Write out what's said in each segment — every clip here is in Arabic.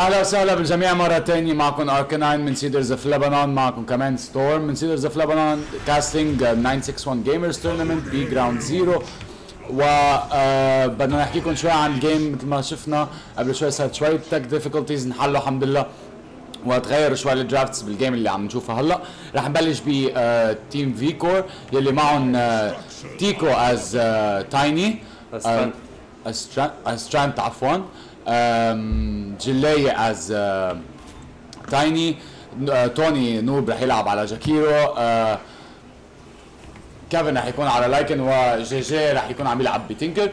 أهلا وسهلا بالجميع مرة تانية معكم Arcanine من Cedars of Lebanon معكم كمان Storm من Cedars of Lebanon casting 961 Gamers tournament ب Ground Zero و بدنا نحكي لكم شوي عن ال game مثل ما شفنا قبل شوي صارت شوي tech difficulties انحلوا الحمد لله وتغيروا شوي ال drafts بال game اللي عم نشوفها هلا رح نبلش ب team في كور يلي معهم تيكو as Tiny. as Treant عفوا آم، جلاية as Tiny توني نوب رح يلعب على Jakiro آه، كيفن رح يكون على Lycan و JJ رح يكون عم يلعب ب Tinker.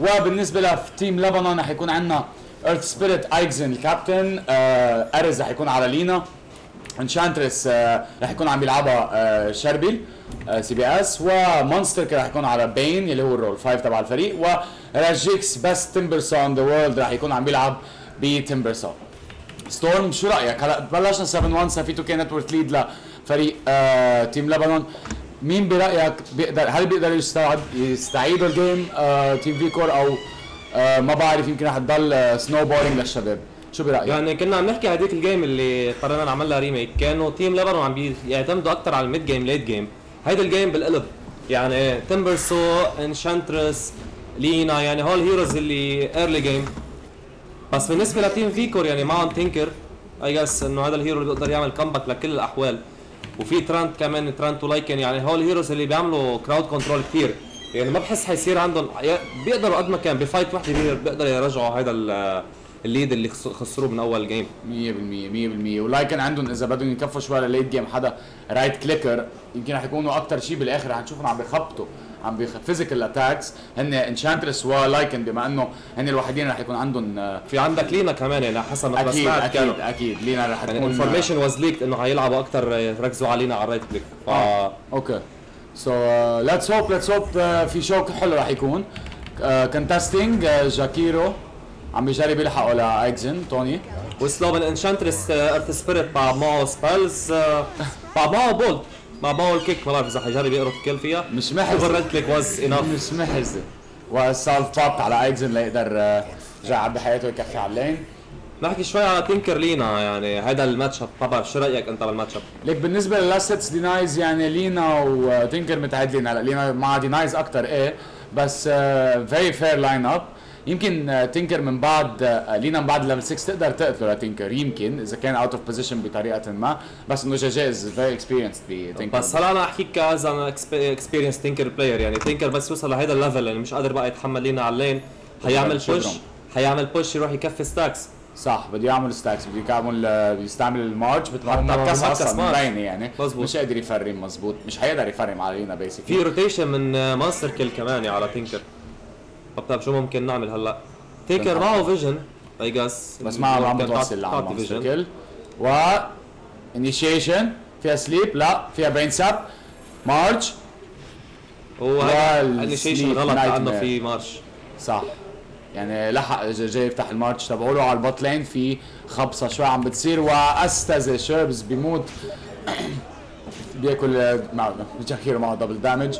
وبالنسبة ل team لبنان رح يكون عندنا Earth Spirit ايكزن الكابتن آه، ارز رح يكون على Lina. Enchantress آه، رح يكون عم يلعبها آه، شربيل آه، CBS و Monster رح يكون على Bane اللي هو ال role 5 تبع الفريق وراجيكس بس تمبرسون the world رح يكون عم يلعب ب Timbersaw ستورم شو رأيك؟ هلا بلشنا 7 1 صار في 2k net worth lead لفريق آه team لبنان مين برأيك بيقدر هل بيقدر يستعد يستعيدوا ال game آه team في كور أو آه ما بعرف يمكن رح تضل آه so boring للشباب؟ شو برأيك؟ يعني كنا عم نحكي هذيك ال game اللي قررنا نعمل لها remake كانوا team لبنان عم بيعتمدوا أكثر على ال mid game late game هيدا ال game بالقلب. يعني Timbersaw Enchantress Lina يعني هول heroes اللي early game بس بالنسبة ل team فيكور يعني معهم Tinker I guess إنه هذا ال hero اللي بيقدر يعمل comeback لكل الأحوال. وفي Treant كمان Treant و Lycan يعني هول heroes اللي بيعملوا crowd control كثير يعني ما بحس حيصير عندهم بيقدروا قد ما كان ب fight وحدة بيقدر- بيقدروا يرجعوا هذا ال lead اللي خس- خسروه من أول game 100% 100% و Lycan عندهم إذا بدهم يكفوا شوي لل late game حدا رايت كليكر يمكن رح يكونوا أكثر شيء بالآخر. رح نشوفهم عم بيخبطوا عم فيزيكال اتاكس هن انشانترس ولايكن بما إنه هن الوحيدين رح يكون عندهم آه، في عندك لينا كمان يعني حسب ما أكيد أكيد كانوا. أكيد. لينا رح يعني تكون انفورميشن واز ليكت إنه حيلعبوا أكثر يركزوا علينا على الرايت كليك ف آه أوكي. سو ليتس هوب ليتس هوب في شو حلو رح يكون. كونتستنج جاكيرو عم بيجرب يلحقوا لايكزن توني. وسلوفن انشانترس ايرث سبيريت بعد معه سبيلز بعد معه بولد بعد معه الكيك ما بعرف إذا حيجرب يقرب الكل فيها. مش محرز الرايت كليك واز انف مش محرزة والسالف باب على إيكزن ليقدر آه، يرجع بحياته يكفي على اللين. نحكي شوي على تينكر لينا يعني هذا الماتش اب ما بعرف شو رأيك أنت بالماتش اب ليك بالنسبة للاستس دينايز يعني لينا وتنكر متعادلين. هلا لينا مع دينايز أكثر إيه بس فيري فير لاين اب يمكن آه، تنكر من بعد آه، لينا من بعد ليفل 6 تقدر تقتله لتنكر يمكن إذا كان اوت اوف بوزيشن بطريقة ما. بس إنه جاجاز فيري اكسبيرينسد بتنكر بس هلا أنا أحكيك كاز أنا اكسبيرينس تينكر بلاير يعني تينكر بس يوصل لهيدا الليفل اللي مش قادر بقى يتحمل لينا على اللين. حيعمل. بوش حيعمل بوش يروح يكفي ستاكس صح بده يعمل ستاكس بده يعمل آه، بيستعمل المارج آه، مركز مركز أصلا. مبينه يعني. مظبوط. مش قادر يفرم مزبوط مش حيقدر يفرم على لينا بيسكلي في روتيشن من ماستر كيل كمان على تينكر طب شو ممكن نعمل هلأ؟ تينكر معه فيجن اي جاس بس ما عم متوصل لعمل كل و انيشيشن فيها سليب لا. فيها برين ساب وال- الانيشيشن sleep غلط لأنه. في مارش صح. يعني لحق جاي يفتح المارش تبعوله على البوت لين في خبصة شوي عم بتصير وأستاذ شيربز بيموت. بياكل مع جاكيرو معه دبل دامج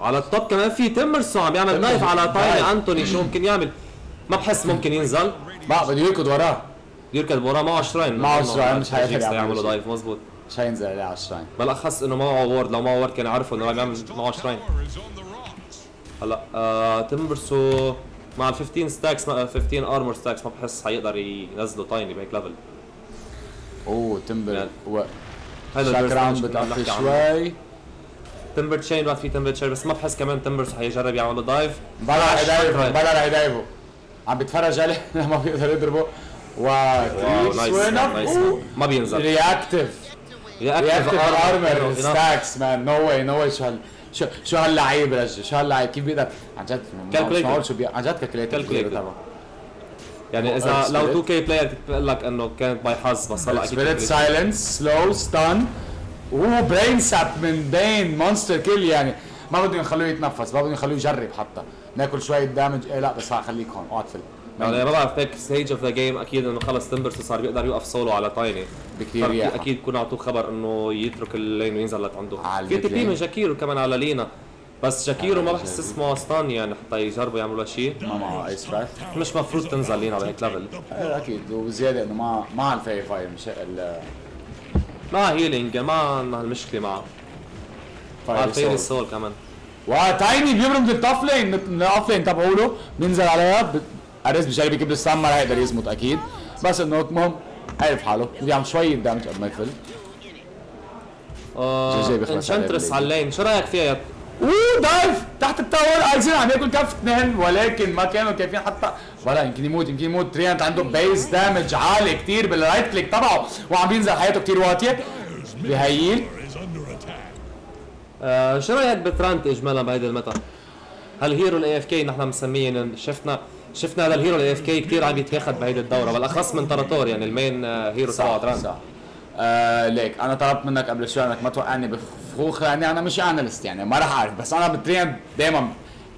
على التوب كمان في تيمرسون عم يعمل نايف على. تايني أنتوني شو ممكن يعمل؟ ما بحس ممكن ينزل. بقى بده يركض وراه. يركض وراه معه شراين معه شراين، مش حيقدر يعمل. دايف مزبوط مش هينزل عليه على الشراين بالأخص إنه معه وورد. لو معه وورد كان يعرفوا إنه عم يعمل معه شراين هلأ آه تمبرسو مع ال 15 ستاكس 15 ارمور ستاكس ما بحس حيقدر ينزلوا تايني بهيك ليفل أوه تمبر يعني و هذا شاك البيرست راوند عنه. شوي. تمبر تشين بعد في تمبر تشين بس ما بحس كمان تمبرسو حيجرب يعمل دايف. بلا رح يدايفه. بلا رح يدايفه عم بيتفرج عليه لما بيقدر يضربه. و واو نايس نايس ما بينزل. رياكتيف رياكتيف ارمر ستاكس مان نو واي نو واي شو هال شو شو هاللعيب رجل شو هاللعيب؟ كيف بيقدر؟ عن جد. معقول شو. عن جد كالكوليتر يعني إذا. لو 2 كي بلاير بقول لك إنه كانت باي حظ بس هلا أكيد سبيريت سايلنس سلو ستان وبرين ساب من بين مونستر كيل يعني. ما بدهم يخلوه يتنفس ما بدهم يخلوه يجرب حتى. ناكل شوية دامج. إيه لا بس خليك هون اقعد يعني ما بعرف هيك ستيج اوف ذا جيم أكيد إنه خلص تمبرسو صار بيقدر يوقف سولو على تايني بكثير رياحه أكيد كنا أعطوه خبر إنه يترك اللين وينزل لعنده في تي بي. من جاكيرو كمان على لينا. بس شاكيرو ما بحس اسمه ستان يعني حتى يجربوا يعملوا شيء. ما معه ايس باث مش مفروض تنزل لينا بهيك ليفل إيه، أكيد. وزيادة إنه ما ما الفاير فاير مش ال ما هيلينج ما عندنا هالمشكلة معه. مع فاير سول كمان. وتايني بيبرم التوب لين التوب لين له بينزل عليها. ب- اريز بجرب يجيب السام ما يقدر يزمط أكيد. بس إنه المهم عرف حاله. بده يعمل شوية دامج قبل ما يفل جي جي بيخلص انشنترس على اللين شو رأيك فيها يا اوه دايف تحت التاور. عايزين عم ياكل كف اثنين ولكن ما كانوا كافيين حتى ولا يمكن يموت يمكن يموت. تريانت عنده بيس دامج عالي كثير بالرايت كليك تبعه وعم بينزل حياته كثير واطية. بهيل آه شو رأيك بترانت اجمالا بهيدي المتا؟ هالهيرو الاي اف كي نحن مسميين شفنا شفنا هذا الهيرو الاي اف كي كثير عم يتاخذ بهيدي الدورة بالاخص من تراتور يعني المين آه، هيرو تبع صح ترانت. صح آه ليك أنا طلبت منك قبل شوي إنك ما توقعني بفخوخ لاني أنا مش analyst يعني ما راح أعرف. بس أنا بال Treant دائما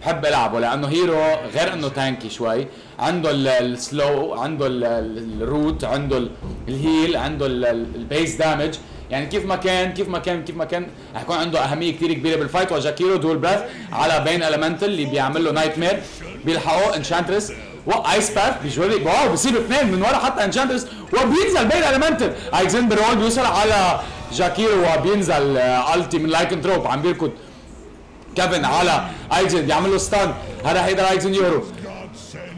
بحب ألعبه لأنه hero غير إنه tanky شوي. عنده ال- ال slow عنده ال- ال- ال root عنده ال- ال heal عنده ال- ال- ال base damage يعني كيف ما كان كيف ما كان كيف ما كان رح يكون عنده أهمية كثير كبيرة بال fight و Jakiro dual breath على Bane Elemental اللي بيعمل له nightmare بيلحقوه Enchantress و ice path بيجوري wow بيصيروا اثنين من ورا حتى Enchantress وبينزل Bane Elemental ايزن برول بيوصل على جاكيرو وبينزل التي من لايكن تروب عم بيركض. كيفن على ايزن بيعمل له ستان هذا هيقدر ايزن يهرب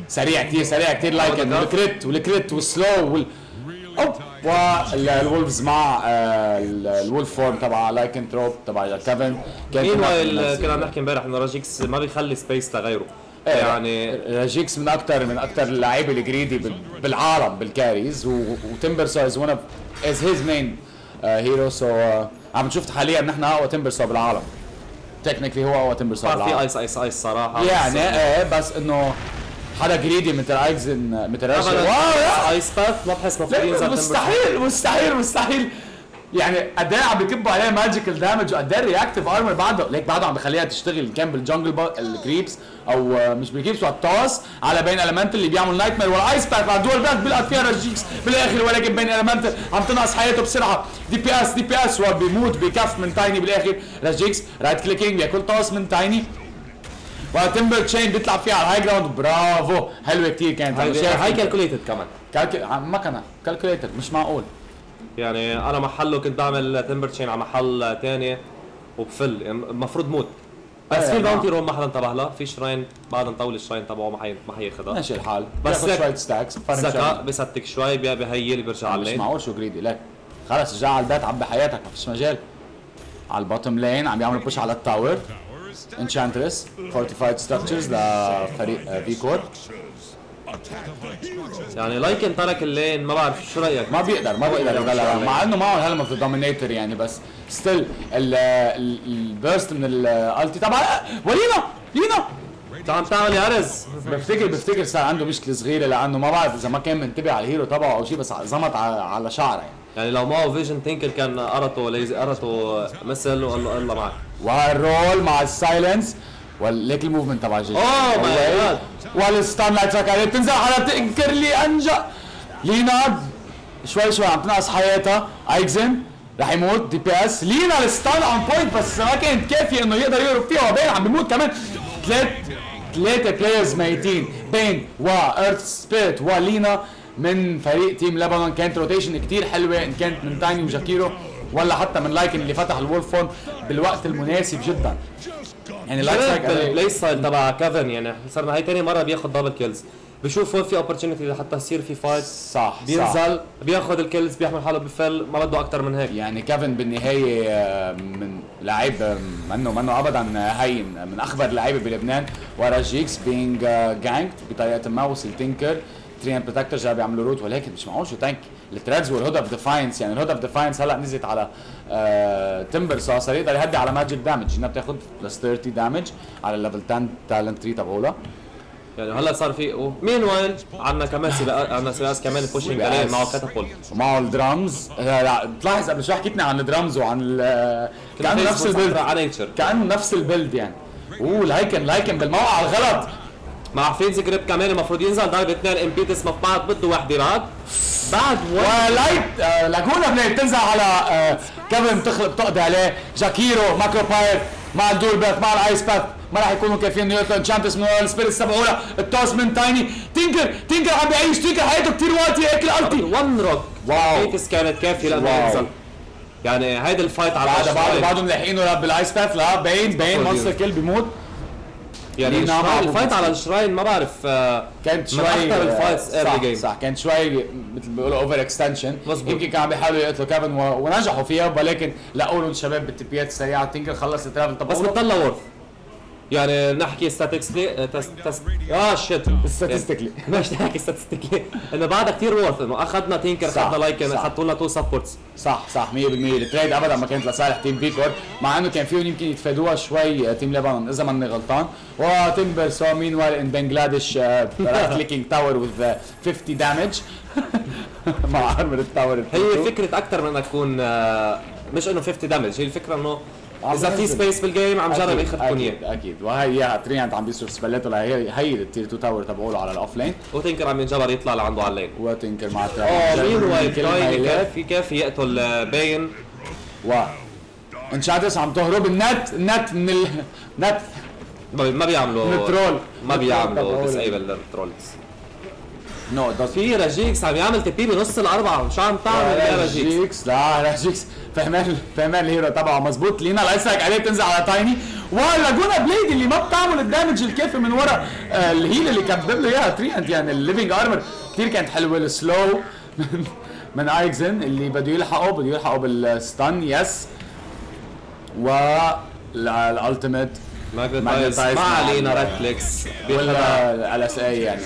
سريع كثير سريع كثير لايكن والكريت والكريت والسلو وال اوب والولفز مع آه، ال- الولف فورم تبع لايكن تروب تبع كيفن مين منزل. كنا عم نحكي امبارح إنه راجيكس ما بيخلي سبيس لغيره. إيه، يعني راجيكس من أكثر من أكثر اللعيبة الجريدي بال- بالعالم بال carries و- و Timbersaw is one of is his main hero so عم نشوف حاليا نحن أقوى Timbersaw بالعالم. technically هو أقوى Timbersaw صار في بالعالم. ice ice ice صراحة يعني إيه بس إنه حدا greedy مثل ايكزن مثل wow ice path ما بحس مفروض لا، ينزل مستحيل مستحيل مستحيل. يعني قد إيه عم بكبوا عليها magical damage وقد إيه ال reactive armor بعده؟ ليك بعده عم بخليها تشتغل كان بال jungle با... ال creeps أو آه، مش بال creeps وال toss على Bane Element اللي بيعمل nightmare وال ice path على dual breath بيلقط فيها رجيكس بالآخر ولكن Bane Element عم تنقص حياته بسرعة. دي بي اس دي بي اس وبيموت بكف من Tiny بالآخر. رجيكس right clicking بياكل toss من Tiny و timber chain بيطلع فيها على ال high ground bravo. حلوة كثير كانت. هاي calculated كمان. calcul... ما كان calculated مش معقول. يعني أنا محله كنت بعمل timber chain على محل تاني وبفل يعني المفروض موت. بس إيه، في. باونتي روم ما حدا انتبه لها في شراين بعد نطول الشراين تبعه ما حي ما حياخذها. ماشي الحال. بس شوية ستاكس ذكاء شوي. بستك شوي بي- بهيل بيرجع على مش اللين. معقول شو جريدي لك. خلص رجع على البيت عبي حياتك ما فيش مجال. على البوتوم لين عم يعملوا بوش على التاور. انشانترس فورتيفايد ستراكشرز لفريق في كور يعني لايكن ترك اللين ما بعرف شو رأيك. ما بيقدر ما بيقدر يغلب مع إنه معه الهلمة في الدومينيتور يعني بس ستيل البيرست من الالتي تبع ولينا لينا انت عم تعمل يا أرز. بفتكر بفتكر صار عنده مشكلة صغيرة لأنه ما بعرف إذا ما كان منتبه على الهيرو تبعه أو شيء بس زمط على, شعره يعني. يعني لو معه فيجن تينكر كان قرطه ليزي قرطه مثل وقال له الله معك. والرول مع السايلنس وليك الموفمنت تبع جيجي Oh my والله. والستان لايت تراك عليه بتنزل على تنكر لي انجا Lina شوي شوي عم تنقص حياتها. ايكزن رح يموت. DPS Lina ال stun on point بس ما كانت كافية إنه يقدر يهرب فيها و Bane عم بيموت كمان. ثلاث ثلاثة players ميتين بين و Earth Spirit و Lina من فريق team لبنان كانت rotation كتير حلوة. إن كانت من Tiny و Jakiro ولا حتى من Lycan اللي فتح ال wolf form بالوقت المناسب جدا. يعني like شايف like بال play style تبع كيفن يعني صرنا هاي تاني مرة بياخذ double kills بشوف وين في اوبورتونيتي لحتى يصير في فايت صح صح. بينزل بياخذ الكيلز بيحمل حاله بفل ما بده أكثر من هيك. يعني كيفن بالنهاية آه، من لعيب آه، منه منه ابدا هين من أخبر اللعيبه بلبنان. ورا جيكس بينج جانك بطريقة ما وصل تينكر ترين بروتكتور جاي بيعملوا روت ولكن مش معقول شو تانك التريدز والهود اوف ديفاينس يعني الهود اوف ديفاينس هلأ نزلت على آه تمبر سو صار يقدر يهدي على ماجيك دامج هنا بتاخذ بلس 30 دامج على الليفل 10 تالنت 3 تبعولها يعني هلأ صار في مين وين عندنا كمان سباقات عندنا سباقات كمان بوشنج. عليه معه كاتابولت ومعه الدرامز لا لا بتلاحظ قبل شوي حكيتنا عن الدرامز وعن كأنه نفس البيلد على نيتشر كأنه نفس البيلد يعني. أوه لايكن لايكن بالموقع الغلط. مع فينز جريب كمان المفروض ينزل. ضربه اثنين امبيتس في بعض بده وحده بعد بعد ولايت آه لاجونا بلاي. بتنزل على آه كيفن بتخلق بتقضي عليه. جاكيرو ماكرو باير مع الدول باث مع الآيس باث. ما راح يكونوا كافيين. يقتلوا انشانتس من ورا السبيريت تبعونا التوس من تايني. تينكر تينكر عم بيعيش. تينكر حياته كثير واطية. هيك الألتي. ون روك. واو. فيتس كانت كافية لأنه. ينزل. يعني هيدا الفايت على بعد بعد. بعدهم ملاحقينه بالآيس باث. لا باين باين مونستر. كيل بيموت. يعني مع الفايت. على الشراين ما بعرف آه، كانت شوي أكتر الفايتس صح early game. صح كانت شوي مثل ما بيقولوا اوفر اكستنشن. يمكن كانوا بيحاولوا يقتلوا كيفن ونجحوا فيها ولكن لقوا لهم الشباب بالتبيات السريعة تينكر خلص الترافل بس تبعه بتضل وورث يعني نحكي ستاتستيكلي تست تست آه شيت ستاتستيكلي مش نحكي ستاتستيكلي إنه بعدها كثير وورث إنه أخذنا تينكر أخذنا لايكن صح. حطوا لنا تو سبورتس صح صح 100% التريد ابدا ما كانت لصالح تيم بيكور مع إنه كان فيهم يمكن يتفادوها شوي تيم لبنان إذا ماني غلطان. وتمبر سو مين ويل ان بنجلاديش كليكينج تاور وذ 50 دامج مع ارمر التاور هي فكرة أكثر من إنها تكون آه، مش إنه 50 دامج هي الفكرة إنه إذا في. سبيس بالجيم عم جرب أكيد، ياخذكم أكيد اياه أكيد. وهي تريانت عم بيصرف سبلته لهي هي التير 2 تاور تبعوله على الاوف لين وتنكر عم ينجبر يطلع لعنده على اللين وتنكر مع آه مين وايد كافي يقتل آه، باين و انشاتس عم تهرب النت النت من ال... نت ما ما بيعملوا من الترول. ما بيعملوا. ديسيبل للترولز نو داز في راجيكس عم يعمل تبي بنص الأربعة شو عم تعمل يا راجيكس. لا راجيكس. فهمان فهمان الهيرو تبعه مزبوط لينا الايساك عليه بتنزل على تايني. ولاجونا بليد اللي ما بتعمل الدامج الكافي من ورا آه، الهيل اللي كبب له اياها تريانت يعني الليفنج ارمر كثير كانت حلوة السلو. من من ايكزن اللي بده يلحقه بده يلحقه بالستان يس. والالتيميت ماجنتايز Magnetize. ما مع علينا ريد فليكس ولا ال اس اي يعني.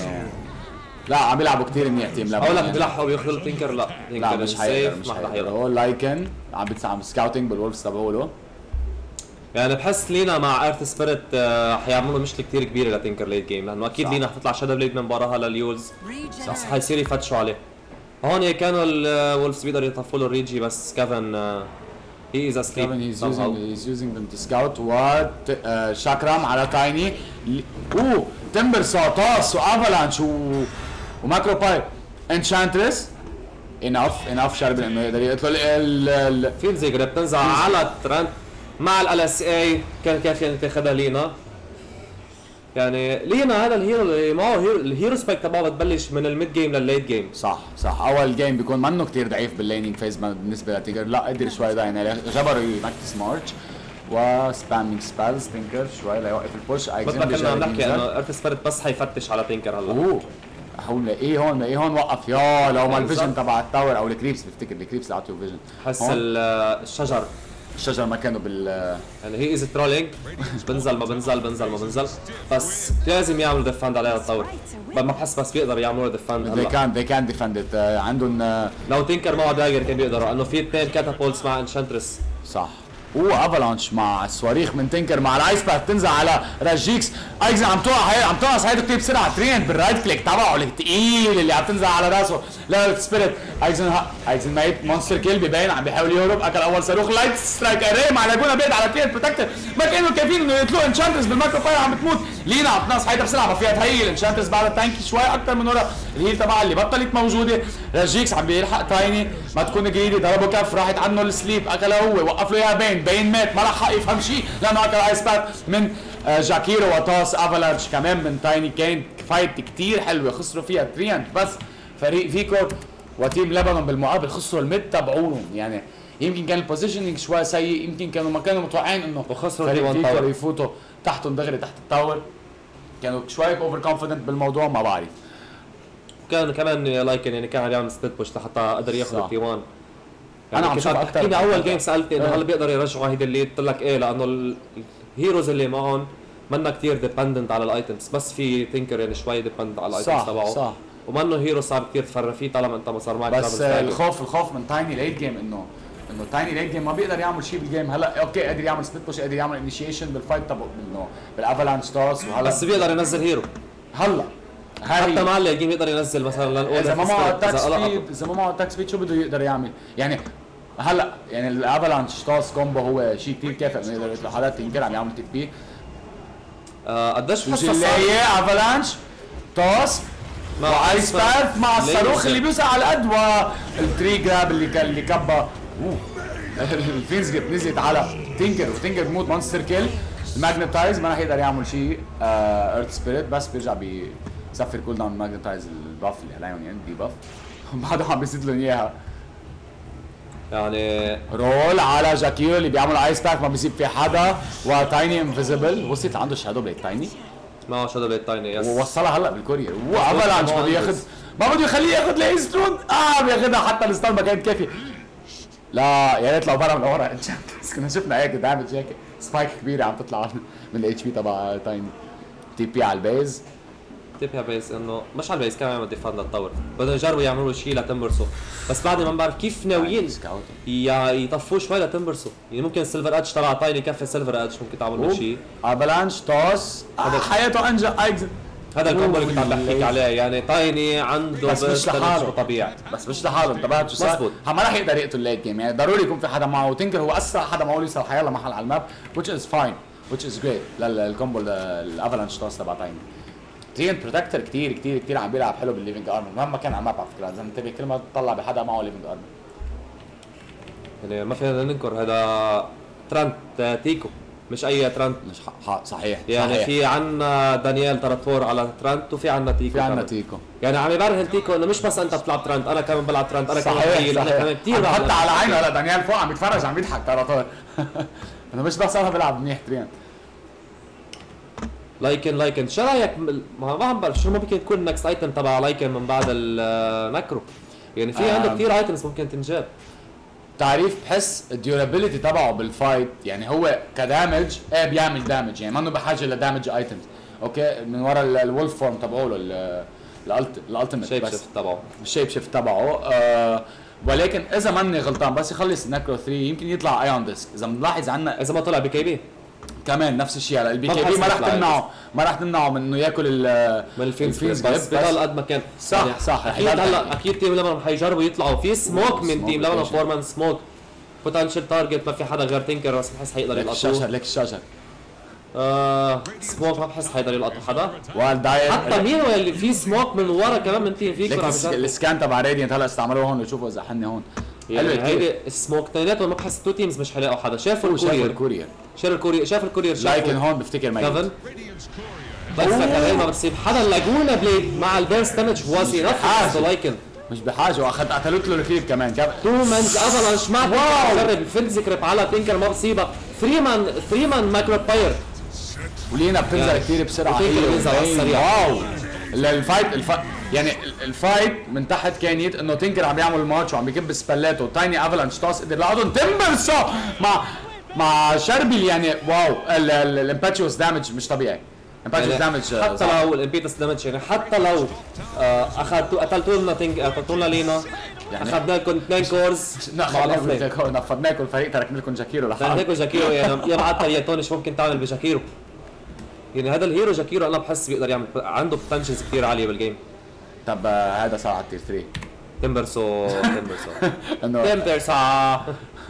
لا عم بيلعبوا كثير منيح تيم لبنان. أقول لك. بيلحقوا بياخذوا تينكر لا لا تينكر مش حيقدر سيف مش ما حدا حيقدر. هو لايكن عم عم سكاوتنج بالولفز تبعوله. يعني بحس لينا مع ايرث سبيريت حيعملوا مشكلة كثير كبيرة لتينكر ليت جيم لأنه أكيد صح. لينا حتطلع شادو بليد من وراها لليولز. بس. حيصير يفتشوا عليه. هون كانوا الولفز بيقدروا يطفوا له الريجي بس كيفن هي از اسليب كيفن هيز يوزينج هيز يوزينج ذم تو سكاوت وشاكرام على تايني. أوه تمبر سو توس وافالانش و وماكرو باي. انشانترس انف انف شرب انه يقدر يقتل ال ال فيل زي جريب تنزل على الترند. مع ال اس اي كان كافي ان تاخذها لينا. يعني لينا هذا الهيرو اللي معه هيرو الهيرو سبيك تبعه بتبلش من الميد جيم للليت جيم صح صح. أول جيم بيكون منه كثير ضعيف باللينينج فيز بالنسبة لتيجر. لا قدر شوي ضاين يعني جبر يمكس مارش وسبامينج سبيلز تنكر شوي ليوقف البوش مثل ما كنا عم نحكي إنه ايرث سبيريت بس حيفتش على تينكر هلا. أوه. هون لاقيه هون؟ لاقيه هون؟ وقف. يا لو ما الفيجن. تبع التاور أو الكريبس بفتكر الكريبس اللي عطيه فيجن حس الشجر. الشجر ما كانوا بال يعني هي از ترولينج بنزل ما بنزل بنزل ما بنزل. بس لازم يعملوا ديفند عليها الطور ما بحس بس بيقدروا يعملوا ديفند they هلا. can they can defend it. آه، عندهم آه، لو تينكر معه داجر كان بيقدروا انه في اثنين كاتابولتس مع انشانترس صح. وافالانش مع الصواريخ من تنكر مع الايس باث تنزل على راجيكس ايزن عم توقع هي عم توقع هيدا كثير بسرعة تريند بالرايت كليك تبعه الثقيل اللي عم تنزل على راسه. لا سبيريت ها ايزن ميت مونستر كيل ببين عم بيحاول يهرب. أكل أول صاروخ لايت سترايك اري مع لاجونا بيد على تريند بروتكتر ما كانوا كافيين إنه يقتلوا انشانترز بالمايكرو فاير عم بتموت. لينا عم تنقص حياتها بسرعة ما فيها تهيل. انشانترز بعد تانكي شوي أكثر من ورا. الهيل تبعها اللي بطلت موجودة. راجيكس عم بيلحق Tiny. ما تكون greedy ضربه كف راحت عنه السليب اكلها هو وقف له اياها بين. بين مات ما راح يفهم شيء لأنه اكل Ice Path من آه، Jakiro و toss avalanche كمان من Tiny كان فايت كتير حلوة خسروا فيها Treant بس فريق فيكو و team لبنان بالمقابل خسروا ال mid تبعولهم يعني يمكن كان ال positioning شوي سيء يمكن كانوا ما كانوا متوقعين انه وخسروا فريق فيكو. يفوتوا تحتهم دغري تحت ال tower كانوا شوي overconfident بالموضوع ما بعرف. كان كمان Lycan يعني كان عم يعمل split push لحتى قدر ياخذ صح. 1 أنا عم شوف أكتر- حكينا أول game سالتني إنه. هل بيقدروا يرجعوا هيدا اللي قلت لك إيه لأنه ال- ال heroes اللي معهم منا كثير dependent على ال items بس في Tinker يعني شوي dependent على ال items صح، تبعه صح. ومنه hero صعب كثير ت farm فيه طالما أنت ما صار معك بس آه،. الخوف الخوف من Tiny late game انه إنه Tiny late game ما بيقدر يعمل شيء بال game هلأ okay قادر يعمل split push قادر يعمل initiation بال fight تبعه إنه بالافالانش توس وهلا بس بيقدر ينزل هيرو هلأ حتى مع الجيم يقدر ينزل مثلا لنقول إذا ما معه اتاك سبيد إذا ما معه اتاك سبيد شو بده يقدر يعمل يعني هلا يعني الافالانش توس كومبو هو شيء كثير كافي إنه يقدر يطلع حالات تنكر عم يعمل تبي آه، قديش صعب جلايه افالانش مع وايس باث مع الصاروخ؟ اللي بيوسع على القد والتري جراب اللي كان اللي كبى أوه. الفينز نزلت على تينكر وتينكر بموت مونستر كيل. الماجنتايز ما راح يقدر يعمل شيء ايرث سبيريت بس بيرجع بيصفر كول داون الماجنتايز الباف اللي عليهم يعني دي باف. وبعده عم بيزيد لهم إياها. يعني رول على جاكيرو اللي بيعمل ايس باك ما بيصيب في حدا. وتايني انفيزبل وصلت عنده شادو بليد تايني معه شادو بليد تايني يس ووصلها هلا بالكورير. وافلانش بده ياخذ ما بده يخليه ياخذ لايز ثرون آه بياخذها حتى الستار ما كانت كافية. لا يا ريت لو برا من ورا. كنا شفنا هيك دامج هيك. سبايك كبيرة عم تطلع من الاتش بي تبع تايني تي بي على البيز تبيها بيس إنه مش على البيس كمان يعمل ديفاند للتاور بدهم يجربوا يعملوا شيء لتمبرسو بس بعدني ما بعرف كيف ناويين يا يطفوا شوي لتمبرسو يعني ممكن السيلفر ادج تبع تايني يكفي سيلفر ادج ممكن تعملوا شيء افلانش توس. حياته انجا اكزت هذا ال combo اللي كنت عم بحكيك عليه. يعني Tiny عنده بس مش لحاله. طبيعي. بس مش لحاله. انتبهت شو صار؟ ما راح يقدر يقتل ال late game يعني ضروري يكون في حدا معه. و Tinker هو أسرع حدا معه يوصل حيلا محل على ال map which is fine which is great. لل combo ال avalanche toss تبع Tiny Treant Protector كثير كثير كثير عم بيلعب حلو بال Living Armor مهما كان على ال map على فكره إذا انتبه كل ما تطلع بحدا معه Living Armor يعني ما فينا ننكر هذا Treant تيكو مش أي Treant مش صحيح يعني صحيح. في عنا دانيال تراتور على Treant وفي عنا تيكو في عنا تيكو يعني عم يبرهن تيكو إنه مش بس أنت بتلعب Treant أنا كمان بلعب Treant أنا كمان صحيح أنا كمان كثير حتى على عينه هلا دانيال فوق عم يتفرج عم يضحك تراتور إنه مش بس أنا بلعب منيح Treant Lycan Lycan شو رأيك ما ما عم بعرف شو ممكن يكون ال next item تبع Lycan من بعد ال Necro يعني في عنده كثير items ممكن تنجاب. تعريف بحس ال durability تبعه بال fight يعني هو ك damage إيه بيعمل damage يعني ما انه بحاجه ل damage items okay؟ من ورا ال wolf form تبعه ال ultimate ال Shapeshift تبعه. ال Shapeshift تبعه. آه ولكن إذا ماني غلطان بس يخلص Necro 3 يمكن يطلع Aeon Disk إذا بنلاحظ عنا إذا ما طلع BKB. كمان نفس الشيء هلا ال BKB ما راح تمنعه. ما راح تمنعه من إنه ياكل من ال vines بس بضل قد ما كان. صح يعني صح. أكيد هلا أكيد تيم لبنان حيجربوا يطلعوا. في سموك من تيم لبنان فورمان سموك بوتنشال تارجت ما في حدا غير تينكر بس بحس حيقدر يلقطوه. الشجر ليك الشجر آه سموك ما بحس حيقدر يلقطوا حدا. والداير حتى مين هو اللي في سموك من ورا كمان من تيم فيك السكان تبع راديانت هلا استعملوه هون لشوفوا إذا حني هون. يعني هيدي السموك اثنيناتهم ما بحس تو تيمز مش حيلاقوا حدا. شافوا الكورير الكورير شاف الكورير شاف الكورير شاف لايكن هون بفتكر ميت كيفن بس كمان ما بتصيب. حدا Laguna Blade مع ال burst damage was enough Lycan. مش بحاجة. واخذ قتلت له الكليب كمان. two man's Avalanche ما جرب ال Fiend's Grip على Tinker ما بصيبها 3 man 3 man Macropyre و Lina بتنزل كثير بسرعة. هي wow! ال fight ال fight يعني ال fight من تحت كانت إنه Tinker عم يعمل March وعم بيكب spell ات و Tiny Avalanche Toss قدر لقطهم Timbersaw مع مع شربي يعني wow ال Impetus damage مش طبيعي. Impetus damage حتى لو ال Impetus damage يعني حتى لو اخذتوا قتلتوا لنا قتلتوا لنا Lina يعني؟ أخذنا لكم اثنين cores. نفضناكم الفريق تركنا لكم Jakiro لحالكم تركنا لكم Jakiro يعني يا بعد يا توني شو ممكن تعمل ب Jakiro؟ يعني هذا ال hero Jakiro أنا بحس بيقدر يعمل عنده potentials كثير عالية بال game طب هذا صار على ال tier 3 Timbersaw Timbersaw تمبرسو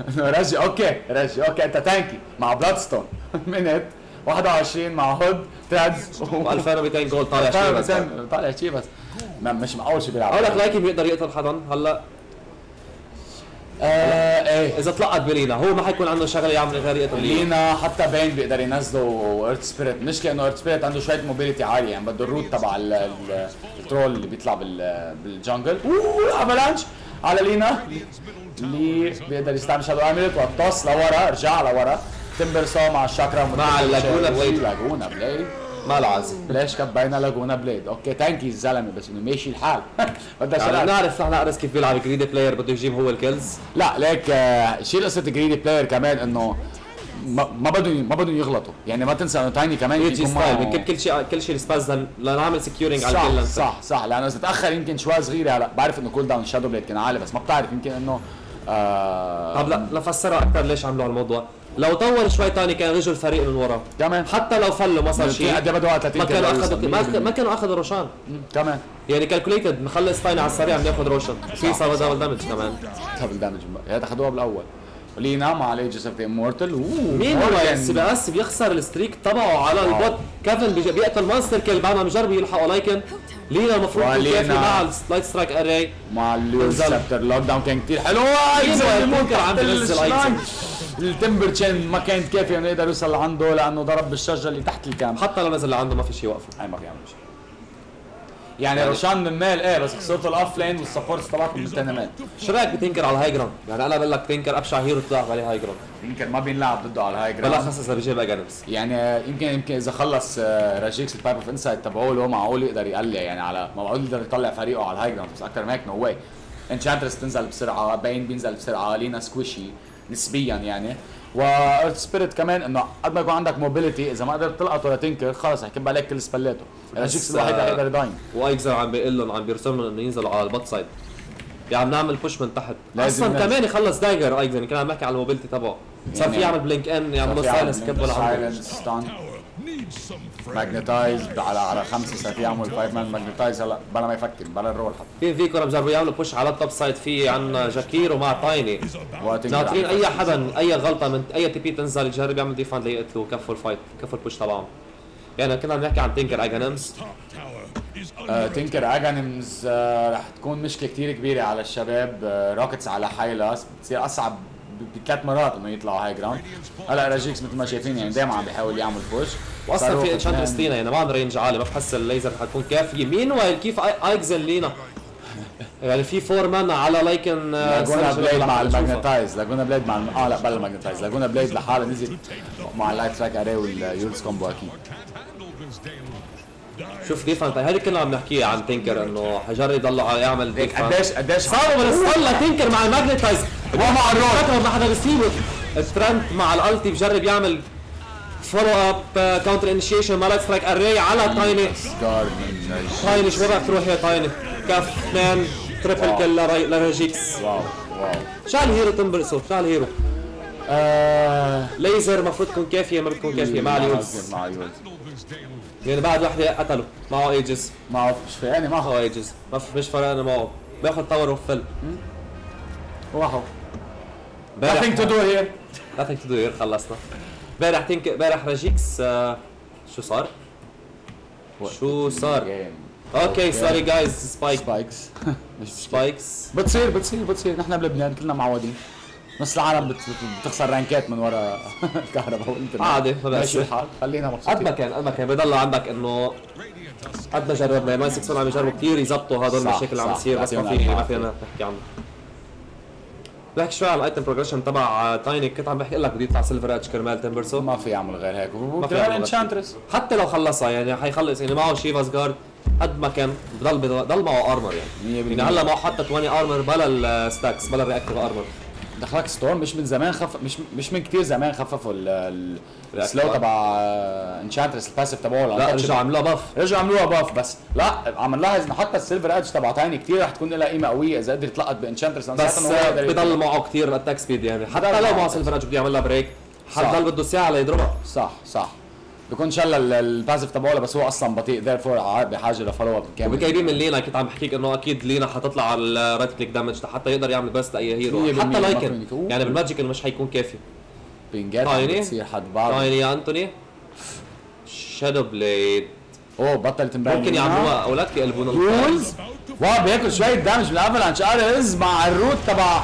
انه رجي أوكي رجي أوكي انت تانكي مع بلادستون منت 21 مع هود تادز و2200 جول طالع شيء بس طالع شيء بس مش اول شيء بيلعب أقول لك لايكي بيقدر يقتل حدا هلا. آه إيه إذا طلعت بلينا هو ما حيكون عنده شغلة يعمل غير لينا حتى بين بيقدر ينزلوا ايرث سبيريت المشكلة انه ايرث سبيريت عنده شوية موبيليتي عالية يعني بده الروت تبع الترول اللي بيطلع بال jungle أوه Avalanche على Lina. اللي بيقدر يستعمل Shadow Amulet وال Toss لورا رجع لورا. Timbersaw مع ال Chakram. مع ال Laguna Blade Laguna Blade ما العظيم ليش كبينا Laguna Blade؟ okay tanky الزلمه بس إنه ماشي الحال. بدنا يعني نعرف نحن ارس كيف بيلعب greedy player بده يجيب هو ال kills لا ليك شيل قصة greedy player كمان إنه ما بدهم ما بدهم يغلطوا. يعني ما تنسى إنه Tiny كمان يجي style بنكب كل شيء كل شيء سباز لنعمل سكيورينج على الكل صح صح. لأنه إذا تأخر يمكن شوي صغيرة. هلا بعرف إنه كول داون شادو بليد كان عالي بس ما بتعرف يمكن إنه آه طب لا لفسرها أكثر ليش عملوا الموضوع لو طول شوي ثاني كان رجوا الفريق من ورا. كمان حتى لو فلوا ما صار شيء. قد بده 30 ما كانوا اخذوا ما كانوا أخذوا روشان. كمان يعني كالكوليتد مخلص تايني على السريع عم يأخذ روشن في صار دبل دامج كمان. دبل دامج هذا اخذوها بالأول. لينا مع ليجس اوف ذا امورتال مين هو؟ السي بي اس بيخسر الستريك تبعه على البوت. كيفن بيقتل مونستر كيل بعد ما بجرب يلحقوا لايكن لينا المفروض. كافي مع اللايت سترايك اري مع اللوز أنزل. سبتر لوك داون كان كثير حلو. ايزن عم ايزن. التمبر تشين ما كانت كافية إنه يقدر يوصل لعنده لأنه ضرب بالشجره اللي تحت الكامب حتى لو نزل لعنده ما في شيء يوقفه. هاي ما في يعمل شيء. يعني روشان من مال إيه بس خسرت الاوف لين والسبورتس تبعكم من الثاني مال شو رأيك بتنكر على الهاي جراوند؟ يعني أنا بقول لك تنكر أبشع هيرو تلعب عليه هاي جراوند يمكن ما بينلعب ضده على الهاي بلا جراوند خصص بيجيب اجانبس يعني يمكن يمكن إذا خلص راجيكس التايب اوف انسايد تبعه له معقول يقدر يقلع يعني على معقول يقدر يطلع فريقه على الهاي جراوند بس أكثر من هيك نو واي انشانترس تنزل بسرعة باين بينزل بسرعة لينا سكويشي نسبيا يعني. وارت سبيريت كمان إنه قد ما يكون عندك موبيليتي إذا ما قدرت تلقطه لتنكر خلص حيكب عليك كل سبلاته راجيكس الوحيد اللي يقدر يضاين وايكزر عم بيقول لهم عم بيرسم لهم إنه ينزلوا على ال bot side يعني عم نعمل push من تحت. أصلا. كمان يخلص dagger ايكزر كان عم بحكي على ال mobility تبعه. صار في يعني- يعمل blink in يعمل له silence silence stun Magnetize على على خمسه في يعمل five man. Magnetize هلا بلا ما يفكر بلا ال roll حتى. في فيكو عم بجربوا يعملوا push على ال top side في عنا Jakiro مع Tiny ناطرين أي. حدا أي غلطة من أي TP تنزل يجرب يعمل defend ليقتلوا كفوا ال fight كفوا ال push تبعهم. يعني كنا عم نحكي عن Tinker Aghanim's آه، Tinker Aghanim's آه، رح تكون مشكلة كتير كبيرة على الشباب آه، rockets على حايلاس بتصير أصعب بثلاث مرات انه يطلعوا high ground هلا راجيكس مثل ما شايفين يعني دائما عم بيحاول يعمل push واصلا في Enchantress Lina يعني ما عندنا range عالي ما بحس الليزر حتكون كافية. مين وين كيف ايكزن Lina يعني في four man على Lycan Laguna Blade مع عم. ال Magnetize. Laguna Blade مع الم... آه لا بلا ال Magnetize. Laguna Blade لحالها نزل مع ال Light Strike Array وال Eul's combo أكيد. شوف defend هذه كنا عم نحكي عن Tinker إنه حجرب يضل يعمل هيك قديش قديش صاروا من الصلة Tinker مع ال Magnetize ما مع ال roll. ما حدا بيسيبه ال Treant مع ال ulti بجرب يعمل follow up counter initiation Light Strike Array على Tiny Tiny شو بدك تروح يا Tiny كف اثنين triple. kill لري- لراجيكس wow واو شال هيرو تنبرسو شال هيرو آه. ليزر المفروض تكون كافية ما بتكون كافية. مع اليولز مع اليولز يعني بعد وحدة قتله معه ايجز ما مش يعني هو. معه ايجز مش فرقنا معه بياخذ تاور وفل. واو امبارح- nothing to do here. Nothing to do here خلصنا. امبارح تنك امبارح راجيكس آه، شو صار؟ شو صار؟ okay sorry guys spike spikes spikes بتصير بتصير بتصير. نحن بلبنان كلنا معودين. نص العالم بت- بت- بتخسر rank ات من ورا الكهرباء والإنترنت. عادي، ما ماشي. الحال. خلينا قد ما مبسوطين كان قد ما كان. بضل عندك إنه قد ما جربنا ما 6 عم يجربوا كثير يزبطوا هدول المشاكل اللي عم. تصير. بس ما في ما. فينا نحكي عنه. بحكي شوي عن ال item progression تبع Tiny كنت عم بحكي لك بده يطلع Silver Edge كرمال Timbersaw ما في يعمل غير هيك. في يعمل. Enchantress حتى لو خلصها يعني حيخلص. يعني معه Shiva's Guard قد ما كان بضل بضل معه armor يعني. يعني هلا معه حتى 20 armor بلا ال stacks بلا ال reactive armor دخلك ستورم مش من زمان خف مش مش من كثير زمان خففوا ال- ال- ال slow تبع Enchantress ال passive تبعه. لا رجعوا عملوها buff رجعوا عملوها buff بس لا عم نلاحظ انه حتى ال Silver Edge تبع Tiny كثير رح تكون لها قيمة قوية إذا قدر يتلقط ب Enchantress بس بضل معه كثير attack speed يعني. حتى لو معه. Silver اتش بده يعمل لها بريك صح. حضل بده ساعة ليضربها. صح صح. بكون شل ال- الباسيف تبعه بس هو أصلا بطيء ذيرفور بحاجة لفولو اب كامل وبجايبين من لينا كنت عم بحكيك إنه أكيد لينا حتطلع على الرايت كليك دامج حتى يقدر يعمل بس لاي هيرو حتى لايكن. يعني بالماجيك مش حيكون كافي. تايني. بتصير حد بعض تايني يا أنتوني؟ شادو بليد أوه بطل تنبان ممكن يعملوها أولاد يقلبون رولز واو بياكل شوية دامج من الافلانش ارز مع الروت تبع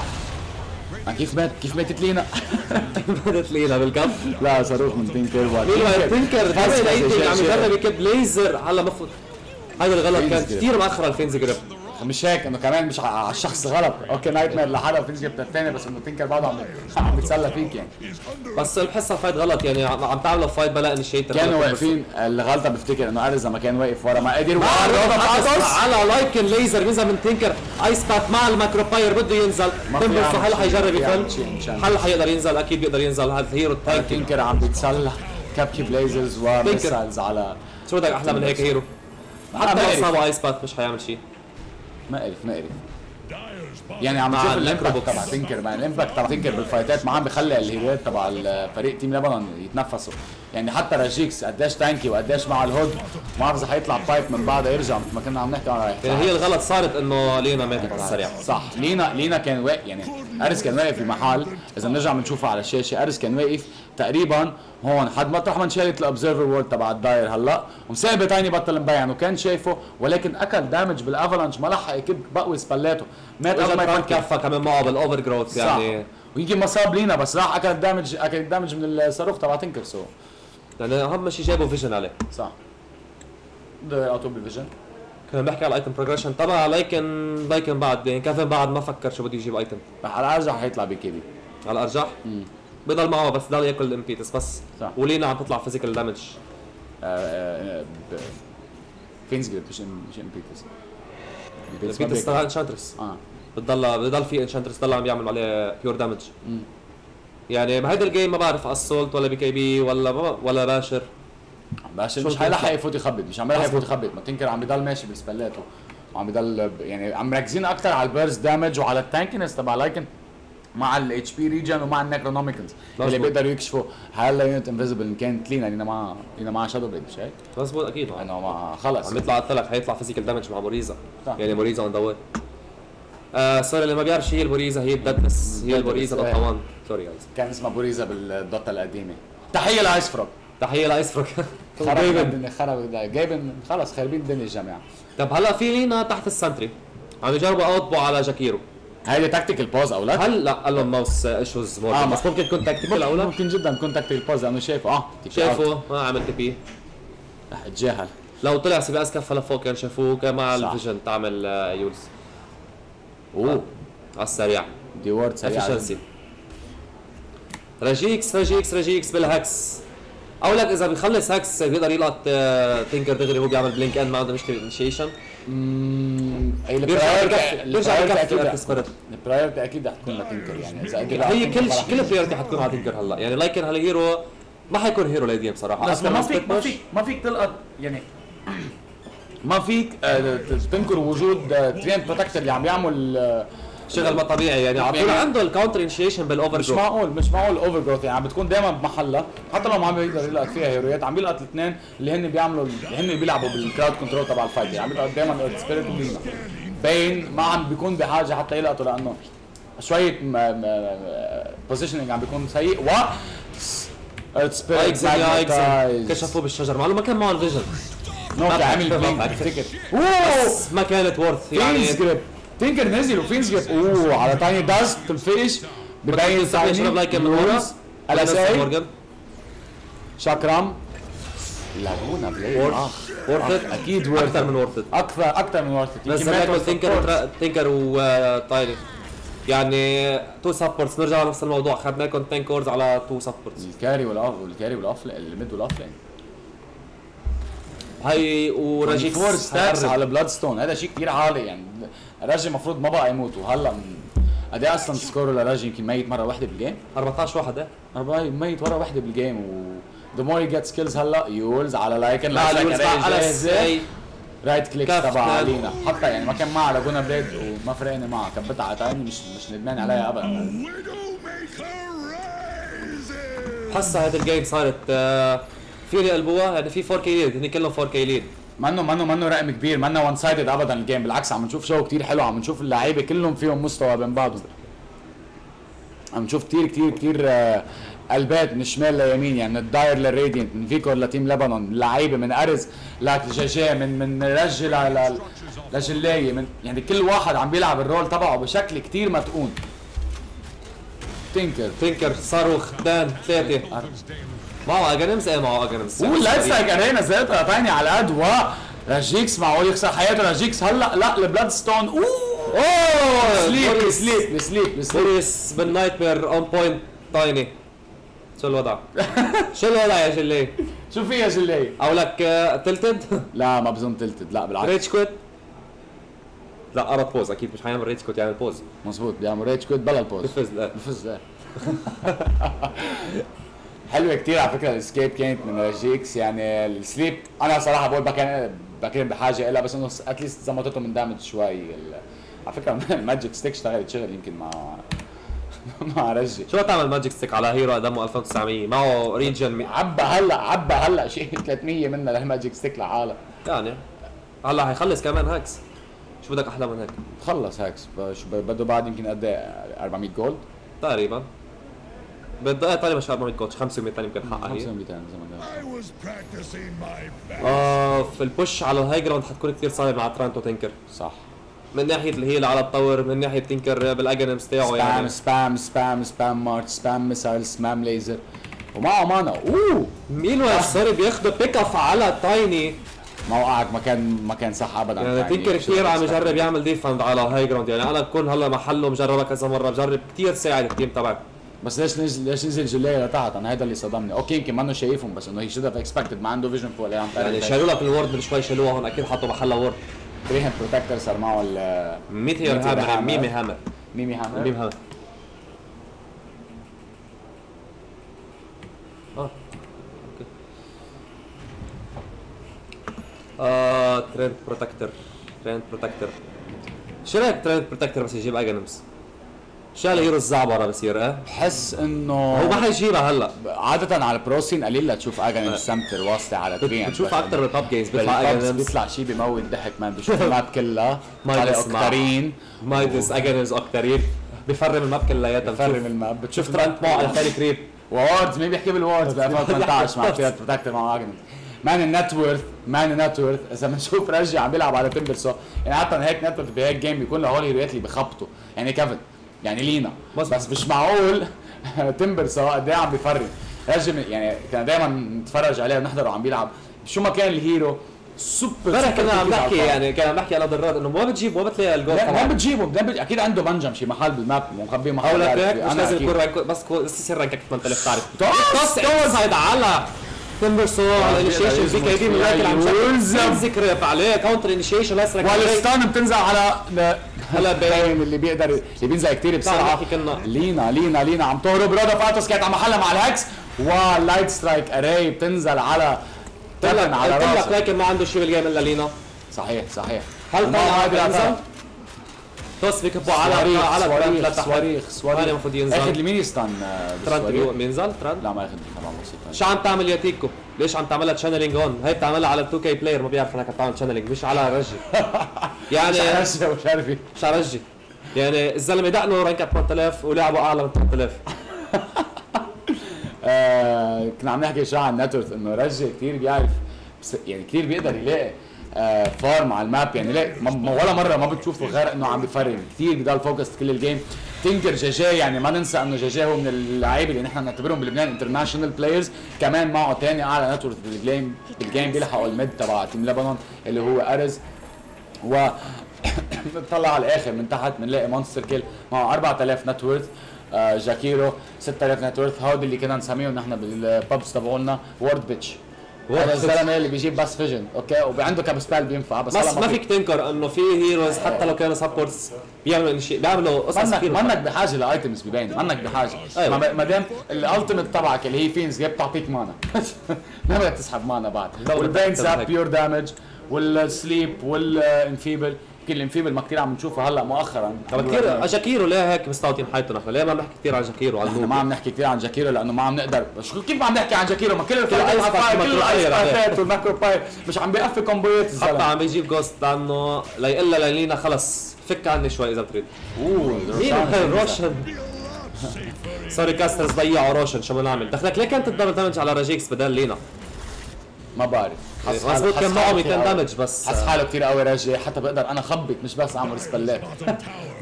كيف مات كيف ماتت Lina؟ بدت Lina؟ بالكف؟ لا صاروخ من Tinker مين Tinker فاز- عم يجرب يكب ليزر هلا مفروض هذا الغلط كان. كثير مأخر ال Fiend's Grip مش هيك إنه كمان مش على الشخص غلط. okay nightmare لحالها و Fiend's Grip الثاني بس إنه Tinker بعده عم عم بيتسلى فيك يعني. بس بحسها fight غلط يعني. عم عم تعملوا fight بلا initiator كانوا واقفين. الغلطة بفتكر إنه ارز لما كان واقف ورا. ما قدر على Lycan laser بينزل من Tinker Ice Path مع ال Macropyre بده ينزل. ما هل شيء، حيجرب ما يفل. هل حيقدر ينزل أكيد بيقدر ينزل. هذا hero ال tank Tinker عم بيتسلى. كابكي ب lasers و missiles على شو بدك؟ أحلى من هيك hero ما حتى لو. صابوا Ice Path مش حيعمل شيء. ما قرف ما قرف. يعني عم نشوف الإمباكت تبع تينكر مع الإمباكت تبع تينكر بالفايتات ما عم بخلي ال hero ات تبع الفريق team لبنان يتنفسوا. يعني حتى راجيكس قديش tanky وقديش مع ال Hood ما بعرف إذا حيطلع Pipe من بعدها يرجع مثل ما كنا عم نحكي عن رايح. يعني هي الغلط صارت إنه Lina ماتت على السريع. صح. Lina Lina كان واقف يعني ارس كان واقف بمحل إذا بنرجع بنشوفها على الشاشة ارس كان واقف. تقريبا هون. حد مطرح ما انشالت الاوبزرفر وورد تبع الداير هلأ. ومسابه تاني بطل مبين وكان شايفه. ولكن أكل دامج بالافالانش ما لحق يكب بقوي سبلاته مات قبل ما يفكر. كفى كمان معه بالاوفر جروث صح. يعني. ويمكن ما صاب لينا بس راح أكل دامج أكل دامج من الصاروخ تبع تنكر سو يعني أهم شيء جابوا فيجن عليه. صح. اوتو بالفيجن كنا بنحكي على الايتم بروجريشن تبع لايكن لايكن بعد يعني كيفن بعد ما فكر شو بده يجيب ايتم على ارجح حيطلع BKB. على الأرجح؟ بضل معه بس ضل ياكل ال Impetus بس. صح. و Lina عم تطلع physical damage Fiend's Grip مش مش Impetus ال Impetus تبع Enchantress آه. بتضل بضل في Enchantress ضل عم يعمل عليه pure damage يعني بهيدا ال game ما بعرف Assault ولا BKB ولا ولا Basher. بس شو مش حيلحق؟ يفوت يخبط مش عم يلحق. يفوت يخبط. ما Tinker عم بيضل ماشي ب spell اته وعم بيضل ب- يعني عم مركزين أكثر على ال burst damage وعلى ال tankiness تبع Lycan مع ال HP regen ومع ال Necronomicons اللي مظبوط. بيقدروا يكشفوا هلا unit invisible إن كانت Lina Lina مع Lina مع Shadow Blade مش هيك؟ مزبوط أكيد. إنه ما خلص. عم يطلع قلت لك حيطلع physical damage مع موريزا. يعني موريزا on the آه sorry اللي ما بيعرف شو هي الموريزا هي ال Daedalus هي Daedalus، Dota 1 sorry guys كان اسمها بوريزا بال Dota القديمة. تحية ل IceFrog تحية ل IceFrog خرب الدنيا خرب جايبن خلص خربين الدنيا الجامعة طب هلا في لينا تحت السنتري. عم يجربوا اوتبو على جاكيرو هيدي تكتيكال بوز أو لا؟ هل لا قال لهم ماوس ايشوز آه، بس ممكن تكون تكتيكال أو لا؟ ممكن جدا تكون تكتيكال بوز لأنه شايفه. آه شافوا ما عمل تي بي رح اتجاهل لو طلع سي بي اس كفى لفوق كان شافوه كان مع. الفيجن تعمل آه، يولز أوه. على السريع. دي وورد سريعة افشنسي رجيكس رجيكس رجيكس بالهكس. أو لك إذا بيخلص هكس بيقدر يلقط آه، تينكر دغري وهو بيعمل بلينك ان ما عنده مشكلة انيشيشن اي بيرجع البرايورتي بكفي- البرايورتي أكيد رح-. البرايورتي تكون لتنكر يعني إذا قدر هي كل كل بريورتي حتكون هلا يعني لايكن هلا هيرو ما حيكون هيرو ليت جيم صراحة بس ما فيك ما. فيك ما فيك تلقط يعني ما فيك آه، تنكر وجود ترين بروتكتور اللي عم يعمل آه، شغل ما طبيعي يعني. على طول عنده ال counter initiation بال over مش معقول مش معقول Overgrowth يعني عم بتكون دائما بمحلها. حتى لو ما عم بيقدر يلقط فيها hero يات عم بيلقط الاثنين اللي هن بيعملوا اللي هن بيلعبوا بال crowd control تبع ال fight يعني عم بيلقط دائما Spirit باين ما عم بيكون بحاجة حتى يلقطوا لأنه شوية positioning عم بيكون سيء. و كشفوه بالشجر؟ معلومة ما كان معه ال vision نوكي عامل ما blink ما كانت وورث يعني. جريب تينكر نزل وفينز جريب أوه على تايني داست الفيش ببين بتعمل شرب لايك من ورا على ساي. مورجان شاكرام لاجونا بلاي. آه. وورث أكيد أكثر worth من. وورث أكثر أكثر من ورث بس قلت تينكر تينكر وتايني يعني تو سبورتس نرجع لنفس الموضوع. اخذنا لكم 10 كورز على تو سبورتس الكاري والاف والكاري والاف الميد والأف لين هي وراجيكس فور ستاكس. على بلاد ستون هذا شيء كثير عالي يعني. راجي المفروض ما بقى يموت وهلا قد إيه أصلا سكوره لراجي يمكن ميت مرة واحدة بالجيم 14 واحد إيه؟ ميت ورا واحدة بالجيم و the more you get skills هلا يولز على لايكن لا اليولز على رايت كليك تبع. علينا. حتى يعني ما كان معها لاجونا بليد وما فرقني معها كبتها على تاني مش مش ندمان عليها ابدا. حاسة هذا ال game صارت فيني قلبوها يعني في 4 k lead هن كلهم 4 k lead منه منه منه رقم كبير. منه one sided ابدا ال game. بالعكس عم نشوف شو كتير حلو. عم نشوف اللعيبة كلهم فيهم مستوى بين بعضهم عم نشوف كتير كتير كتير آه، قلبات من الشمال ليمين يعني من ال Dire لل Radiant من فيكور ل team لبنان. اللعيبه من أرز لجاجا من من رج لجلاية من يعني كل واحد عم بيلعب ال role تبعه بشكل كتير متقون تينكر تينكر صاروخ. اثنين ثلاثة. معه اجنمس إيه معه اجنمس واللايف ستايك ارينا ذاتها تاني على قد و راجيكس معقول يخسر حياته. راجيكس هلا لا البلاد ستون أوه اوه سليب سليب سليب سليب بوريس بالنايت مير اون بوينت تايني شو الوضع؟ شو الوضع يا جلي؟ شو في يا جلي؟ أو لك تلتد؟ لا ما بظن تلتد. لا بالعكس. ريتش كويت؟ لا قرط بوز أكيد مش حيعمل ريتش كويت يعمل بوز مزبوط بيعمل ريتش كود بلا البوز بفز لا. بفز لا. حلوة كتير على فكرة الاسكيب كانت من راجيكس يعني السليب. أنا صراحة بقول بكان بكون بحاجة لها بس إنه اتليست زمطته من دامج شوي. على فكرة الماجيك ستيك اشتغلت شغل يمكن مع مع رجي شو تعمل ماجيك ستيك على هيرو دمه 2900 معه ريجن عبى هلأ عبى هلأ شيء 300 منها للماجيك ستيك لعالم. يعني. هلأ حيخلص كمان Hex. شو بدك أحلى من هيك؟ خلص Hex. بده بعد يمكن قد إيه؟ 400 gold تقريبا. بالدقيقة تقريبا مش 400 كوتش 500 تاني يمكن حقها هي. 500 زمان I was practicing my best. آه في ال push على ال high ground حتكون كثير صعبة مع ترانت وتنكر صح. من ناحية ال heal على ال tower من ناحية تنكر بال Aghanim's تاعه يعني spam spam spam March spam missile spam laser ومعه mana أوه! مين وين sorry بياخذوا pick up على تايني ما وقعك مكان مكان صح ابدا. يعني تنكر كثير عم يجرب يعمل defend على high ground يعني أنا بكون هلا محله مجربها كذا مرة بجرب كثير ساعد ال team تبعي بس ليش نزل ليش نزل جلايه لتحت أنا هذا اللي صدمني. okay يمكن منه شايفهم بس إنه هي should expected ما عنده vision فوق عم يعني شالوا لك ال ward من شوي شالوها هون أكيد حطوا محلها ward. Treant Protector صار معه ال Meteor Hammer. ميمي Hammer. ميمي هامر. ميم هامر. آه أوكي. آه ترند بروتكتور ترند بروتكتور شو رأيك ترند بروتكتور بس يجيب اجنمز شال هيرو الزعبره بصير آه؟ بحس إنه هو ما حيجيبها هلا. عادة على البروسين قليل لتشوف أجن سمتر واصلة على تريهن بتشوف أكثر بالباب جيمز بيطلع اجنمز بيطلع شيء بموت ضحك مان بشوف الماب كلها. ما على يسمع. أوكتارين. مايدس اجنمز اكترين بفرم الماب كلياتها بفرم الماب. بتشوف شوف ترند معه على ثاني كريب؟ ووردز مين بيحكي بالوردز ب 2018 مع تريد بروتكتور مع أجنس. مان النت وورث مان النت وورث إذا بنشوف رجي عم بيلعب على تمبرسو يعني حتى هيك نت وورث بهيك جيم بيكون لهول اللي بخبطوا يعني كيفن يعني لينا. بس- بس مش معقول. تمبرسو قد إيه عم بيفرق رجي من- يعني كنا دائما نتفرج عليه ونحضره عم بيلعب. شو ما كان الهيرو سوبر امبارح سوبر كنا عم نحكي. يعني كنا عم نحكي على ضرات إنه ما بتجيب ما بتلاقي الجول لا ما. بتجيبه. ما بتجيب- أكيد عنده منجم شي محل بالماب ومخبيه محل. أو لا بس كو- بس يصير رانكك 8000 تعرف توس! هيدا على. تمبرسو على انيشيشن بي كي بي من هيك عم يلزم. ذكر عليه كاونتر انيشيشن هسه والستان بتنزل على هلا باين. اللي بيقدر اللي بينزل كثير بسرعة. لينا لينا لينا عم تهرب رودا فاتوس كانت عم محلها مع الهكس واللايت سترايك اري بتنزل على تفن على راسه لكن ما عنده شيء بالجيم الا لينا صحيح صحيح هل طلع قادر. توس بيكبوا على صواريخ على صواريخ لتحت صواريخ صواريخ المفروض اخذ ينزل. لمين يستان آه، ترند بينزل ترند لا ما اخذ طبعا بسيطة شو عم تعمل يا تيكو؟ ليش عم تعملها تشانلينج هون؟ هي بتعملها على 2 كي بلاير ما بيعرف إنك عم تعمل تشانلينج مش على رجي يعني مش مش عارف مش على رجي يعني الزلمة دقنه rank 8000 ولعبه أعلى من 8000 آه كنا عم نحكي شو عن net worth إنه رجي كثير بيعرف يعني كثير بيقدر يلاقي. آه farm على ال map. يعني لا ولا مرة ما بتشوفه غير إنه عم بيفرم كثير بضل focus كل ال game تنكر جاجا يعني ما ننسى إنه جاجا هو من اللعيبة اللي نحن بنعتبرهم بلبنان international players كمان معه ثاني أعلى net worth بال game بال game بيلحقوا ال mid تبع team لبنان اللي هو ارز و بنطلع على الآخر من تحت بنلاقي مونستر كيل معه 4000 نت وورث جاكيرو 6000 نت وورث هودي اللي كنا نسميهم نحن بالبابس تبعولنا. وورد بيتش هذا الزلمة اللي بيجيب بس فيجن أوكي؟ وعنده كاب سبال بينفع بس بس ما فيك تنكر إنه في هيروز حتى لو كانوا سبورتس بيعملوا شيء بيعملوا قصص كثير منك بحاجة لايتمز ببين منك بحاجة. أيوة. ما- دام الالتيميت تبعك اللي هي فينز جيب تعطيك مانا. ما بدك تسحب مانا بعد. والبين ساب. بيور دامج والسليب والانفيبل كل الانفيبل ما كثير عم نشوفه هلأ مؤخرا. طب كثير جاكيرو ليه هيك مستوطين حياتنا؟ نحن ليه ما بنحكي كثير عن جاكيرو النوب ما عم نحكي كثير عن جاكيرو لأنه ما عم نقدر شو كيف ما عم نحكي عن جاكيرو؟ ما كل الفايت والماكرو باير مش عم بيقفي كومبويات حتى عم بيجيب جوست لأنه ليقول لها لينا خلص فك عني شوي إذا بتريد أوه مين؟ روشن. سوري كاسترز ضيعوا روشن شو بدنا نعمل؟ دخلك ليه كانت تدبل دامج على راجيكس بدل لينا؟ ما بعرف. مزبوط كان معه حاله 200 كتير قوي. دامج بس حس حاله كثير قوي رجلي حتى بقدر أنا خبط مش بس أعمل سبلات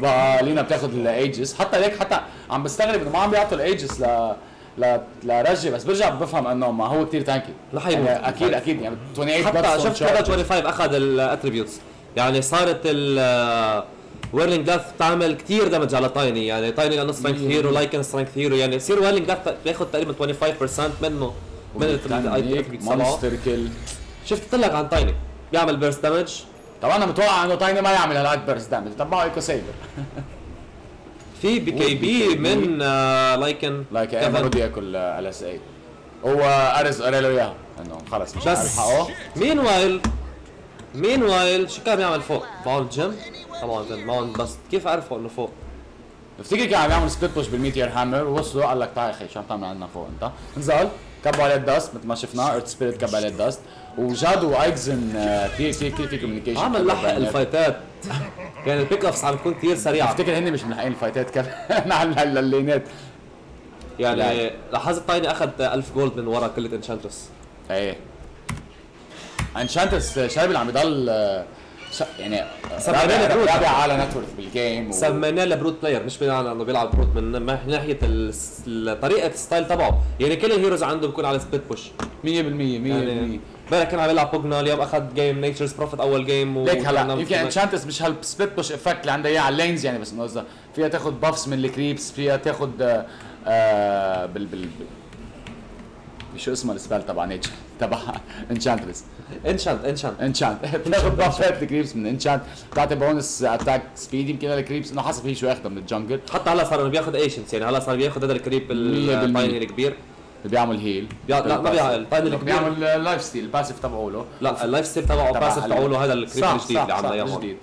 بقى لينا بتاخذ الايجز حتى هيك حتى عم بستغرب إنه ما عم بيعطوا الايجز ل ل لرجي بس برجع بفهم إنه ما هو كثير تانكي رح يموت. يعني أكيد أكيد يعني 28 حتى شفت. هذا 25 أخذ الاتريبيوتس يعني صارت ال ويرلينج داث بتعمل كثير دمج على تايني يعني تايني لأنه سترينث هيرو لايكن سترينث هيرو يعني يصير ويرلينج داث بياخذ تقريبا 25% منه من الاتريبيوتس مونستر كيل شفت لك عن تايني بيعمل بيرست دمج طبعا أنا متوقع إنه تايني ما يعمل هالقد بيرست دامج تبعه ايكو سيفر في بي كي بي. من آه، لايكن لايك أنا. بدي أكل ال اس اي هو أرز قال له إياها. إنه خلص مش عارف بس مين وايل مين وايل شو كان بيعمل فوق؟ معهم جيم؟ طبعا معهم بس كيف عرفوا إنه فوق؟ بفتكر كان عم يعمل سبليت بوش بالميتير هامر ووصلوا قال لك تعال يا أخي شو عم تعمل عندنا فوق أنت؟ نزل كبوا عليه الدست مثل ما شفنا ايرث سبيريت عليه الدست وجاد وأيكزن كثير كثير كثير في كوميونيكيشن عمل لحق الفايتات. يعني البيك ابس عم تكون كثير سريعه بفتكر هن مش ملحقين الفايتات كمان على اللينات. يعني لاحظت تايني أخذ 1000 جولد من ورا كلة انشانترس إيه. انشانتس شايب اللي عم يضل آه، يعني رابع على نتورك بالجيم و... سميناه لبروت بلاير مش بمعنى إنه بيلعب بروت من ناحية طريقة الستايل تبعه. يعني كل الهيروز عنده بيكون على سبليت بوش 100% 100% 100% يعني امبارح كان عم يلعب بوجنا اليوم أخذ جيم نيتشرز بروفيت أول جيم و ليك هلا يمكن انشانتس مش هالسبليت بوش افكت اللي عندها إياه على اللينز يعني بس إنه فيها تاخذ بافس من الكريبس فيها تاخذ آه آه بال بال بال- شو اسمه السبال تبع نيتشر تبع انشانترس انشانت انشانت انشانت بتاخذ بافات الكريبس من انشانت بتعطي بونس اتاك سبيد يمكن للكريبس إنه حسب هي شو ياخذها من الجنجل. حتى هلا صار إنه بياخذ ايشنس يعني هلا صار بياخذ هذا الكريب. التايني الكبير. اللي بيعمل هيل بيع- لا، ما بيعمل. التايني الكبير. بيعمل لايف ستيل الباسيف تبعه له. لا اللايف ستيل تبعه تبع باسف ال- تبعه له هذا الكريب. الجديد اللي عمله صح، اياه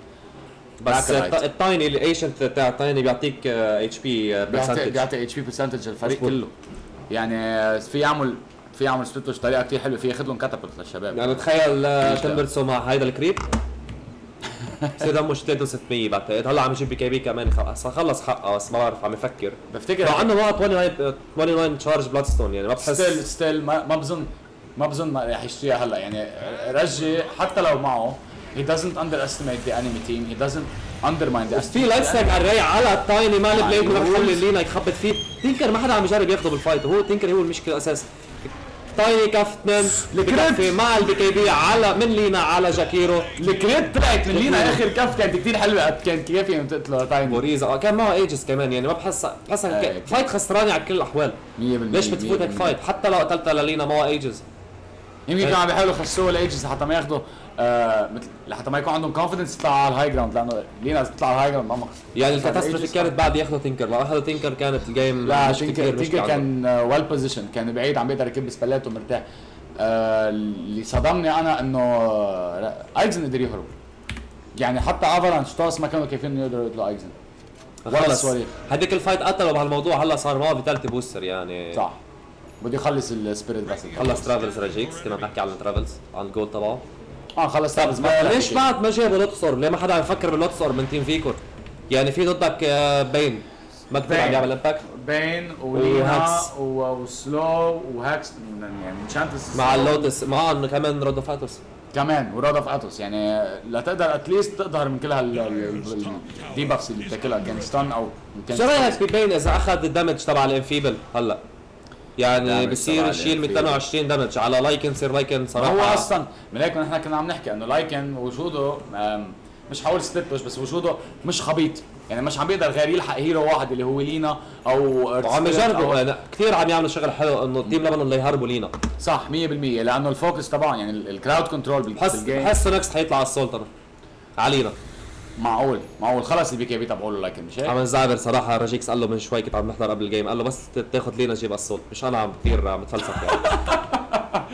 بس. التايني الايشنت تاع التايني بيعطيك اتش بي بيعطي برسنتج بيعطي اتش بي برسنتج للفريق مظبوط. كله. يعني في يعمل في يعمل سبليت بوش بطريقه كثير حلوة في ياخذ لهم كاتابلت للشباب. يعني تخيل آه، تمبرسو مع هيدا الكريب بصير دمه 3600 بعتقد هلأ عم يجيب بي كي بي كمان خلص حقه بس ما بعرف عم يفكر. بفتكر عنده وقت 29 29 تشارج بلاد ستون يعني ما ستيل بحس ستيل ما, ما بظن ما بظن ما رح يشتريها هلأ. يعني رجي حتى لو معه he doesn't underestimate the enemy team. He doesn't undermine the في لايت ستاك على الراي على التايني ما يقول. بخلي لينا يخبط فيه. تينكر ما حدا عم يجرب ياخده بالفايت وهو تينكر هو المشكلة الاساس تايني كف اثنين الكريت. بكفي مع البي كي بي على من لينا على جاكيرو. الكريت طلعت من لينا آخر كف كانت كثير حلوة كانت كافيه انه تقتله تايم 100% بوريزا آه، كان معه ايجز كمان يعني ما بحس بحس آه، فايت خسرانة على كل الأحوال. ليش بتفوت هيك فايت حتى لو قتلتها للينا معه ايجز يمكن كانوا عم بيحاولوا يخسروه الايجز لحتى ما ياخذوا آه مثل لحتى ما يكون عندهم كونفدنس يطلعوا على الهاي جراوند لأنه لينا تطلع على الهاي جراوند ما مقص يعني الكاتاستروفي الإيجز كانت بعد ياخذوا تينكر لو أخذوا تينكر كانت الجيم لا تينكر تينكر. كان ويل بوزيشن كان بعيد عم بيقدر يكب سبلاته مرتاح آه اللي صدمني أنا إنه آه، ايكزن قدر يهرب. يعني حتى افالانش توس ما كانوا كيفين يقدروا يقتلوا ايكزن ولا خلص. هذيك الفايت قتلوا بهالموضوع هلأ صار معه فيتالتي بوستر يعني. صح. بده يخلص السبيريت بس. خلص ترافلز رجيكس كنا بنحكي عن ترافلز عن الجول تبعه. آه خلص تابز ما ليش بعد ما جابوا لوتسور؟ ليه ما حدا عم يفكر باللوتسور من تيم فيكور يعني في ضدك آه، بين. ما كثير عم بين. يعمل امباكت بين وهاكس. ولينا و- وسلو وهاكس. يعني شانتس مع اللوتس معهم كمان رودو فاتوس كمان ورود أوف أتوس. يعني لتقدر اتليست تقدر من كل هالديبافس اللي بتاكلها كان ستان أو شو رأيك ببين إذا أخذ الدمج تبع الإنفيبل هلأ؟ يعني بصير يشيل الانفيبل. 220 دمج على لايكن يصير لايكن صراحة. هو أصلا من هيك نحن كنا عم نحكي إنه لايكن وجوده مش حاول سبليت بوش بس وجوده مش خبيط. يعني مش عم بيقدر غير يلحق هيرو واحد اللي هو لينا أو وعم يجربوا كثير عم يعملوا شغل حلو إنه تيم لبنان اللي يهربوا لينا. صح 100% لأنه الفوكس تبعهم يعني الكراود كنترول بحس بحس نكست حيطلع على السولتر علينا معقول معقول. خلص البي كي بي تبعوا له لايكن مش هيك؟ عم زعبر صراحة رجيكس قال له من شوي كنت عم نحضر قبل الجيم قال له بس تاخذ لينا جيب السولت مش أنا عم كثير عم بتفلسف يعني.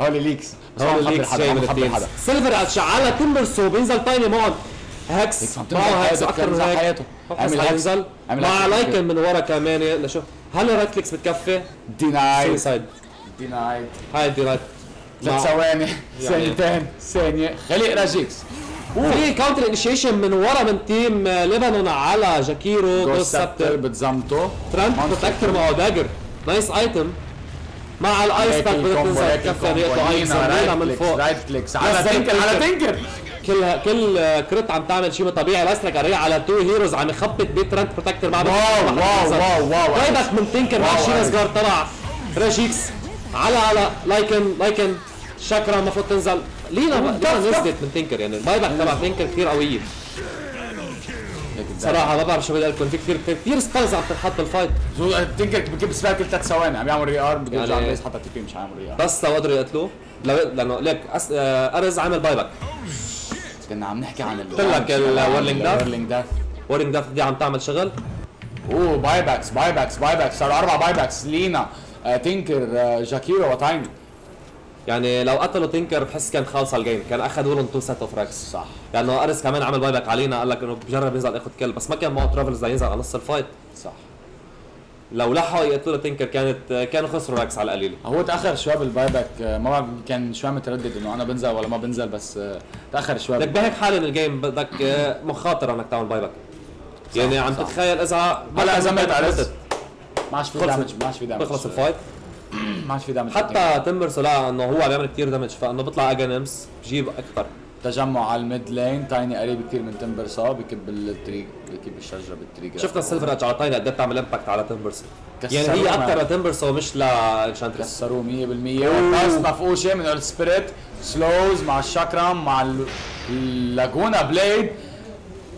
هولي ليكس. بس ما هول بخبر الليكس حدا، جاي من حدا. سيلفر على تمبرسو بينزل تايني هاكس عم معه حياته، أكثر من هيك. حياته. عمل عمل مع. لايكن من ورا كمان. لشوف هل رايت كليكس بتكفي؟ دينايد سويسايد دينايد هاي دي رايت ثلاث ثواني. ثانيتين. ثانية. خلق راجيكس في كاونتر انيشيشن من ورا من تيم لبنان على جاكيرو جوست جوست سبتر بتزمته. ترند بروتكتور معه داجر نايس ايتم مع الايس باك بدها تنزل تكفي ريقته ايس من فوق. رايت كليكس على تنكر على تنكر. كل كل كريت عم تعمل شيء طبيعي. لاسترك على على تو هيروز عم يخبط بترند بروتكتور مع واو واو واو واو. بايبك من تنكر مع. صغار طلع. ريجيكس على على لايكن لايكن شاكرا المفروض تنزل. لينا كف. نزلت من تنكر يعني؟ البايبك تبع تنكر كثير قويه صراحة ما بعرف شو بدي أقول في كثير كثير spells عم تنحط بال fight شو Tinker بجيب كل ثلاث ثواني. عم يعمل rearm بده يرجع يعني- حتى TP مش عامل rearm بس لو قدروا يقتلوه. لو لأنه ليك أس... آه، أرز عمل buyback كنا عم نحكي عن قلت لك ال Whirling Death. ال Whirling Death Whirling Death دي عم تعمل شغل. أوه buybacks buybacks buybacks صاروا أربع buybacks Lina آه Tinker آه Jakiro و Tiny يعني لو قتلوا Tinker بحس كان خالصه ال game. كان أخذوا لهم two set of rax صح. لأنه ارس كمان عمل buyback علينا قال لك إنه بجرب ينزل ياخذ كل بس ما كان معه travels لينزل على نص ال fight صح. لو لحقوا يقتلوا Tinker كانت كانوا خسروا rax على القليله هو تأخر شوي بال buyback آه، ما بعرف كان شوي متردد إنه أنا بنزل ولا ما بنزل بس آه، تأخر شوي لك بهيك حال ال game بدك آه، مخاطرة إنك تعمل buyback يعني عم صح. تتخيل إذا هلا اذا ارس ماتت، ما عادش في. damage ما عادش في damage بيخلص ال fight ما عادش في دامج حتى تمبرسو لا إنه هو عم يعمل كثير دمج فإنه بيطلع اجانمس بجيب أكثر تجمع على الميد لين تايني قريب كثير من تمبر صاب بكب التريق بكب الشجره بالتريق شفنا السيلفر على تايني قد إيه بتعمل امباكت على تمبرسو يعني هي. أكثر لتمبرسو مش لانشانترس كسروه 100% والناس مفقوشه من السبيريت سلوز مع الشاكرام مع ال- اللاجونا بليد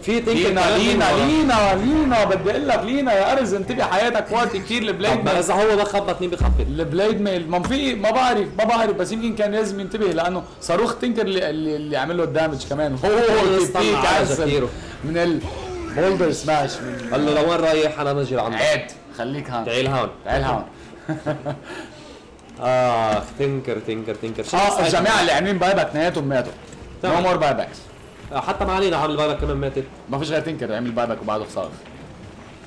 في لينا لينا. لينا لينا. بدي أقول لك لينا يا ارز انتبه حياتك وقت كثير البليد طب إذا هو ما خبط مين بخبط؟ البليد ميل ما في ما بعرف ما بعرف بس يمكن كان لازم ينتبه لأنه صاروخ تنكر اللي اللي, اللي عمل له الدامج كمان. هو على كانسل. من ال Boulder Smash من قال له لوين رايح؟ أنا نجي لعندك. عيد. خليك هون. تعال هون. تعال هون. آخ Tinker Tinker Tinker آه؟ الجماعه اللي عاملين buy back نهايتهم ماتوا. no. more buybacks حتى ما Lina عامل buyback كمان ماتت. ما فيش غير Tinker عمل buyback وبعده خسارة.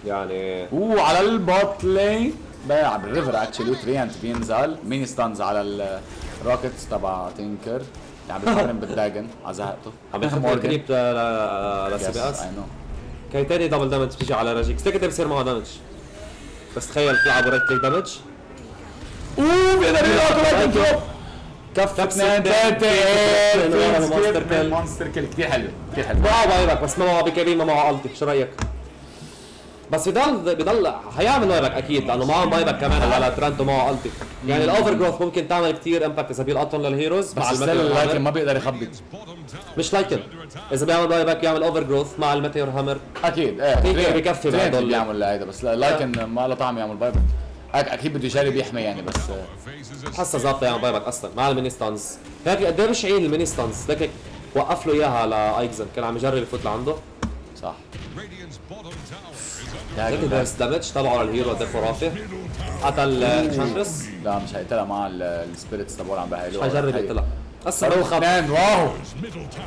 يعني وعلى ال bot lane بايع بال river actually و Treant بينزل mini stuns على ال rockets تبع Tinker. عم بيتمرن بالداجن على زهقته. عم يخبر كريب اس؟ اي نو كان تاني دبل دامج بتيجي على راجيك تفتكر بصير معه دامج بس تخيل تلعبوا رايت كليك دامج أوه بيقدر يلقط رايت دروب كف كف اثنين ستة. ثلاثة مونستر كيل. مونستر كيل. كثير حلو. كثير حلو. معه بايبك بس ما معه بكريم ما معه التي شو رأيك؟ بس بضل بضل حيعمل بايبك أكيد لأنه معه بايبك كمان. على ترنت ومعه التي يعني ال Overgrowth ممكن تعمل كثير impact إذا بيلقطهم لل heroes مع still لكن ما بيقدر يخبط مش Lycan. إذا بيعمل buyback يعمل Overgrowth مع ال Meteor Hammer أكيد. إيه بكفي بهدول. بيعمل هيدا بس لا- لكن ما له طعم يعمل buyback هيك أكيد بده يجرب يحمي يعني بس آه، حاسة ظابطه يعمل buyback أصلا مع ال mini stuns هيك قد إيه بشعين ال mini stuns لك وقف له إياها لايكزن كان عم يجرب يفوت لعنده. صح. لا بس دامج تبعه للهيرو قد خرافي قتل شانترس لا مش هيقتلها مع السبيريتس تبعول عم بهيلو حيجرب يقتلها. أصلا اثنين واو.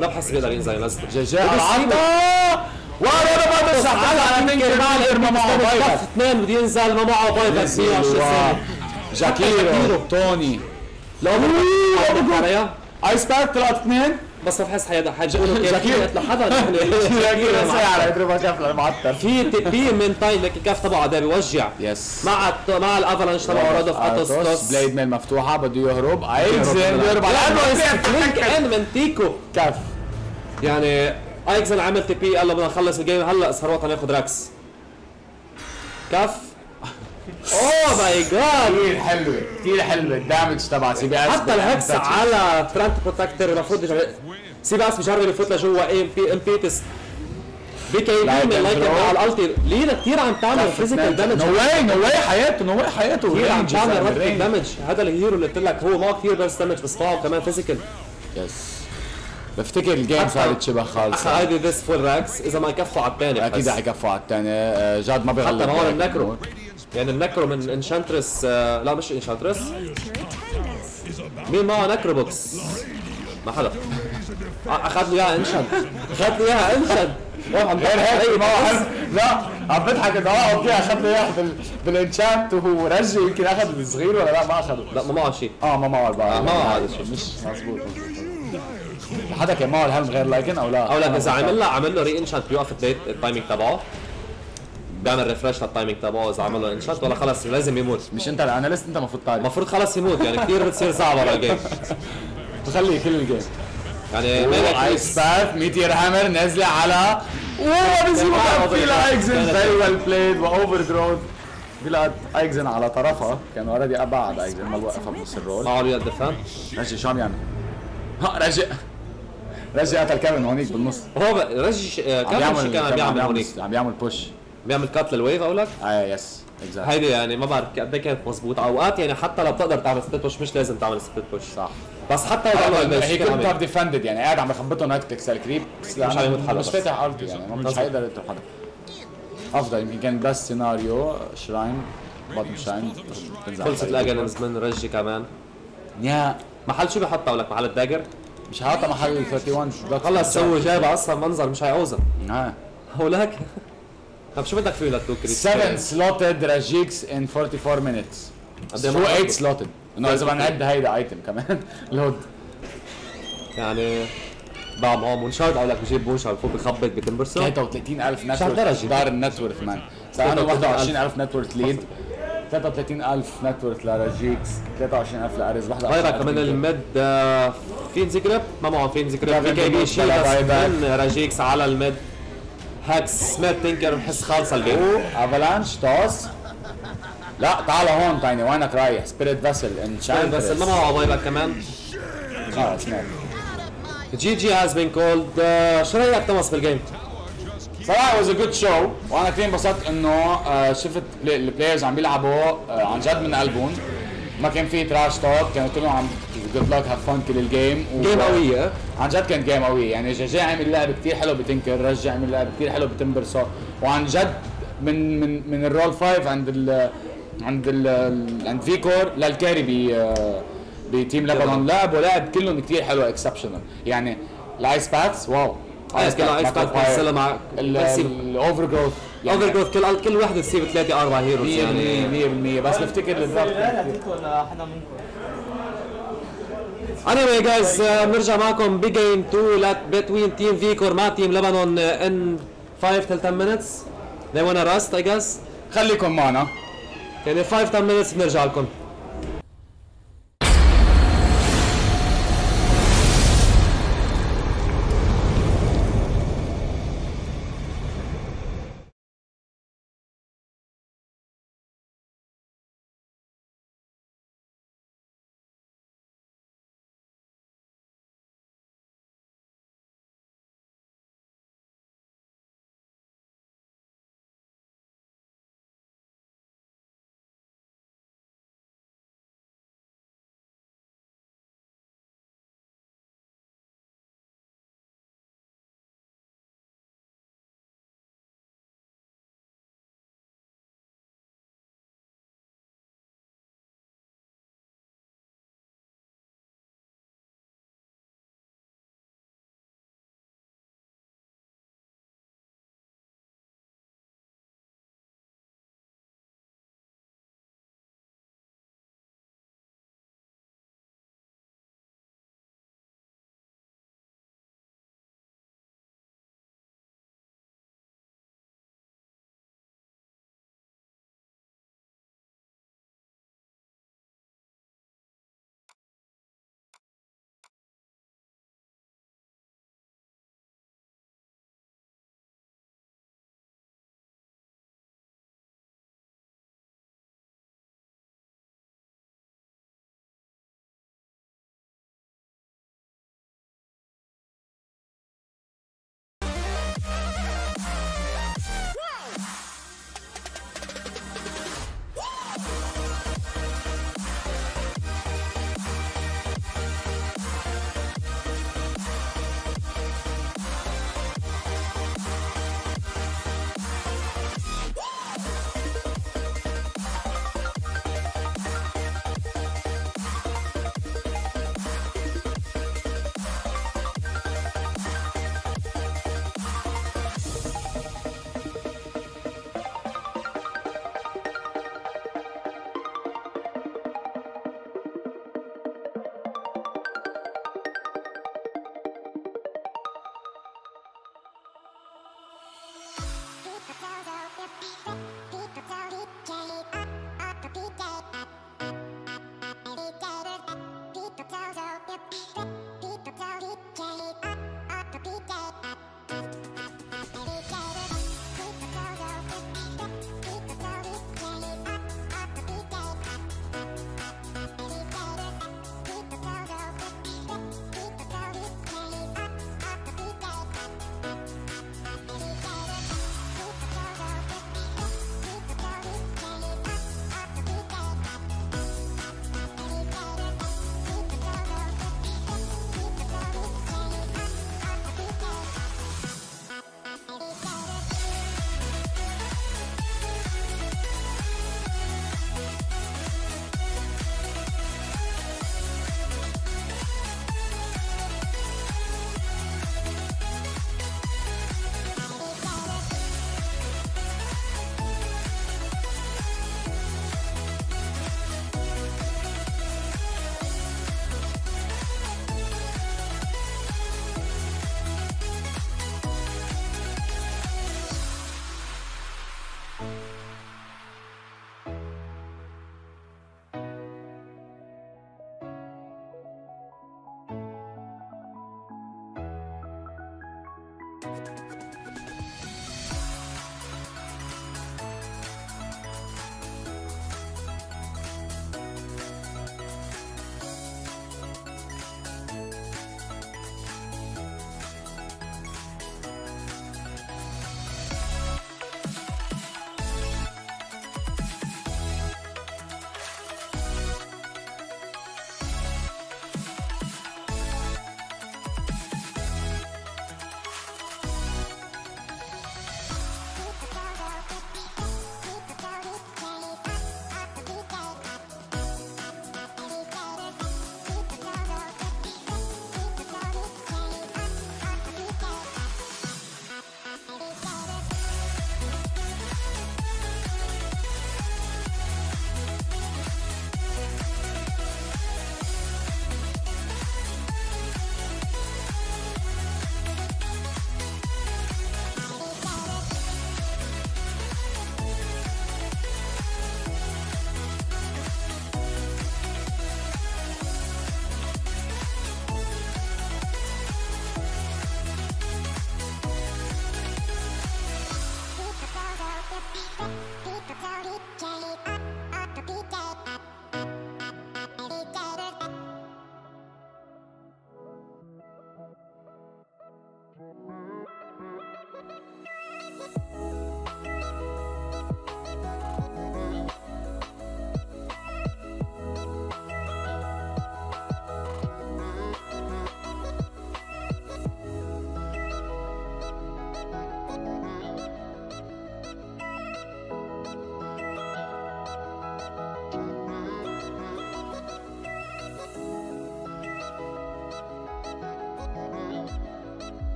لا بحس بيقدر ينزل ينزل جي جي على العرضة واو أنا بعد الشحات على تنكر مع الارما معه باي باك كف اثنين بده ينزل ما معه باي باك 120 ثانية جاكيرو. توني لو آيس باك طلعت اثنين. حيدا حيقولوا كيف جاكيرو. يقتلوا حدا جاكيرو ساعة يضربها كف المعتر في تبي من تايم لك الكف تبعه ده بيوجع. يس مع مع الافالانش تبعه رود اوف اتوس توس بليد ميل مفتوحة بده يهرب. ايكزن يهرب على ان من تيكو. كف. يعني ايكزن عمل تي بي قال له بدنا نخلص الجيم هلأ ثروت ناخذ راكس كف. اوه ماي جاد كثير حلوة كثير حلوة الدامج تبع سي بي اس حتى الهكس على ترانت بروتكتور المفروض سي بي اس بيجرب يفوت لجوا ام بي ام بيتس بي كي بي لايك من لايك الثرو. على الألتي. لينا كثير عم تعمل فيزيكال دامج نو واي نو واي حياته نو واي حياته. كثير عم تعمل. دامج هذا الهيرو اللي قلت لك هو ما كثير بس دامج بس معه كمان فيزيكال يس بفتكر الجيم صارت شبه خالصة. هيدي ذس فول راكس إذا ما يكفوا على الثاني أكيد رح يكفوا على الثاني آه، جاد ما بيغلب حتى هون هيك. يعني النكرو من انشانترس آه لا مش انشانترس مين معه نكرو بوكس ما حدا. آه، اخذ له إياها انشد اخذ له إياها انشد روح عم غير هيك ما. لا عم بضحك. انه آه أوكي اخذ له اياه بال- بالانشانت وهو رجي يمكن أخذ الصغير ولا لا؟ ما أخذه. لا ما معه شيء. آه ما معه البعض آه، ما معه هذا الشيء. مش مزبوط حدا كان معه الهلم غير لايكن أو لا؟ أو لا إذا عمل له عمل له ري انشانت بيوقف التايمينج تبعه. بيعمل ريفرش للتايمينج تبعه إذا عمل له انشانت ولا خلص لازم يموت. مش أنت الاناليست أنت المفروض تعرف. المفروض خلص يموت يعني كثير بتصير صعبة على الجيم بخليه كل الجيم يعني مالك ايس باث ميتير هامر نازلة على أوه بيزيبها في لايكزن فيري ويل بلايد واوفر جروث بيلقى ايكزن على طرفها. كان اوريدي ابعد ايكزن ما وقفها بنص الرول معه ريال ديفان رجي شو عم يعمل؟ ها رجي رجي قتل كيفن هونيك بالنص. هو رجي آه، كان شي كان عم يعمل هونيك؟ عم يعمل بوش بيعمل كات للويف أقول لك؟ آه يس اكزاكت هيدي يعني ما بعرف قد إيه كانت مضبوطه أوقات يعني حتى لو بتقدر تعمل سبليت بوش مش لازم تعمل سبليت بوش صح. بس حتى إذا عمل هي شي كان كنت عمل ديفندد يعني قاعد عم يخبطهم هكتكس الكريب. بس مش حيموت حدا مش بس. فاتح ارضي يعني مش. حيقدر يقتل حدا أفضل يمكن كان بس سيناريو شراين بطن شراين خلصت الاجنز من رجي كمان. يا. محل شو بحطها لك محل الداجر. مش حاطه محل ال 31 بلوك خلص سووا جايب أصلا منظر مش هيعوزها. آه. ولك طب شو بدك فيه لتوكري 7 slotted راجيكس in 44 minutes. قد شو مرة 8 حطوا؟ slotted. انه اذا بنعد هيدا ايتم كمان. لود يعني بقى معه مونشارد قال لك بجيب مونشارد فوق بخبط بتمبرسون. 33000 نت شو هالدرجة؟ دار النت ورث مان صار عنده 21000 نت ورث ليد 33000 نت ورث لراجيكس 23000 لارز بايبا كمان الميد آه، في انزجرب ما معه في انزجرب في كي بي شيء بس. من راجيكس على الميد هاكس سميث تنكر بحس خالصه الجيم افالانش توس لا تعال هون تايني وينك رايح؟ سبيريت فاسل انشانت بس ما معه بايباك كمان. آه سمعت جي جي هاز بين كولد شو رأيك توماس بالجيم؟ صراحة واز ا جود شو وأنا كثير انبسطت إنه آه، شفت بلاي- البلايرز عم بيلعبوا آه، عن جد من قلبهم ما كان في تراش توك كانوا كلهم عم جود لك هاف فن كل الجيم و- جيم قوية. عن جد كانت جيم قوية. يعني جاجي عمل لعب كثير حلو بتنكر رجع عمل لعب كثير حلو بتمبرسو وعن جد من من من الرول فايف عند ال عند ال عند فيكور للكاري ب بتيم لبنان لعب كلهم كثير حلو اكسبشنال يعني الايس باثs واو. ايس كل ايس باك بتنزلها مع الاوفر جروث overgrowth كل كل وحده تصيب ثلاثة أربع heroes يعني. 100% بس بفتكر ال draft ولا حدا منكم. Anyway guys بنرجع معكم ب game 2 later between team فيكور مع team لبنان in 5 till 10 minutes. They wanna rest I guess. خليكم معنا. يعني 5 10 minutes بنرجع لكم.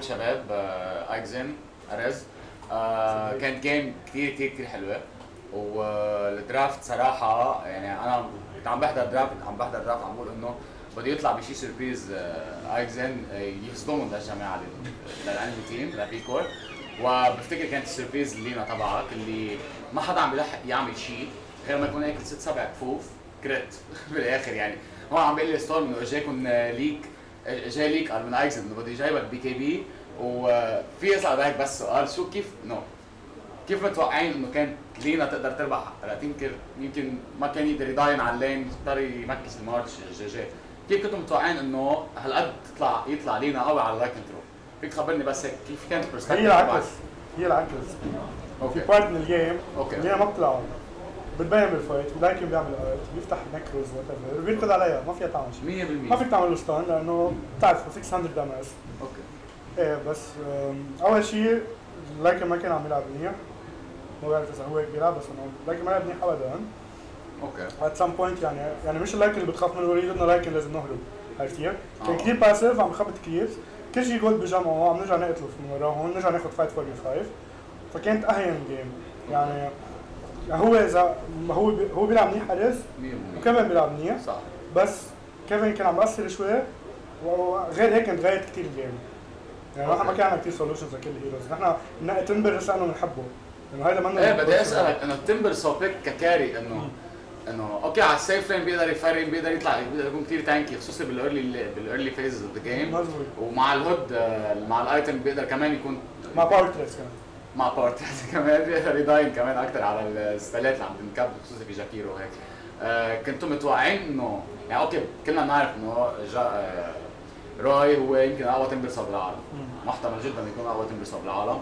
مبروك شباب آه، ايكزن أرز آه، كانت جيم كثير كثير كثير حلوة. والدرافت صراحة يعني أنا كنت عم بحضر درافت عم بحضر درافت عم بقول إنه بده يطلع بشي سربريز آه، ايكزن آه، يصدمهم للجماعه لل- للانمي تيم لبيكور وبفتكر كانت السربريز لينا تبعك اللي ما حدا عم بيلحق يعمل شيء غير ما يكون اكل ست سبع كفوف كريت بالآخر يعني. هو عم بيقول لي ستورم إنه اجاكم ليك جاي ليك قال من انه بده يجايبك بي كي بي. وفي اسال هيك بس سؤال شو كيف؟ نو كيف متوقعين إنه كانت لينا تقدر تربح تنكر يمكن ما كان يقدر يضاين على اللين اضطر يمكس المارش. جي كيف كنتوا متوقعين إنه هالقد تطلع يطلع لينا قوي على اللايك كنترول فيك تخبرني بس هيك كيف كانت هي العكس. هي العكس. أوكي. في بارت من الجيم أوكي. اللي ما بطلع بتبين بالفايت لايكن بيعمل ارت بيفتح نكروز وات بيركض عليها ما فيها تعمل شيء. 100% ما فيك تعمل له ستان لأنه بتعرف 600 دمج أوكي. إيه بس أول شيء لايكن ما كان عم يلعب منيح ما بعرف إذا هو هيك بيلعب بس إنه لايكن ما لعب منيح ابدا. أوكي. ات سام بوينت يعني يعني مش اللايكن اللي بتخاف منه يريد إنه لايكن لازم نهرب عرفت كيف؟ كان آه. كثير باسيف عم يخبط كريبس كل شيء جولد بجمعه عم نرجع نقتله من وراهم نرجع ناخذ فايت 45 فكانت أهين جيم يعني هو إذا هو هو بيلعب منيح حارس 100% وكيفن بيلعب منيح. صح. بس كيفن كان عم يأثر شوي. وغير هيك تغيرت كثير الجيم يعني نحن ما كان عندنا كثير سولوشنز لكل الهيروز نحن بننقي تنبر بس لأنه بنحبه لأنه هيدا منه إيه بدي أسألك إنه التمبر سوبيك ككاري انه إنه أوكي على السيف لين بيقدر يفرم بيقدر يطلع بيقدر يكون كثير تانكي خصوصا بالايرلي بالايرلي فيز اوف ذا جيم ومع الهود آه، مع الايتم بيقدر كمان يكون مع باور تريس كمان. مع باور كمان بيقدر يضاين كمان أكثر على السبلات اللي عم تنكب خصوصا في جاكيرو وهيك آه كنتوا متوقعين إنه يعني أوكي كلنا بنعرف إنه جا آه روي هو يمكن أقوى تمبر صوب بالعالم. محتمل جدا يكون أقوى تمبر صوب بالعالم.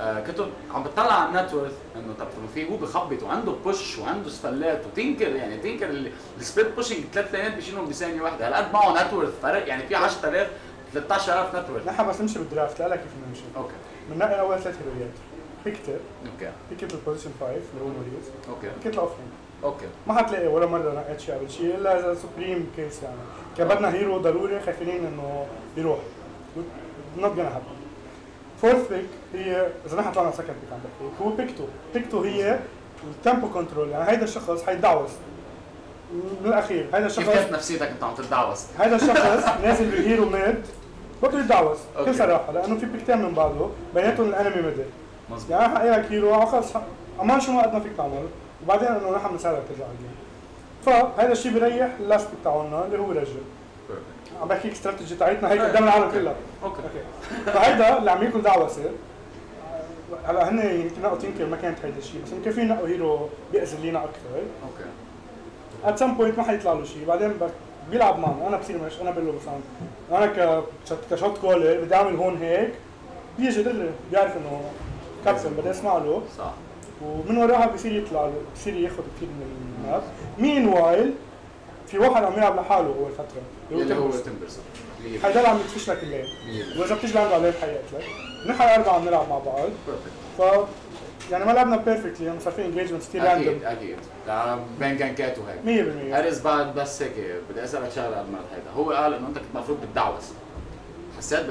آه كنتوا عم بتطلع على النت إنه طب في هو بخبط وعنده بوش وعنده سفلات وتنكر يعني تنكر السبيد بوشنج ثلاث لينات بيشيلهم بثانية واحدة. هالقد معه نت وورث فرق؟ يعني في 10000 13000 نت وورث نحن بس نمشي بالدرافت لا لا كيف نمشي؟ أوكي. بننقي أول ثلاث هيرويات بيكتر أوكي بيكت البوزيشن 5 اللي هو موريوس أوكي بيكت الاوفلين أوكي ما حتلاقي ولا مرة نقيت شيء قبل شيء إلا إذا سوبريم كيس يعني. كان بدنا هيرو ضروري خايفين إنه يروح. نوت جونا هابن فورث بيك هي إذا نحن طلعنا سكند بيك عم بحكي. هو بيكتو بيكتو هي التيمبو كنترول يعني هيدا الشخص حيدعوس من الأخير هيدا كيف الشخص كانت نفسيتك أنت عم تتدعوس؟ هذا الشخص نازل بالهيرو ميد بده يتدعوس أوكي. بكل صراحة لأنه في بيكتين من بعضه بيناتهم الأنمي ميدل مظبوط. يعني حقي لك هيرو على خلص. أمان شو ما قد ما فيك تعمل. وبعدين إنه نحن بنساعدك ترجع على الجيم. فهذا الشيء بيريح اللاست تاعنا اللي هو رجل. عم بحكيك استراتيجي تاعتنا هيك قدام العالم كلها. أوكي أوكي فهيدا اللي عم يكون دعوسه هلا هن يمكن نقوا تنكر ما كانت هيدا الشيء بس يمكن في نقوا hero بيأذي لينا أكثر. okay at some point ما حيطلع له شيء بعدين بيلعب معنا. أنا بصير مش أنا بقول له مثلا أنا ك shot caller بدي أعمل هون هيك. بيجي دغري بيعرف إنه كابتن بدي أسمع له. صح. ومن وراها بصير يطلع له بصير ياخذ كثير من ال map meanwhile في واحد عم يلعب لحاله اول فتره اللي هو. تمبرز حيضل عم يدفش لك ال lane. وإذا بتيجي لعنده عليه حيقتلك نحن الاربعه عم نلعب مع بعض. ف يعني ما لعبنا perfectly يعني صار في engagement كثير أكيد random أكيد. آه، بين gank ات وهيك 100% harass بعد بس هيك. بدي أسألك شغلة قبل ما هيدا. هو قال إنه أنت كنت المفروض بتدعوس. حسيت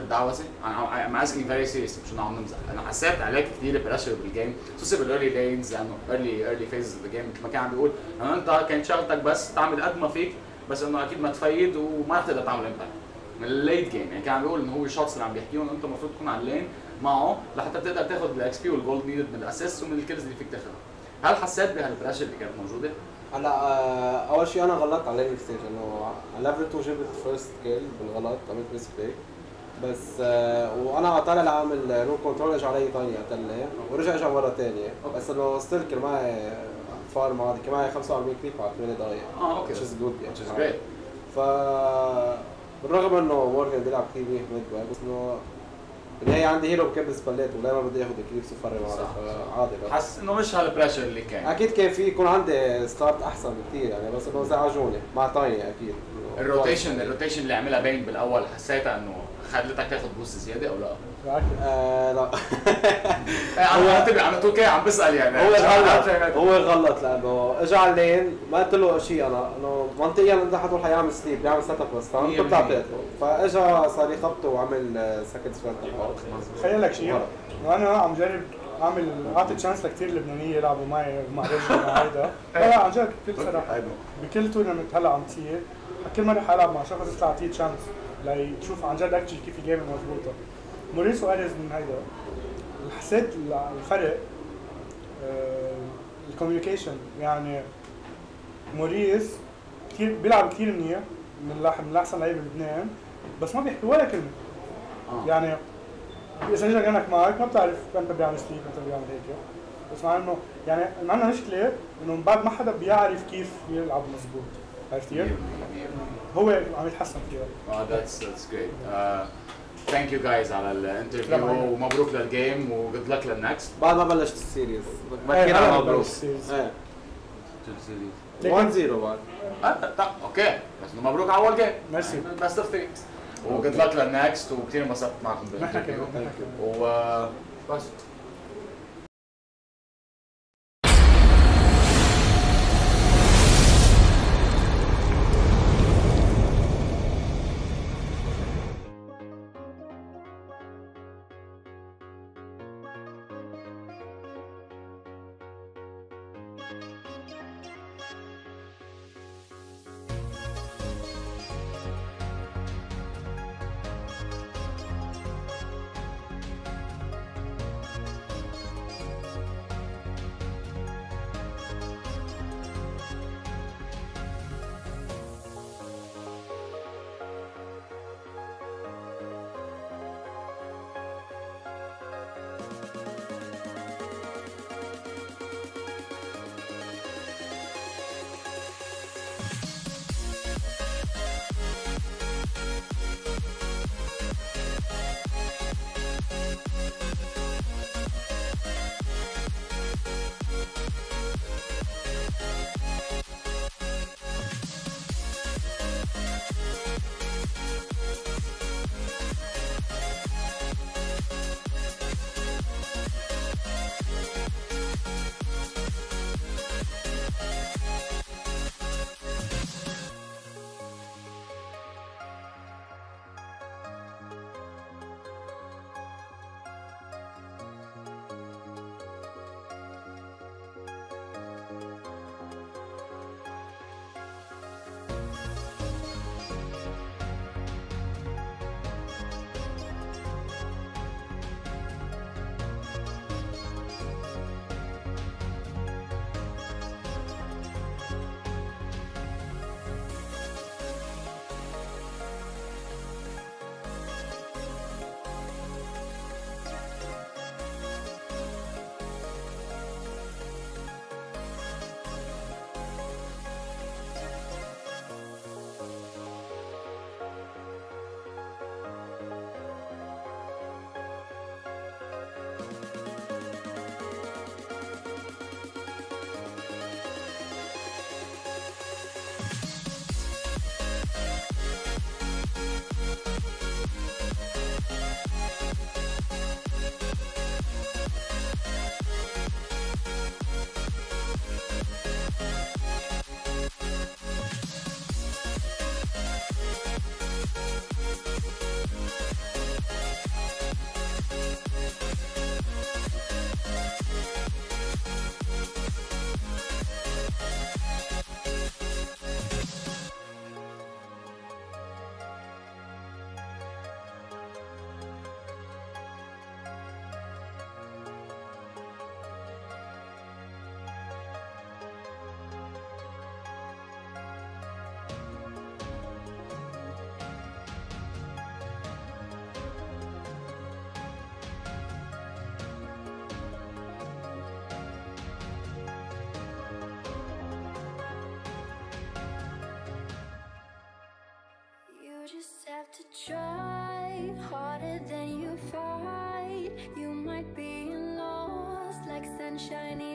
أنا I'm asking very serious مش انه عم نمزح أنا حسيت عليك كثير pressure بال game خصوصا بال early lanes لأنه early early phase of the game مثل ما كان عم بيقول. انه أنت كانت شغلتك بس تعمل قد ما فيك بس إنه أكيد ما تفيد وما رح تقدر تعمل impact من ال late game يعني كان عم بيقول إنه هو ال shots اللي عم بيحكيهم أنت المفروض تكون على ال lane معه لحتى تقدر تاخذ ال XP وال gold needed من ال assist ومن ال kills اللي فيك تاخذها هل حسيت بهال pressure اللي كانت موجودة؟ هلا آه، أول شيء أنا غلطت على stage إنه level 2 جبت first kill بالغلط عملت misplay بس آه وأنا طالع لعامل rune control اجى علي ثانية قتلني ورجع اجى مرة ثانية بس إنه still كان معي farm معي كان معي 45 creep على 8 دقائق آه okay. Which is good يعني. Which is great. ف بالرغم إنه مورجان بيلعب كثير منيح mid بس إنه بالنهاية عندي hero بكبس بال late ودائما بدي اخذ و farm هذا صح. فعادي بقى. حس إنه مش هال pressure اللي كان. أكيد كان في يكون عندي start أحسن بكثير يعني بس إنه زعجوني مع Tiny أكيد. ال rotation ال rotation اللي عملها بين بالأول حسيتها إنه خلتك تاخد boost زيادة أو لا؟ آه لا. عم بنتبه عم تقول كده عم بسأل يعني. هو غلط. غلط هو غلط لأنه اجى على ال lane ما قلت له شيء أنا. أنه منطقيا إنت حتقول حيعمل sleep بيعمل set up بس انت بتعطي بالمية. فاجى صار يخبطه وعمل second سويت تخيل لك شيء. وأنا عم جرب أعمل أعطي chance لكثير لبنانية يلعبوا معي مع رجل مع هيدا لا لا عن جد بكل صراحة. بكل tournament هلأ عم تصير. كل مرة حلعب مع شخص يطلع اعطيه chance ليشوف عن جد actually كيف ال game مضبوطه موريسو اريز من هيدا. حسيت الفرق ال communication. يعني موريس كثير بيلعب كثير منيح من من احسن لعيبه بلبنان بس ما بيحكي ولا كلمة. آه. يعني إذا اجى gank معك ما بتعرف انت بيعمل sleep انت بيعمل هيك. بس مع إنه يعني عندنا مشكله إنه من بعد ما حدا بيعرف كيف يلعب مزبوط عرفت كيف؟ هو عم يتحسن فيها آه that's that's great thank you guys على لا، ال interview ومبروك لل game و good luck لل next بعد ما بلشت ال series. إيه، بكير على مبروك. ال series. إيه. لكن- 1 0 بعد. آه، okay. بس مبروك على اول game merci. best of 3 و good luck لل next وكثير انبسطت معكم بال interview. كمان نحن sunshiny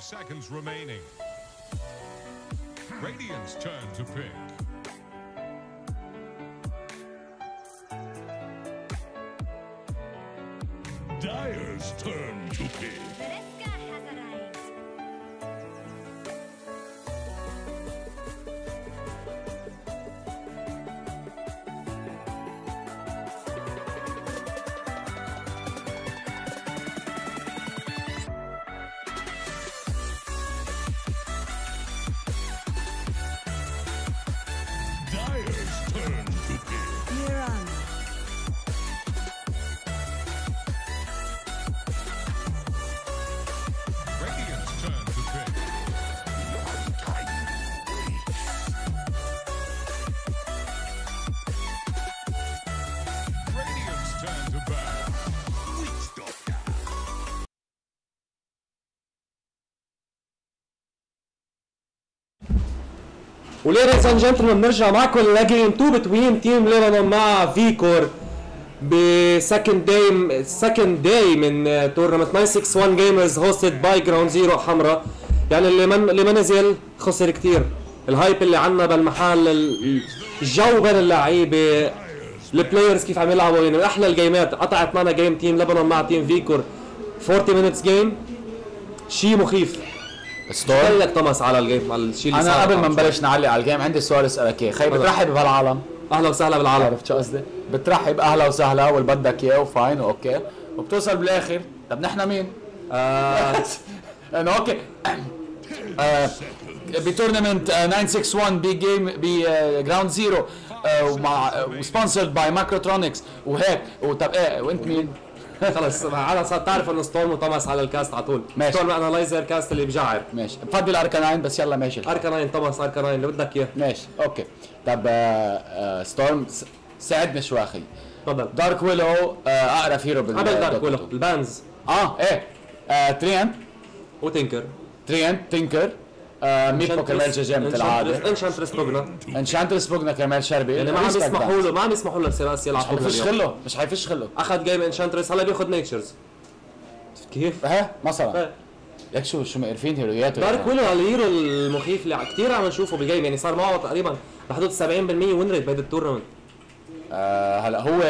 seconds remaining. Radiant's turn to pick. و ladies and gentlemen بنرجع معكم ل game 2 between team Lebanon مع Vicor. ب second day second day من tournament 961 Gamers hosted by Ground Zero حمراء. يعني اللي من اللي ما نزل خسر كتير. ال hype اللي عنا بالمحل ال- الجو بين اللعيبة ال players كيف عم يلعبوا. يعني من أحلى ال game ات قطعت معنا game team لبنان مع team Vicor. 40 minutes game شيء مخيف. ستور قال توماس على ال game على الشيء اللي أنا قبل ما. نبلش نعلق على ال game عندي سؤال أسألك إياه. خي بترحب بهالعالم أهلا وسهلا بالعالم. عرفت شو قصدي؟ بترحب أهلا وسهلا واللي بدك اياه و fine و okay. وبتوصل بالآخر. طب نحن مين؟ آه. إنه okay. آه، ب tournament آه، 961 ب game ب Ground Zero. ومع و sponsored by Macrotronics وهيك. وطب إيه وأنت مين؟ خلص على صار تعرف إنه ستورم وتوماس على الكاست على طول. ماشي. ستورم أنالايزر كاست اللي بجعر. ماشي. بفضل أركاناين بس يلا ماشي. أركاناين توماس أركاناين اللي بدك إياه. ماشي. أوكي. طب آه، آه، ستورم ساعدنا شوي أخي تفضل. دارك ويلو آه، أقرب هيرو بال قبل دارك ويلو. البانز. آه إيه. آه، ترينت وتنكر. ترينت تينكر آه ميبو كرمال جاجا مثل العاده انشانترس بوجنا انشانترس بوجنا كرمال شربي. يعني ما عم يسمحوا. له ما عم يسمحوا له سيراس يلعب مش حيفش. خله مش حيفش خله أخذ game Enchantress هلا بياخذ Nature's. كيف؟ ها؟ مثلا. لك شو شو مقرفين hero ياته Dark Willow ال hero المخيف اللي كثير عم نشوفه بال game يعني صار معه تقريبا بحدود 70% win rate بهيدا ال tournament. آه هلا هو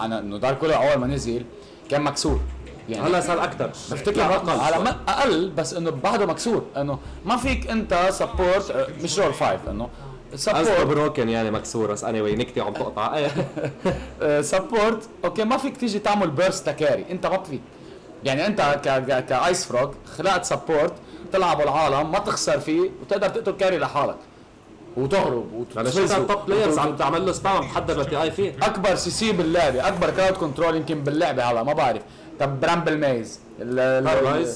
أنا إنه Dark Willow أول ما نزل كان مكسور. يعني. هلا صار أكثر بفتكر رقم على ما أقل بس إنه بعده مكسور. إنه ما فيك أنت support مش role five إنه سبورت بروكن يعني مكسور بس اني واي نكتي عم تقطع. سبورت أوكي ما فيك تيجي تعمل بيرست تكاري أنت ما فيك يعني أنت ك كايس فروغ خلقت سبورت تلعبوا العالم ما تخسر فيه وتقدر تقتل كاري لحالك. وتهرب وتفوز التوب بلايرز عم تعمل له سبام محضر للتي اي فيه. أكبر سي سي باللعبة أكبر كراود كنترول يمكن باللعبة هلا ما بعرف. طب برامبل ميز Terrorize.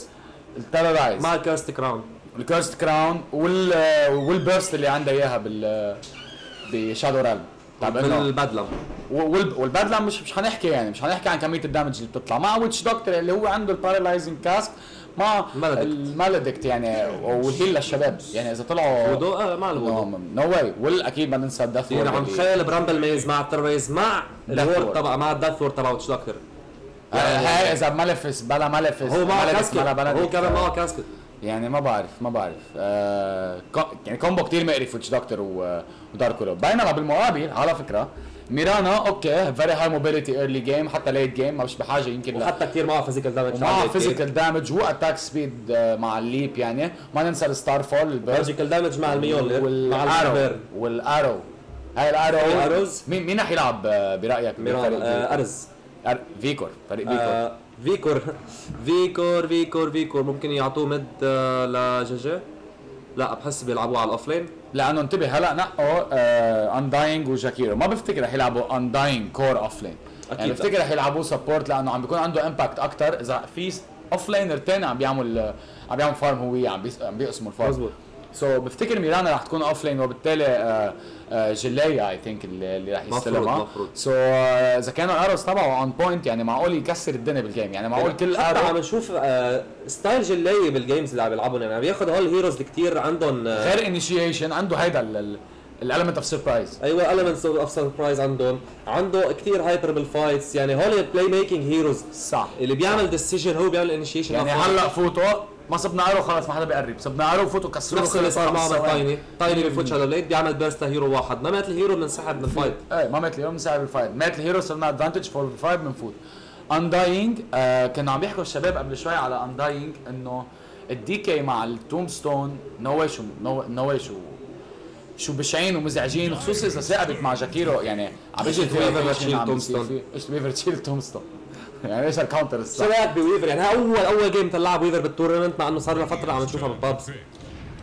التيررايز مع كيرست كراون. الكيرست كراون وال والبيرست اللي عندها إياها بال بشادو رالم طب انه بالبدلم وال- والبدلة مش مش حنحكي يعني مش حنحكي عن كمية الدمج اللي بتطلع. مع ويتش دكتور اللي هو عنده البارالايزنج كاسك مع. المالدكت يعني والهيل للشباب يعني إذا طلعوا ودو آه مع الودو نو واي والاكيد ما ننسى الدث يعني عم تخيل برامبل ميز مع الترفيز مع Ward. تبع مع الدث وورد تبع ويتش دكتور هاي إذا مالفس بلا مالفس هو معه كاسكت. هو. كمان معه كاسكت. يعني ما بعرف ما بعرف. آه يعني combo كتير مقرف Witch Doctor و- و Dark Willow. بينما بالمقابل على فكرة Mirana okay very high mobility early game حتى late game ما مش بحاجة يمكن ل- وحتى كثير معه physical damage ومع physical damage و attack speed مع ال leap يعني. ما ننسى ال Starfall physical damage مع الميولر مع وال arrow وال arrow هاي ال arrow ال arrows. مين مين رح يلعب آه، برأيك Mirana بفريق آه، أرز. فيكور فريق فيكور. آه، فيكور. فيكور فيكور فيكور. ممكن يعطوه mid آه، لجاجا لا بحس بيلعبوه على ال offlane لأنه انتبه. هلا نقوا Undying و Jakiro ما بفتكر رح يلعبوا Undying core offlane يعني. بفتكر رح يلعبوه support لأنه عم بيكون عنده impact أكثر إذا في offlaner ثاني عم بيعمل عم بيعمل farm بيس- عم بيقسموا ال farm مزبوط. so so, بفتكر Mirana رح تكون offlane وبالتالي آه، آه، جلايا I think اللي مفروض- يستلمها. so إذا كانوا ال arrows تبعه on point يعني معقول يكسر الدنيا بال game يعني معقول كل حتى عم نشوف آه، style جلاي بال games اللي عم يلعبهم يعني عم ياخذ هول ال heroes كثير عندهم آه، غير انيشيشن عنده هيدا ال element of surprise أيوه elements of surprise عندهم. عنده كثير hyper بال fights يعني هول ال play making heroes صح. اللي بيعمل decision هو بيعمل انيشيشن يعني هلأ فوتوا. ما صبنا arrow خلص ما حدا بيقرب. صبنا arrow فوتوا كسروا نفس اللي صار معه بال Tiny Tiny بفوت على Blade بيعمل burst hero واحد. ما مات ال hero بننسحب من ال fight إيه ما مات اليوم بنسحب ال fight مات ال hero صرنا advantage for ال fight بنفوت. انداينج آه كانوا عم يحكوا الشباب قبل شوي على انداينج إنه الدي كي مع التوم ستون نو واي شو نو واي شو شو بشعين ومزعجين خصوصي إذا ثاقبت مع جاكيرو يعني عم بيجي إجت ويفر تشيل توم ستون. إيش ويفر تشيل توم ستون يعني إيش الكاونتر شو الصح رأيك بويفر يعني اول أول جيم تلعب ويفر بالتورنمنت مع إنه صار لنا فترة عم نشوفها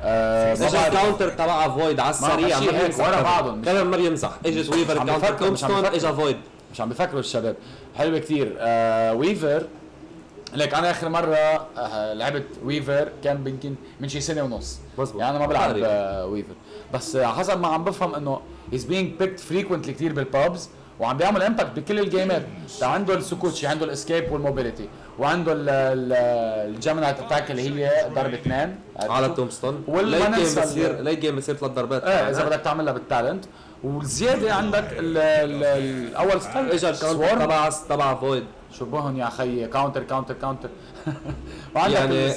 آه اجى بعرف. الكاونتر تبعها فويد على السريع ما بيمزح ورا. بعضهم. كمان ما بيمزح إجت ويفر تومستون بفكر. اجى فويد مش عم بفكروا الشباب حلوة كتير آه Weaver لك أنا آخر مرة آه لعبت Weaver كان يمكن من شي سنة ونص مزبوط. يعني أنا ما بلعب. آه Weaver بس آه حسب ما عم بفهم إنه he's being picked frequently كتير بال pubs وعم بيعمل impact بكل ال gameات. ده عنده ال Shukuchi عنده ال escape وال mobility وعنده ال Geminate Attack اللي هي ضرب اثنين على Tombstone ولا late game ال- late game بتصير ثلاث ضربات. إيه إذا بدك تعملها بال talent والزياده عندك ال- ال- الأول ستايل اجى الكاونتر تبع تبع فويد شو بهن يا خيي كاونتر كاونتر كاونتر يعني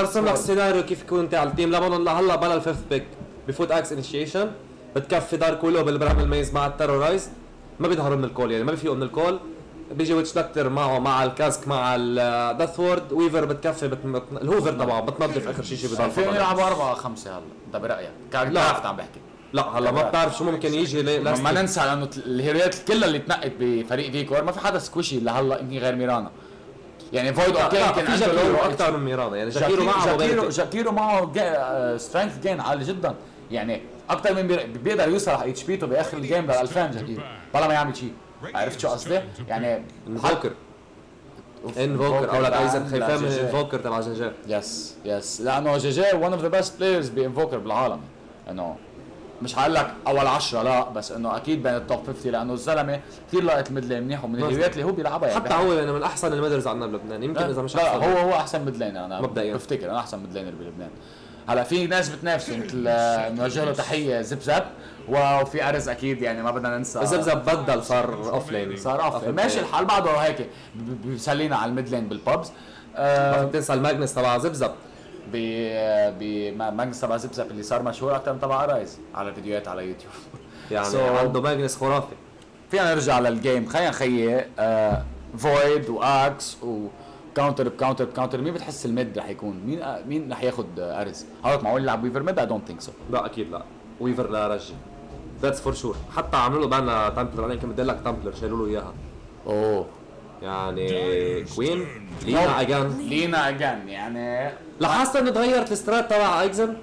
أرسم لك. سيناريو كيف يكون أنت على التيم لبنان لهلا بلا الفيفث بيك بفوت إكس انيشيشن بتكفي دارك ويلو بالبرامل ميز مع التيرورايز ما بيظهروا من الكول يعني ما بيفيقوا من الكول. بيجي ويتش دكتور معه مع الكاسك مع الدث وورد ويفر بتكفي بت... بت... الهوفر تبعه بتنظف آخر شيء شيء بضل فين فضل. يلعبوا أربعة خمسة هلا انت برأيك. ك draft عم بحكي. لا هلا ما بتعرف شو ممكن يجي ما ننسى لأنه ال heroيات كلها اللي تنقت بفريق فيكور ما في حدا سكوشي لهلا يمكن غير Mirana. يعني Void okay عنده Jakiro أكثر من Mirana يعني Jakiro Jakiro معه Jakiro, Jakiro معه strength gain عالي جدا. يعني أكثر من بي- بيقدر يوصل على اتش بيته بآخر ال game لل 2000 Jakiro. بلا ما يعمل شيء. عرفت شو قصدي؟ يعني Invoker Invoker أو لا إذا خايفان من Invoker تبع جاجا yes yes لأنه جي جي one of the best players ب Invoker بالعالم. انه مش حقول لك أول 10 لا بس إنه أكيد بين ال top 50 لأنه الزلمة كثير لاقط mid lane منيح ومن الهوايات اللي هو بيلعبها يعني. حتى هو يعني من أحسن ال midders عندنا بلبنان يمكن إذا مش لا أحسن. هو هو أحسن mid laner أنا مبدئياً. بفتكر أنا أحسن mid laner بلبنان. هلا في ناس بتنافسه مثل آه، نوجه له تحية زبزب وفي أرز أكيد يعني ما بدنا ننسى. زبزب بدل صار offlane صار off ماشي الحال بعده هيك بيسلينا على ال mid lane بال pubs آه، ما تنسى ال Magnus تبع زبزب ب ب Magnus تبع زبزب اللي صار مشهور أكثر من تبع رايز على الفيديوهات على يوتيوب. يعني So- عنده Magnus خرافي. فينا نرجع لل game خلينا نخيي آه فويد واكس وكاونتر بكاونتر بكاونتر مين بتحس ال mid رح يكون؟ مين آه مين رح ياخذ آه ارز هذا معقول يلعب Weaver mid I don't think so لا أكيد لا. Weaver لا رجي that's for sure حتى عملوا له ban Templar أنا يمكن بدي لك Templar شالوا له إياها. أوه. يعني Queen Lina اجان Lina اجان يعني لاحظت إنه تغيرت ال stratات تبع ايكزن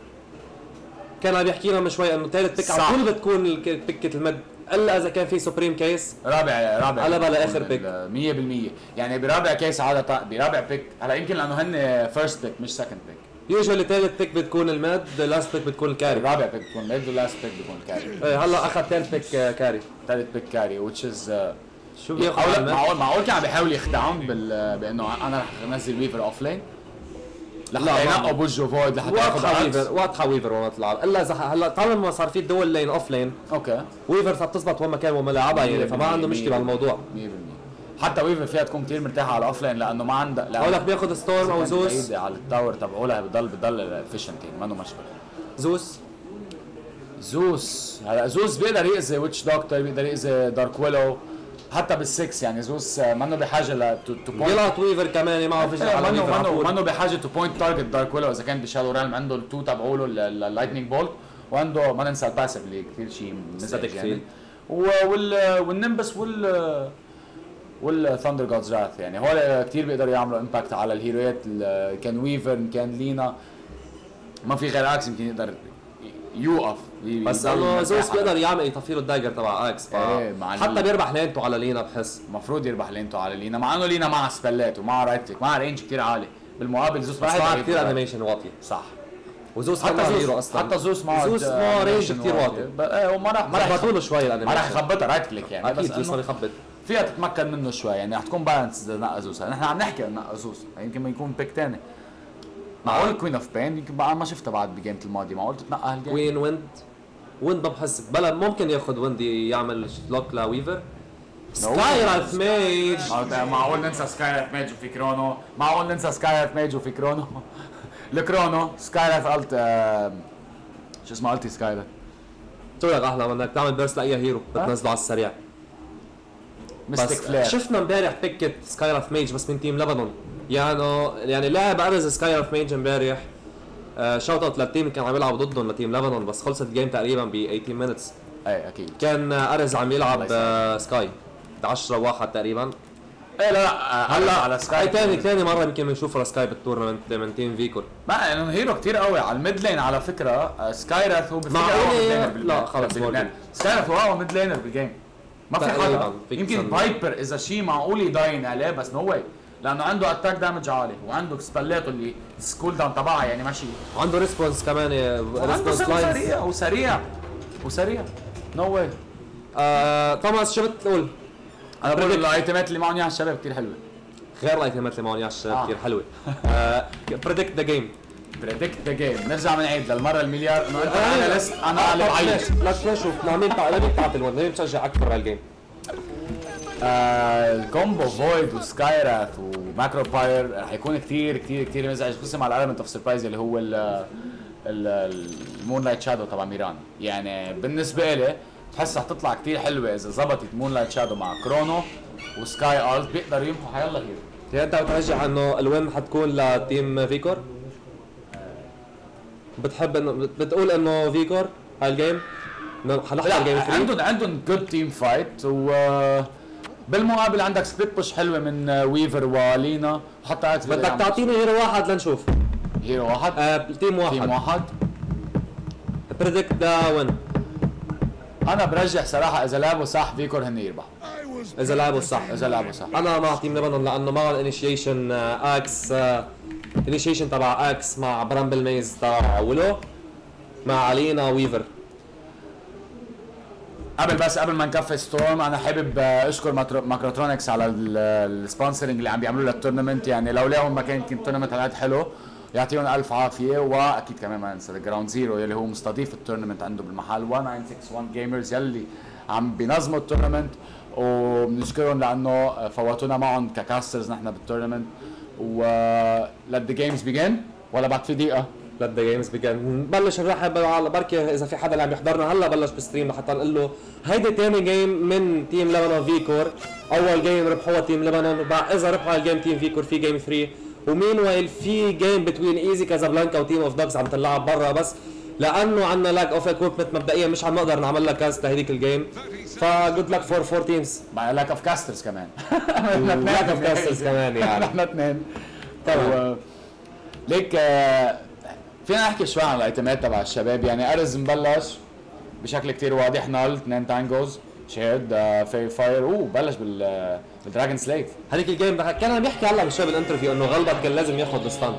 كان عم يحكي لنا من شوي إنه ثالث pick. على طول بتكون pickة ال mid إلا إذا كان في supreme case رابع رابع قلبها لآخر pick. 100% يعني برابع case عادة برابع pick هلأ يمكن لأنه هن first pick مش second pick usually ثالث pick بتكون ال mid last pick بتكون ال carry الرابع pick بيكون mid وال last pick بيكون carry إيه هلأ أخذ ثالث pick carry ثالث pick carry which is uh, شو معقول على ال mid؟ معقول معقول كان عم بيحاول يخدعهم بال بإنه أنا رح أنزل Weaver offlane لا، لحتى ينقوا بوجهه Void لحتى واضحة. Weaver واضحة Weaver وما تلعب إلا إذا هلأ طالما ما صار في ال dual lane offlane okay. Weaver صار تزبط وين ما كان وين ما لعبها يعني فما عنده مشكلة بهالموضوع 100% حتى Weaver فيها تكون كثير مرتاحة على ال offlane لأنه ما عندها لا أقول لك بياخذ Storm أو زوس. على ال tower تبعولها بضل بضل efficient يعني ما له مشكلة. Zeus. Zeus. هلأ زوس بيقدر يأذي Witch Doctor بيقدر يأذي Dark Willow حتى بالسكس يعني زوس منه بحاجة ل to point بيلعط Weaver كمان معه vision على منه Weaver على منه طول. منه بحاجة to point target Dark Willow إذا كان ب Shadow Realm عنده التو تبعوله ال Lightning Bolt وعنده ما ننسى ال passive اللي كثير شيء مزعج يعني. وال وال Nimbus وال وال Thundergod's Wrath يعني. هول كثير بيقدروا يعملوا impact على ال heroات ال- كان Weaver كان Lina ما في غير Axe يمكن يقدر يوقف. بس انه زوس بيقدر يعمل يطفي له ال dagger تبع Axe ف مع ال- حتى بيربح lane ته على Lina بحس. المفروض يربح lane تو على Lina مع إنه Lina معها spell ات ومعها right click معها range كثير عالي. بالمقابل زوس ما بس يقدر كثير. animation واطيه صح. وزوس حتى زوس أصلا. حتى زوس معه زوس معه range animation كثير واطي. إيه وما راح ما راح له يخ- شوي ما راح يخبطها right click يعني أكيد زوس ما بيخبط فيها تتمكن منه شوي يعني رح تكون balance إذا نقى زوس نحن عم نحكي عن نقى زوس يمكن ما يكون pick ثاني معقول Queen of Pain يمكن ما شفتها بعد ب game ة الماضي معقول تتنقى هال game؟ Queen Wind Wind ما بحس بلا ممكن ياخذ Wind يعمل lock ل Weaver Skywrath Mage معقول- ننسى Skywrath Mage وفي Chrono معقول ننسى Skywrath Mage وفي Chrono ال Chrono Skywrath ult آه، شو اسمه ulti Skywrath شو لك أحلى من انك تعمل burst لأي hero بتنزله على السريع. Mystic بس Flare شفنا امبارح picked Skywrath Mage بس من team لبنان يعني يعني لاعب ارز Skywrath Mage امبارح. shout out لل team اللي كان عم يلعب ضدهم ل team لبنان بس خلصت ال game تقريبا ب 18 minutes إيه أكيد. كان آه، ارز عم يلعب آه، Sky 10 واحد تقريبا. إيه لا لا هلا على Sky ثاني ثاني مرة يمكن بنشوفها ل Sky بال tournament من team فيكور ما لأنه hero كثير قوي. على ال mid lane على فكرة آه، Skywrath هو بال- لا، خلص. Skywrath هو اقوى mid laner بال game ما في حدا. يمكن. Viper إذا شيء معقول يضاين عليه بس no way لأنه عنده attack damage عالي وعنده spell اته اللي cooldown تبعها يعني ماشي. عنده response كمان response lines سريع وسريع وسريع. no way آه، توماس شو بتقول؟ أنا بقول ال item ات اللي معهم اياها الشباب كثير حلوة. غير ال item ات اللي معهم اياها الشباب آه. كثير حلوة. predict the game predict the game نرجع بنعيد للمرة المليار. انه انت أنا لست أنا اللي بعيد لك نشوف لمين تع- لمين تعطي ال win لمين بتشجع أكثر هال game آه، ال combo Void و Skywrath و Macropyre رح يكون كثير كثير كثير مزعج خصوصا مع ال element of surprise اللي هو ال Moonlight Shadow تبع Mirana. يعني بالنسبة لي بحس رح تطلع كثير حلوة إذا زبطت Moonlight Shadow مع Chrono و Sky ult بيقدروا يمحوا حيلا يعني انت بترجح إنه ال win حتكون ل team فيكور؟ بتحب إنه بت- بتقول إنه فيكور هال game إنه حنحضر game لا 3 عندهم عندهم good team fight و بالمقابل عندك split push حلوة من Weaver و Lina وحتى Axe بدك تعطيني hero واحد لنشوف. hero واحد. آه team واحد. team واحد. predict the win أنا برجح صراحة إذا لعبوا صح فيكور هن was إذا لعبوا صح. إذا لعبوا صح. أنا مع team لبنان لأنه معهم initiation Axe انيشيشن تبع Axe مع Bramble Maze تبع ولو مع ع Lina Weaver قبل بس قبل ما نكفي Storm أنا حابب آه، أشكر Macrotronics على ال sponsoring اللي عم بيعملوا لل tournament. يعني لولاهم ما كان ال tournament هالقد حلو. يعطيهم ألف عافية. وأكيد كمان ما ننسى Ground Zero يلي هو مستضيف ال tournament عنده بالمحل. 961 Gamers يلي عم بينظموا ال tournament. وبنشكرهم لأنه فوتونا معهم ك casters نحن بال tournament. و let the games begin. ولا بعد في دقيقة. Let the games begin نبلش نرحب على بركي إذا في حدا اللي عم يحضرنا هلا بلش بال stream لحتى نقول له هيدي تاني game من team لبنان فيكور أول game ربحوها team لبنان وبعد إذا ربحوا ال game team فيكور في game 3 و meanwhile في game between Easy Casablanca و Team of Dogs عم تلعب برا بس لأنه عندنا lack of equipment مبدئيا مش عم نقدر نعمل لها cast لهديك ال game ف good luck for four teams lack of casters كمان. lack of casters كمان يعني. نحن اثنين. طبعاً. ليك آه، فينا نحكي شوي عن ال item ات تبع الشباب. يعني أرز مبلش بشكل كتير واضح نال اثنين tangos shared faerie fire. أوه بلش بال آه، بال Dragon Slave. هذيك ال game كان عم يحكي هلا بالشوي بال interview إنه غلبت كان لازم ياخذ ال stun.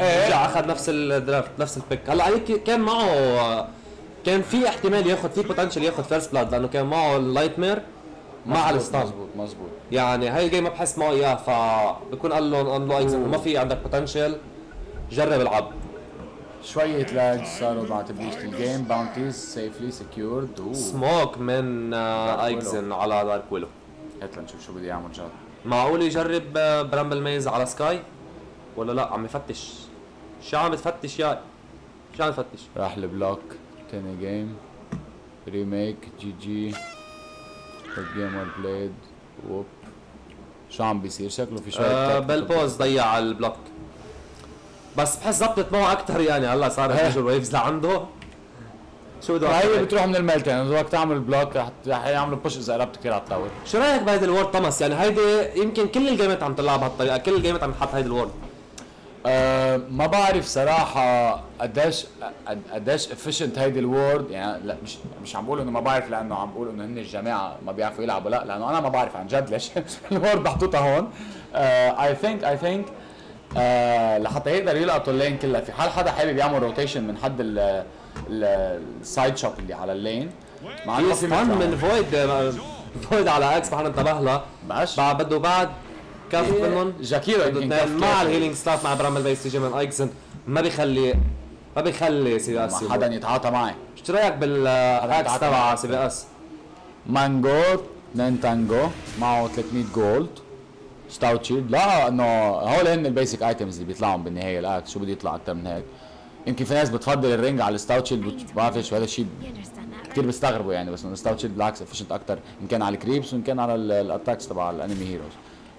إيه. رجع أخذ نفس ال draft نفس ال pick. هلا هيك كان معه كان في احتمال ياخذ في potential ياخذ first blood لأنه كان معه ال Nightmare مع ال stun. مزبوط مزبوط يعني هاي ال game ما بحس معه إياه فبكون قال لهم قال له اكزن ما في عندك potential جرب العب. شوية lag صاروا مع تبليش ال game bounties safely secured smoke من آه، ايكزن على Dark Willow هات لنشوف شو بده يعمل جاد معقول يجرب آه، Bramble Maze على Sky ولا لا عم يفتش. شو عم تفتش يا شو عم تفتش؟ راح البلوك تاني جيم ريميك جي جي. جيم ويل بلايد ووب شو عم بيصير؟ شكله في شوية آه بالبوز ضيع البلوك. بس بحس زبطت معه أكثر يعني. هلا صار فيجوال ويفز لعنده. شو بده هي؟ بتروح من الميلتين اذا بدك تعمل بلوك رح يعملوا بوش إذا قربت كثير على التاور شو رأيك بهيدي الورد توماس يعني هيدي يمكن كل ال game ات عم تلعب بهالطريقه كل ال game ات عم تحط هيدي ال ward أه ما بعرف صراحة قديش قد- قديش efficient هيدي ال ward يعني لا مش مش عم بقول إنه ما بعرف لأنه عم بقول إنه هن الجماعة ما بيعرفوا يلعبوا. لا لأنه أنا ما بعرف عن جد ليش ال ward محطوطة هون. I think I think لحتى يقدر يلقطوا ال lane كلها. في حال حدا حابب يعمل rotation من حد ال side shop اللي على ال lane مع في ستان من فويد فويد على إكس ما حدا انتبه لها بعد بده بعد كف منهم. يمكن اثنين كف مع. الهيلينج ستاف مع برامل بيس يجي من ايكسن ما بيخلي ما بيخلي سي بي اس حدا يتعاطى معي. شو رأيك بالاكس يتعاطى تبع. سي بي اس مانجو اثنين تانجو معه 300 جولد ستاوت شيلد لا إنه هول هن البيسك ايتمز اللي بيطلعوا بالنهاية. الاكس شو بده يطلع أكثر من هيك؟ يمكن في ناس بتفضل ال ring على ال stout shield ما بعرف شو هذا الشيء كثير? بيستغربوا يعني بس إنه ال stout shield بالعكس efficient أكثر ان كان على ال creeps وان كان على ال- ال attacks تبع ال enemy heroes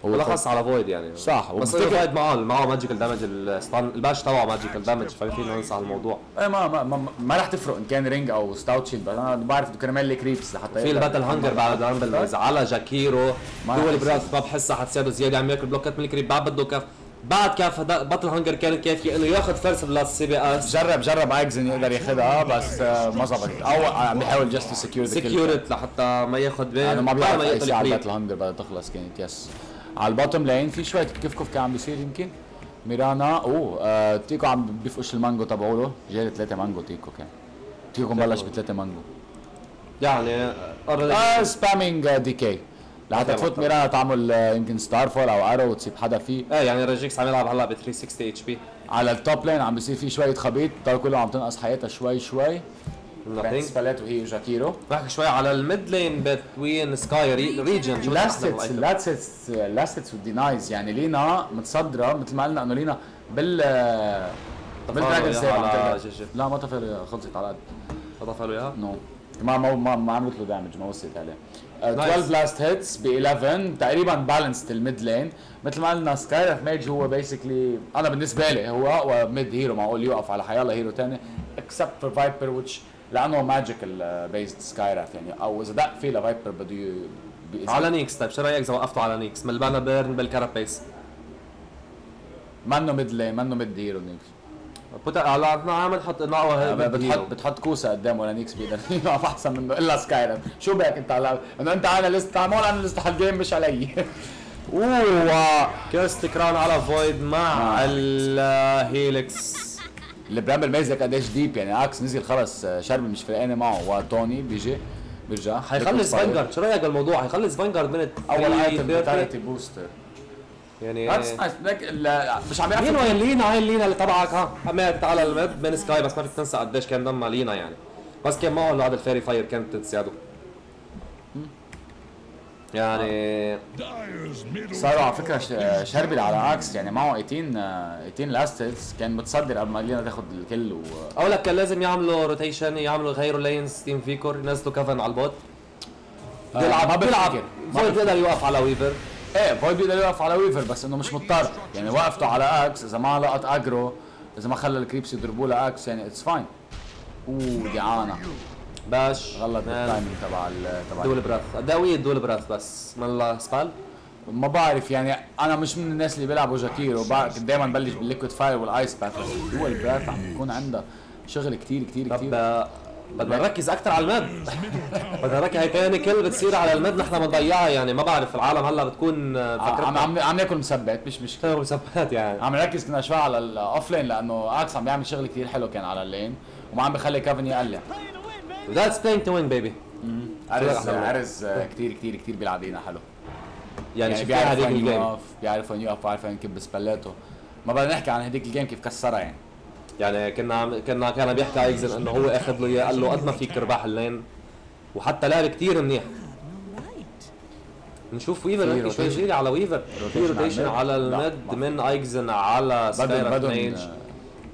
هو بالاخص على فويد يعني. صح، بس فويد معه معه ماجيكال دامج الستان الباش تبعه magical damage ففينا ننسى الموضوع. إيه ما ما ما, ما رح تفرق إن كان ring أو stout shield بس أنا بعرف إنه كرمال ال creeps لحتى في ال battle hunger بعد bramble maze على جاكيرو هو ال breath ما بحسها حتساعده زيادة عم ياكل بلوكات من الكريب بعد بده كف. بعد كاف هدا باتل هانجر كانت كافيه إنه ياخذ فيرست بلاس سي بي اس جرب جرب ايكزن يقدر ياخذها بس آه، ما زبطت أو عم بيحاول جاست سكيور سكيورت لحتى ما ياخذ بين أنا ما بعد بيعرف اي الكريب. الباتل هانجر بدها تخلص كانت يس على البوتوم لين في شوية كيف كيف كان عم بيصير يمكن. ميرانا أوه آه تيكو عم بيفقش المانجو تبعوله. جاي ثلاثة مانجو تيكو كان. تيكو مبلش بثلاثه مانجو. يعني already آه سبامينج دي كي لحتى أوكي، تفوت. ميرانا تعمل آه، يمكن ستار فول أو ارو وتسيب حدا فيه. إيه يعني ريجيكس عم يلعب هلا ب 360 اتش بي على التوب لين عم بيصير في شوية خبيط. طار كله عم تنقص حياتها شوي شوي. فرانس فلات وهي وجاكيرو نحكي شوي على الميد لين بتوين سكاي ريجن لاستس لاستس لاستس والدينايز يعني لينا متصدرة مثل ما قلنا إنه لينا بال بالدراجون سيف لا ما طفل خلصت على قد. له إياها؟ نو ما ما ما, ما عملت له دامج ما وصلت عليه. آه، Nice. 12 بلاست هيتس ب 11 تقريبا بالانسد الميد لين مثل ما قلنا سكاي راف ميج هو بيسكلي أنا بالنسبة لي هو اقوى ميد هيرو معقول يوقف على حيالله هيرو ثاني اكسبت فور فايبر ويتش لأنه ماجيكال بيزد سكاي راف يعني. أو إذا دق فيه لفايبر بده. على نيكس طيب شو رأيك إذا وقفتوا على نيكس ملبانا بيرن بالكارابيس منه ميد لين منه ميد هيرو نيكس بوتا على عم نحط انه اقوى بتحط بتحط كوسة قدامه ولا نيكس بيقدر يقف أحسن منه إلا سكاي شو بك أنت على إنه أنت على ليست تعمل أنا ليست هالجيم مش علي. أوه كيرست كراون على فويد مع الهيلكس اللي بيعمل ميزك قديش ديب يعني. عكس نزل خلص شربي مش فرقانة معه وتوني بيجي بيرجع. حيخلص فانجارد شو رأيك بالموضوع حيخلص فانجارد من أول ايتم فيتاليتي بوستر يعني مش عم مين يعرف وين لينا؟ هاي لينا اللي تبعك؟ ها ماتت على المد من سكاي بس ما فيك تنسى قديش كان دمها لينا يعني. بس كان معه هذا الفيري فاير كانت تساعده يعني صاروا على فكرة شربل على إكس يعني معه 18 آه، 18 لاستس كان متصدر قبل ما لينا تاخذ الكل و أقول لك كان لازم يعملوا روتيشن يعملوا يغيروا لينز تيم فيكور ينزلوا كفن على البوت. آه، بيلعب ما بيلعب. فويد. بيقدر يوقف على ويفر إيه فويد بيقدر يوقف على ويفر بس إنه مش مضطر. يعني وقفته على إكس إذا ما لقط اجرو إذا ما خلى الكريبس يضربوا له إكس يعني اتس فاين أوه دعانة. باش. غلط مان. بالتايمينج تبع تبع دول براث. قد قوية دول براث بس. من الله سبال؟ ما بعرف يعني أنا مش من الناس اللي بيلعبوا جاكيرو. دائما بلش بالليكويد فاير والآيس باك بس الدول براث عم بيكون عندها شغل كتير كتير طب كتير. آه، بدنا نركز أكثر على ال mid. بدنا نركز. هي ثاني kill بتصير على ال mid نحن بنضيعها يعني ما بعرف العالم هلأ بتكون آه، عم فكرتها عم عم ناكل مسبات مش مشكلة. كثير مسبات يعني. عم نركز كنا شوي على ال off lane لأنه أكس عم بيعمل شغل كتير حلو كان على ال lane وما عم بخلي كافن يقلع. That's playing to win baby. ارز حلو. ارز كتير كتير كتير بيلعب لينا حلو. يعني, يعني بيعرف هذيك وين ال game. بيعرف وين يوقف بيعرف وين يكب spell اته ما بدنا نحكي عن هديك ال game كيف كسرها يعني. يعني كنا كنا كان بيحكي ايزن إنه هو أخذ له إياه قال له قد ما فيك رباح اللين. وحتى لعب كثير منيح. نشوف ويفر نحكي شوي. جيري على ويفر في روتيشن على الميد. من ايكزن على سكاي رينج آه،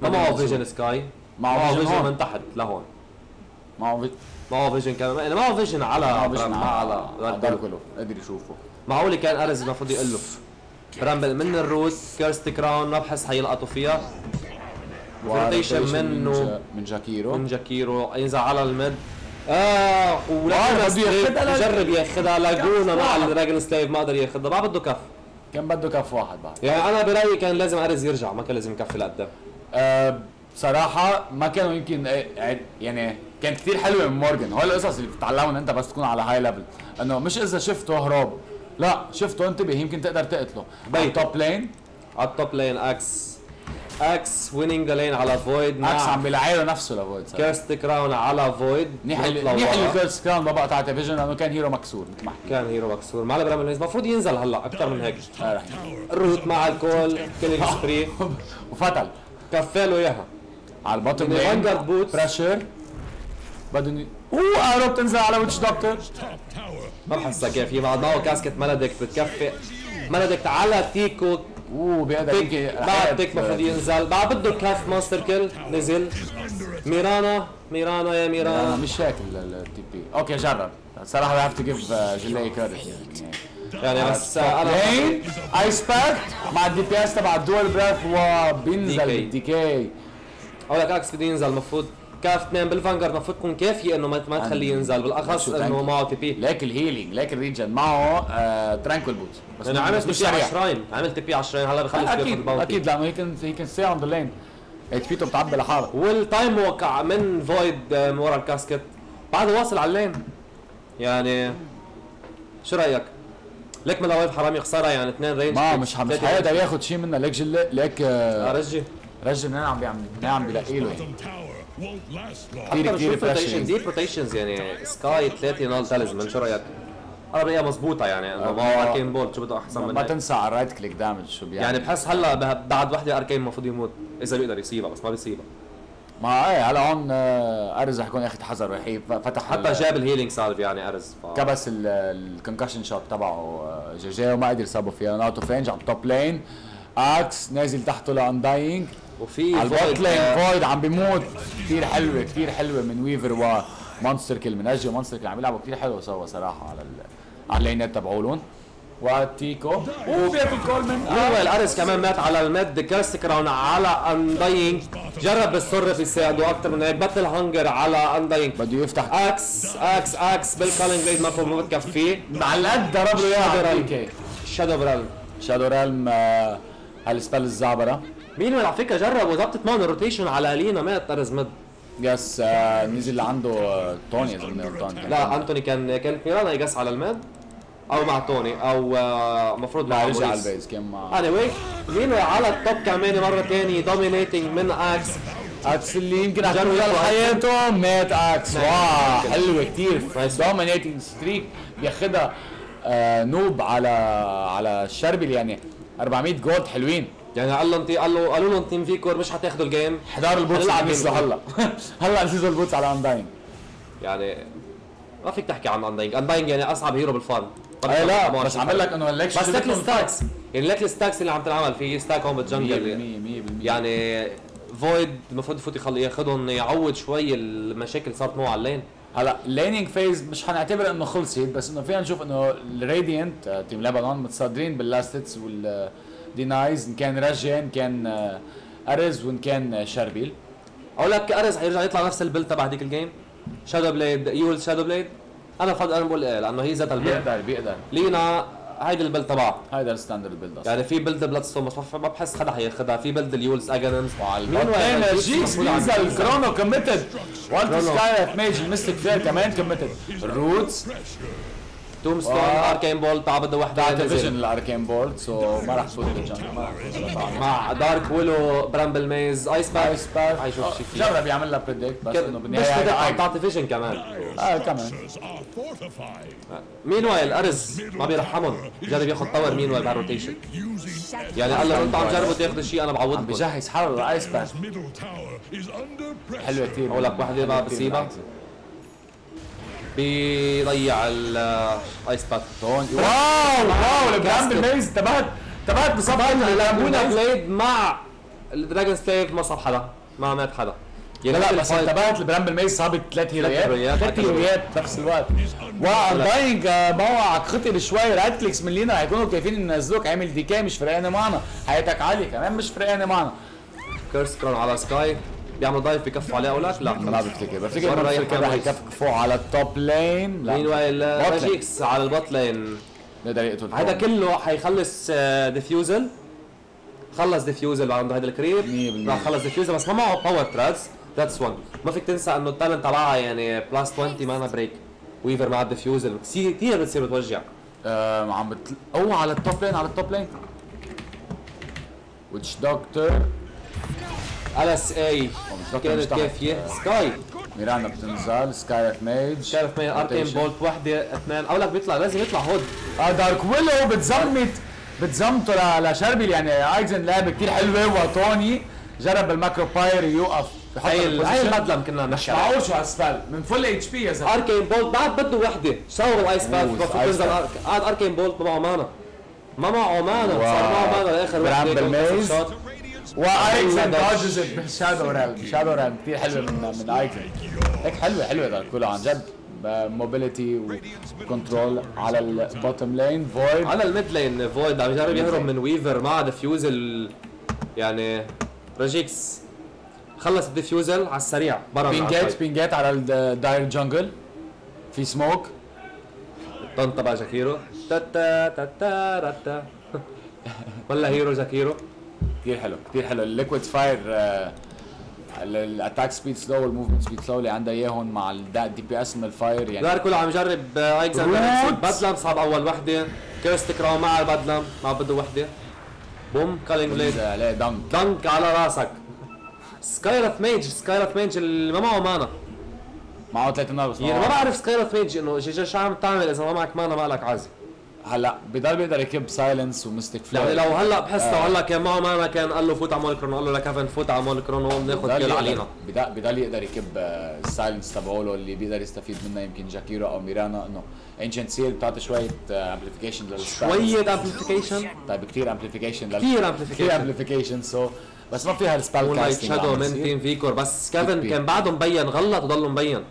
ما معه. فيجن سكاي معه فيجن. من تحت لهون. معه في- معه فيجن كمان يعني معه فيجن على معه فيجن ما على على كله قدر يشوفه. معقول كان ارز المفروض يقول له. bramble من ال root cursed crown ما بحس حيلقطوا فيها rotation منه. من جاكيرو. من جاكيرو. ينزل على ال mid. آه ولا بده ياخدها ل- جرب ياخذها laguna مع ال dragon slave ما قدر ياخذها ما بده كف. كان بده كف واحد بعد. يعني أنا برأيي كان لازم ارز يرجع. ما كان لازم يكفي لقدام. أه بصراحة ما كانوا يمكن آه، يعني كان كتير حلوة من مورجان. هول القصص اللي بتتعلمهم أنت بس تكون على high level إنه مش إذا شفته هرب لا شفته انتبه يمكن تقدر تقتله. بيت. توب لين على التوب لين إكس إكس ويننج ذا لين على فويد إكس عم بيلعيله نفسه لفويد. كيرست كراون على فويد منيح منيح. كيرس كراون ما بقى تاع فيجن لأنه كان هيرو مكسور. مثل ما حكيت كان هيرو مكسور. مع البرامج المفروض ينزل هلأ أكثر من هيك. الروت مع الكول كيلينج سبري وفتل. كفى له إياها. على البوتم لين boots. بريشر ي- اوه ارو بتنزل على ويتش دكتور. ما بحسها كيف؟ بعد معه كاسكت ملدك بتكفي. ملدك على تيكو أوه بيقدر يمكن بعد تيك المفروض ينزل. بعد بده كاف ماستر كيل نزل. ميرانا ميرانا يا انا ميرانا مش هيك التي بي. أوكي جرب. صراحة I have to give uh, جلاي كريدت يعني بس أنا لين ايس باك مع الدي بي اس تبع الدول براث وبينزل كي أقول لك أكس بده ينزل المفروض كاف اثنين بالفانجر المفروض تكون كافيه إنه ما ما تخليه ينزل. بالأخص إنه؟ معه تي بي. ليك الهيلينج ليك الريجن معه آه ترانكول بوت بس أنا عملت تي بي سريع. 10 عملت تي بي 10 هلا بخلص أكيد أكيد لأنه هي كان هي كان ستي اون ذا لين اتش بيته بتعبي لحالها والتايم وقع من فويد آه، من ورا الكاسكت بعده واصل على اللين يعني شو رأيك؟ ليك من وايف حرامي خسارة يعني اثنين رينج ما مش مش حيقدر ياخذ شيء منها ليك جل ليك آه، رجي. رجل منين عم بيعمل منين عم بيلاقي له. يعني. كتير كتير روتيشن بريشر ديب روتيشنز يعني سكاي ثلاثة نال تاليزمان شو رايك؟ أنا برايي مضبوطه يعني انه ما هو اركين بول شو بده أحسن من ما تنسى على الرايت كليك دامج شو بيعمل؟ يعني بحس هلا بعد وحدة اركين المفروض يموت إذا بيقدر يصيبها بس ما بيصيبها. ما إيه هلا هون آه، أرز رح يكون اخذ حذر رح فتح حتى جاب الهيلينج سالف يعني أرز ف... كبس الكونكشن شوت تبعه آه، جيجي وما قدر يصابه فيها. اوت اوف رينج على التوب لين إكس نازل تحته لانداينج وفي على البوت فويد لين آه، فويد عم بيموت. كثير حلوة كثير حلوة من ويفر ومونستر كيل. من أجي ومونستر كيل عم يلعبوا كثير حلو سوا صراحة على ال... على اللينات تبعولن وتيكو. وبياكل كول من هو الارز كمان مات على المد. كاست كراون على أنداينج. جرب السر يساعده أكثر من هيك. باتل هانجر على أنداينج. بده يفتح. أكس أكس أكس. بالكالينج بليد ما ما بتكفيه على القد ضرب له اياها شادو برال شادو رالم آه، هالسبل الزعبرة. مين على فكرة جرب وظبطت معهم الروتيشن على لينا مات ارز مد يس آه، نزل لعنده آه، توني اذا غلطان كان. لا أنتوني كان كانت ميرانا يقص على المد أو مع توني أو آه، المفروض مع لا رجع على. البيز كان مع اني واي مين على التوب كمان مرة ثانية دومينيتنج من إكس إكس اللي يمكن يطلع. حياته مات إكس. واو حلوة كثير. دومينيتنج ستريك بياخذها آه نوب على على الشربل يعني 400 جولد حلوين يعني قال لهم قال له قالوا لهم تيم فيكور مش حتاخذوا الجيم. حضار البوتس هنلعب اللي جيم. هلا. هلا نزلوا البوتس على انداين يعني ما فيك تحكي عن انداينج انداينج يعني أصعب هيرو بالفارم اي لا بس عم لك إنه ليك بس لك الستاكس يعني لك الستاكس اللي عم تنعمل في ستاك هون 100% 100% بالجنجل يعني فويد المفروض يفوت يخلي ياخذهم يعوض شوي المشاكل صارت معه على اللين هلا الليننج فيز مش حنعتبر إنه خلصت بس إنه فينا نشوف إنه الراديانت تيم لبنان متصدرين باللاستتس والدينايز إن كان رجا إن كان آه، أرز وإن كان آه، شربيل. أقول لك أرز حيرجع يطلع نفس البيلد تبع هذيك الجيم شادو بليد يول شادو بليد أنا بفضل أنا بقول إيه لأنه هي ذات البيلد بيقدر بيقدر. لينا هيدي البيلد تبعها هيدا الستاندرد بيلد أصلا. يعني في بيلد بلاد ستون بس ما- بحس حدا حياخذها في بيلد اليولز اجانمز وعلى الجيكس جيكس بينزل ينزل. كرونو كوميتد وانت. سكاي ميج الميستيك فير كمان كوميتد الروتس توم ستون. اركين بول تاع بده وحده نزل. فيجن الاركين بورد سو ما راح تفوت ما. مع دارك ويلو برامبل ميز ايس باك ايس باث حيشوف شي فيه جرب يعمل لها بريدكت بس إنه بالنهاية تعطي فيجن كمان. آه كمان. مين وايل ارز ما بيرحمهم. جرب ياخذ باور مين وايل بالروتيشن يعني قال له أنتوا عم تجربوا تاخذوا شيء أنا عم بعوضكم بجهز حاله under pressure. حلوة كثير أقول لك واحدة بقى بسيبها. بيضيع الايس باك هون. واو واو البراند كاسكت. الميز انتبهت انتبهت بصفحة لاجونا بليد مع الدراجون سليف ما صاب حدا ما مات حدا. لا لا بس انتبهت البرامبل ميز صابت ثلاث هيرويات. ثلاث هيرويات بنفس الوقت. وانداينج موعك خطر شوي. رايت كليكس من لينا هيكونوا كيفين ينزلوك عامل ديكاي مش فرقانة معنا. حياتك عالية كمان مش فرقانة معنا. كيرس كرون على سكاي بيعمل دايف بكفوا عليه أولاد لا؟ ما بفتكر بفتكر بفتكر راح يكفكفوا على التوب لين لا. مين. راجيكس على البوت لين بيقدر يقتل هذا كله حيخلص ديفيوزل خلص ديفيوزل عنده هذا الكريب. 100%. راح خلص ديفيوزل بس ما معه باور ترادز ذاتس 1 ما فيك تنسى إنه التالنت تبعها يعني بلس 20 مانا بريك ويفر مع الديفيوزل كثير كثير بتصير بتوجع آه عم بتل... اوه على التوب لين على التوب لين ويتش دكتور ال اس أي. كانت. كافية. سكاي. ميرانا بتنزل سكايف ميج. شايف مين أركين بولت وحده اثنين. أقول لك بيطلع لازم يطلع هود. آه دارك ويلو بتزمت بتزمته لشربل يعني آيزن لعبة كثير حلوة وتوني جرب بالماكرو باير يوقف. هاي هاي. المدلم كنا نحكي. معقول شو هالسبال من فل اتش بي يا زلمة. أركين بولت بعد بده وحدة. صور الايس باث أوه، المفروض آيس تنزل باث. أرك- قاعد أركين بولت ما معه مانا ما معه مانا. صار معه مانا لآخر وحده بالميز. وايزن أيوة. داجز بشادو رام شادو رام كثير حلوة من من ايزن هيك حلوة حلوة دارك ويلو عن جد. موبيليتي وكنترول على البوتم لين فويد على الميد لين فويد عم يجرب يهرب من ويفر مع ديفيوزل يعني راجيكس خلص الديفيوزل على السريع. برا بينجات ال fight. بينجات على ال Dire jungle في smoke stun تبع Jakiro تاتا تاتا راتا ولا hero Jakiro كثير حلو كثير حلو. ال Liquid Fire ال attack speed slow وال movement speed slow اللي عندها اياهم مع ال DPS من ال fire يعني. Dark Willow عم يجرب ايكزن root. Bedlam صعب أول وحدة. Cursed Crown مع ال Bedlam ما بده وحدة. boom Culling Blade عليه dunk dunk على راسك. Skywrath Mage Skywrath Mage اللي ما معه mana. معه ثلاث نار بس يعني ما بعرف Skywrath Mage إنه شو شو عم تعمل إذا ما معك مانا ما لك عازي. هلا بضل بيقدر يكب silence و Mystic Flare يعني لو هلا بحس لو هلا كان معه mana كان قال له فوت على مول Chrono قال له لكيفن فوت على مول Chrono بناخذ kill علينا. بضل يقدر يكب ال silence تبعوله اللي بيقدر يستفيد منه يمكن Jakiro أو Mirana إنه Ancient Seal بتعطي شوية amplification شوية amplification طيب كثير امبليفيكيشن كثير amplification. كثير امبليفيكيشن سو بس ما فيها السبال كاستنج شادو من تيم فيكور بس كيفن. كان بعده مبين غلط وضله مبين.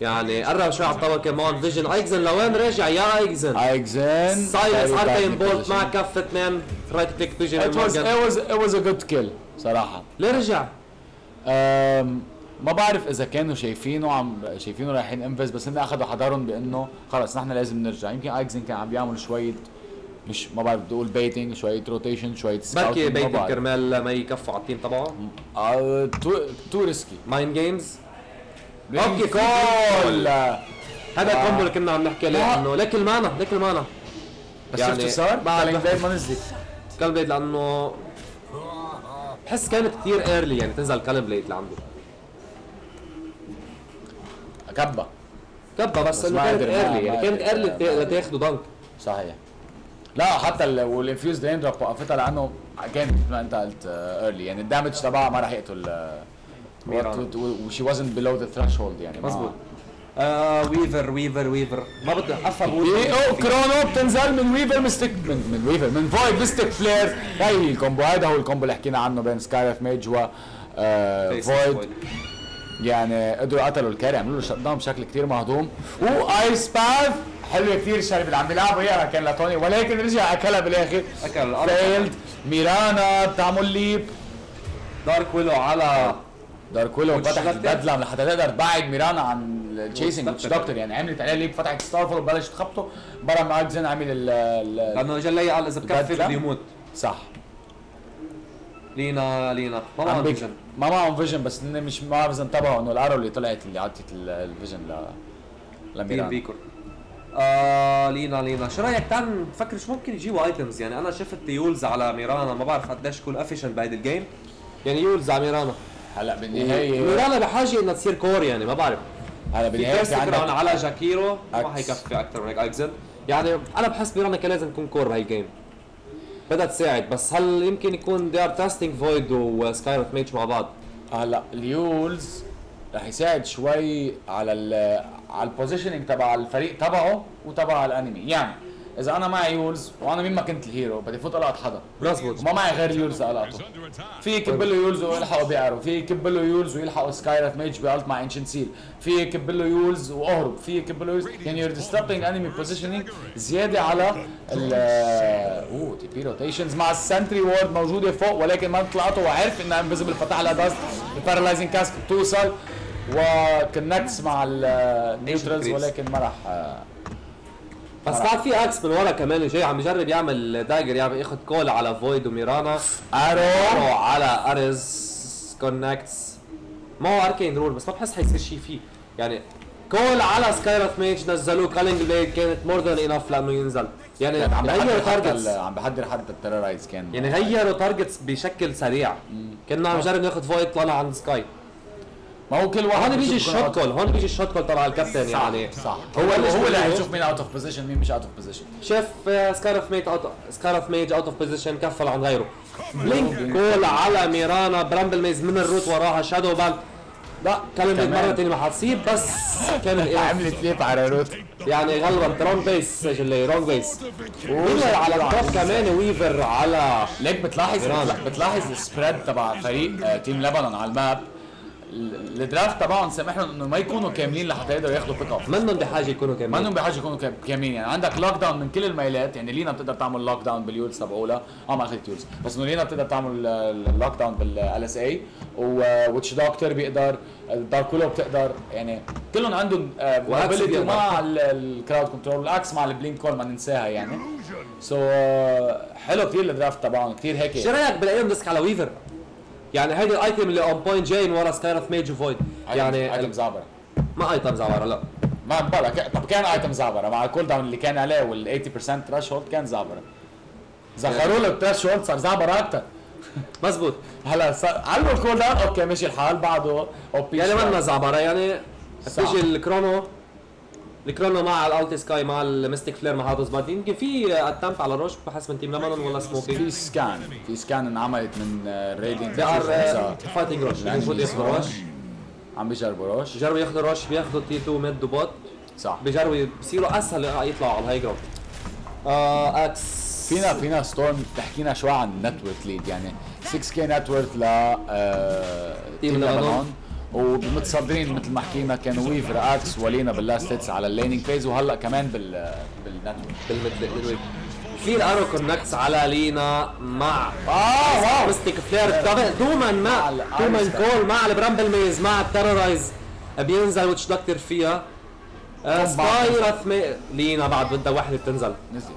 يعني قرب شوي على الطاوله معهم فيجن أيكزن لوين راجع؟ يا أيكزن. أيكزن. سايلنس أركين بولت مع كف اثنين رايت كليك it مورجان was it was a good kill صراحة. ليه رجع؟ ما بعرف إذا كانوا شايفينه عم شايفينه رايحين انفز بس هن أخذوا حذرهم بإنه خلص نحن لازم نرجع. يمكن أيكزن كان عم بيعمل شوية مش ما بعرف بدي أقول baiting شوية rotation شوية بركي scouting، ما بيت بعرف. كرمال ما يكفوا على ال team تبعه. too too risky mind games okay cool. هذا آه. ال combo اللي كنا عم نحكي عليه. إنه لك ال mana لك ال mana. بس يعني شفت شو صار؟ بعد ما نزلت. Culling Blade لأنه بحس كانت كثير early يعني تنزل Culling Blade لعنده. كبة. كبة بس بس إنه كانت early يعني كانت early لتاخذوا dunk صحيح. لا حتى ال- وال Infused Raindrop وقفتها لأنه كان مثل ما أنت قلت early يعني ال damage تبعها ما راح يقتل Mirana. وشي wasn't below the threshold يعني مزبوط آه Weaver Weaver Weaver ما بدي افهم إيه أو Chrono بتنزل من Weaver Mystic من من Weaver من Void Mystic Flare هي ال combo هذا هو ال combo اللي حكينا عنه بين Skywrath Mage و آه Void يعني قدروا قتلوا الكاري عملوا له شت داون بشكل كثير مهضوم. وايس باث حلوة كثير الشغله اللي عم بيلعبوا اياها كان لتوني ولكن رجع أكلها بالآخر. أكل الأرض. ميرانا بتعمل ليب دارك ويلو على دارك ويلو وتش فتحت دكتور؟ البدله لحتى تقدر تبعد ميرانا عن التشيسنج دكتور يعني عملت عليه ليب فتحت ستار فول وبلش تخبطه برا ماجزن عمل ال ال- لأنه جلي قال إذا بكفي؟ بده يموت. صح. Lina Lina. ما معهم vision. ما معهم vision بس إنه مش ما بعرف إذا انتبهوا إنه ال arrow اللي طلعت اللي عطت ال- ال vision ل team ل Mirana بيكور آه Lina Lina. شو رأيك تعال نفكر شو ممكن يجيبوا items يعني أنا شفت Eul's على Mirana ما بعرف قديش cost efficient بهيدي ال game يعني Eul's على Mirana. هلا بالنهاية Mirana بحاجة إنها تصير core يعني ما بعرف. هلا بالنهاية في عندك على Jakiro ما. حيكفي أكثر من هيك. اكزل يعني أنا بحس Mirana كان لازم يكون core بهي ال game. بدها تساعد بس هل يمكن يكون they're testing Void و Skywrath Mage مع بعض؟ هلا ال Eul's رح يساعد شوي على ال على ال positioning تبع الفريق تبعه وتبع ال enemy. يعني إذا أنا معي Eul's وأنا مين ما كنت ال hero بدي فوت القط حدا مزبوط وما معي غير Eul's القطه في يكب له Eul's ويلحقوا بيعروا في يكب له Eul's ويلحقوا Skywrath Mage بي ult مع Ancient Seal. في يكب له Eul's وأهرب. في يكب له Eul's يعني you're disturbing enemy positioning زيادة على ال أوه TP rotations مع ال sentry ward موجودة فوق ولكن ما طلعته وعرف انها invisible فتح لها dust ال Paralyzing Cask بتوصل و connects مع ال neutrals. ولكن ما راح بس بعد في Axe من ورا كمان جاي عم يجرب يعمل dagger يعمل ياخذ call على Void و Mirana. arrow. arrow على ارز connects ما هو Arcane Bolt بس ما بحس حيصير شيء فيه. يعني call على Skywrath Mage نزلوه Culling Blade كانت more than enough لأنه ينزل. يعني عم غيروا targets عم بحضر حتى ال Terrorize كان. يعني غيروا targets بشكل سريع. كنا عم نجرب ناخذ Void طلع عند Sky. ما هو كل واحد هون بيجي ال shot call هون بيجي ال shot call تبع الكابتن صح يعني. صح. هو هو اللي اللي. حيشوف مين out of position مين مش out of position شاف Skywrath Mage out Skywrath Mage out of position كفل عن غيره. blink call على Mirana Bramble Maze من ال root وراها Shadow بان لا كلمة. مرة تانية ما حتصيب بس كان عملت leap على root يعني غلبت wrong place جلي wrong place Weaver على ال top كمان Weaver على ليك بتلاحظ بتلاحظ ال spread تبع فريق آه، team لبنان على ال map. ال- ال draft تبعهم سامح لهم إنه ما يكونوا كاملين لحتى يقدروا ياخذوا pick off منهم بحاجة يكونوا ما كمان انهم بحاجة يكونوا كام- كاملين. يعني عندك lockdown من كل الميلات. يعني Lina بتقدر تعمل lockdown بال Eul's تبعولها. آه ما أخذت Eul's بس إنه Lina بتقدر تعمل ال lockdown بال LSA و Witch Doctor بيقدر. Dark Willow بتقدر. يعني كلهم عندهم و Axe ability بيقدر. مع ال crowd control وال Axe مع ال blink call ما ننساها يعني. so حلو كثير ال draft تبعهم كثير شو هيك رأيك بال Aeon Disk على Weaver؟ يعني هيدي ال item اللي on point جاي من ورا Skywrath Mage و Void يعني item زعبره ما item زعبرة لا. ما بلا ك- طب كان item زعبره مع ال cooldown اللي كان عليه وال 80% threshold كان زعبره زخروا له ال threshold صار زعبره أكثر مزبوط. هلا صار علموا ال cooldown okay مشي الحال بعده يعني منا زعبرة يعني. بيجي ال Chrono. ال Chrono مع ال ulti Sky مع ال Mystic Flare مع هادوس بعد يمكن في attempt على Rosh بحس من team لبنان ولا smoke في scan في scan انعملت من Radiant they are fighting Rosh المفروض ياخذوا Rosh عم بيجربوا Rosh. بيجربوا ياخذوا روش بياخذوا T 2 mid و bot. صح. بيجربوا بصيروا أسهل يطلعوا على ال high ground آه إكس فينا فينا ستورم تحكينا شوي عن networth lead يعني 6 k networth ل آه، team team لبنان. ومتصدرين مثل ما حكينا كانوا Weaver إكس ولينا بال last hits على ال laning phase وهلأ كمان بال بال networth بال mid في ال arrow connects على لينا مع آه wow. Mystic Flare دوما مع دوما كول مع ال Bramble Maze مع ال Terrorize بينزل Witch Doctor فيها. آه، راث مي لينا بعد بدها وحده بتنزل. نزل.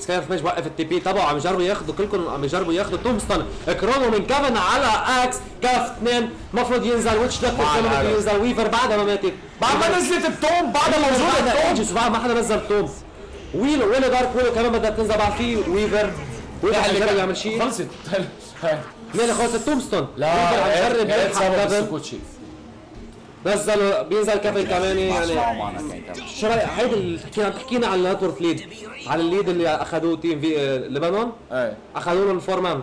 سكاي راث ميج وقف التي بي تبعه عم يجربوا ياخذوا كلكم عم يجربوا ياخذوا تومستون. كرونو من كفن على أكس كف اثنين. المفروض ينزل ويتش العرب. ينزل ويفر بعدها ما ماتت. بعد ما نزلت التوم بعدها موجود بعدها التوم. بعد ما حدا نزل توم ويلو ويلو دارك ويلو كمان بدها تنزل بعد في ويفر. ويفر عم يجرب يعمل شيء. خلصت. مين خلص التومستون؟ لا ويفر عم يجرب ريت يلحق سبب نزلوا بينزل كافي كمان يعني. يعني كمان. شو رايك هيدا اللي حكينا عم تحكينا عن النتورك ليد. على الليد اللي أخذوه تيم في آه، لبنان. إيه. اخذوا لهم فورمان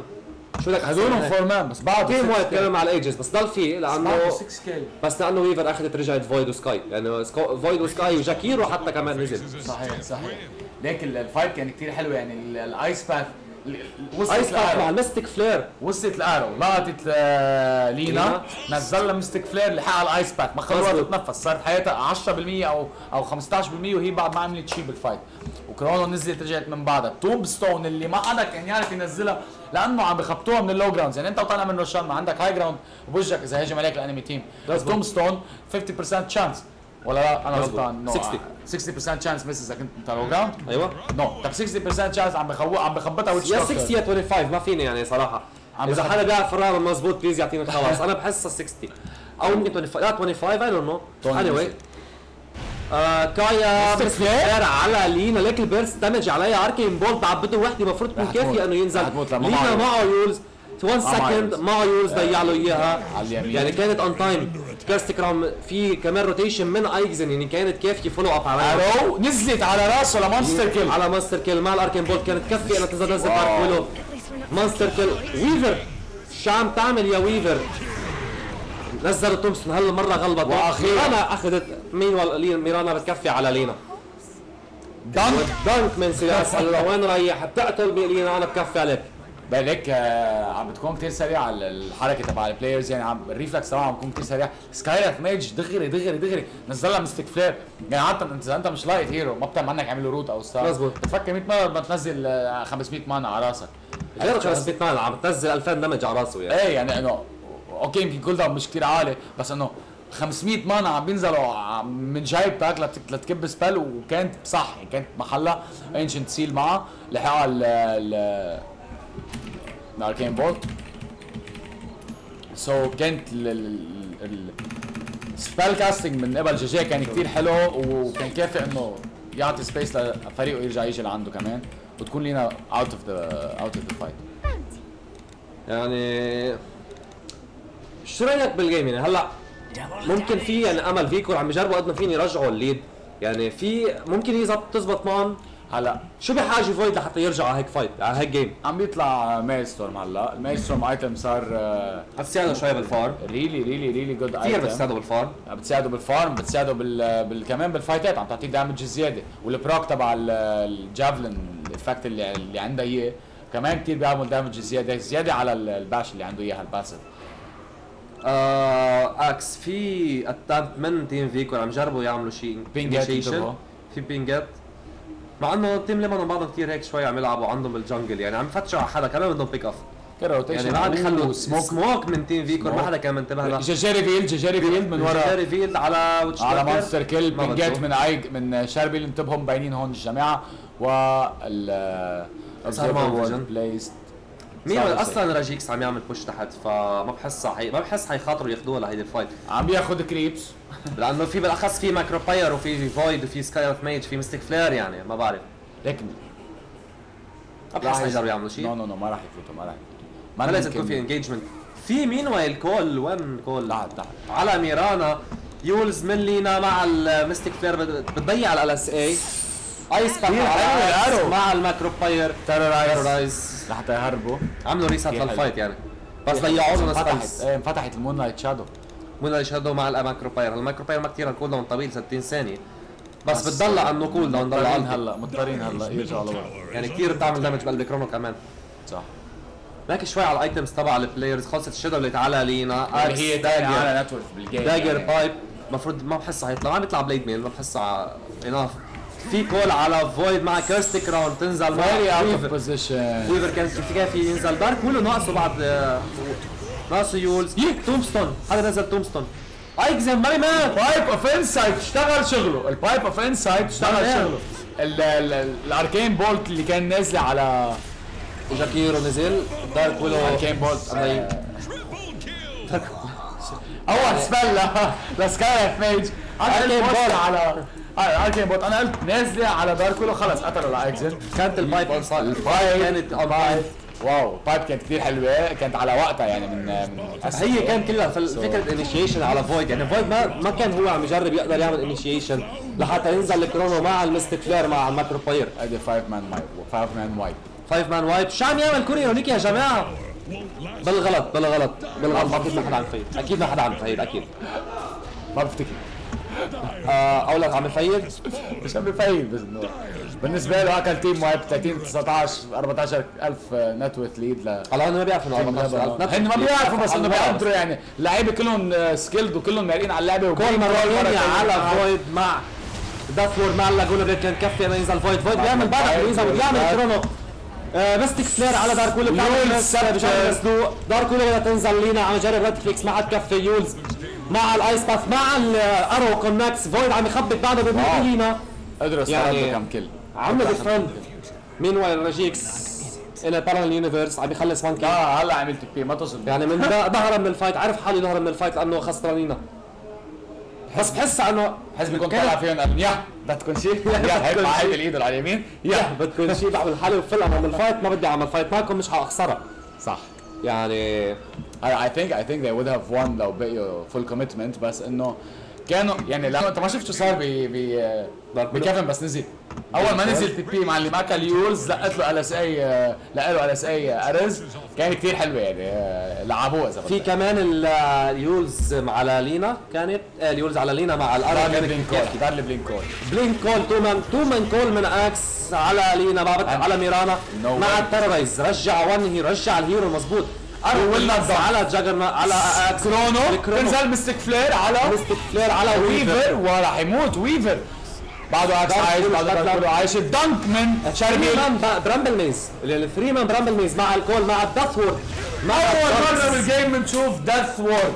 شو بدك هذول فورمان بس بعد تيم وايد كلام على الايجز بس ضل في لأنه 6 كيل بس لأنه ويفر أخذت رجعت فويد وسكاي يعني فويد وسكاي وجاكيرو حتى كمان نزل. صحيح صحيح. ليك ال- الفايت كان كتير حلو يعني ال- الايس باث ايس وصلت باك مع الميستيك فلير وصلت الارو لقطت آه، لينا. نزل لها Mystic Flare لحقها ال Ice Path ما خلوها. تتنفس. صارت حياتها 10% أو أو 15% وهي بعد ما عملت شيء بال fight و Chrono نزلت رجعت من بعدها. Tombstone اللي ما حدا كان يعرف ينزلها لأنه عم بخبطوها من ال low grounds يعني أنت وطالع من Roshan ما عندك high ground بوجهك إذا هجم عليك ال enemy team بس مظبوط. Tombstone 50% chance ولا لا؟ أنا. غلطان. 60. 60% chance miss اذا كنت أنت low ground أيوه. no طب 60% chance عم بخو عم بخبطها وتش يا 60 يا 25 ما فيني يعني صراحة. إذا. حدا بيعرف الرقم مضبوط بليز يعطيني خلاص. أنا بحسها 60 أو يمكن 25 لا 25 اي دونت نو اني واي كايا مستك مستر على لينا. ليك البيرس دمج عليها اركين بولت عبته وحدة. المفروض تكون. كافيه إنه ينزل. لينا معه يولز. 1 معه سكند. معه يولز ضيع له اياها. يعني كانت اون تايم كيرست كرام في كمان روتيشن من ايكزن يعني كانت كافيه فولو اب على ارو نزلت على راسه لمونستر كيل. على ماستر كيل مع الاركين بولت كانت تكفي انها تنزل نزل ارك ويلو monster kill Weaver شو عم تعمل يا Weaver نزل Tombstone. هلا مرة غلبت؟ وأخيراً. أنا أخذت. مين Mirana بتكفي على لينا. دانك دانك من سياس. هلا وين رايح؟ بتقتل لينا أنا بكفي عليك. بالك آه عم بتكون كثير سريعة ال- الحركة تبع ال players يعني عم ال reflex تبعهم عم بيكون كثير سريع. Skywrath Mage دغري دغري دغري. نزل لها Mystic Flare يعني حتى انت إذا انت مش لاقط hero ما بتعمل عنك عامل له root أو stun مزبوط. بتفكر 100 مره بدك تنزل آه، 500 mana على راسك. غير 500 mana عم تنزل 2000 damage على راسه يعني. إيه يعني إنه okay يمكن cooldown مش كثير عالي بس إنه 500 mana عم بينزلوا من جايبتك لت- لتكب spell وكانت صح. يعني كانت محلها Ancient Seal معها لحقها ال ال الاركين بولت so كانت ال spell casting من قبل GG كان كثير حلو وكان كافي إنه يعطي space لفريقه يرجع يجي لعنده كمان وتكون لينا out of the out of the fight يعني شو رأيك بال game يعني؟ هلأ ممكن في يعني أمل فيكم عم يجربوا قد ما فين يرجعوا ال lead يعني في ممكن يزبط تزبط معهم؟ هلا شو بحاجة Void لحتى يرجع على هيك fight على هيك game عم بيطلع Maelstrom هلا ال Maelstrom item صار بتساعده شوي بال farm really really really good كثير item بتساعده بال farm بتساعده بال farm بتساعده بال, بال... كمان بالفايتات عم تعطيه damage زيادة. وال proc تبع ال- الجافلن الايفكت اللي اللي عندها إياه كمان كثير بيعمل دامج زيادة. زيادة على ال- الباش اللي عنده إياها الباسف آه إكس في اتامت من تيم فيكو عم جربوا يعملوا شيء بينجات. انتبهوا. في بينجات مع إنه تيم ليمون بعضهم كثير هيك شوي عم يلعبوا عندهم بالجنجل يعني عم يفتشوا على حدا كمان بدهم بيك اوف كده روتيشن يعني بعد خلوا سموك سموك من تيم فيكو ما حدا كان منتبه له جيجيري فيلد جيجيري فيلد من ورا على ويتش على دكر. مونستر كيل ما بنجات بدو. من ايج من شاربيل انتبهوا مبينين هون الجماعة وال صار معهم vision. بليست مين أصلا راجيكس عم يعمل بوش تحت؟ فما بحس حي... ما بحس حيخاطروا ياخذوها لهيدي الفايت عم بياخذ كريبس لأنه في بالأخص في ماكرو باير وفي فويد وفي سكاي اوف ميج في ميستيك فلير يعني ما بعرف. لكن ما بحس حيقدروا يعملوا شيء. نو نو نو ما راح يفوتوا ما راح يفوتوا. ما لازم يكون في انجيجمنت في مين وايل كول وين كول تعال تعال. على ميرانا يولز من لينا مع الميستيك فلير بت- بتضيع على ال اس اي ايس باك. مع الماكرو باير تيرورايز لحتى يهربوا. عملوا حلو. للفايت يعني. بس ضيعوا له انفتحت. سبيس إيه انفتحت المون لايت شادو مو يشهدوا مع الماكرو باير الماكرو باير ما كثير الكول داون طويل 60 ثانية. بس بتضل إنه كول داون ضل هلا مضطرين هلا يرجعوا لورا. يعني كثير بتعمل دامج بقلب كرونو كمان. صح. لكن شوي على الايتمز تبع البلايرز خلصت الشادو اللي تعالى لينا. يعني إكس هي داجر على نتورك بالجيم داجر يعني. بايب المفروض ما بحسها حيطلع ما بيطلع بليد ميل ما بحسها اناف في كول على فويد مع كيرستي كراون تنزل مع بوزيشن ويفر كان في كافي ينزل دارك ويلو ناقصه بعد آه، ناقصه يولز تومستون هذا نزل تومستون ايكزن ماني مان بايب اوف انسايت اشتغل شغله. البايب اوف انسايت اشتغل. شغله. ال- ال- ال- ال Arcane Bolt اللي كان نازله على Jakiro نزل. Dark Willow Arcane Bolt. اول spell ل Skywrath Mage أنا Arcane قلت Bolt. على Arcane Bolt أنا قلت نازلة على Dark Willow. خلص قتلوا الاكزن كانت ال pipe ال pipe كانت on pipe واو pipe كانت كثير حلوة. كانت على وقتها يعني من من هي كان كلها فكرة انيشيشن على Void يعني فويد ما ما كان هو عم يجرب يقدر يعمل انيشيشن لحتى ينزل الكرونو مع المستك فلير مع الماكرو باير ادي 5 مان وايب 5 مان وايب فايف مان وايب شو عم يعمل كوري هونيك يا جماعة؟ بالغلط بالغلط بالغلط. أكيد ما حدا عم يفيد أكيد ما حدا عم يفيد أكيد. ما بفتكر. آه أقول لك عم يفيد؟ مش عم بفيد بس إنه بالنسبة له أكل تيم وايب 30 19 14 ألف نت وث ليد ل هلا هن ما بيعرفوا إنه 14000 هن ما بيعرفوا بس إنه بيقدروا يعني اللعيبه كلهم سكيلد وكلهم مارقين على اللعبة كل مرة على فويد مع دافور مع اللاجونا بريك كان كفي إنه ينزل فويد. فويد بيعمل بعد ينزل بيعمل كرونو آه مستك فلير على دارك ويل بتعمل مسلوق دارك ويل بدها تنزل لينا عم يجرب ريد كليكس ما حد كفي. يولز مع الآيس باث مع الارو كونكس فويد عم يخبط بعده. بموت لينا قدروا يعني- يستردوا كم كل عمل ديفند مين وين رجيكس إلى بارالل يونيفرس عم يخلص 1 كيل آه هلا عملت بي ما تصل يعني من ظهر من الفايت عرف حاله ظهر من الفايت لأنه خسرانينا. بس بحس إنه حزب يكون كان- طالع فيهم يا تكون شيء؟ يا هيك مع هيدي الإيد على اليمين. يا. بدكم شيء بعمل حالي وفل امام الفايت ما بدي أعمل فايت معكم مش حأخسرها. صح. يعني I, think I think they would have won لو بقيوا full commitment. بس إنه كانوا يعني لما انت ما شفت شو صار ب ب بكيفن بس نزل. أول ما نزل تي بي مع اللي معك اليولز لقت له ال اس اي لقى له ال اس اي ارز كان كثير حلوة يعني آه، لعبوها إذا في كمان اليولز على لينا كانت آه، اليولز على لينا مع الأرض دارلي بلينكول. دارلي بلينكول بلينك كول. تو مان تو مان كول من أكس على لينا على ميرانا. No مع way. الترابيز. رجع وان هي رجع الهيرو مظبوط die. على جاجرنا على إكس كرونو. تنزل مستك فلير على مستك فلير على ويفر وراح يموت ويفر بعده عايش دارك عايش بعده. كله عايش الدنك من مان برامبل ميز الثري مان برامبل ميز مع الكول مع الدث وورد مع اول. مره بالجيم بنشوف ديث وورد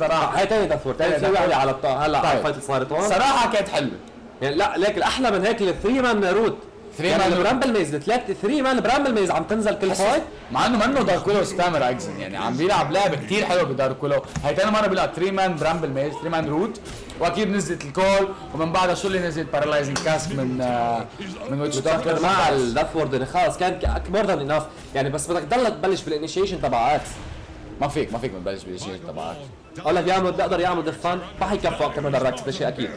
صراحة. هاي تاني دث وورد تاني واحدة ward. على هلا على. الفايت اللي صارت هون. صراحة كانت حلوة. يعني لا لكن الأحلى من هيك الثري مان روت Three يعني man route. البرامبل ميز الثلاث ثري مان برامبل ميز عم تنزل كل فايت مع إنه منه داركولو ستامر اكزن يعني عم بيلعب لعبة كثير حلوة بداركولو هي ثاني مرة بيلعب 3 مان برامبل ميز 3 مان روت وأكيد نزلت ال call ومن بعدها شو اللي نزل Paralyzing Cask من آه، من Witch بتفكر مع ال Death Ward يعني خلص كان more than enough يعني بس بدك تضلك تبلش بالانيشيشن تبع Axe ما فيك ما فيك ما تبلش بالشيء تبعك أقول لك يعمل بيقدر يعمل defend ما حيكفوا أكثر من الراكس ده شيء أكيد.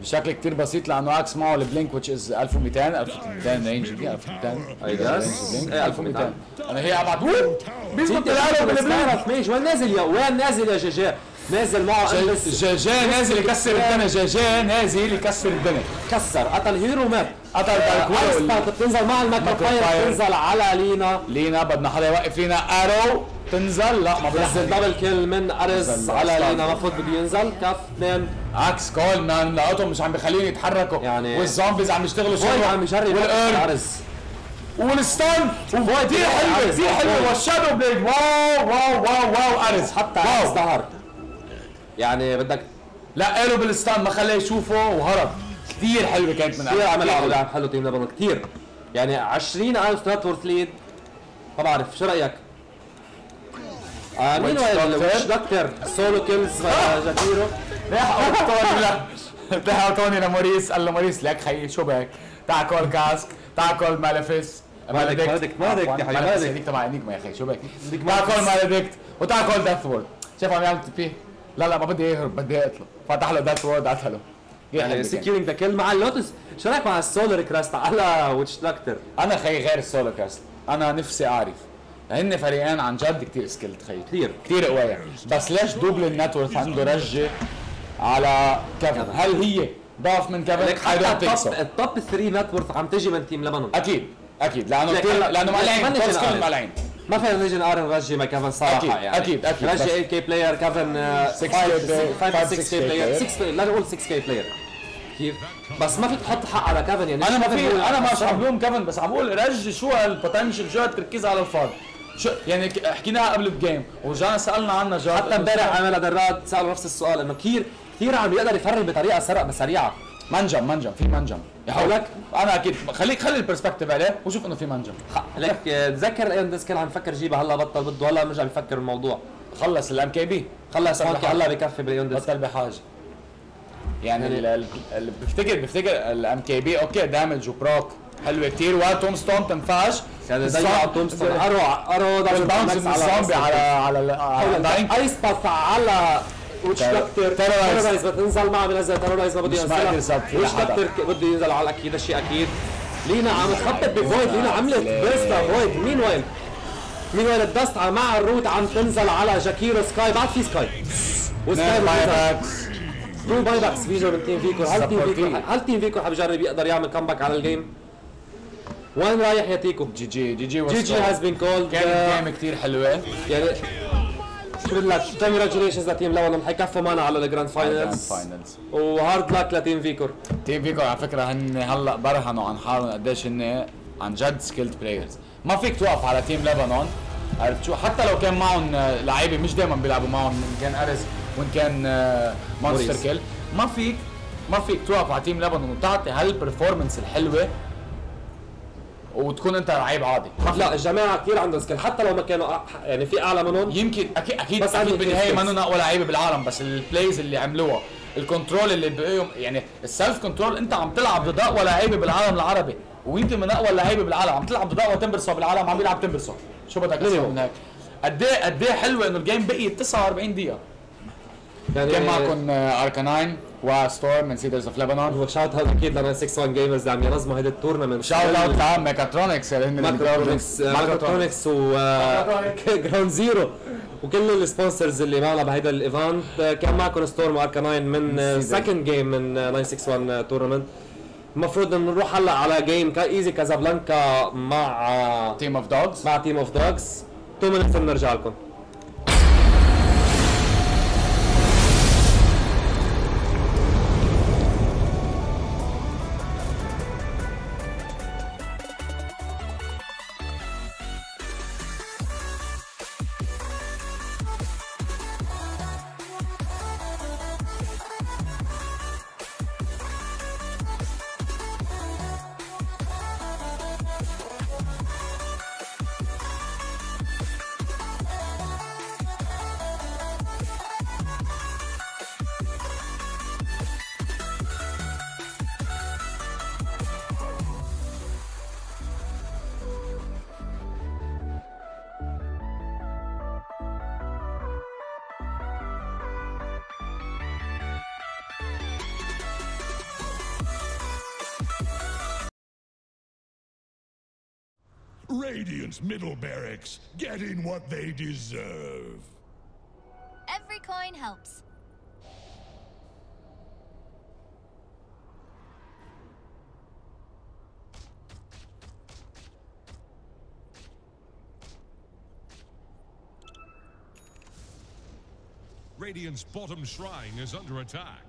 بشكل كثير بسيط لأنه Axe معه ال Blink which is 1200 1200 range دي 1200 I guess. إيه، 1200. أنا هي ابعد ووو بيزبط انت الارو بالبلينك ميش وين نازل يا وين نازل يا جاجا نازل معه جاجا نازل يكسر الدنيا جاجا نازل يكسر الدنيا كسر قتل هيرو مات قتل دارك بتنزل مع الماكرو ماكرو فاير فاير. بتنزل على لينا لينا بدنا حدا يوقف لينا ارو تنزل؟ لا ما نزل بنزل دبل كيل من أرز على. لينا. المفروض بده ينزل. كف اثنين عكس كول مان لقيتهم مش عم بخليهم يتحركوا. يعني- والزومبيز عم يشتغلوا شغل عم يجرب والارن أرز. وال stun. كثير حلوة كثير حلوة. وال Shadow Blade. واو واو واو واو أرز. حتى أرز. ظهر يعني بدك لا له بال stun ما خلاه يشوفه. وهرب. كثير حلوة كانت من كثير عمل كتير. لعب حلو team لبنان كثير يعني 20000 net worth lead ما بعرف شو رأيك؟ آه مين. ال Witch Doctor؟ solo kills Jakiro راح اوتوني لا. راح اوتوني لموريس قال له موريس لك خيي شو بك؟ تعال كول cask تعال كول Malefice Maledict، Maledict، Maledict يا حبيبي، Maledict Maledict. تبع Enigma يا أخي شو بك؟ تعال كول Maledict وتعال كول Death Ward. شايف عم يعمل TP؟ لا لا ما بدي يهرب بدي اقتله فتح له Death Ward قتله. يعني securing the kill مع اللوتس شو رأيك مع ال Solar Crest على Witch Doctor أنا خي غير ال Solar Crest أنا نفسي أعرف. هن فريقين عن جد كثير skilled خي كثير. كثير قوية. بس ليش double ال net worth عنده رجة على كيفن؟ هل هي ضعف من كيفن؟ حتى ال top. ال top 3 net worth عم تجي من team لبنان. أكيد أكيد. لأنه هلا- لأنه ملعين ما نجي كل نعرف. ملعين ما فينا نجي نقارن رجي مع كيفن صراحة أكيد، يعني. أكيد، أكيد، رجي بس- 8 K player كيفن 6K player، 5 6K 6 K player player. 6 لا نقول 6 K player كيف؟ بس ما فيك تحط haq على كيفن يعني. أنا ما في أنا مش الأحسن. عم بلوم كيفن بس عم بقول رج شو هال potential شو هالتركيز على الفاضي. شو يعني حكيناها قبل ال game ورجعنا سألنا عنها جاد. حتى امبارح عمل دراد سألوا نفس السؤال إنه كثير كثير عم بيقدر يفرق بطريقة سرق سريعه منجم منجم في منجم. يحاول لك؟ أنا أكيد خليك خلي البرسبكتيف عليه وشوف إنه في منجم. لك تذكر الايون ديسك كان عم يفكر جيبها هلأ بطل بده هلأ رجع بيفكر بالموضوع. خلص الام كي بي خلص بطل هون بحاجة. هلأ بكفي بالايون ديسك بطل بحاجة. يعني اللي بفتكر بفتكر الام كي بي أوكي دامج وبروك. حلوة كثير وتوم ستون تنفعش؟ يعني ضيع تومستون ارو ارو دبل الباونس باونس من الزومبي على على على ايس باث على وش دكتور. تيرورايز بتنزل معه بنزل تيرورايز ما بده فيها وش. دكتور؟ بده ينزل على الأكيد شيء أكيد. لينا عم تخبط بفويد لينا عملت بيرست فويد مين وين؟ مين وين؟ الدست مع الروت عم تنزل على جاكيرو سكاي بعد في سكاي وسكاي باي. باكس تو باي باكس بيجوا من تيم فيكور هل تيم Supporting. هل تيم فيكور حبجرب يقدر يعمل كمباك على الجيم وين رايح يا تيكو جي جي GG GG has been called كانت game كثير حلوة. يعني بدي لك. congratulations ل team لبنان حيكفوا معنا على ال grand finals finals و hard luck ل team فيكور team فيكو على فكرة هن هلأ برهنوا عن حالهم قديش هن عن جد skilled players ما فيك توقف على team لبنان عرفت شو؟ حتى لو كان معهم آه، لعيبة مش دائما بيلعبوا معهم إن كان ارز وإن كان آه، مونستر موريس. kill ما فيك ما فيك توقف على team لبنان وتعطي هال performance الحلوة وتكون انت لعيب عادي. لا الجماعة كثير عندهم skill. حتى لو ما كانوا يعني في أعلى منهم. يمكن أكيد أكيد بس أكيد بالنهاية. ما أقوى لعيبة بالعالم بس ال plays اللي عملوها ال control اللي بقيهم يعني ال self control أنت عم تلعب ضد أقوى لعيبة بالعالم العربي ويمكن من أقوى اللعيبة بالعالم. عم تلعب ضد أقوى تمبرسو بالعالم عم بيلعب تمبرسو شو بدك أسوي من هيك؟ قد إيه قد إيه حلوة إنه ال game بقي 49 دقيقة؟ يعني كان معكم اركاناين وستورم من سيدرز اوف لبنان shout out أكيد ل 9 6 1 جيمرز اللي عم ينظموا هيدا ال tournament. shout out لعم ميكاترونكس اللي هن ماكروترونكس ماكروترونكس و جراوند زيرو وكل ال sponsors اللي معنا بهيدا ال event كان معكم ستورم واركاناين من second game من 961 tournament المفروض انه نروح هلأ على game ايزي كازابلانكا مع Team of Dogs مع Team of Dogs 2 minutes بنرجع لكم. Radiant's middle barracks getting what they deserve. Every coin helps. Radiant's bottom shrine is under attack.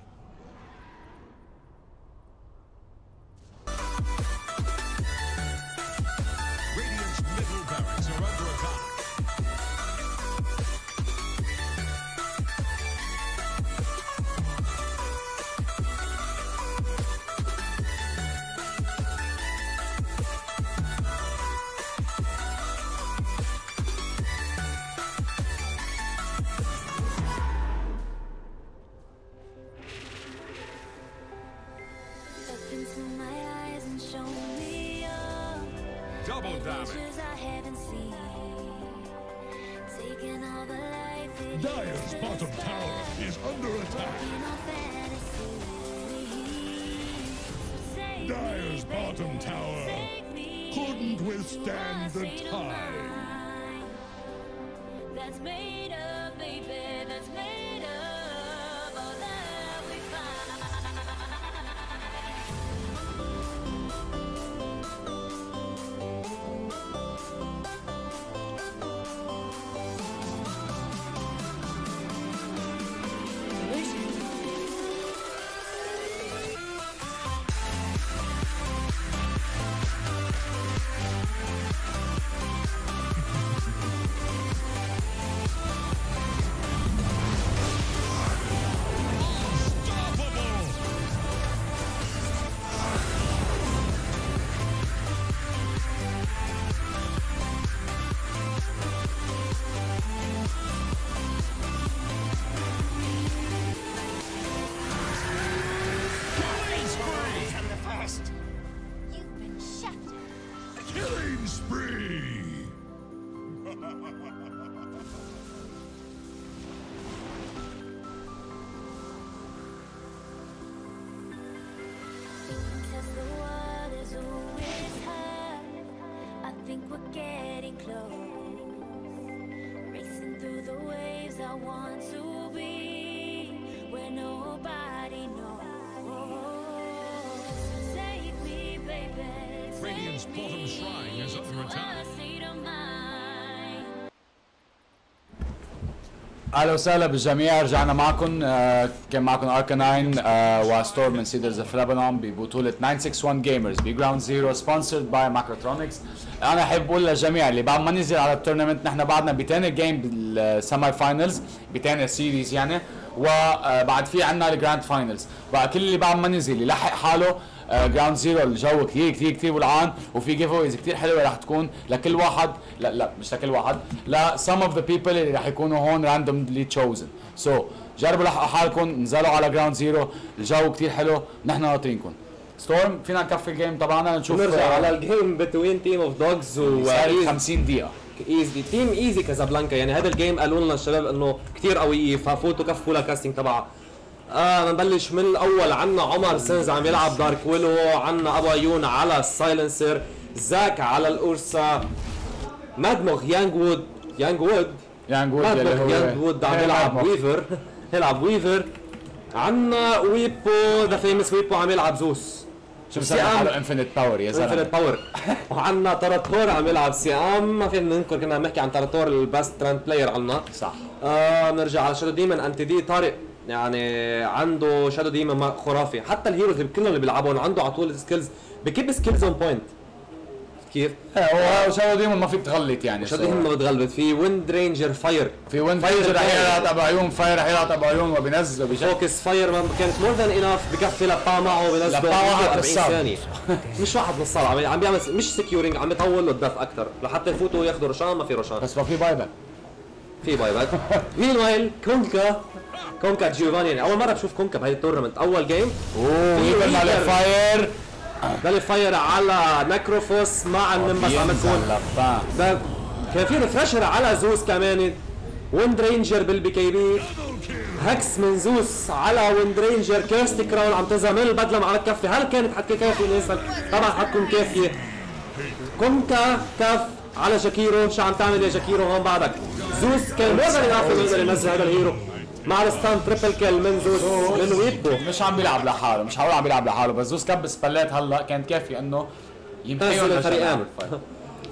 أهلا وسهلا بالجميع رجعنا معكم. آه، كان معكم اركاناين آه، وستورم من سيدرز اوف لبنان ببطولة 961 جيمرز بجراوند زيرو sponsored by ماكروترونكس أنا أحب أقول للجميع اللي بعد ما ننزل على ال tournament نحن بعدنا بتاني game بال semi finals بتاني series يعني وبعد في عندنا ال grand finals بقى كل اللي بعد ما ننزل يلحق حاله جراوند زيرو الجو كثير كثير كثير ولعان وفي giveaways كثير حلوة رح تكون لكل واحد لا لا مش لكل واحد لا some of the people اللي رح يكونوا هون randomly chosen. so so, جربوا لحقوا حالكم نزلوا على جراوند زيرو الجو كثير حلو نحن ناطرينكم. ستورم فينا نكفي ال game تبعنا نشوف نرجع على ال game between Team of Dogs و صار 50 دقيقة. ايزي team ايزي كازابلانكا يعني هذا ال game قالوا لنا الشباب إنه كثير قويه ففوتوا كفوا لها casting تبعها آه بنبلش من الأول. عنا عمر سينز عم يلعب دارك ويلو. عنا أبو عيون على السايلنسر. زاك على الأورسا مادموغ يانج وود. يانج وود. يانج وود اللي مادموغ هو. يانج وود عم يلعب ويفر. يلعب ويفر. عنا ويبو ذا فيمس ويبو عم يلعب زوس. شو مسمى حاله انفينيت باور يا زلمة. انفينيت باور وعنا تراتور عم يلعب سيام ما فينا ننكر كنا عم نحكي عن تراتور البست ترند بلاير عنا. صح. آه بنرجع على شادو ديمون أنتي دي طارق. يعني عنده شادو ديمون خرافي. حتى الهيروز اللي كلهم اللي بيلعبون عنده على طول سكيلز بكيب سكيلز اون بوينت كيف؟ هو شادو ديمون ما فيك تغلط يعني. شادو ديمون ما بتغلبت في ويند رينجر فاير في وين فاير فاير رح. يلعب ابو عيون فاير رح يلعب ابو عيون وبينزل وبيشكل فوكس فاير ما كانت مور ذان انف بكفي لبا معه بنزله لبا واحد 40 بالصعب. ثانية. مش واحد بالصعب. عم عم بيعمل مش سكيورينج عم يطول له الدف أكثر لحتى يفوتوا ياخذوا روشان ما في روشان. بس ما في باي باك في باي باك. مين وايل كونكا. كونكا جيوفاني. يعني أول مرة بشوف كونكا بهي التورنمنت. أول جيم أوه مع ويفر. الفاير بل فاير على نكروفوس مع النمبس عم تكون ده كان في ريفرشر على زوس كمان. ويند رينجر بالبي كي بي هكس من زوس على ويند رينجر. كيرستي كراون عم تظهر من البدلة ما عم تكفي هل كانت حتكون كافيه طبعا حتكون كافيه كونكا كف على جاكيرو شو عم تعمل يا جاكيرو هون بعدك. زوس كان مور ذان انف يقدر ينزل هذا الهيرو. مع الستان تريبل كيل من زوس من ويبو. مش عم بيلعب لحاله مش حقول عم بيلعب لحاله بس زوس كب سبلات هلا كانت كافيه إنه يمحيهم الفريقين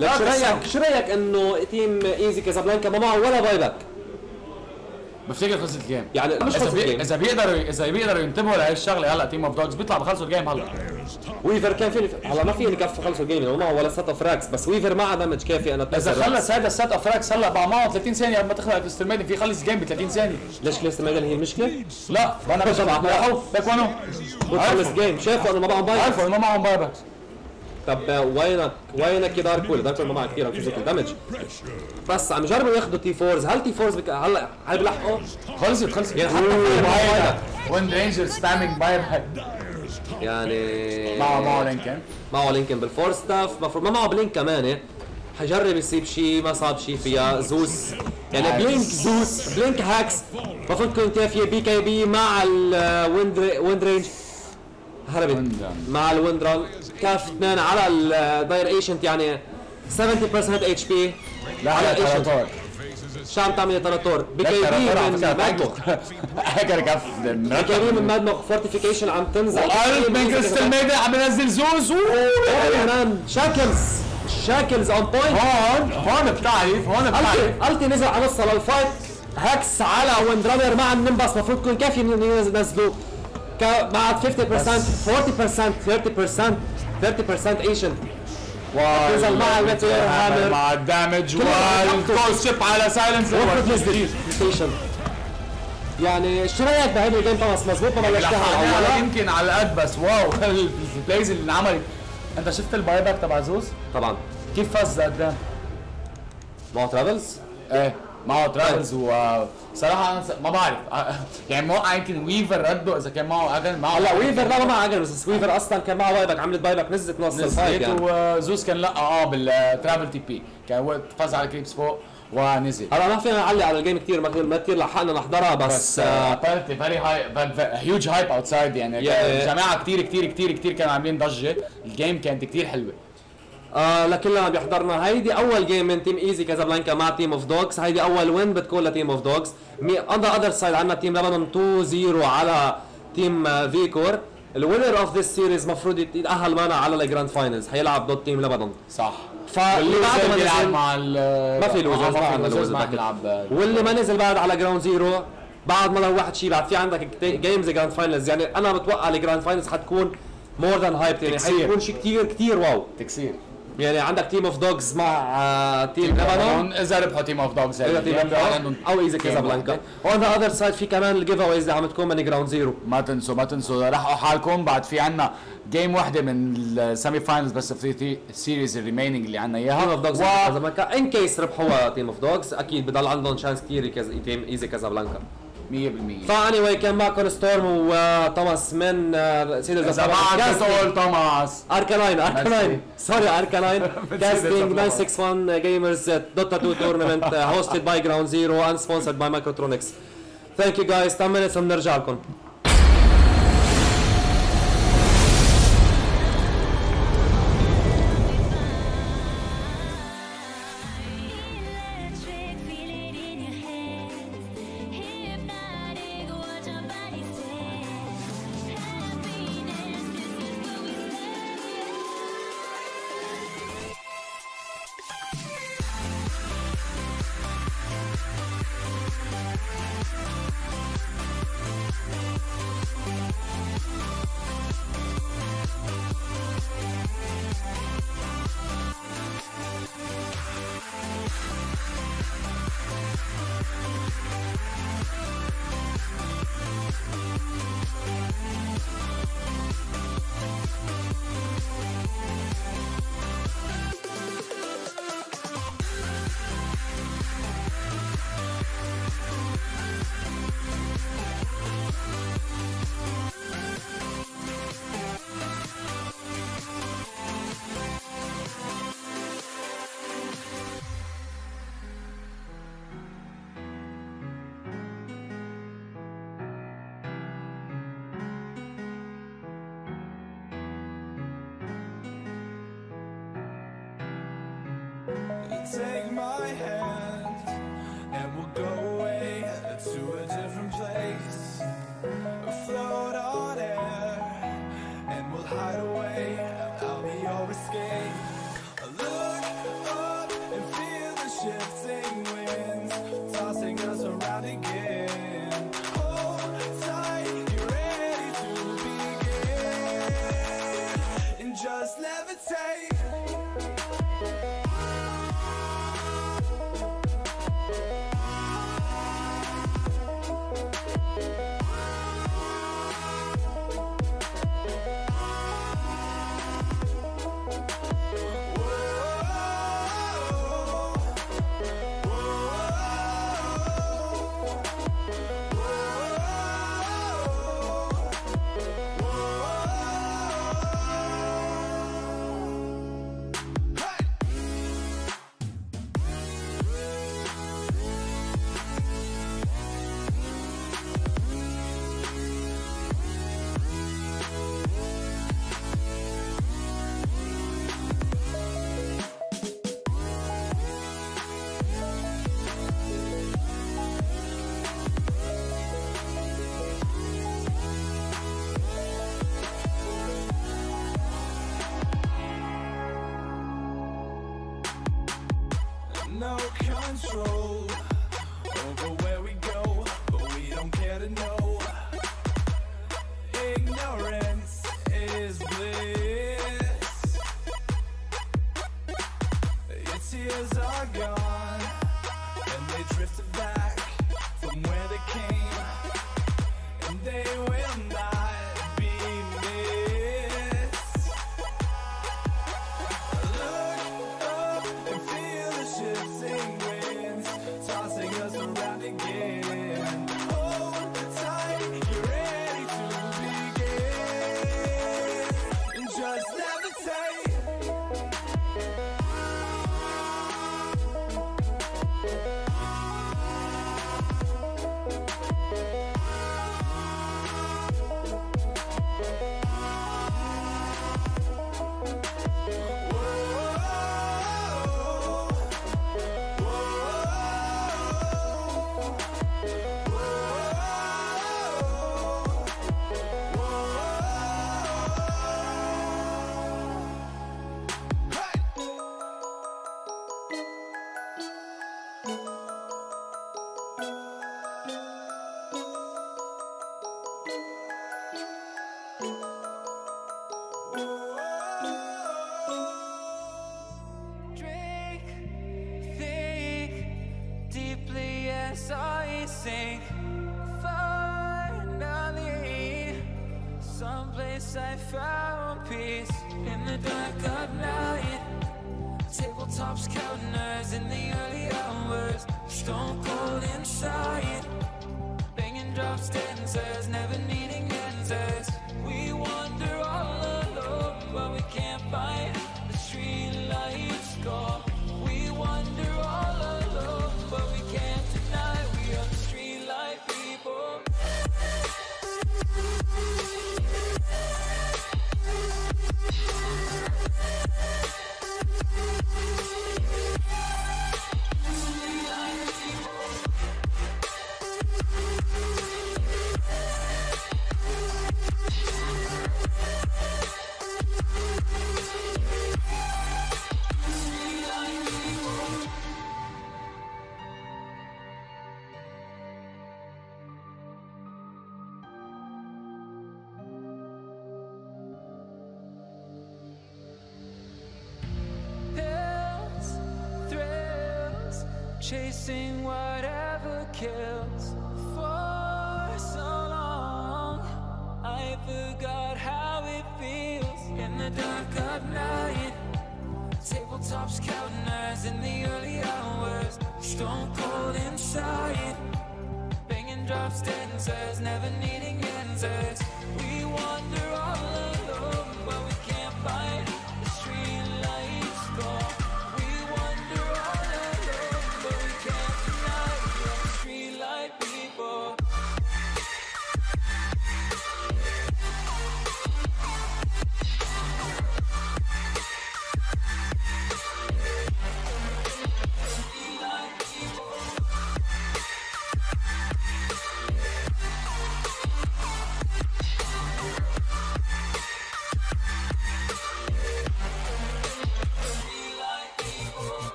شو رايك شو رأيك إنه تيم ايزي كازابلانكا ما معه ولا باي باك؟ بفتكر خلصت الجيم. يعني مش إذا خلص بيقدروا إذا بيقدروا ينتبهوا لهي الشغلة هلا تيم اوف دوجز بيطلع بخلصوا الجيم هلا. ويفر كان فيني هلا ما فيني كفي خلصوا الجيم لأنه معه ولا سيت اوف راكس بس ويفر معه دمج كافي أنا إذا. خلص هذا السيت اوف راكس هلا بقى معه 30 ثانية قبل ما تخلق كريستال ميدن في خلص الجيم ب 30 ثانية. ليش كليست ميدل هي المشكلة؟ لا أنا بس. بقى لك وينه؟ وخلص جيم شافوا إنه ما معهم باي عارفوا إنه ما معهم باي باكس طب وينك وينك يا دارك ويل دارك ويل ما معه كثير فيزيكال دمج. بس عم يجربوا ياخذوا تي فورز هل تي فورز بك... هلا هل بيلحقوا؟ خلصت خلصت. يعني حتى. Windranger spamming buy يعني معه معه Linken معه Linken بال Force Staff المفروض ما معه blink كمان. حجرب يصيب شيء ما صاب شيء فيها. زوس يعني blink Zeus blink hex المفروض تكون كافيه BKB مع ال Wind Windrange هربت. مع ال Windrun كاف اثنين على ال Dire Ancient يعني 70% HP لا على Ancient شو عم تعمل يا تراتور. بي كي بي من مادموخ هيك كف بي كي بي من مادموخ فورتيفيكيشن عم تنزل. و glyph من Crystal Maiden عم ينزل Zeus. shackles shackles on point هون هون بتعرف هون بتعرف. ال ulti نزل على نص لل fight. hex على Windrunner مع ال Nimbus المفروض تكون كافي إنه مع 50% 40% 30% Ancient نزل مع ال Meteor Hammer مع ال damage وال Ghostship على silence و fortification يعني شو رايك بهيدي ال game توماس مزبوط ما بلشتها اولها يمكن على قد بس wow ال plays اللي انعملت انت شفت ال buyback تبع زوز طبعا كيف فز قدام معه travels إيه معه travels وصراحه ما بعرف. يعني موقع يمكن Weaver رده إذا كان معه Aghs معه هلا Weaver لا ما معه Aghs بس Weaver أصلا كان معه buyback عملت buyback نزلت نص نزلت يعني. وزوز كان لا آه بال travel TP كان وقت فاز على creeps فوق ونزل. هلا ما فينا نعلق على ال game كثير ما كثير لحقنا نحضرها بس بس آه، very high huge hype outside يعني. Yeah. الجماعه كتير كتير كتير كتير كانوا عاملين ضجة. ال game كانت كتير حلوة. آه لكلنا بيحضرنا. هيدي أول game من Team Easy Casablanca مع Team of Dogs هيدي أول وين بتكون ل Team of Dogs on the other side عندنا team لبنان 2-0 على team فيكور ال winner of this series مفروض يتأهل معنا على ال grand finals حيلعب ضد team لبنان صح. فاللي بعد ما نزل. مع ال ما في losers آه، ما عندنا في بعد. نلعب واللي ما نزل بعد على Ground Zero بعد ما لو واحد شيء بعد في عندك games grand finals يعني أنا بتوقع ال grand finals حتكون more than hype يعني. حيكون شيء كثير كثير wow. تكسير. يعني عندك Team of Dogs مع آه، team لبنان إذا ربحوا Team of Dogs إذا team أو Easy Casablanca on the other side في كمان ال giveaways اللي عم تكون من Ground Zero ما تنسوا ما تنسوا. لحقوا حالكم بعد في عنا game واحدة من ال semi finals بس في ال series ال remaining اللي عنا تيم اوف اياها دوجز كازابلانكا ان كيس ربحوا تيم اوف دوجز أكيد بضل عندهم chance كثير Easy Casablanca 100% ف anyway كان معكم Storm وتوماس من آه، سيد إذا ما تقول توماس. Arcanine Arcanine. sorry Arcanine casting تطلع. 961 Gamers Dota 2 tournament hosted by Ground Zero and sponsored by Microtronics thank you guys 10 minutes وبنرجع لكم.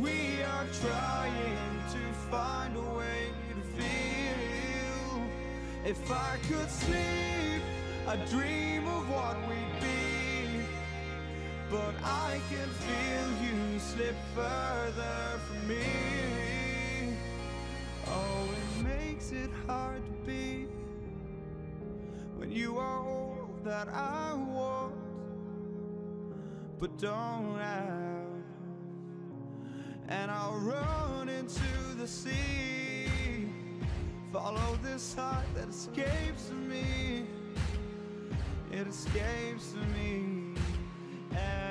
We are trying to find a way to feel. If I could sleep, I'd dream of what we'd be. But I can feel you slip further from me. Oh, it makes it hard to be when you are all that I want, but don't have. And I'll run into the sea, follow this heart that escapes me. It escapes me, and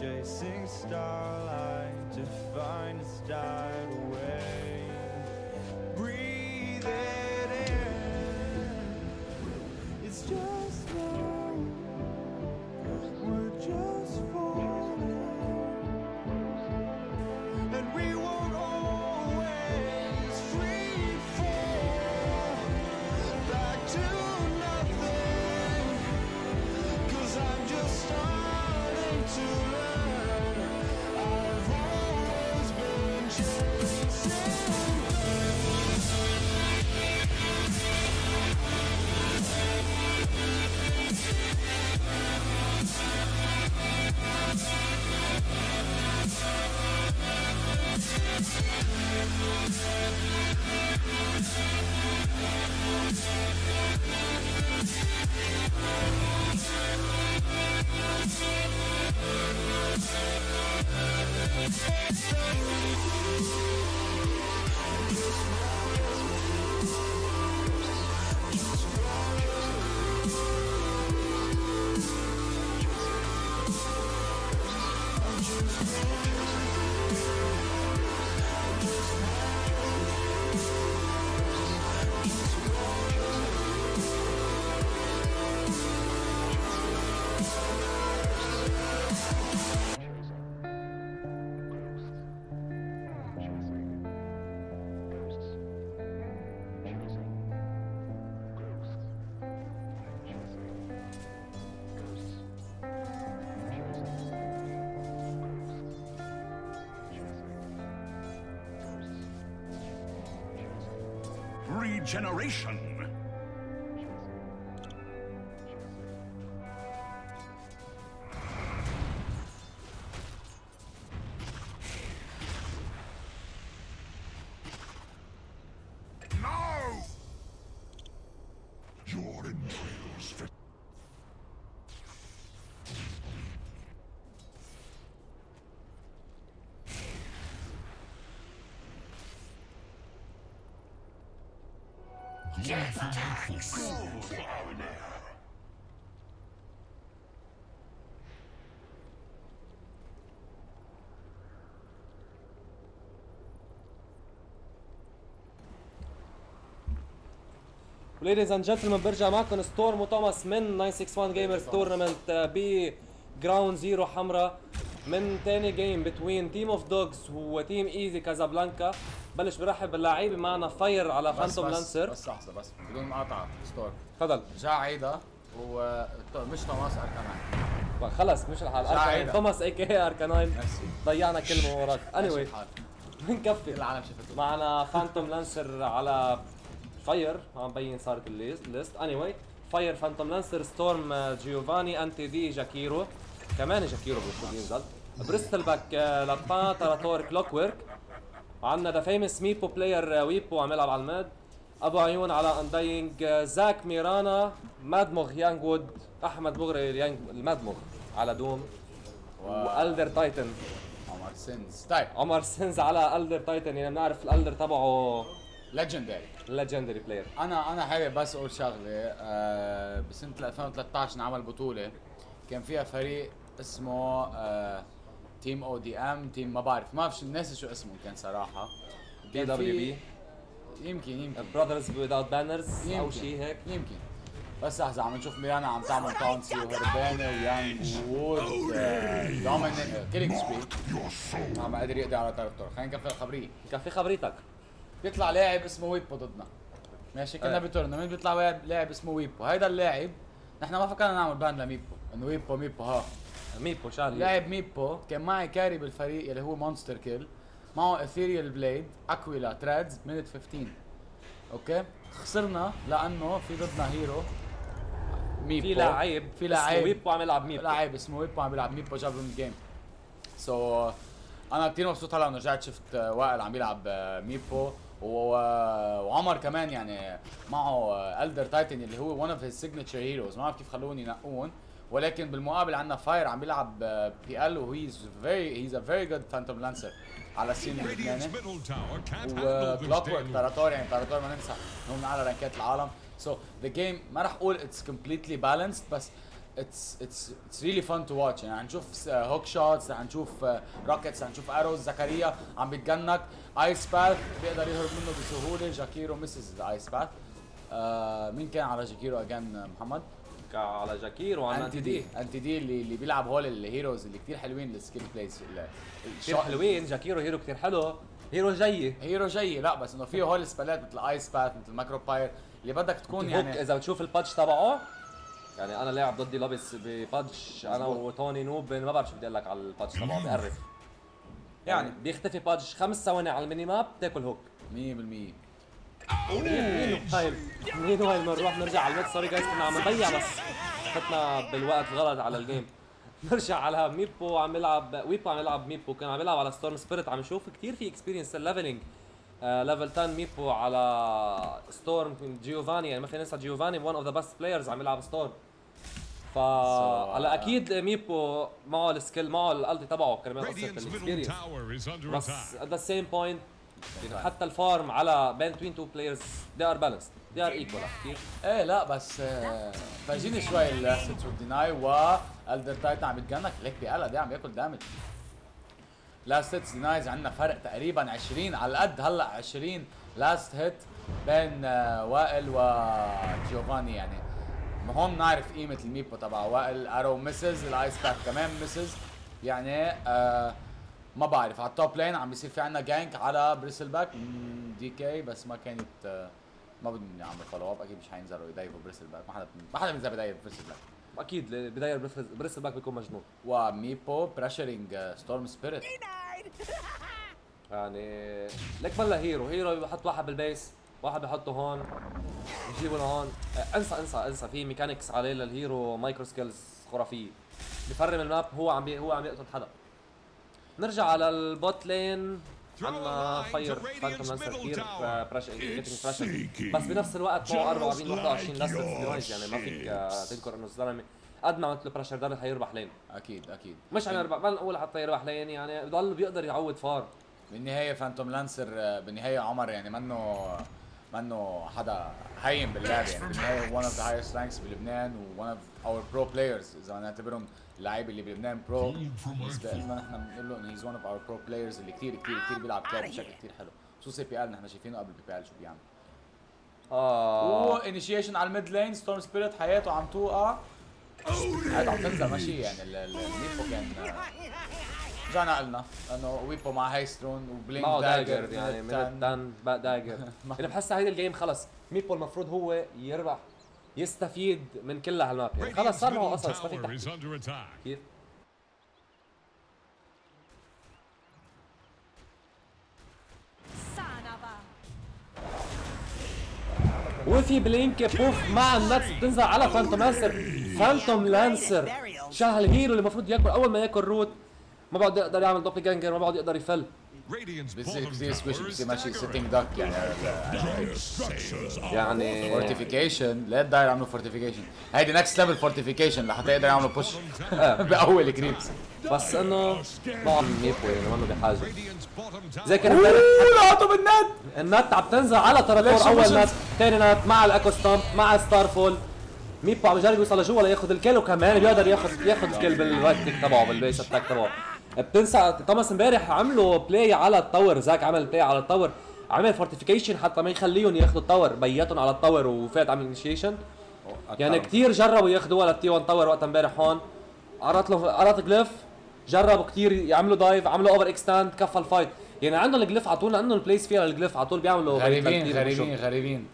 chasing stars. generation. و ladies and gentlemen برجع معكم Storm وتوماس من 961 Gamers tournament ب Ground Zero حمراء. من تاني game between Team of Dogs و Team Easy Casablanca بلش برحب باللعيبه معنا Fire على Phantom Lancer بس لحظة بس. بدون مقاطعة Storm تفضل. جا عيدا ومش توماس أركاناين. خلص مش الحال. توماس AKA Arcanine. ضيعنا كلمة وراك. anyway. بنكفي. العالم شافته. معنا Phantom Lancer على Fire عم بين صارت ال list anyway Fire Phantom Lancer Storm جيوفاني انتي دي Jakiro كمان Jakiro المفروض ينزل Bristleback لابان تراتور Clockwerk عندنا the famous Meepo player ويبو عم يلعب على الماد أبو عيون على Undying زاك Mirana مادموغ يانج وود أحمد مغري يانج المادموغ على Doom. و Elder Titan عمر سينز طيب. عمر سينز على Elder Titan يعني بنعرف ال Elder تبعه legendary legendary player أنا أنا حابب بس أقول شغلة آه بسنة 2013 انعمل بطولة. كان فيها فريق اسمه آه team ODM team ما بعرف. ما بعرف الناس شو اسمهم كان صراحة. BWB يمكن يمكن. Brothers Without Banners أو. شيء هيك؟ يمكن. بس لحظة عم نشوف Mirana عم تعمل تاونسي وهربانة ويانج وود دومينيك killing spree ما قادر يقضي على ترتور خلينا نكفي الخبرية. كان في خبريتك. بيطلع لاعب اسمه ويبو ضدنا. ماشي؟ كنا إيه. بتورنمنت بيطلع لاعب اسمه ويبو. هيدا اللاعب نحن ما فكرنا نعمل ban ل Meepo انه ويبو Meepo ها. Meepo شارلي لاعب Meepo كان معي carry بالفريق اللي هو Monster Kill. معه Ethereal Blade Aquila Treads minute 15 okay؟ خسرنا لأنه في ضدنا hero Meepo. في لعيب في اسمه لعيب ويبو عم يلعب Meepo. لاعب اسمه ويبو عم بيلعب Meepo جاب من ال game so أنا كثير مبسوط هلا إنه رجعت شفت آه، وائل عم يلعب آه، Meepo. آه، وعمر كمان يعني معه Elder Titan اللي هو one of his signature heroes ما بعرف كيف خلوني ينقون ولكن بالمقابل عندنا Fire عم بيلعب PL وهي very he's a very good Phantom Lancer على ال scene اللبناني و Clockwerk. تراتور يعني تراتور ما ننسى. انه من أعلى رانكات العالم. so the game ما راح أقول it's completely balanced بس it's it's it's really fun to watch يعني حنشوف hook shots حنشوف rockets حنشوف arrows زكريا عم بيتجنب ice path بيقدر يهرب منه بسهولة. Jakiro misses ال ice path مين كان على Jakiro again محمد؟ على Jakiro وعلى انتي دي انتي دي اللي اللي بيلعب هول ال heroes اللي كثير حلوين ال skill plays كثير حلوين. Jakiro hero كثير حلو. hero جاي hero جاي لا بس إنه فيه هول ال spells مثل Ice Path مثل Macropyre اللي بدك تكون يعني إذا بتشوف ال Pudge تبعه يعني أنا لاعب ضدي لابس ب Pudge أنا وتوني noob ما بعرف شو بدي أقول لك على ال Pudge تبعه بقرف يعني؟ بيختفي Pudge خمس ثواني على ال minimap تاكل hook. 100% مين هاي مين هاي بنروح نرجع على ال mid سوري جايز كنا عم نضيع بس فتنا بالوقت غلط على ال game نرجع على ميبو عم يلعب Meepo عم يلعب ميبو كان عم يلعب على Storm Spirit عم نشوف كثير في experience ال leveling level 10 Meepo على Storm جيوفاني يعني ما في ننسى جيوفاني one of the best players عم يلعب Storm ف هلا أكيد Meepo معه ال skill معه ال ulti تبعه كرمال قصه ال experience بس the same point يعني حتى ال farm على between two players they are balanced. They are equal. كثير إيه لا بس آه، فرجيني شوي ال assists وال deny و Elder Titan عم يتجنك. ليك بقلق ده عم ياكل damage last hits denies عندنا فرق تقريبا 20 على قد هلأ 20 last hit بين آه، وائل وجيوفاني يعني. هون نعرف قيمة ال Meepo تبع وائل arrow misses ال Ice Path كمان misses يعني آه ما بعرف على ال top lane عم بيصير في عنا gank على Bristleback DK بس ما كانت آه ما بدهم يعملوا follow up أكيد مش حينزلوا ي dive وا Bristleback ما حدا ما حدا بينزل ي dive Bristleback أكيد بداية Bristleback بيكون مجنون. و Meepo pressuring Storm Spirit يعني لك بلا hero hero بحط واحد بال base واحد بحطه هون بجيبه لهون. آه، انسى انسى انسى. في mechanics عليه لل hero micro skills خرافية. ب farm ال map هو عم بي هو عم يقتل حدا. نرجع على ال bot lane عندنا فاير Phantom Lancer كثير pressure بس بنفس الوقت معه 44 21 last hits يعني ما فيك آه، تنكر إنه الزلمة قد ما عملت له pressure double حيربح لين أكيد أكيد. مش عم يربح ما نقول حتى يربح lane يعني. بضل بيقدر يعوض farm بالنهاية Phantom Lancer آه، بالنهاية عمر يعني منه منه حدا هين باللعبة يعني بالنهاية one of the highest ranks بلبنان و one of our pro players إذا نعتبرهم اللعيبة اللي بلبنان pro بالنسبة لنا نحن بنقول له إنه he's one of our pro players اللي كثير كثير كثير بيلعب carry بشكل كثير حلو. خصوصي PL؟ نحن شايفينه قبل PL شو بيعمل. آه. initiation على ال mid lane Storm Spirit حياته عم توقع. حياته عم تنزل ماشي يعني ال- ال- ال Meepo كان آه، رجعنا قلنا انه Meepo مع هايسترون و blink معه dagger dagger يعني من. التان باك dagger أنا بحس هيدا ال game خلص Meepo المفروض هو يربح يستفيد من كل هال map. يعني خلص صار معه أصلا يستفيد. كيف؟ وفي بلينك بوف مع النتس بتنزل على فانتوم لانسر فانتوم لانسر. شهر الهيرو اللي المفروض ياكل أول ما ياكل روت ما بعد يقدر يعمل دوبل جانجر ما بعد يقدر يفل. Radiant's بصير bottom كثير سكويش tower is بصير ماشي. سيتنج داك يعني يعني فورتيفيكيشن لا تداير يعملوا فورتيفيكيشن هيدي نكست ليفل فورتيفيكيشن لحتى يقدروا يعملوا بوش بأول كريبس بس إنه ما عم ميبو يعني ما بحاجة. زي كان امبارح لقطوا بالنت. النت عم تنزل على ليش تراتور أول نت ثاني نت مع الاكو ستامب مع ستار فول ميبو عم يجرب يوصل لجوا لياخذ الكيل وكمان بيقدر ياخذ ياخذ الكيل بالرايت تبعه بالبيس اتاك تبعه. بتنسى توماس امبارح عملوا بلاي على التاور. زاك عمل بلاي على التاور. عمل فورتيفيكيشن حتى ما يخليهم ياخذوا التاور. بيتهم على التاور وفات عمل انيشيشن يعني كثير جربوا ياخذوها للتي 1 تاور وقت امبارح هون. قرأت له قرأت جليف جربوا كثير يعملوا دايف عملوا اوفر اكستاند كفى الفايت يعني عندهم الجليف على طول عندهم البليس فيها الجليف على طول بيعملوا غريبين غريبين. غريبين.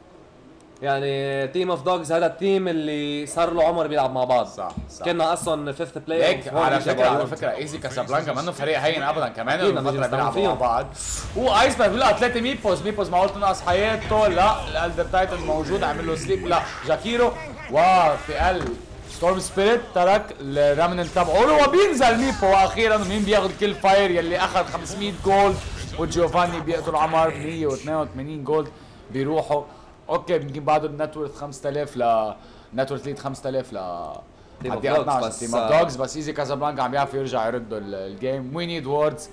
يعني تيم اوف دوجز هذا التيم اللي صار له عمر بيلعب مع بعض. صح صح. كنا أصلا فيفث بلاي هيك على فكرة على فكرة إيزي كاسابلانكا منه فريق هين ابدا كمان لهم فتره بيلعبوا مع. بعض. وايس بيرج بيقول ثلاثة ميبوز ميبوز معقول تنقص حياته لا الالدر تايتن موجود عمل له سليب لا جاكيرو. وفي قلب Storm Spirit ترك ال remnant تبعه. وبينزل Meepo وأخيرا مين بياخذ كل فاير يلي أخذ 500 gold وجيوفاني بيقتل عمر 182 gold بيروحوا. أوكي يمكن بعده ال net worth 5000 ل net worth lead 5000 ل Dogs 12 بس- Team Dogs بس Easy Casablanca عم بيعرف يرجع يردوا ال- ال game we need wards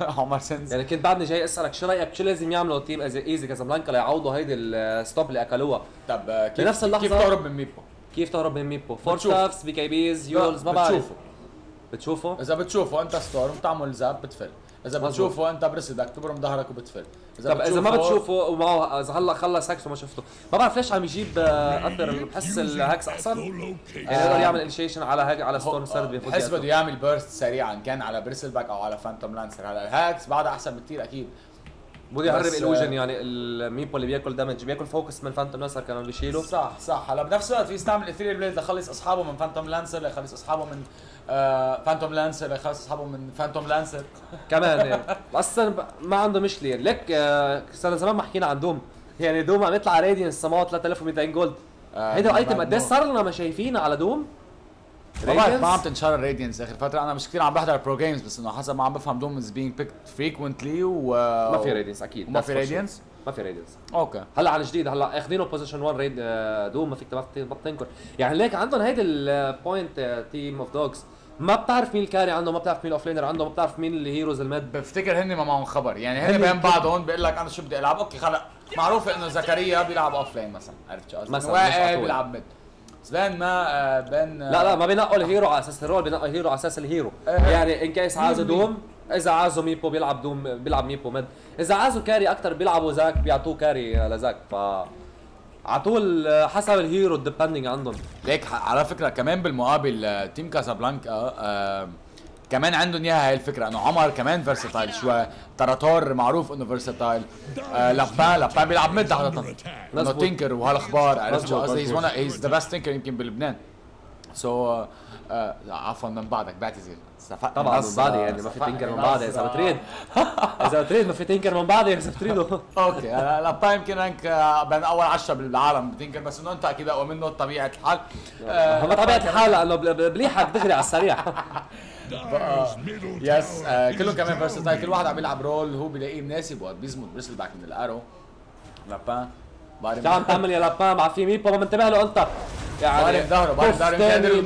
عمر sense. يعني كنت بعدني جاي أسألك شو رأيك شو لازم يعملوا team Easy Casablanca ليعوضوا هيدي الستوب اللي أكلوها؟ طب آه، كيف بنفس اللحظة- كيف تهرب من ميبو؟ كيف تهرب من ميبو؟ فور. ستافز بي كي بيز يولز ما بعرف بتشوفه. بتشوفه؟ إذا بتشوفه أنت ستورم بتعمل زاب بتفل. إذا. بتشوفه أنت برسدك تبرم ظهرك وبتفل. طب إذا ما بتشوفه ومعه إذا هلا خلص هاكس وما شفته. ما بعرف ليش عم يجيب آه، أثر بحس الهاكس أحسن. يعني يقدر يعمل انيشيشن على هاك على ستورم سرد بيفوت بحس. بده يعمل بيرست سريعا كان على بريسل باك أو على فانتوم لانسر هلا الهاكس بعدها أحسن بكثير أكيد. بده يهرب الوجن يعني ال Meepo اللي بياكل damage بياكل focus من Phantom Lancer كانوا بيشيلوا. صح صح. هلا بنفس الوقت في يستعمل Ethereal Blade ليخلص أصحابه من Phantom Lancer ليخلص أصحابه من Phantom Lancer ليخلص اصحابه من Phantom Lancer كمان يعني. أصلا ما عنده مشكله ليك آه، صار زمان ما حكينا عن Doom. يعني Doom عم يطلع Radiance سماوة 3200 gold آه، هيدا قديش نور. صار لنا ما شايفينه على Doom؟ ما بعرف ما عم؟ تنشر ال Radiance اخر فترة أنا مش كثير عم بحضر pro games بس إنه حسب ما عم بفهم Doom is being picked frequently و ما في Radiance أكيد. ما في. راديانس ما في راديانس أوكي. هلأ عن جديد هلأ أخذينه position 1 ريد آه، دوم ما فيك تبط تبط Tinker. يعني ليك عندهم هيدي ال point Team of Dogs ما بتعرف مين ال carry عنده ما بتعرف مين ال off laner عنده ما بتعرف مين ال heroes ال mid. بفتكر هن ما معهم خبر. يعني هن بين كل- بعضهم بيقول لك أنا شو بدي ألعب؟ okay خلص معروف إنه زكريا بيلعب off lane مثلا. عرفت شو قصدي؟ وائل. بيلعب mid. بس بين ما آه، بين لا لا ما بينقوا الهيرو على أساس الرول بينقوا الهيرو على أساس الهيرو. إيه. يعني in case عازوا مين- دوم إذا عازوا Meepo بيلعب دوم بيلعب Meepo mid. إذا عازوا carry أكثر بيلعبوا زاك بيعطوه carry لزاك ف على طول آه، حسب ال hero depending عندهم ليك على فكرة كمان بالمقابل آه، team Casablanca آه، كمان عندهم إياها هاي الفكرة إنه عمر كمان versatile شوي. تراتور معروف إنه versatile آه لابان لابان بيلعب mid عاده إنه. Tinker وهالأخبار عرفت شو؟ قصدي. he's the best Tinker يمكن بلبنان. so عفوا من بعدك بعتذر صفقت طبعا من بعد يعني ما في Tinker من بعد إذا بتريد. إذا بتريد ما في Tinker من بعد إذا بتريدوا okay هلا لابان يمكن rank آه، بين أول 10 بالعالم ب Tinker بس إنه أنت أكيد أقوى منه طبيعة الحال. آه، ما طبيعة الحال لأنه بل- بل- بليحك دغري على السريع. yes آه كلهم كمان versatile كل واحد عم يلعب role هو بيلاقيه مناسب وقت بيزمط بريسل باك من ال aero لابان شو عم تعمل يا لابان؟ مع في ميبو ما منتبه له أنت. يعني بارم ظهره بوف ظهره يقدر تاني،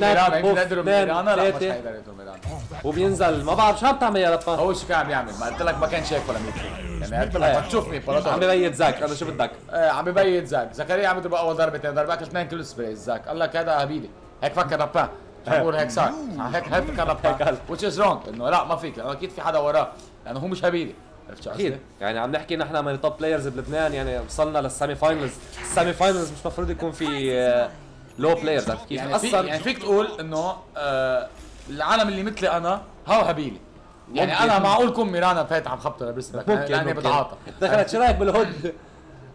ميرانا لا مش تلاتة. وبينزل. ما بعرف شو عم تعمل يا لابان هو شو كان عم يعمل؟ ما قلت لك ما كان شايف ولا ميبو يعني قلت لك إيه. ما تشوف ميبو لا عم. ببيت زاك. أنا شو بدك؟ آه، عم ببيت زاك. زكريا عم يضرب أول ضربتين. ضربات اثنين كل سبريز زاك. قال لك هذا هبيلي. هيك فكر رابان شو بقول هيك صار؟ هيك هيك فكر هيك قال. رابان which is wrong. إنه لا ما فيك. لأنه أكيد في حدا وراه. لأنه هو مش هبيلي؟ أكيد. يعني عم نحكي نحن من top players بلبنان. يعني وصلنا لل semi finals ال semi finals مش مفروض يكون في low players عرفت كيف؟ يعني أصلا يعني فيك تقول إنه آه العالم اللي مثلي أنا هاو هبيلي يعني. أنا معقول كون Mirana فات عم خبطه يعني ممكن. بتعاطى دخلت شو رأيك بال Hood؟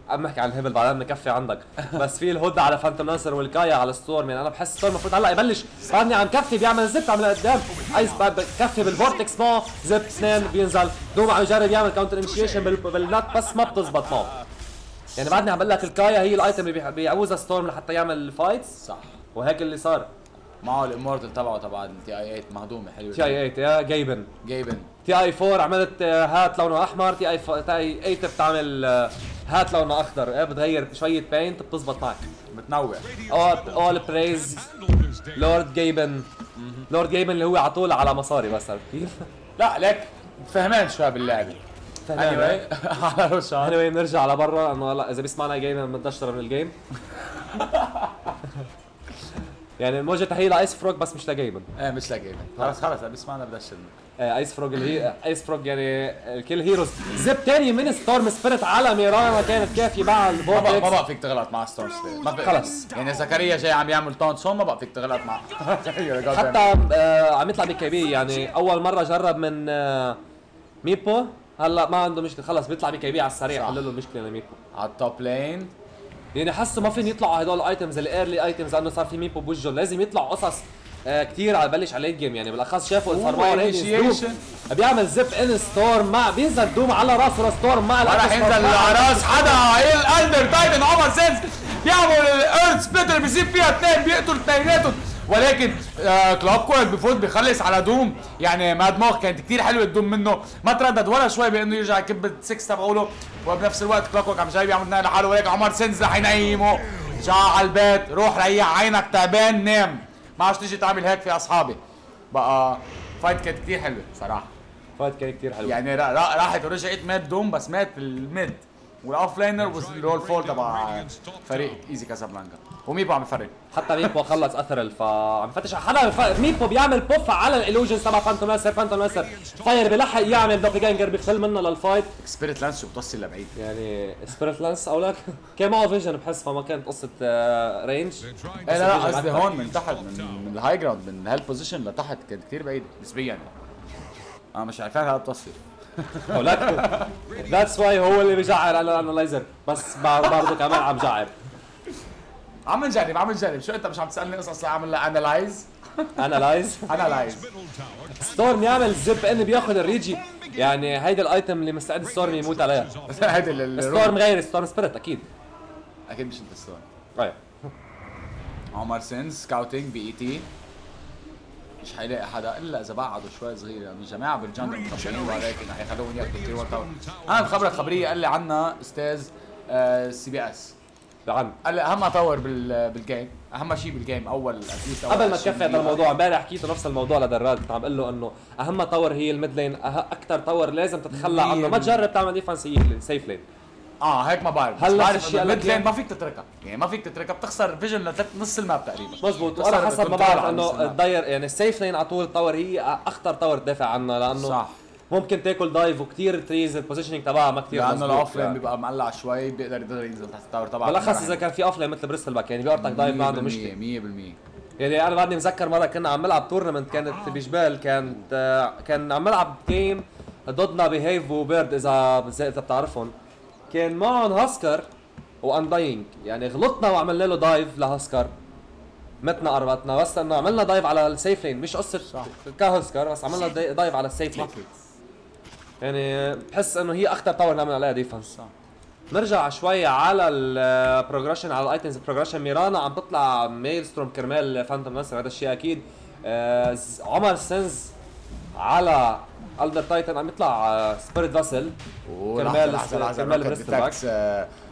عم نحكي عن الهبل بعدين بكفي عندك. بس في ال Hood على Phantom Lancer وال Kaya على Storm يعني أنا بحس Storm المفروض هلأ يبلش. بعدني عم كفي بيعمل zip عم لقدام. ايس بكفي بالفورتكس معه زب اثنين بينزل. دوم عم يجرب يعمل كاونتر انيشيشن بالنت بس ما بتزبط معه. يعني بعدني عم بقول لك الكايا هي الايتم اللي بيعوزها ستورم لحتى يعمل الفايتس صح. وهيك اللي صار. معه الامورتال تبعه تبع التي اي 8 مهضومة حلوة تي اي 8 يا جايبن. جايبن. تي اي 4 عملت آه، هات لونه أحمر. تي اي ف... تي اي 8 بتعمل آه، هات لونه أخضر. إيه بتغير شوية بينت بتزبط معك. متنوع اول اول بريز لورد جايبن لورد جايبن اللي هو على طول على مصاري بس عرفت كيف؟ لا ليك فهمان شوي باللعبة. فهمان. anyway على روشان anyway بنرجع لبرا إنه هلا إذا بيسمعنا جايبن بنتشر من الجيم يعني الموجة تحية لآيس فروج بس مش لجايبن إيه مش لاقينا خلص خلص بسمعنا بدشن آه، آيس فروج اللي هي آيس فروج يعني الكل هيروز زب تاني من ستورم سبيريت على ميرانا كانت كافية مع ما بقى ما بقى فيك تغلط مع Storm Spirit خلص. يعني زكريا جاي عم يعمل town soon ما بقى فيك تغلط مع حتى آه عم يطلع BKB يعني أول مرة جرب من آه Meepo. هلا ما عنده مشكلة. خلص بيطلع BKB على السريع. حل له المشكلة ل Meepo. على ال top lane يعني حسوا ما فين يطلعوا هدول ال items ال early items لأنه صار في Meepo بوجهه لازم يطلعوا قصص آه كثير على بلش على ال late game يعني بالأخص شافوا ال farmer initiation. بيعمل zip in Storm مع بينزل دوم على راسه Storm مع ما راح ينزل على راس حدا. إيه ال Elder Titan؟ عمر سينز بيعمل الايرث سبليتر بيسيب فيها اثنين بيقتل اثنيناتهم. ولكن آه كلوب كورك بفوت بيخلص على دوم. يعني ماد موخ كانت كثير حلوة الدوم منه. ما تردد ولا شوي بإنه يرجع يكب السكس تبعوله وبنفس الوقت كلوب كورك عم جاي بيعمل نايل لحاله ولكن عمر سينز رح ينيمه. جا على البيت روح ريح عينك تعبان نام. ما عادش تيجي تعمل هيك في أصحابي. بقى فايت كانت كثير حلوة صراحة فايت كان كثير حلو يعني را- را- راحت ورجعت مات دوم بس مات الميد. والاوف لاينر والرول فول تبع فريق ايزي كازابلانكا وميبو عم يفرق حتى ميبو خلص اثرل فعم فتش على حدا ف... ميبو بيعمل بوف على الإلوجن تبع فانتوم ناصر فانتوم ناصر فاير بيلحق يعمل دوبل جانجر بيفل منه للفايت. سبيريت لانس شو بتوصل لبعيد. يعني سبيريت لانس أو لك كان معه فيجن بحس فما كانت قصة آه، رينج إيه لا لا الفيجن قصدي. هون من تحت. من من الهاي جراوند من هالبوزيشن لتحت كانت كثير بعيدة نسبيا. أنا مش عارفين هلا بتوصل أو لك ذاتس واي هو اللي بيجعر على الانالايزر بس برضه كمان عم جعر. عم نجرب عم نجرب. شو انت مش عم تسألني قصص اعمل لها انالايز انالايز انالايز ستورم يعمل زب ان بياخذ الريجي. يعني هيدا الايتم اللي مستعد ستورم يموت عليها. هيدي ال- ستورم غير ستورم سبيريت أكيد. أكيد مش أنت ستورم إيه عمر سينز سكاوتينج بي إي تي. مش حيلاقي حدا إلا إذا بعدوا شوي صغير لأنه الجماعة بالجنة مخبرين ولكن حيخلوهم ياخذوا تير 1000 أنا الخبر الخبرية قال لي عنها أستاذ سي بي اس قال لي اهم طور بال بالجيم اهم شيء بالجيم اول قبل ما 20 تكفي هذا. الموضوع امبارح حكيته نفس الموضوع لدراد كنت عم بقول له إنه أهم طور هي الميد لين أكثر طور لازم تتخلى عنه. ما تجرب تعمل ديفنس سيف لين آه هيك ما بعرف. هل بس نفس بعرف الشيء إنه قال لك الميد لين؟ ما فيك تتركها. يعني ما فيك تتركها بتخسر فيجن لثلاث نص الماب تقريبا. مزبوط. وأنا حسب ما بعرف إنه. ال Dire يعني ال safe lane على طول ال tower هي اخطر tower تدافع عنها لأنه صح. ممكن تاكل dive وكثير trees ال positioning تبعها ما كثير لأنه ال off lane بيبقى مقلع شوي بيقدر يقدر ينزل تحت ال tower تبعه بالأخص إذا كان في off lane مثل Bristleback يعني بيقطعك dive ما عنده مشكلة. 100% يعني أنا بعدني مذكر مرة كنا عم نلعب tournament كانت بجبال كانت كان عم نلعب game ضدنا بهيف وبيرد إذا إذا بتعرفهم. كان معهم Huskar و Undying. يعني غلطنا وعملنا له dive ل Huskar. متنا اربطنا بس إنه عملنا dive على ال safe lane مش قصة ك Huskar بس عملنا di- dive على ال safe lane يعني بحس إنه هي اخطر tower نعمل عليها defense صح. نرجع شوي على ال progression على ال items progression Mirana عم تطلع Maelstrom كرمال Phantom Lancer هذا الشيء أكيد. آه، Omar Sins على الدر تايتن عم يطلع Spirit Vessel كرمال كرمال Bristleback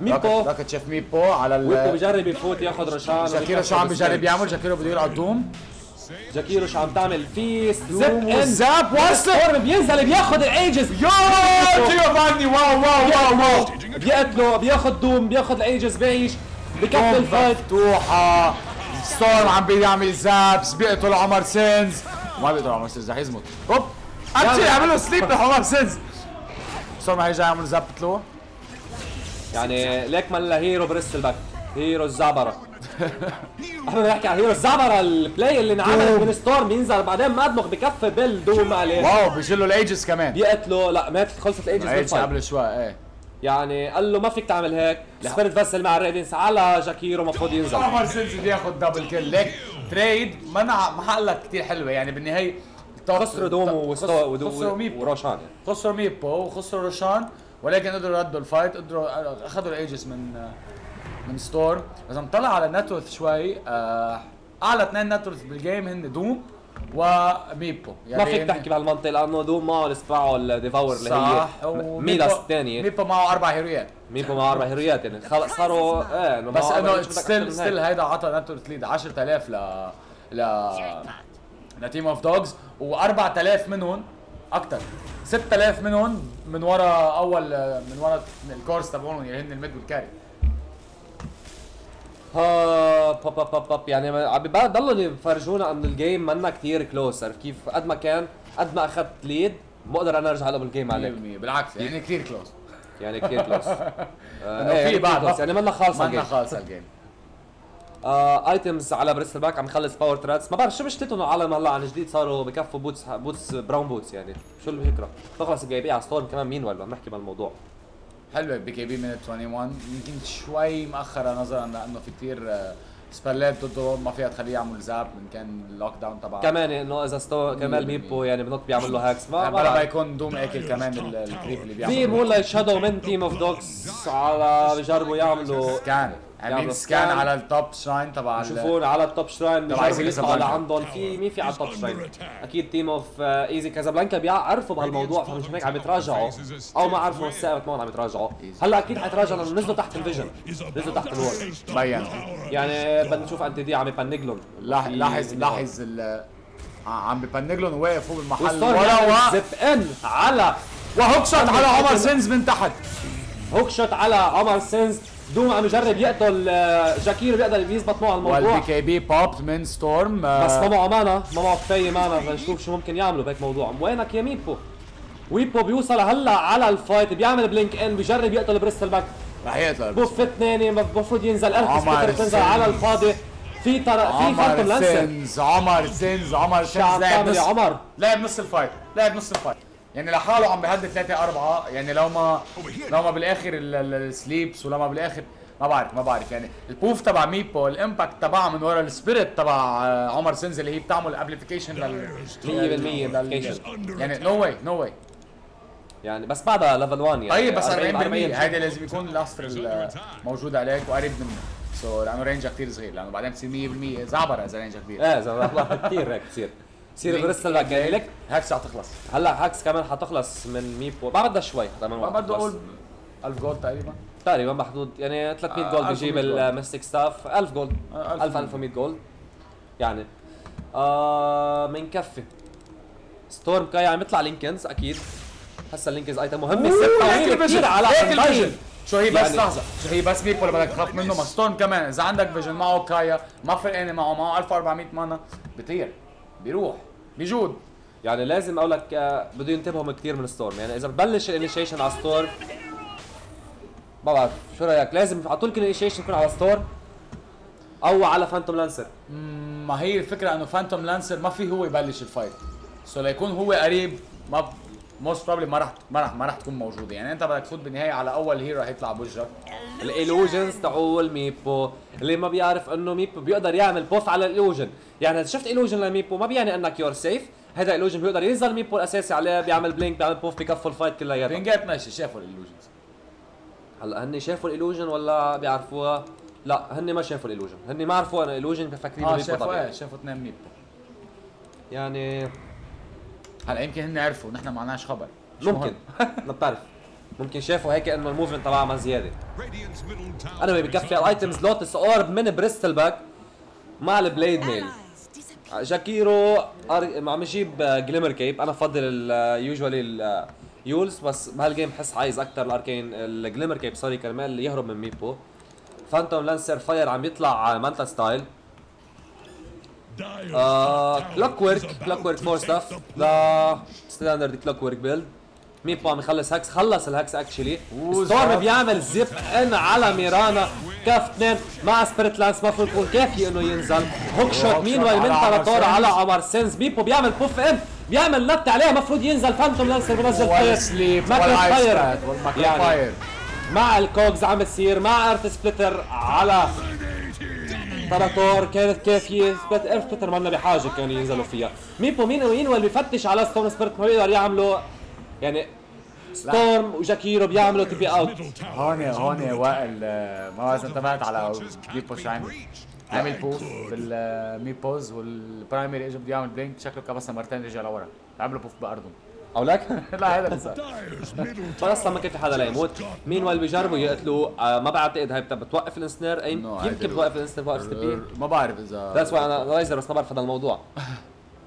Meepo. Meepo روكت شيف Meepo على Meepo ال بيجرب يفوت ياخذ Roshan Jakiro شو عم بيجرب يعمل Jakiro بده يلقى ال Doom Jakiro شو عم تعمل؟ في zap in. واصلة Storm بينزل بياخذ ال Aegis. يو جيوفاني wow wow wow wow. بيقتله بياخذ Doom بياخذ ال Aegis بيعيش. بكفي ال fight. مفتوحة. Storm عم بيعمل zaps بيقتل Omar Sins. ما بيقتل Omar Sins رح يزمط هوب. actually عمل له sleep ل Omar Sins. Storm هيرجع يعمل zap له يعني ليك ما hero Bristleback. hero الزعبره إحنا بنحكي عن hero الزعبره ال play اللي انعملت من Storm ينزل بعدين مادمغ بكفي بال Doom عليه. wow بيشيلوا ال Aegis كمان. بيقتله لا ماتت خلصت ال Aegis Aegis بال fight. قبل شوي إيه. يعني قال له ما فيك تعمل هيك. Spirit Vessel مع ال Radiance على Jakiro المفروض ينزل. Omar Sins بياخذ double kill ليك trade ما حقلك كثير حلوة. يعني بالنهاية خسروا دومو ميبو. وروشان يعني. خسروا ميبو وخسروا روشان ولكن قدروا يردوا الفايت قدروا أخذوا الأيجز من من ستورم إذا نطلع على النتورث شوي آه، أعلى اثنين نتورث بالجيم هن دوم وميبو ما فيك تحكي بهالمنطقه لأنه دوم معه السباع الديفاور اللي صح هي وميبو- ميلاس الثانية. ميبو معه أربع هيرويات. ميبو معه أربع هيرويات يعني خلص صاروا إيه بس إنه ستيل ستيل. هيدا عطى net worth lead 10000 ل ل ل Team of Dogs و4000 منهم أكثر 6000 منهم من ورا أول من ورا ال cores تبعهم اللي هن ال mid وال carry ها باب باب باب باب يعني عم بضلوا يفرجونا انه ال game منا كثير close عرفت كيف قد ما كان قد ما أخذت lead بقدر أنا أرجع بال game 100% عليك. بالعكس يعني كثير close يعني كثير close إنه في بعد يعني منا خالصه ال game خالص ال game آه items على Bristleback عم يخلص Power Treads ما بعرف شو مشكلتهم العالم هلا عن جديد صاروا بكفوا boots boots brown boots يعني. شو الفكرة تخلص الجايبيه على Storm كمان مين ولا بنحكي بالموضوع. حلوة BKB من 21 يمكن شوي مأخرة نظرا لأنه في كثير spellات ضده ما فيها تخليه يعمل zap من كان ال lockdown تبعه. كمان إنه إذا استو كمان Meepo يعني بنط بيعمل له hex ما, ما بلا ما بعرف. يكون Doom اكل كمان ال- ال creep اللي بيعمل في Moonlight Shadow من Team of Dogs على بجربوا يعملوا scan عاملين يعملوا scan. على ال top shrine تبع يشوفون على ال top shrine easy يطلعوا. لعندهم. في مين في على ال top shrine أكيد Team of Easy كازابلانكا بيعرفوا بهالموضوع فمش هيك عم يتراجعوا. أو ما عرفوا الساعة ما عم يتراجعوا. هلا أكيد حيتراجعوا لأنه نزلوا تحت ال vision. نزلوا تحت ال wall بين. يعني بدنا نشوف أنت دي عم يبنقلهم لاحظ لاحظ لاحظ عم ببنق لهم وواقف فوق المحل ورا zap in على وهوك شوت على عمر سينز من تحت. هوك شوت على عمر سينز. دوم عم يجرب يقتل آه، جاكير بيقدر يزبط معه الموضوع. والبي كي بي بوبت من ستورم بس ما معه مانا ما معه كفايه مانا لنشوف شو ممكن يعملوا بهيك موضوع. وينك يا ميبو؟ ويبو بيوصل هلا على الفايت بيعمل بلينك إن بيجرب يقتل بريستل باك. رح يقتل بوف اثنين المفروض ينزل اركس عمر تنزل سينز. على الفاضي. في ترى في فانتوم عمر لانسر. سينز عمر سينز عمر شو عم سينز لعب نص عمر. لعب نص الفايت لعب نص ال fight. يعني لحاله عم بهدد 3 4 يعني لو ما لو ما بالآخر ال- ال- ال sleeps ولو ما بالاخر ما بعرف ما بعرف. يعني ال poof تبع Meepo ال impact تبعها من ورا ال Spirit تبع آه، Omar Sins اللي هي بتعمل amplification لل 100% لل- amplification. يعني no way no way يعني بس بعدها level 1 يعني. طيب بس 40% 40 هيدا لازم يكون الاستر موجود عليك وقريب منه so لأنه rangeها كثير صغير لأنه بعدين بتصير 100% زعبرة إذا رينجها كبير إيه والله كثير هيك بتصير. بصير بريستل باك جاي لك. هيك ساعه تخلص هلا هاكس كمان حتخلص من ميبو ما بدها شوي بده تخلص. أقول 1000 جولد تقريبا. تقريبا بحدود يعني 300 آه، جولد 1100 بجيب. الميستيك ستاف. 1000 جولد. آه، 1000 1100 جولد. يعني. آه بنكفي ستورم كاي عم يطلع لينكنز أكيد. هسا اللينكنز ايتم طويله كثير على. الفيجن شو هي بس يعني- لحظة. شو هي بس ميبو اللي بدك تخاف منه. ما ستورم كمان. إذا عندك فيجن معه كايا. ما فرقانه معه معه 1400 مانا. بيطير بيروح. بيجود يعني لازم أقول لك آه، بده ينتبهوا كثير من Storm يعني إذا ببلش الإنيشيشن على Storm ما بعرف شو رأيك؟ لازم على طول كل الانيشيشن يكون على Storm أو على Phantom Lancer ما هي الفكرة إنه Phantom Lancer ما في هو يبلش ال fight so ليكون هو قريب ما most probably ما راح ما راح ما راح تكون موجودة. يعني أنت بدك تفوت بالنهاية على أول hero رح يطلع بوجهك. ال illusions تاعول Meepo. اللي ما بيعرف إنه ميبو بيقدر يعمل بوف على الالوجن يعني إذا شفت illusion ل Meepo ما بيعني إنك you're safe هذا illusion بيقدر ينزل Meepo الأساسي عليه بيعمل blink بيعمل poof بكفوا ال fight كلياتها بينجات ماشي شافوا ال illusions هلأ هن شافوا ال illusion ولا بيعرفوها؟ لا هن ما شافوا ال illusion هن ما عرفوا أنا ال illusion فاكرين آه Meepo شافوا إيه شافوا اثنين Meepo. يعني هلا يمكن هن عرفوا نحن ما عناش خبر. ممكن. ما بتعرف. ممكن شافوا هيك إنه ال movement تبعها ما زيادة. أنا بكفي ال items Lotus Orb من Bristleback مع ال Blade Mail Jakiro عم يجيب Glimmer Cape أنا بفضل usually ال Eul's بس بهال game بحس عايز أكثر ال Arcane. ال Glimmer Cape sorry كرمال يهرب من Meepo Phantom Lancer Fire عم يطلع Manta Style Dire آه Clockwerk Clockwerk more stuff the standard Clockwerk build Meepo عم يخلص Hex خلص ال Hex actually. Storm بيعمل zip in على Mirana. كاف اثنين مع Spirit Lance المفروض يكون كافي إنه ينزل؟ Hookshot meanwhile من Sense. على عمر Sense Meepo بيعمل poof in بيعمل نط عليها المفروض ينزل Phantom Lancer بنزل Fire ماكل Fire يعني مع ال Cogs عم بتصير مع Earth Splitter على Traitor كانت كافية split Earth Splitter ما لنا بحاجة كانوا ينزلوا فيها. ميبو مين وين واللي بيفتش على ستورم سبيرت ما بيقدر يعملوا؟ يعني ستورم وجاكيرو بيعملوا تبي اوت هون هون وائل آه، ما بعرف انتبهت على بيبو شو عمل عمل بوف بالمي والبرايمري اجى بده يعمل بلينك شكله كبسها مرتين رجع لورا. عملوا بوف بأرضهم. أو لك لا هذا اللي صار بس أصلا ما كان في حدا ليموت مين واللي بيجربوا يقتلوا آه ما بعتقد هاي بت- بتوقف الإنسنير No, يمكن. بتوقف الإنسنير بوقف ستيبي ما بعرف إذا ذاتس واي أنا رايزر بس ما بعرف هذا الموضوع.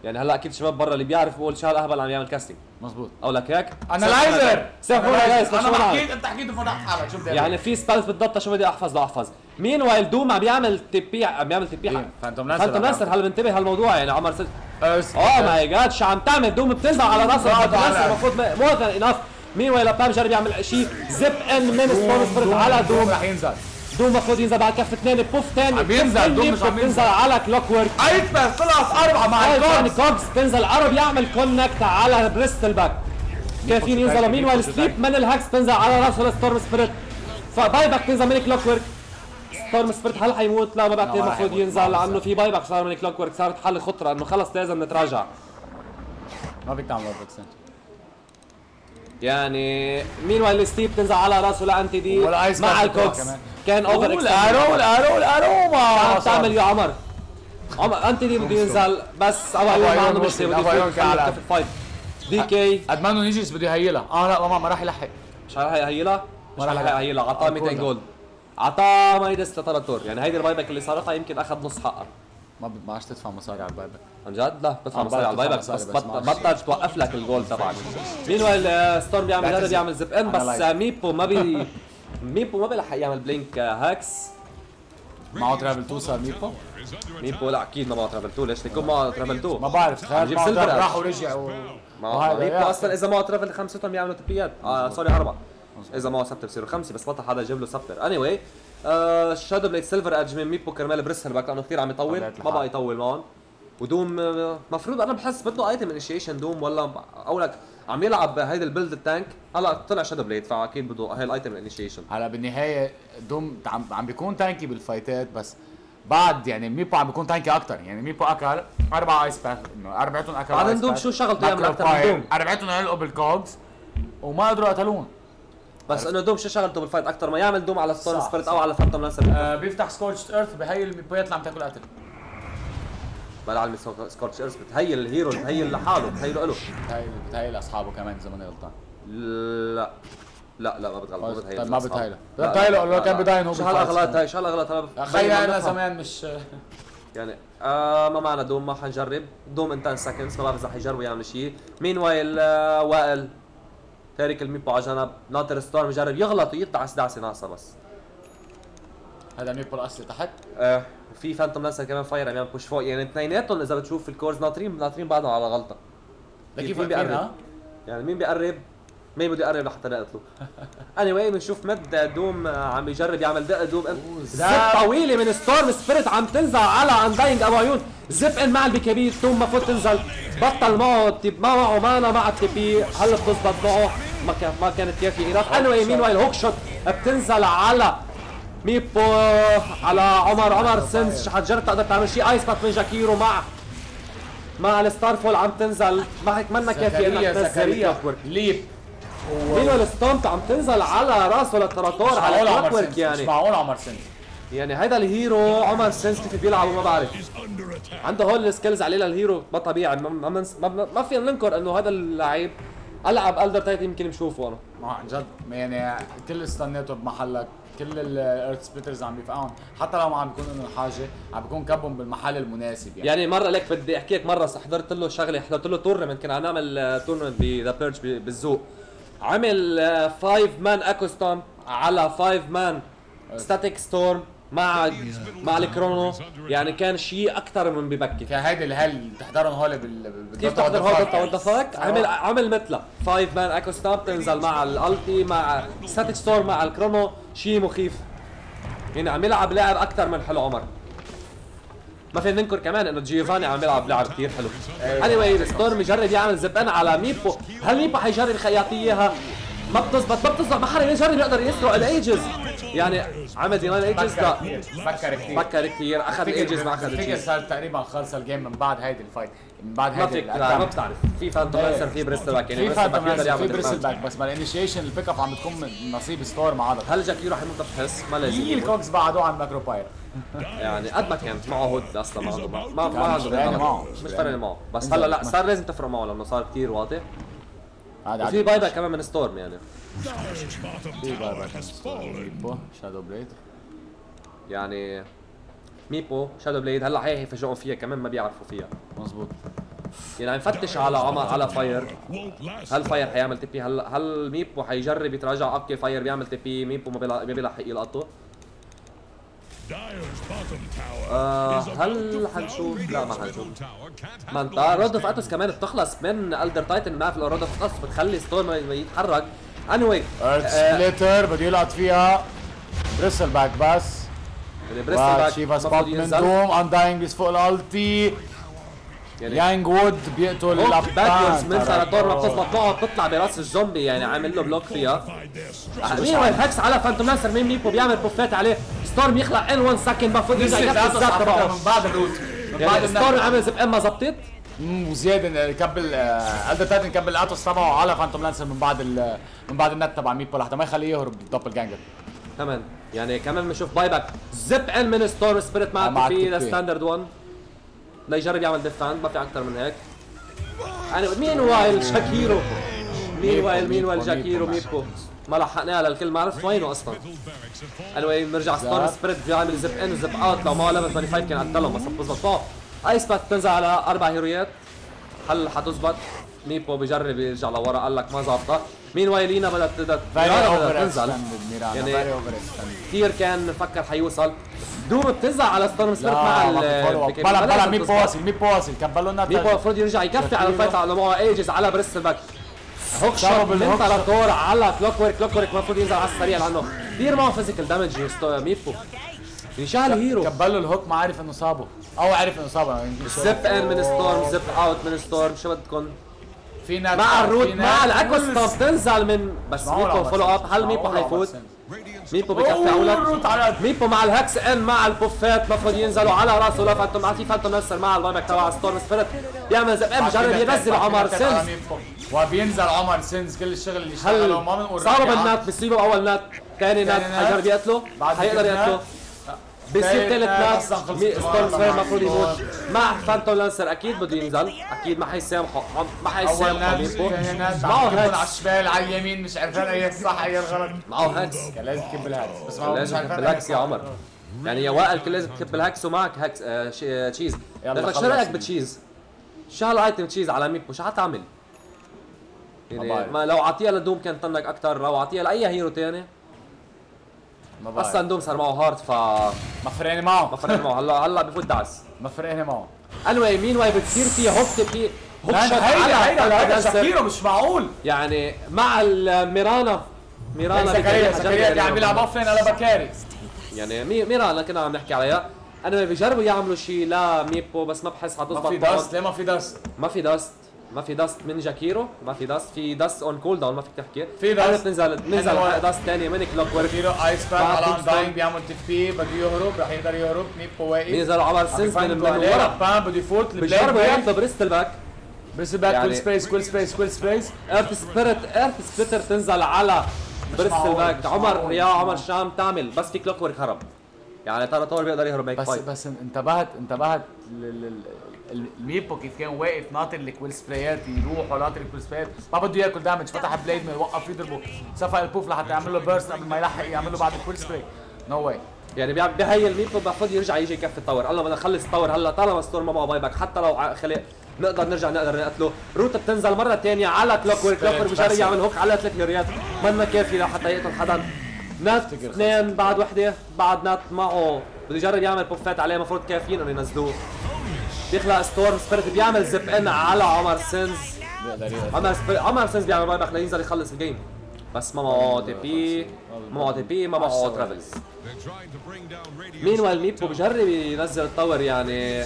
يعني هلا أكيد شباب برا اللي بيعرف بقول شال اهبل عم يعمل كاستنج مزبوط أو لك هيك؟ انالايزر سيف ولا جايز أنا حكيت أنت حكيت فوق حالك شو بدي يعني في سبيلز بالضبط شو بدي أحفظ؟ لا أحفظ. مين وايل دوم عم يعمل تبي عم يعمل تبي مين؟ فانتوم لانسر فانتوم هلا بنتبه هالموضوع. يعني عمر. أرس- اوه ماي جاد شو عم تعمل؟ دوم بتنزل على راسه فانتوم طبعاً. المفروض مور ذان انف مين وايل بام جرب يعمل شيء. زب ان من ستون سبيرت على دوم. رح ينزل. دوم المفروض ينزل بعد كف اثنين بوف ثاني عم بينزل، دوم مش عم بتنزل ينزل. على كلوك ورك بس طلعت أربعة مع ثاني الكوكس. كوكس تنزل عرب يعمل كونكت على بريست الباك كيفين ينزلوا مين وايل سليب من الهاكس تنزل على راسه لستورم سبيريت فباي باك تنزل من كلوك ورك ستورم سبيريت هل حيموت؟ لا ما بعتقد المفروض. ينزل لأنه. في باي باك صار من كلوك ورك صارت حل خطرة إنه خلص لازم نتراجع. ما فيك تعمل اوفر يعني مين وايل ستيب تنزل على راسه لانتي دي. مع الكوكس. كان اوفر الارو الارو الارو ما عم تعمل يا عمر. عمر أنت دي بده ينزل. بس أبو ايون ما عنده مشكلة. بده يفوت على الفايت دي كي اتمنى نيجيس بده يهيلها. آه لا ما ما راح يلحق. مش رح يهيلها؟ مش ما رح يهيلها. عطاه 200 الكل. جولد. عطاه مايدس لتراتور يعني هيدي الباي باك اللي صارتها يمكن أخذ نص حقها. ما ب- ما عادش تدفع مصاري على البايبك عن جد؟ لا بدفع مصاري على ال buyback بدفع بس. بطل توقف لك الجول تبعك. مين Storm بيعمل بعتذر. جرب يعمل zip in بس like. Meepo ما بي Meepo ما بيلحق يعمل blink Hex. معه Travel two صار Meepo؟ Meepo لا أكيد ما معه Travel 2 ليش؟ يكون معه Travel 2 ما بعرف تخيل جيب Silver. راح ورجع و... Meepo أصلا إذا معه Travel خمستهم بيعملوا TP ات. آه sorry أربعة. إذا معه Scepter بصيروا خمسة بس بطل حدا يجيب له سبتر anyway Shadow Blade Silver Edge من Meepo كرمال Bristleback لأنه كثير عم يطول ما. بقى يطول معهم و Doom آه، مفروض أنا بحس بده item initiation Doom ولا أو لك عم يلعب هيدا ال build ال tank هلأ طلع Shadow Blade فأكيد بده هي ال item initiation هلأ بالنهاية Doom عم عم بيكون tanky بال fight ات بس بعد يعني Meepo عم بيكون tanky أكثر يعني Meepo اكل أربع Ice Path إنه أربعتهم اكلوا بعدين Doom. شو شغلته يعمل أكتر من. Doom؟ أربعتهم علقوا بال Cogs وما قدروا يقتلون بس انه Doom شو شغلته بال fight؟ أكثر ما يعمل Doom على Storm صح. أو على Phantom Lancer آه بيفتح سكورتش ايرث بهي الميبويات اللي عم تاكل قتل بلا علم سكورتش ايرس بتهيل الهيرو بتهيل لحاله بتهيله له بتهيأ بتهيأ أصحابه كمان إذا ماني غلطان. لا. لا لا ما بتغلط ما بتهيل طيب ما. بتهيأ لا، بتهيأ لا، لو كان. بداين هو شو. هالاغلاط هاي شو هالاغلاط هلا خيي أنا. زمان مش يعني آه ما معنا دوم ما حنجرب. دوم ان 10 سكندز ما بعرف إذا حيجربوا يعملوا شيء مين وايل آه وائل. تارك الميبو على جنب ناطر ستورم جرب يغلط ويدعس دعسه ناقصه بس. هذا ميبو الاصلي تحت. آه في فانتوم لانسر كمان فاير عم يعمل بوش فوق. يعني اثنيناتهم إذا بتشوف الكورز ناطرين ناطرين بعضهم على غلطة. لكيف مين بيقرب؟ ها؟ يعني مين بيقرب؟ مين بده يقرب لحتى نقتله اني واي بنشوف مد دوم آه، عم يجرب يعمل دق دوم. زب طويلة من ستورم سبيريت عم تنزل على انداينج ابو عيون زب إن مع البي كي بي دوم المفروض تنزل. بطل معه التيب ما معه مانا مع التي بي هلا بتزبط معه. ما كان ما كانت كافية انف اني واي مين وايل هوك شوت بتنزل على ميبو على عمر. عمر سنس حتجرب تقدر تعمل شيء. ايس باك من جاكيرو مع مع الستار فول عم تنزل. ما هيك منا كافية انك تنزل. ليب. مين الستومت عم تنزل على رأسه للتراتور على عمر ورك سنس مش يعني معقول عمر سنس يعني هيدا الهيرو عمر سنس كيف بيلعب ما بعرف. عنده هول السكيلز عليه للهيرو ما طبيعي ما ما, ما, فينا ننكر إنه هذا اللعيب ألعب Elder Titan يمكن بشوفه أنا. ما عن جد يعني كل استنيته بمحلك كل ال earth splitters عم بيفقعون حتى لو ما عم بيكون لهم حاجة عم بيكون كبهم بالمحل المناسب يعني, يعني مرة لك بدي احكي لك مره حضرت له شغلة حضرت له tournament كنا عم نعمل tournament بذا بيرج بالذوق عمل 5 man echo stomp على 5 man static storm مع مع ال chrono. يعني كان شيء أكثر من ببكي. كان هيدي اللي هل تحضرهم هول بال كيف تحضر هول فاك عمل عمل مثلها فايف مان اكو ستاب تنزل مع الالتي مع ستاتيك ستور مع الكرونو. شيء مخيف. يعني عم يلعب لاعب أكثر من حلو عمر. ما فينا ننكر كمان إنه جيوفاني عم يلعب لعب كثير حلو. اني واي ستورم يجرب يعمل زبان على ميبو. هل ميبو حيجرب؟ يعطيه إياها. ما بتزبط ما بتزبط. ما حدا يجرب يقدر يسرق الايجز يعني عمل ديناين ايجز لا. فكر كثير فكر كثير أخذ ايجز ما أخذ صار تقريبا خلص الجيم من بعد هيدي الفايت بعد ما فيك لا ما بتعرف. في فانتوم لانسر في بريستل باك يعني في بريستل فانتوم لانسر، في ديفنس. باك بس ما الانيشيشن البيك اب عم بتكون من نصيب ستور مع هذا هل جاكيرو حيموت بتحس ما لازم في يموت. الكوكس بعدوه عن ماكرو باير. يعني قد ما كانت معه هود أصلا ما عنده ما ما, مش عنده مش فارق. معه بس. هلا لا صار لازم تفرق معه لأنه صار كثير واضح هذا وفي باي باك كمان من ستورم يعني. في باي باك شادو بليد يعني Meepo shadow blade هلا هي يفاجئون فيها كمان ما بيعرفوا فيها مزبوط يعني عم نفتش على عمر على Fire. هل Fire حيعمل TP هلا هل Meepo حيجرب يتراجع okay Fire بيعمل TP Meepo ما بيلا- ما بيلحق يلقطه آه، هل حنشوف؟ لا، ما حنشوف. ما انت. rod of atos كمان بتخلص من Elder Titan ما في rod of atos بتخلي Storm ما يتحرك anyway earth splitter بده يلقط فيها بريسل باك بس يعني بريستل باك شيفا سبوت من دوم انداينج بس فوق الالتي يعني يانج وود بيقتل باكيرز من ما بتزبط معه بتطلع براس الزومبي يعني عامل له بلوك فيها. مين وين هاكس على فانتوم لانسر مين ميبو بيعمل بوفات عليه؟ ستورم يخلع ان 1 سكند المفروض يرجع يكفي الزات تبعه من بعد الروت من بعد يعني ستورم النت عمل زب ام ما زبطت مم، وزيادة يكبل الدر تايتن كبل الاتوس تبعه على فانتوم لانسر من بعد ال- من بعد النت تبع ميبو لحتى ما يخليه يهرب بالدبل جانجر. كمان يعني كمان بنشوف باي باك. زب ان من ستورم سبيريت معك في. ستاندرد 1 ليجرب يعمل ديفاند ما في أكثر من هيك. يعني مين وايل شاكيرو. مين وايل مين وايل جاكيرو ميبو. ما لحقناها للكل ما عرفت وينه أصلا. انوي بنرجع زاب. سبريت بيعمل زب ان وزب اوت. لو معه ليفل 25 كان قتلهم بس بتزبط ايس باث بتنزل على أربع هيرويات؟ هل حتزبط؟ ميبو بجرب يرجع لورا؟ قال لك ما ظابطة. مين وايلينا بدها بدها بدها تنزل. يعني- كثير كان فكر حيوصل. دوم بتنزل على ستورم سبريت مع ال بلا بلا ميبو. واصل ميبو واصل كبلوا لنا ميبو المفروض يرجع يكفي على الفايت على معه ايجز على بريستل باك. هوك شوت من. تراتور على كلوك ورك كلوك ورك المفروض ينزل على السريع لأنه كثير معه فيزيكال دامج ميبو. شال هيرو كبلوا الهوك ما عرف إنه صابه. أو عرف إنه صابه. زب ان من ستورم زب اوت من ستورم شو بدكم؟ في ناس مع الروت مع ستوب تنزل من بس ميبو فولو. اب هل ميبو حيفوت. ميبو بكفي أولاد. ميبو مع الهكس إن مع البوفات. المفروض ينزلوا على راسه. مع في فانتوم نسر مع البايبك تبع ستورم سبيريت. بيعمل زب ان بجرب ينزل عمر سنز وبينزل عمر سينز. كل الشغل اللي اشتغله ما بنقول صاروا. بالنات؟ بصيبه باول نات. ثاني نات. حيجرب يقتله؟ حيقدر يقتله؟ تالت ثالث المباراة ستورم مع المفروض. يموت مع فانتوم لانسر أكيد بده ينزل أكيد ما حيسامحه ما حيسامحه نات معه يكبون على هاكس الشمال على اليمين مش عارفين اي الصح اي الغلط معه هاكس كان لازم تكب الهاتس بس ما هو مش لازم عارفين الهاكس يا. عمر يعني يا وائل كل لازم تكب الهاكس ومعك هاكس آه شي- آه، تشيز يلا شو. رايك بتشيز؟ شو هالآيتم تشيز على ميبو شو حتعمل؟ يعني. ما لو عطيها لدوم كان طنك أكثر لو عطيها لأي هيرو ثاني. أصلا دوم صار معه هارت ف ما فرقني معه. ما فرق معه. هلا هلا بفوت دعس ما فرقني معه. انوي مين واي بتصير في هوك في هوك شوت هيدا على هيدا. شاكيرو مش معقول. يعني مع الميرانا ميرانا زكريا بتريح زكريا جنبي عم يلعب اوفلين على بكاري. يعني مي- ميرانا كنا عم نحكي عليها. أنا بيجربوا يعملوا شيء لا ميبو بس ما بحس ما حتزبط في. داست ليه ما في داست ما في داست ما في داست من جاكيرو ما في داست في داست اون كول داون ما فيك تحكي. في داست. هو- على داست ثانية من كلوك ورك كيلو ايس باك على. انداينج بيعمل تكبي بده يهرب رح يقدر يهرب. ميبو واقف بينزل عمر سينز من من ورا. بام بده يفوت بجربوا ياخذوا بريستل باك بس باك كل سبيس كل سبيس كل سبيس ايرث سبيريت ايرث سبليتر تنزل على بريستل باك عمر يا عمر. شام تعمل بس في كلوك ورك هرب. يعني ترى طور بيقدر يهرب بس فايت بس انتبهت انتبهت الميبو كيف كان واقف ناطر الكويل سبرايات يروح وناطر الكويل سبرايات ما بده ياكل دامج فتح بليد ما يوقف يضربه صفى البوف لحتى يعمل له بيرست قبل ما يلحق يعمل له بعد الكويل سبراي نو واي يعني بيع- بهي الميبو المفروض يرجع يجي يكفي التاور الله بدنا نخلص التاور هلا طالما ستور ما معه باي باك. حتى لو خلق نقدر نرجع نقدر نقتله. روتا بتنزل مرة ثانية على كلوك كلوك بجرب يعمل هوك على ثلاث هيريات منا كافي لحتى يقتل حدا. نات اثنين بعد وحدة بعد نات معه بده يجرب يعمل بوفات عليه المفروض كافيين إنه ينزلوه. بيخلق ستورم سبيريت بيعمل زب إن على عمر سينز. عمر spirit عمر سينز بيعمل buyback لينزل يخلص ال game. بس ما معه TP ما معه TP ما معه travels مين وال ميبو بجرب ينزل ال tower يعني.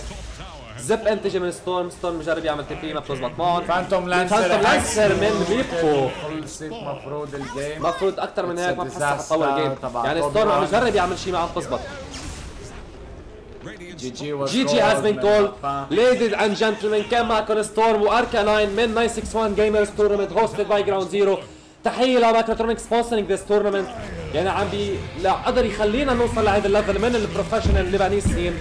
زب إن تجي من ستورم ستورم بجرب يعمل TP ما بتزبط. معهم فانتوم لانسر فانتوم لانسر من ميبو. خلصت مفروض ال game. المفروض أكثر من هيك ما بحسها حتطول ال game. يعني ستورم عم. يجرب يعمل شيء ما عم تزبط. GG has been called. Ladies and gentlemen كان معكم ستورم واركاناين من 961 Gamers tournament hosted by جراوند زيرو تحية لمايكروترونيك sponsoring this tournament يعني عم بي لا قدر يخلينا نوصل لهذا ال level من ال professional Lebanese team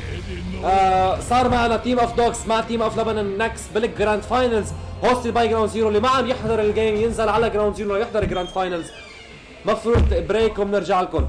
آه صار معنا Team of Dogs مع Team of لبنان next بال grand finals hosted by جراوند زيرو اللي ما عم يحضر ال game ينزل على جراوند زيرو ليحضر grand finals مفروض break وبنرجع لكم.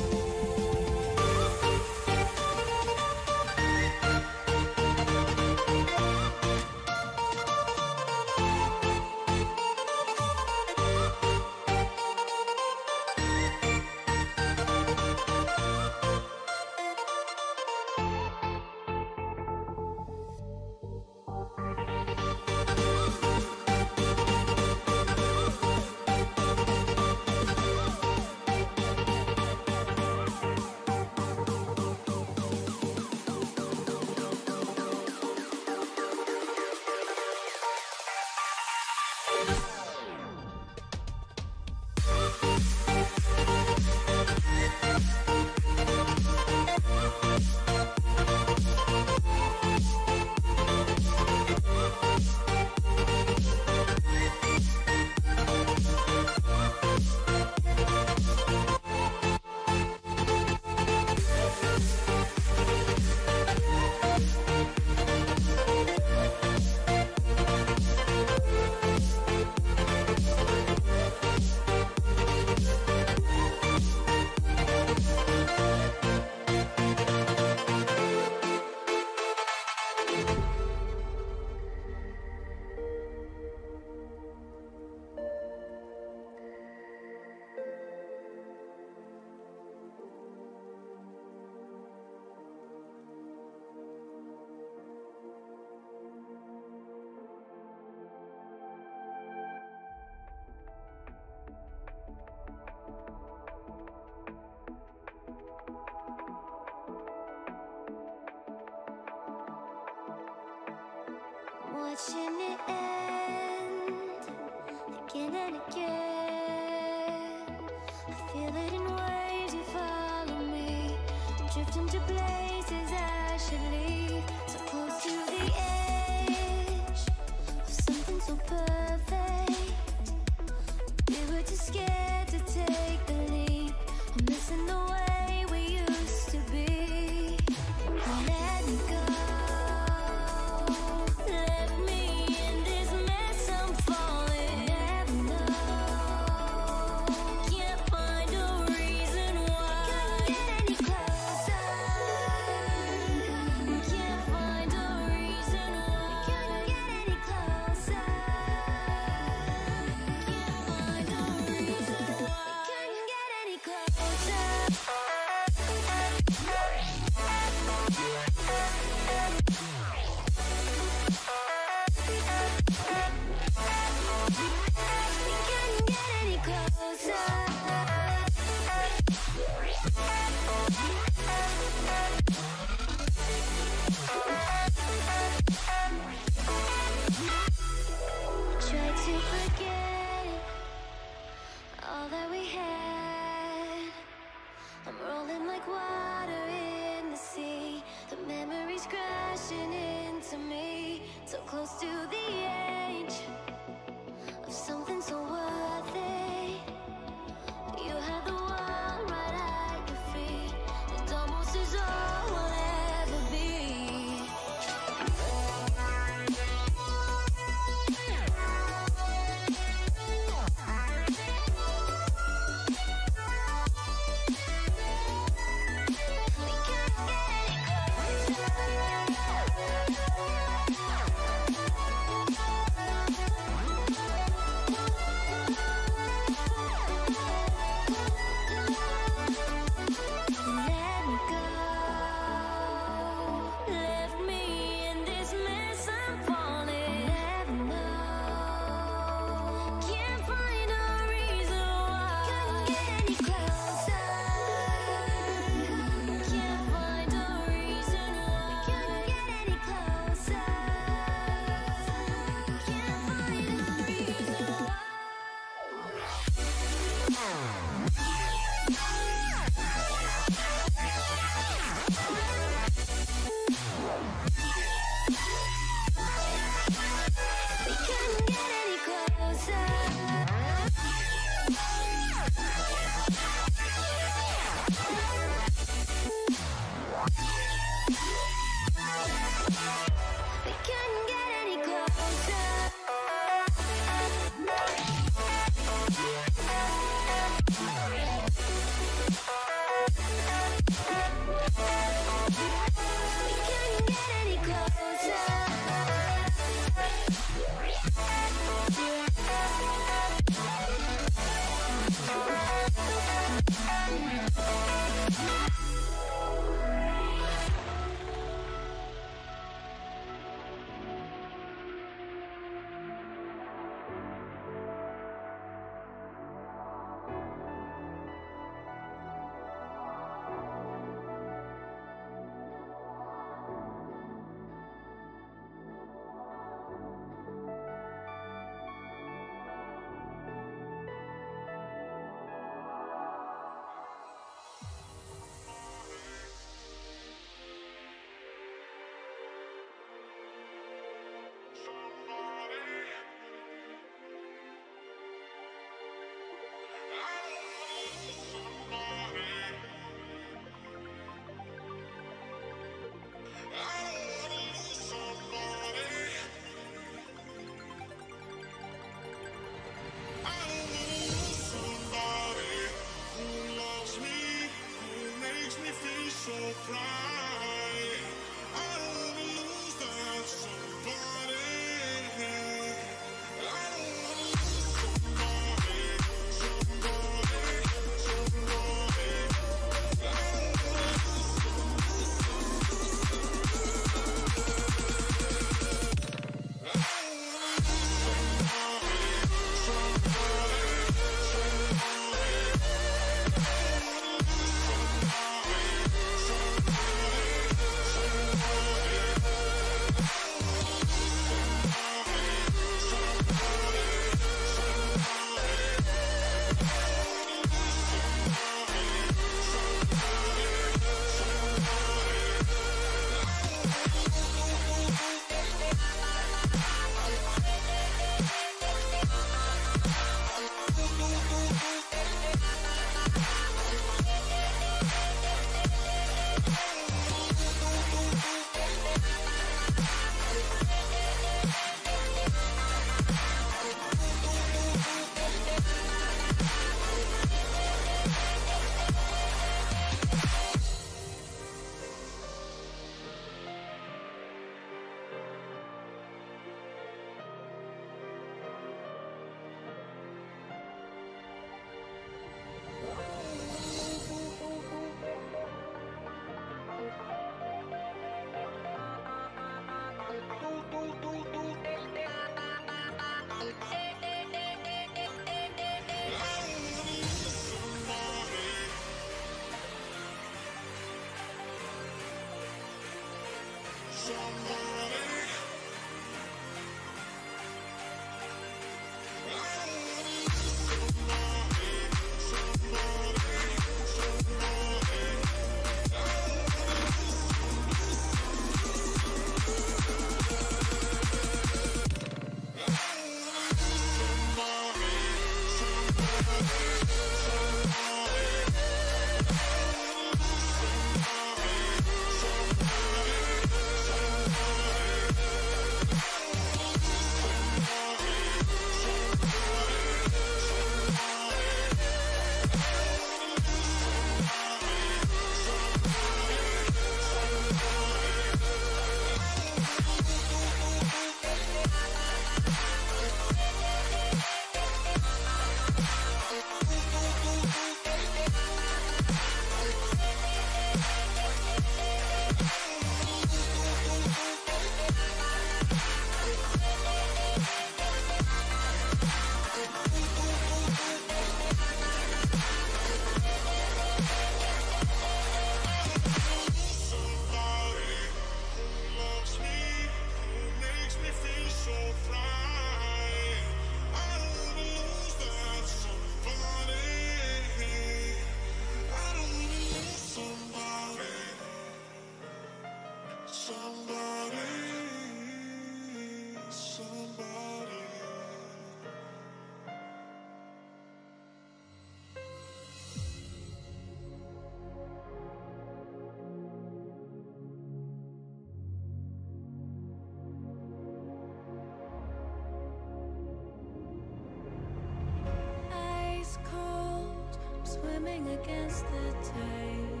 Swimming against the tide.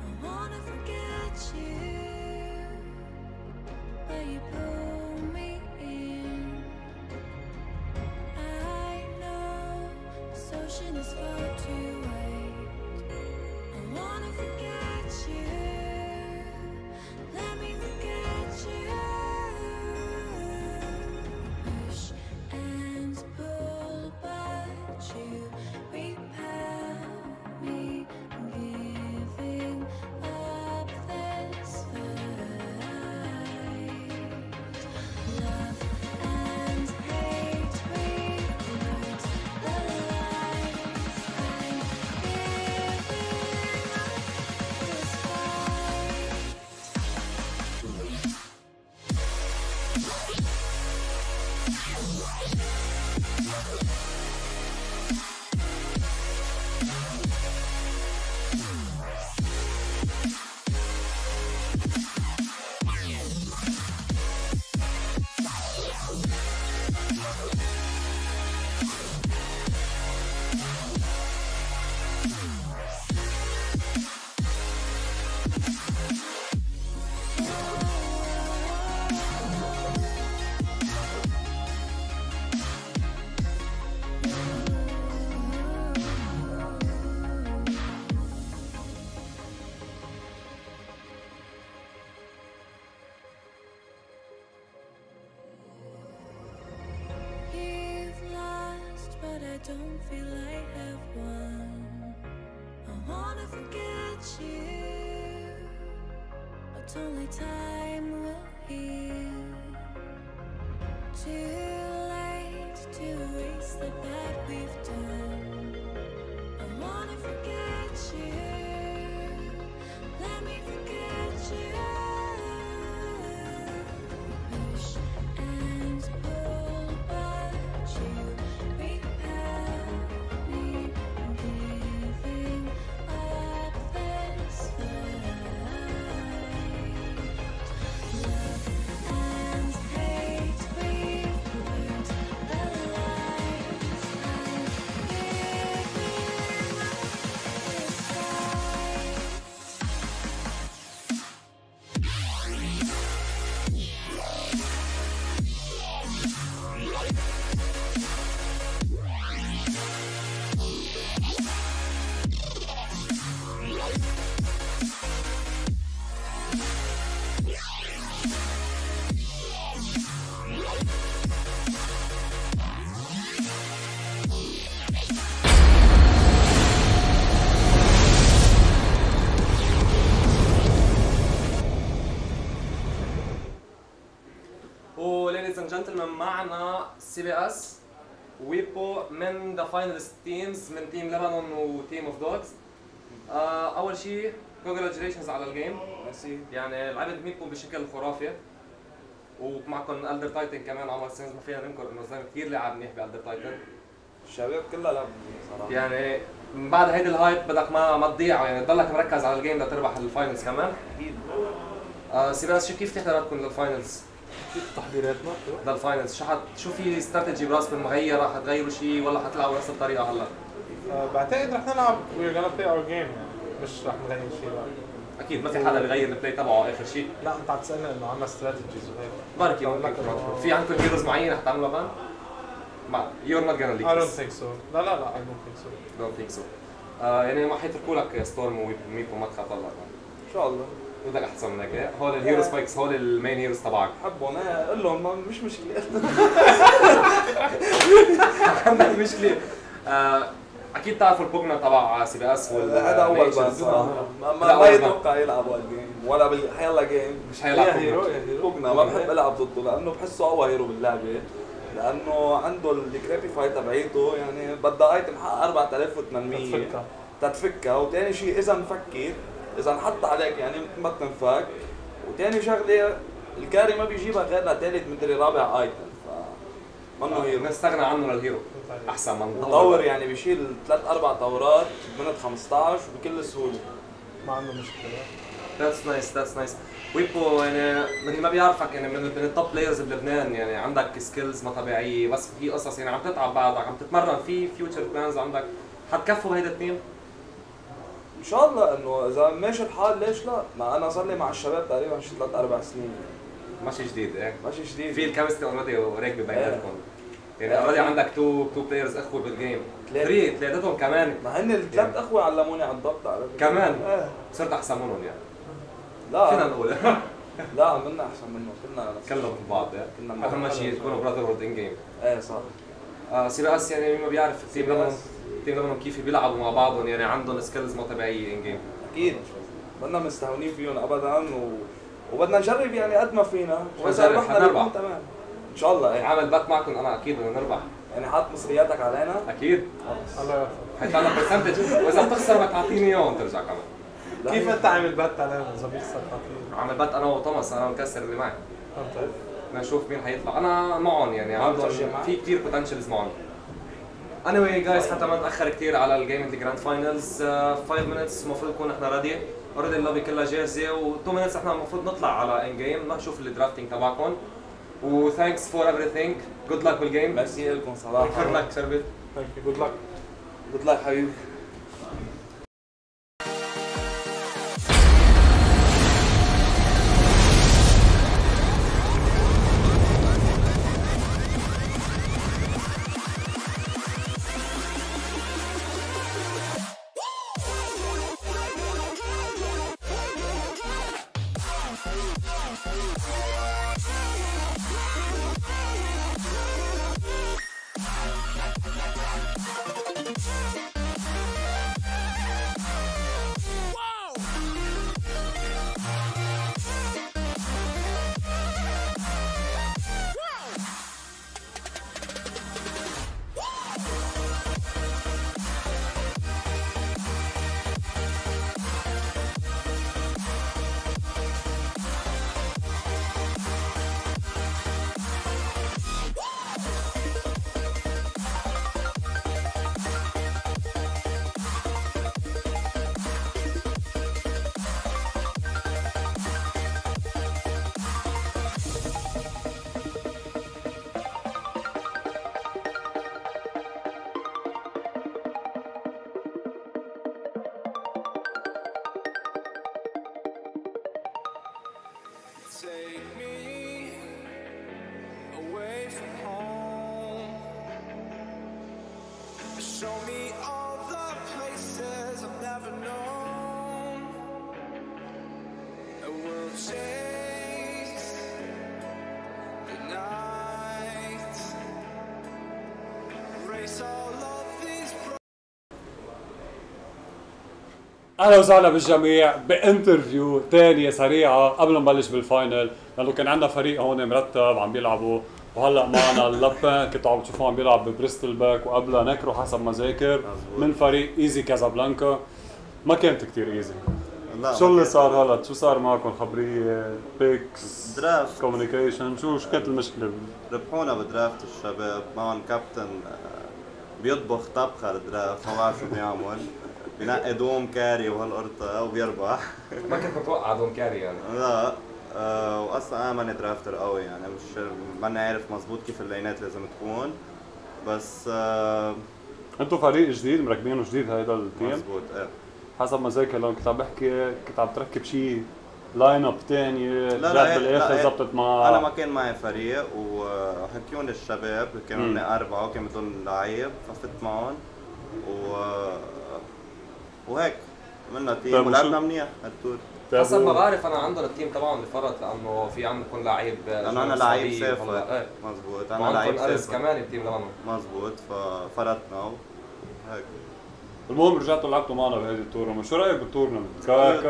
I wanna forget you, but you pull me in. I know this ocean is far don't feel I have won. I wanna forget you, but only time will heal. Too late to erase the bad we've done. I wanna forget you. Let me CBS ويبو من the finalist teams من Team لبنان و Team of Dogs أول شيء congratulations على ال game merci. يعني لعبت ميبو بشكل خرافي. ومعكم Elder Titan كمان عمر سينز ما فينا ننكر إنه زلمه كثير لعب منيح ب Elder Titan الشباب كلها لعبوا صراحة. يعني من بعد هيدي ال hype بدك ما ما تضيع يعني تضلك مركز على ال game لتربح ال finals كمان. أكيد. آه CBS شو كيف تحضيراتكم لل finals؟ تحضيراتنا؟ لل finals شو حت شو في استراتيجي براسكم مغيره حتغيروا شيء ولا حتلعبوا نفس الطريقة هلا؟ بعتقد رح نلعب. We're gonna play our game يعني. مش رح نغير شيء أكيد ما في حدا بيغير ال play تبعه آخر شيء لا أنت عم تسألني إنه عندنا strategies وهيك. بركي في عندكم heroes معينة حتعملوها ban؟ ما you're not gonna leak I don't this. think so. لا لا لا I don't think so. Don't think so. آه يعني ما حيتركوا لك ستورم وميبو ما تخاف الله إن شاء الله. بدك أحسن من هيك هول ال hero spikes هول ال main heroes تبعك. بحبهم إيه قول لهم مش مشكلة. عندك مشكلة. آه أكيد تعرفوا ال pugna تبع سي بي إس وال هذا أول. ban صراحة ما, ما. يتوقع يلعب هال game ولا بال حيلا game مش حيلعب. hero pugna ما بحب ألعب ضده لأنه بحسه اقوى hero باللعبة. لأنه عنده ال decrepify تبعيته يعني بدها item حق 4800 تفكها. تتفكها وثاني شيء إذا انفكت إذا انحط عليك يعني ما تنفك وثاني شغلة ال carry ما بيجيبها غير لثالث مدري رابع item ف منه hero. نستغنى عنه لل hero. أحسن ما ال drow تاور يعني بيشيل ثلاث أربع towerات ب minute 15 وبكل سهولة. ما عنده مشكلة. that's nice that's nice ويبو يعني من اللي ما بيعرفك يعني من, من ال top players بلبنان يعني عندك skills ما طبيعية. بس في قصص يعني عم تتعب بعدك عم تتمرن في future plans عندك. حتكفوا بهيدا ال team؟ إن شاء الله إنه إذا ماشي الحال ليش لا؟ ما أنا صار لي مع الشباب تقريبا شي ثلاث أربع سنين. ماشي جديد إيه؟ ماشي جديد. في ال chemistry already راكبه بيناتكم يعني إيه. already عندك two two players أخوة بال game. three ثلاثتهم كمان. مع هن الثلاث أخوة علموني على الضبط عرفت؟ كمان؟ إيه. صرت أحسن منهم يعني. لا. فينا نقول. لا منا أحسن منه كلنا كلهم الشيء. مثل بعض إيه. كنا اهم شيء تكونوا brotherhood in game إيه صح. آه CBS يعني مين ما بيعرف ال team CBS. ال team لبنان كيف بيلعبوا مع بعضهم يعني عندهم skills مو طبيعية in game أكيد. منا مستهونين فيهم ابدا و... وبدنا نجرب يعني قد ما فينا. وإذا نجرب، ربحنا. بيكون تمام. إن شاء الله إيه عامل bet معكم أنا أكيد بدنا نربح. يعني حاط مصرياتك علينا. أكيد. الله يوفقك حيطلع لك percentage وإذا بتخسر بدك تعطيني إياهم ترجع كمان. كيف أنت عامل bet علينا؟ إذا بيخسر تعطيه عامل بات أنا وتوماس أنا مكسر اللي معي. فهمت بدنا نشوف مين حيطلع. أنا معهم يعني ما عندهم؟ في كثير potentials معهم. Anyway جايز حتى ما نتاخر كثير على ال game ال grand finals 5 minutes المفروض نكون إحنا ready already ال lobby كلها جاهزة و2 minutes إحنا المفروض نطلع على in game نشوف ال drafting تبعكم. و thanks for everything. good luck بال game merci لكم صراحة good luck شربت thank you good luck good luck حبيبي أهلا وسهلا بالجميع ب interview تانية سريعة قبل ما نبلش بال final لأنه كان عندنا فريق هون مرتب عم بيلعبوا وهلأ معنا اللبان كنتوا عم تشوفوه عم بيلعب ب Bristleback وقبلها Necro حسب ما ذاكر من فريق Easy كازابلانكا. ما كانت كتير easy. لا شو اللي صار هلأ؟ شو صار معكم؟ خبرية picks draft communication شو شو كانت المشكلة؟ ربحونا بال draft الشباب معهم كابتن آه، بيطبخ طبخة ال draft ما بعرف شو بيعمل. بنقي Doom carry وهالقرطة وبيربح ما كنت متوقع Doom carry يعني؟ لا آه واصلا أنا ماني drafter قوي يعني مش ماني عارف مزبوط كيف ال laneات لازم تكون بس آه أنتوا فريق جديد مركبينه جديد هيدا ال team مزبوط إيه. حسب ما ذاكر لو كنت عم بحكي كنت عم تركب شيء lineup ثانية لا لا بالآخر لا زبطت مع أنا ما كان معي فريق وحكيوني الشباب كانوا أربعة وكان بدهم لعيب ففت معهم و وهيك عملنا طيب team وشو- ولعبنا منيح هالتور حسب ما بعرف أنا عندهم ال team تبعهم اللي فرط لأنه في عندكم لعيب لأنه أنا لعيب إيه. سافر مزبوط أنا لعيب سافر كمان ال team لبنان؟ مزبوط ففرطنا وهيك المهم رجعتوا لعبتوا معنا بهذه ال tournament، شو رأيك بال tournament؟ ك ك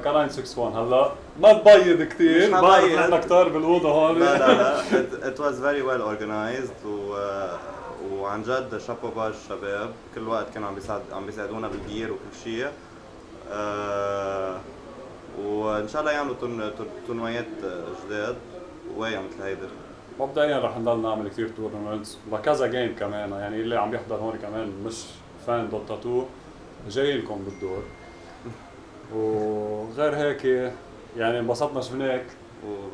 ك 961 هلا. ما تبيض كثير، بعرف هبيض. نحن كتار بالأوضة هون. لا لا لا. It, it was very well organized و وعن جد شابو باج الشباب كل وقت كانوا عم بيساعد عم بيساعدونا بالجير وكل شيء آه وإن شاء الله يعملوا تورنويات جداد وايا مثل هيدا مبدئيا رح نضل نعمل كثير تورنمنتس وكذا جيم كمان يعني اللي عم يحضر هون كمان مش فان دوتا 2 جاي لكم بالدور. وغير هيك يعني انبسطنا شفناك.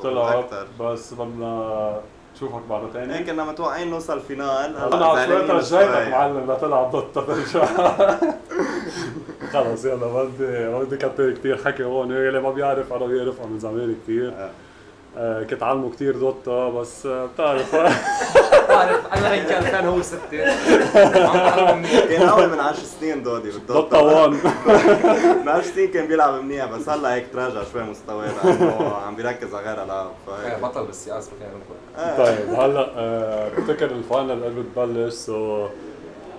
وأكتر. بس بدنا نشوفك مرة هيك ثانية كنا متوقعين نوصل فينال أنا عشوائي رجيتك. معلم لتلعب ضدها ترجع خلص يلا ما بدي ما بدي كتر كثير حكي هون. اللي ما بيعرف أنا بيعرفها من زمان كثير آه. كنت علمه كثير ضدها بس آه، بتعرف. بعرف أنا هيك 2006 كان أول من 10 سنين دودي ضدها وان من 10 سنين كان بيلعب منيح بس هلا هيك تراجع شوي مستواه لأنه عم بيركز على غير العاب فهيك. بطل بالسياسة كان طيب هلا آه، بفتكر ال final قربت تبلش so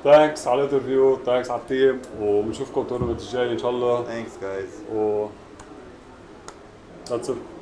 thanks على ال interview thanks على ال team وبنشوفكم بال tournament الجاي إن شاء الله. thanks guys و That's it.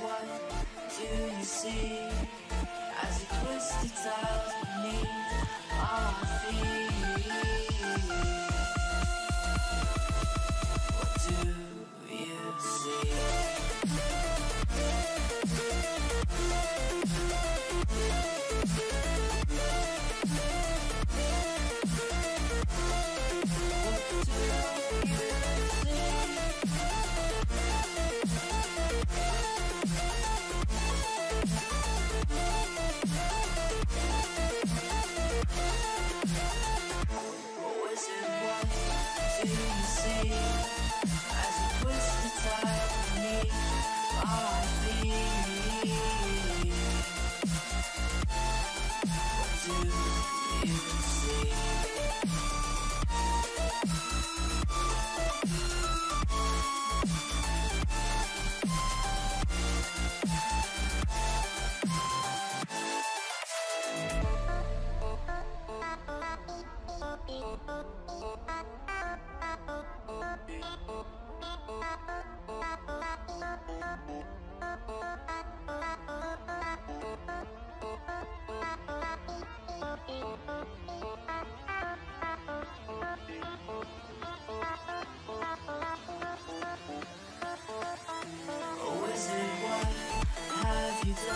What do you see?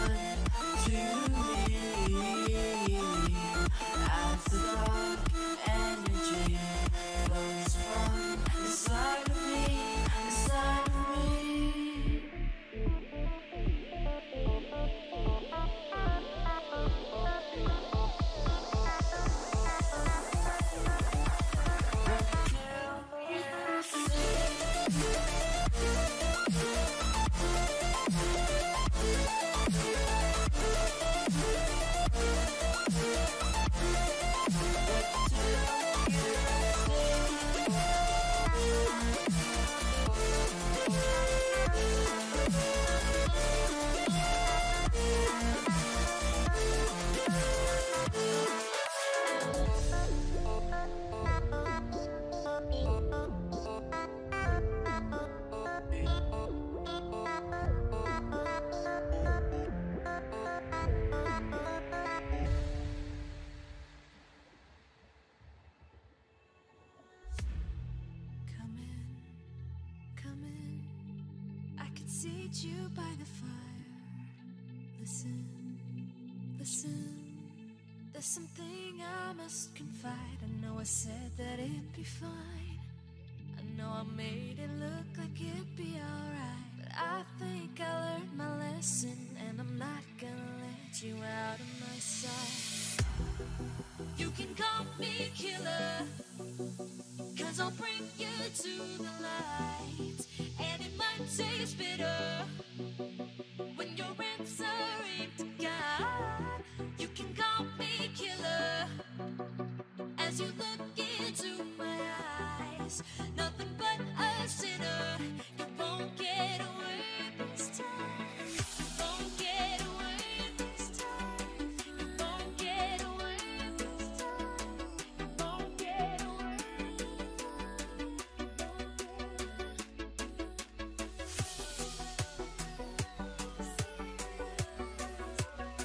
one seat you by the fire. Listen, listen. There's something I must confide. I know I said that it'd be fine. I know I made it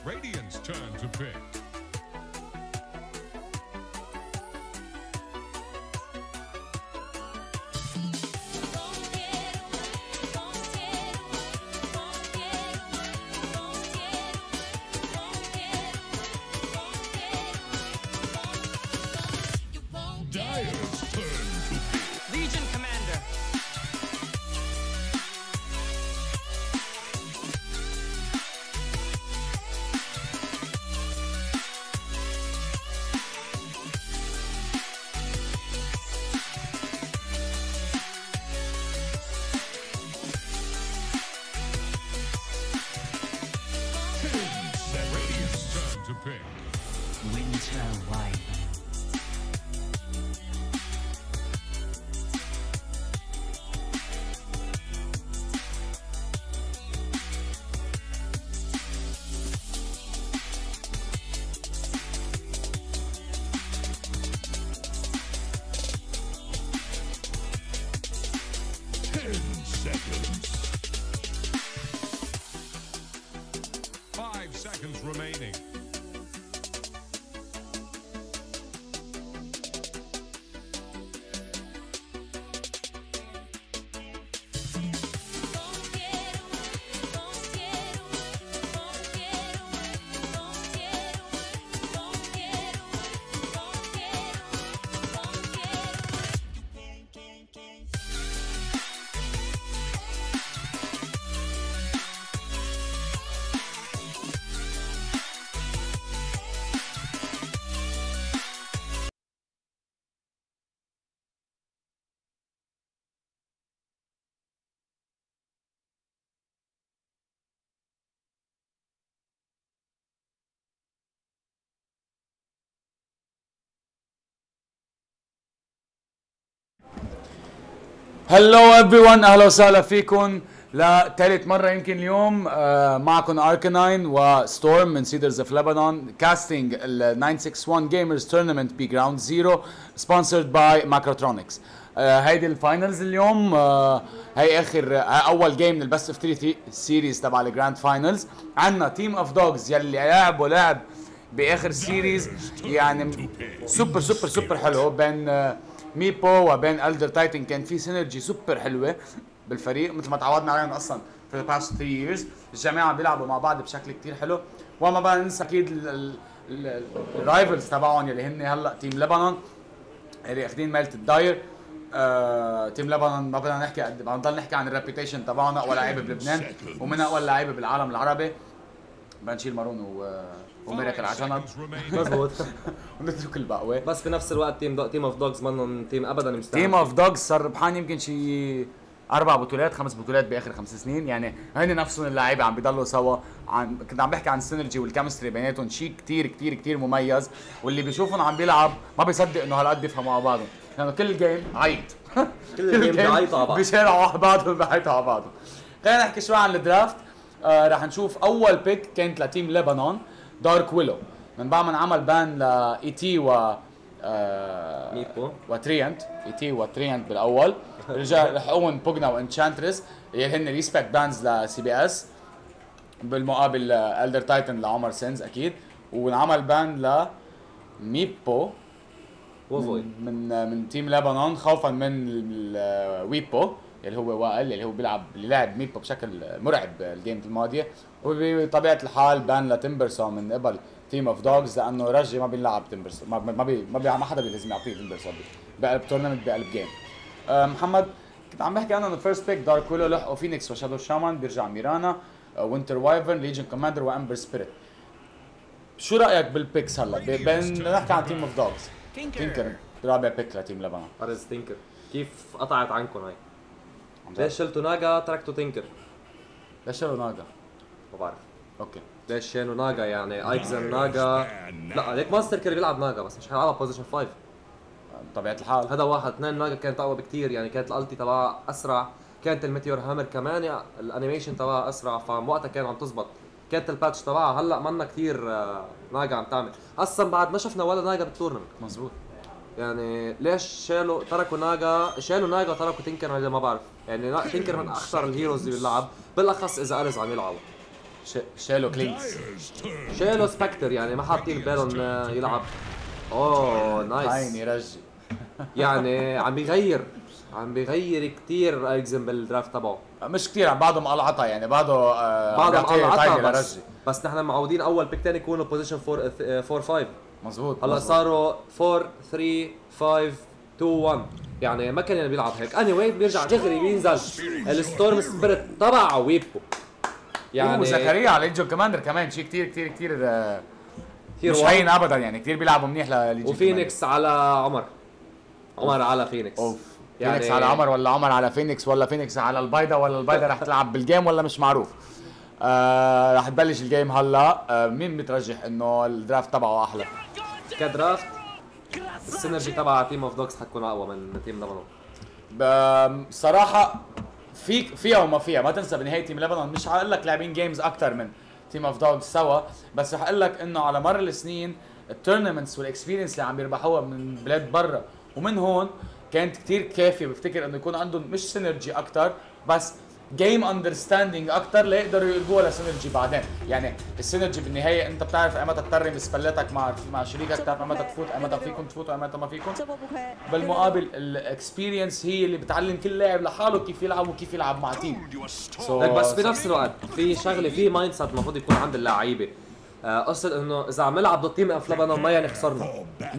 Radiance turn to pick. Hello everyone. أهلا وسهلا فيكم لثالث مرة يمكن اليوم آه، معكم اركناين وستورم من Cedars of لبنان casting ال 961 Gamers tournament بي Ground Zero sponsored by Macrotronics هيدي ال finals اليوم آه، هي آخر آه، أول game من ال best of 3 series تبع ال grand finals عندنا Team of Doges يلي لعب ولعب بآخر series يعني super super super حلو. بين آه، ميبو وبين الدر تايتن كان في synergy super حلوة بالفريق مثل ما تعودنا عليهم أصلا في past 3 years. الجماعة بيلعبوا مع بعض بشكل كتير حلو. وما بقى ننسى أكيد ال rivals تبعهم يلي هن هلأ Team لبنان اللي اخذين ميلة ال Dire. آه، Team لبنان ما بدنا نحكي قد ما نضل نحكي عن ال reputation تبعنا أقوى لعيبه بلبنان ومن أقوى اللعيبه بالعالم العربي. بدنا نشيل مارون و وميراكل على جنب مزبوط ونترك البقوة. بس في نفس الوقت Team Do... Team of Doges منهم team ابدا مستعد تيم اوف Doges صار ربحان يمكن شي أربع بطولات خمس بطولات بآخر خمس سنين. يعني هن نفسهم اللعيبه عم بيضلوا سوا. عن كنت عم بحكي عن ال synergy وال chemistry بيناتهم. شيء كتير كتير كتير مميز. واللي بيشوفهم عم بيلعب ما بيصدق إنه هالقد بيفهموا على بعضهم. لأنه كل game عيط. كل ال game بيعيطوا على بعض. بيشارعوا على بعضهم بيعيطوا على بعضهم. خلينا نحكي شوي عن الدرافت آه رح نشوف أول بيك كانت لتيم لبنان. دارك ويلو. من بعد ما انعمل بان لاي تي و آه ميبو. وتريانت اي تي وتريانت بالأول. رجع لحقون بوجنا وإنشانترس. اللي هن ريسبكت بانز لسي بي اس بالمقابل الدر تايتن لعمر سينز أكيد. وانعمل بان ل ميبو. وفوي. من من, من تيم لبنان خوفا من ال- ويبو. اللي هو وائل اللي هو بيلعب اللي لعب ميبو بشكل مرعب ال game الماضية. وبطبيعه الحال ban ل Timbersaw من قبل Team of Doges لأنه رجي ما بيلعب Timbersaw ما ما بي ما, بي ما حدا لازم يعطيه Timbersaw بقلب tournament بقلب game آه، محمد كنت عم بحكي أنا إنه ال first pick Dark Willow لحقوا Phoenix و Shadow Shaman بيرجع Mirana Winter Wyvern Legion Commander و Ember Spirit شو رأيك بال picks هلا؟ بين نحكي عن Team of Doges Tinker رابع pick ل Team لبنان. ارز Tinker كيف قطعت عنكم هاي؟ ليش شلتوا Naga تركتوا Tinker ليش شلوا Naga ما بعرف. Okay. ليش شالوا Naga يعني ايكزن Naga لا ليك ماستر كان بيلعب Naga بس مش حيلعبها position 5 بطبيعه الحال. هذا واحد. اثنين Naga كانت أقوى بكثير يعني كانت ال ulti تبعها أسرع. كانت ال Meteor Hammer كمان. يعني ال animation تبعها أسرع. فوقتها كان عم تزبط. كانت ال patch تبعها هلأ منا كثير Naga عم تعمل. أصلا بعد ما شفنا ولا Naga بال tournament مزبوط يعني ليش شالوا تركوا Naga شالوا Naga تركوا Tinker هذا ما بعرف. يعني Tinker من اخطر ال heroes اللي باللعب بالأخص إذا ارز عم يلعبوا شالوا Clinkz شالوا Spectre يعني ما حاطين بالهم آه، يلعب. أوه nice. عيني رجي يعني عم بيغير. عم بيغير كثير ايكزن بال draft تبعه. مش كثير يعني بعده آه بعضهم بيعطيه قلعتها تايمر بس بس نحن معودين أول بيك تاني يكونوا بوزيشن 4 4 5 مزبوط هلا. صاروا 4 3 5 2 1 يعني ما كان يعني بيلعب هيك. اني واي بيرجع دغري بينزل. الستورم سبيريت تبع ويبو يعني وزكريا على ليجن كوماندر كمان. شيء كثير كثير كثير آه، كتير مش. هين ابدا يعني. كثير بيلعبوا منيح لليجن وفينيكس على عمر. عمر على فينيكس. أوف. فينيكس على عمر ولا عمر على فينيكس ولا فينيكس على البيضة ولا البيضة رح تلعب بال game ولا مش معروف. آه رح تبلش ال game هلا. آه مين بترجح إنه ال draft تبعه أحلى؟ ك draft. ال synergy تبع Team of Doges حتكون أقوى من Team لبنان صراحة في فيها وما فيها. ما تنسى بنهاية Team لبنان مش هقول لك لاعبين games أكثر من Team of Doges سوا بس رح أقول لك إنه على مر السنين ال tournaments وال experience اللي عم يربحوها من بلاد برا ومن هون كانت كتير كافية. بفتكر إنه يكون عندهم مش synergy أكثر بس game understanding أكتر ليقدروا يلقوها ل synergy بعدين. يعني ال synergy بالنهاية أنت بتعرف ايمتى ترمي spellاتك مع مع شريكك بتعرف ايمتى تفوت ايمتى فيكم تفوتوا ايمتى ما فيكم. بالمقابل ال experience هي اللي بتعلم كل لاعب لحاله كيف يلعب وكيف يلعب مع team So- لك بس بنفس الوقت في شغلة في mindset المفروض يكون عند اللعيبه آه، قصة إنه إذا عم نلعب ضد Team of لبنان ما يعني خسرنا. 100%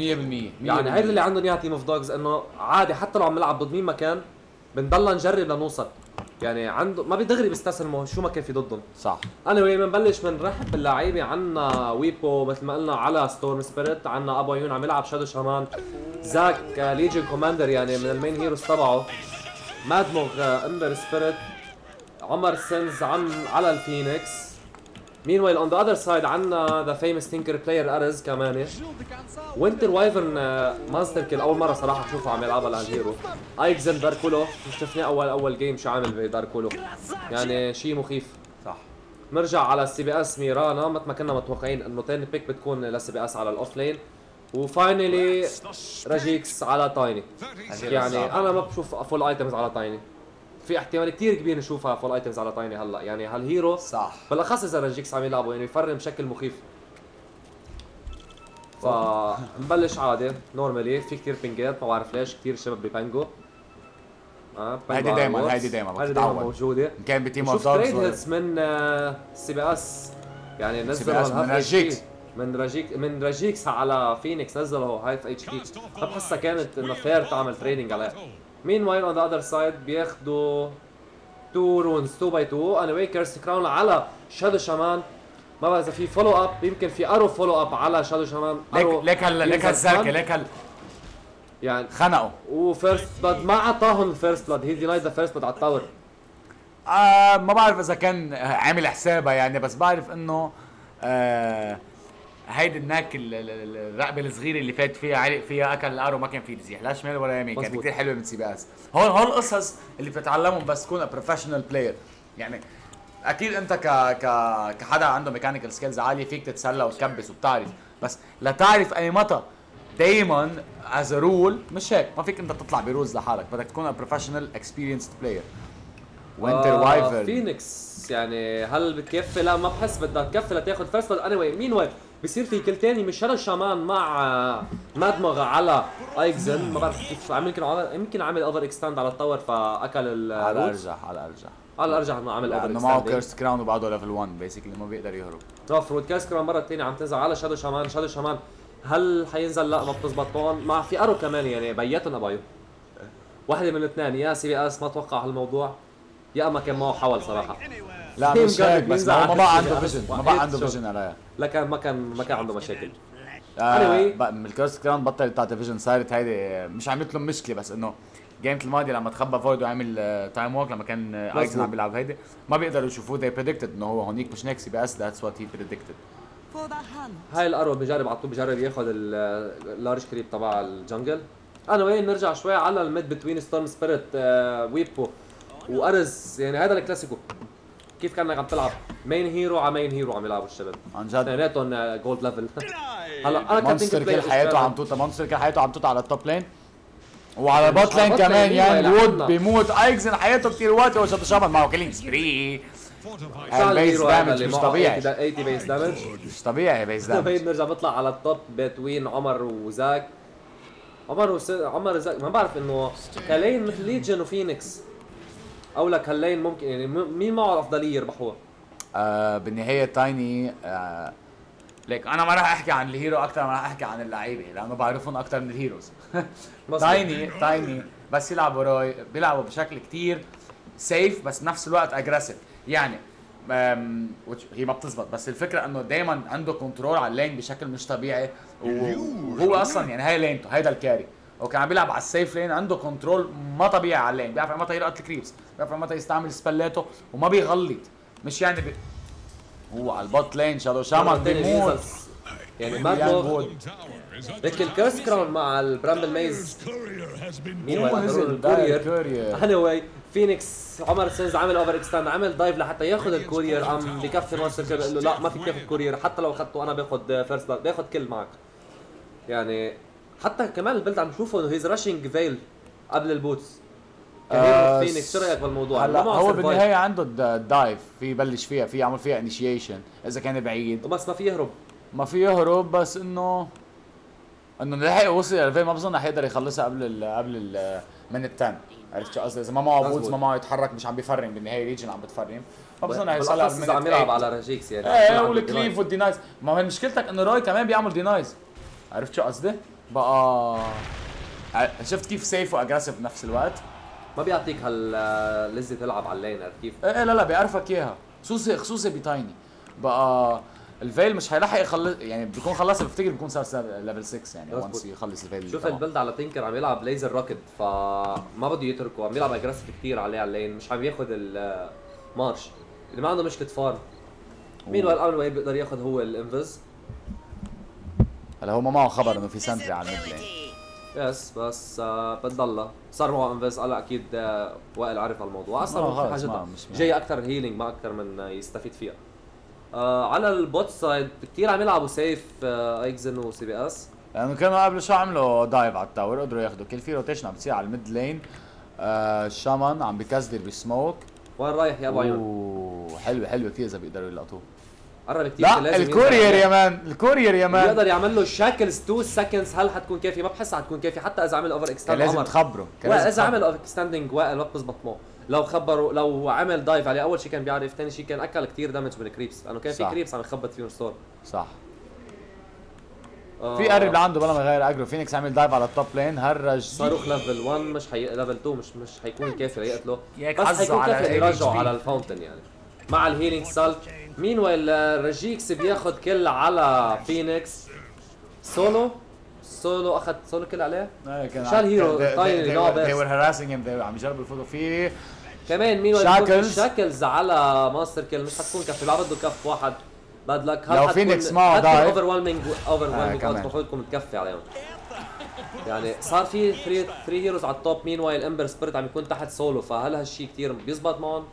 يعني هيدا اللي عندهم اياها Team of Doges إنه عادي حتى لو عم نلعب ضد مين ما كان بنضلنا نجرب لنوصل. يعني عنده ما بدغري بيستسلموا شو ما كان في ضدهم صح anyway بنبلش بنرحب باللعيبة. عنا ويبو مثل ما قلنا على Storm Spirit عنا أبو عيون عم يلعب Shadow Shaman زاك Legion Commander يعني من ال main heroes تبعه. مادموغ Ember Spirit عمر سينز عم على الفينيكس. Well on the other side عنا the famous Tinker player ارز كمان. Winter Wyvern ماستر كيل أول مرة صراحة أشوفه عم يلعبها لل hero ايكزن Dark Willow شفناه أول أول game شو عامل ب Dark Willow يعني شيء مخيف. صح. نرجع على السي بي اس Mirana. مثل ما كنا متوقعين إنه تاني pick بتكون للسي بي اس على ال off lane و finally راجيكس على Tiny يعني أنا ما بشوف full items على Tiny في احتمال كثير كبير نشوفها full items على Tiny هلا. يعني هال hero. صح. بالاخص إذا راجيكس عم يلعبوا يعني يفرم بشكل مخيف. فنبلش عادي normally في كثير بينجات ما بعرف ليش كثير شباب ببانجو. آه هيدي دايما هيدي دايما هيدي دايما. موجودة. كان بتيم اوف trade دوجز hits من سي بي اس. يعني نزلوا من. HP. من راجيك من راجيكس على فينيكس نزلوا هايف اتش بي فبحسها كانت إنه fair تعمل trading عليها meanwhile on the other side بياخذوا two runes 2 by 2 anyway Cursed Crown على Shadow Shaman ما بعرف إذا في follow up يمكن في arrow follow up على Shadow Shaman arrow ليك هال ليك هالزركه. ليك هال يعني خنقوا. و first blood ما أعطاهم ال first blood he denied the first blood على ال tower آه ما بعرف إذا كان عامل حسابها يعني بس بعرف إنه آه هيدي الناك ال- ال- ال- الرقبة الصغيرة اللي فات فيها علق فيها أكل ال arrow ما كان في يزيح لا شمال ولا يمين. كانت. كثير حلوة من سي بي اس هول هول القصص اللي بتتعلمهم بس تكون professional player يعني أكيد أنت ك ك كحدا عنده mechanical skills عالية فيك تتسلى وتكبس وبتعرف. بس لتعرف أي متى. دايما as rule مش هيك. ما فيك أنت تطلع ب rules لحالك. بدك تكون professional experienced player وينتر وايفر فينيكس يعني هل بتكفي؟ لا ما بحس بدها تكفي لتاخذ فيرست بلاد اني واي مين واي بصير في كل تاني مش هذا الشامان مع آه، مادمغ على ايكزن ما بعرف كيف عم يمكن عمل يمكن عمل اوفر اكستاند على التاور فأكل ال على roots. ارجح على ارجح على الأرجح إنه عمل اوفر لأنه معه اكستاند كيرس كراون وبعده ليفل 1 بيسكلي ما بيقدر يهرب. روف رود كاس كمان مرة ثانية عم تنزل على شادو شامان شادو شامان هل حينزل؟ لا ما بتزبط هون. مع في ارو كمان يعني بياتهم ابايو واحدة من الاثنين. يا سي بي اس ما توقع هالموضوع. يا أما كان معه حول صراحة. لا مش هيك بس ما بقى عنده vision ما بقى عنده. vision عليها لا كان ما كان ما كان عنده مشاكل. آه ال Cursed Crown بطل بتاعت vision صارت هيدي مش عملت له مشكلة بس إنه جيمة الماضي لما تخبى Void وعمل time walk لما كان آه، ايزن عم بيلعب هيدي ما بيقدروا يشوفوه. They predicted إنه هو هونيك مش نيك سي بي اس that's what he predicted هاي ال arrow بجرب على طول بجرب ياخذ ال large creep تبع الجنجل. أنا وين نرجع شوي على الميد بتوين ستورم سبيريت ويبو وارز يعني هذا الكلاسيكو. كيف كانك عم تلعب؟ مين هيرو على مين هيرو عم يلعبوا الشباب. عن جد. اثنيناتهم جولد ليفل هلا أنا مونستر كتنك كل حياته عم توتا مونستر كل حياته عم توتا على التوب لين وعلى البوت لين كمان يعني وود بيموت. ايكزن حياته كثير وقت وشط شبط معه. كيلينج سبري البيس دامج مش طبيعي. 80 بيس دامج مش طبيعي base damage نرجع بطلع على ال top between عمر وزاك. عمر وس... عمر وزاك ما بعرف إنه كلين مثل ليجن وفينيكس أو لك هال lane ممكن يعني م- مين معه الافضليه يربحوها؟ آه بالنهاية Tiny آه ليك أنا ما راح أحكي عن ال hero أكثر ما راح أحكي عن اللعيبة لأنه بعرفهم أكثر من ال heroes. Tiny Tiny بس يلعبوا راي بيلعبوا بشكل كتير safe بس نفس الوقت aggressive يعني هي ما بتزبط بس الفكرة إنه دائما عنده control على ال lane بشكل مش طبيعي وهو أصلا يعني هاي لينته هيدا ال carry وكان عم بيلعب على ال safe lane عنده control ما طبيعي على ال lane. بيعرف متى يلقط ال creeps بيعرف متى يستعمل سبلاته وما بيغلط. مش يعني بي... هو على ال bot lane Shadow تانية بيموت. يعني Wood. لكن ال Cursed Crown مع ال Bramble Maze. مين هو نزل داير courier؟ anyway Phoenix عمر since عمل over extend عمل dive لحتى ياخذ ال courier عم بكفي كير بقول له لا ما فيك تاخذ courier حتى لو اخذته أنا باخذ first باخذ كل معك. يعني حتى كمان ال build عم نشوفه إنه he's rushing Veil قبل ال boots. آه، فينيكس شو رايك بالموضوع؟ هلا هو. بالنهاية عنده الد- ال dive في يبلش فيها في يعمل فيها انيشيشن إذا كان بعيد. بس ما في يهرب. ما في يهرب بس إنه إنه لحق وصل لل Veil ما بظن حيقدر يخلصها قبل ال قبل ال من ال ten عرفت شو قصدي؟ إذا ما معه boots. ما معه يتحرك مش عم بيفرم بالنهاية Legion عم بتفرم. ما بظن بالأخص حيوصلها إذا عم يلعب على رجيكس يعني. إيه والكليف. وال denies ما هو مشكلتك إنه روي كمان بيعمل denies عرفت شو قصدي؟ بقى شفت كيف safe و aggressive بنفس الوقت؟ ما بيعطيك هاللذة تلعب على ال lane عرفت كيف؟ إيه لا لا بيعرفك إياها خصوصي خصوصي ب Tiny بقى ال Veil مش هيلحق يخلص يعني بيكون خلص بفتكر بيكون صار level 6 يعني. once يخلص ال Veil شوف. ال build على Tinker عم يلعب laser rocket فما بده يتركه عم يلعب aggressive كثير عليه على ال lane مش عم ياخذ ال march اللي ما عنده مشكلة farm مين الامن وين بيقدر ياخذ هو ال invis هلا هو ما معه خبر إنه في sentry على ال mid lane. yes بس آه بتضلها. صار معه invis هلا أكيد آه وائل عرف الموضوع أصلا مش مهم. جاي أكثر healing ما أكثر من آه، يستفيد فيها. آه على ال bot side كثير عم يلعبوا safe آه ايكزن و CPS لأنه كانوا قبل شو عملوا؟ dive على ال tower قدروا ياخذوا كل في rotation عم بتصير على ال mid lane. آه ال Shaman عم بكزدر بسموك وين رايح يا ابو عيون؟ حلوة حلوة كثير إذا بيقدروا يلقطوه. قرب كثير لا ال courier. يا man ال courier يا man. بيقدر يعمل له shackles 2 seconds هل حتكون كافيه؟ ما بحسها حتكون كافيه حتى إذا عمل overextend كان لازم تخبره كان لازم اذا عمل. overextending وائل ما بتزبط معه. لو خبروا لو عمل دايف عليه أول شيء كان بيعرف ثاني شيء كان أكل كثير دامج من كريبس لأنه كان في. كريبس عم يخبط فيهم ستور صح. آه، في قرب لعنده بلا ما يغير اجرو فينيكس عمل دايف على التوب لين هرج. صاروخ ليفل 1 مش حي... ليفل 2 مش مش حيكون كافي ليقتله. ياك بس حظه حيكون على كافي يرجعه. على الفاونتن يعني. مع الهيلينج سالف مين ويل رجيكس بياخذ كل على فينيكس سولو سولو اخذ سولو كل عليه. كان شال hero طاير they بس were harassing him. They عم يجربوا يفوتوا فيه. كمان مين shackles. shackles على ماستر كيل مش حتكون كفي. لا بده كف واحد. bad luck لو فينيكس معه dive. overwhelming overwhelming. المفروض تكون متكفي عليهم. يعني صار في 3 3 heroes على ال top meanwhile Ember Spirit عم يكون تحت سولو فهل هالشيء كثير بيزبط معهم؟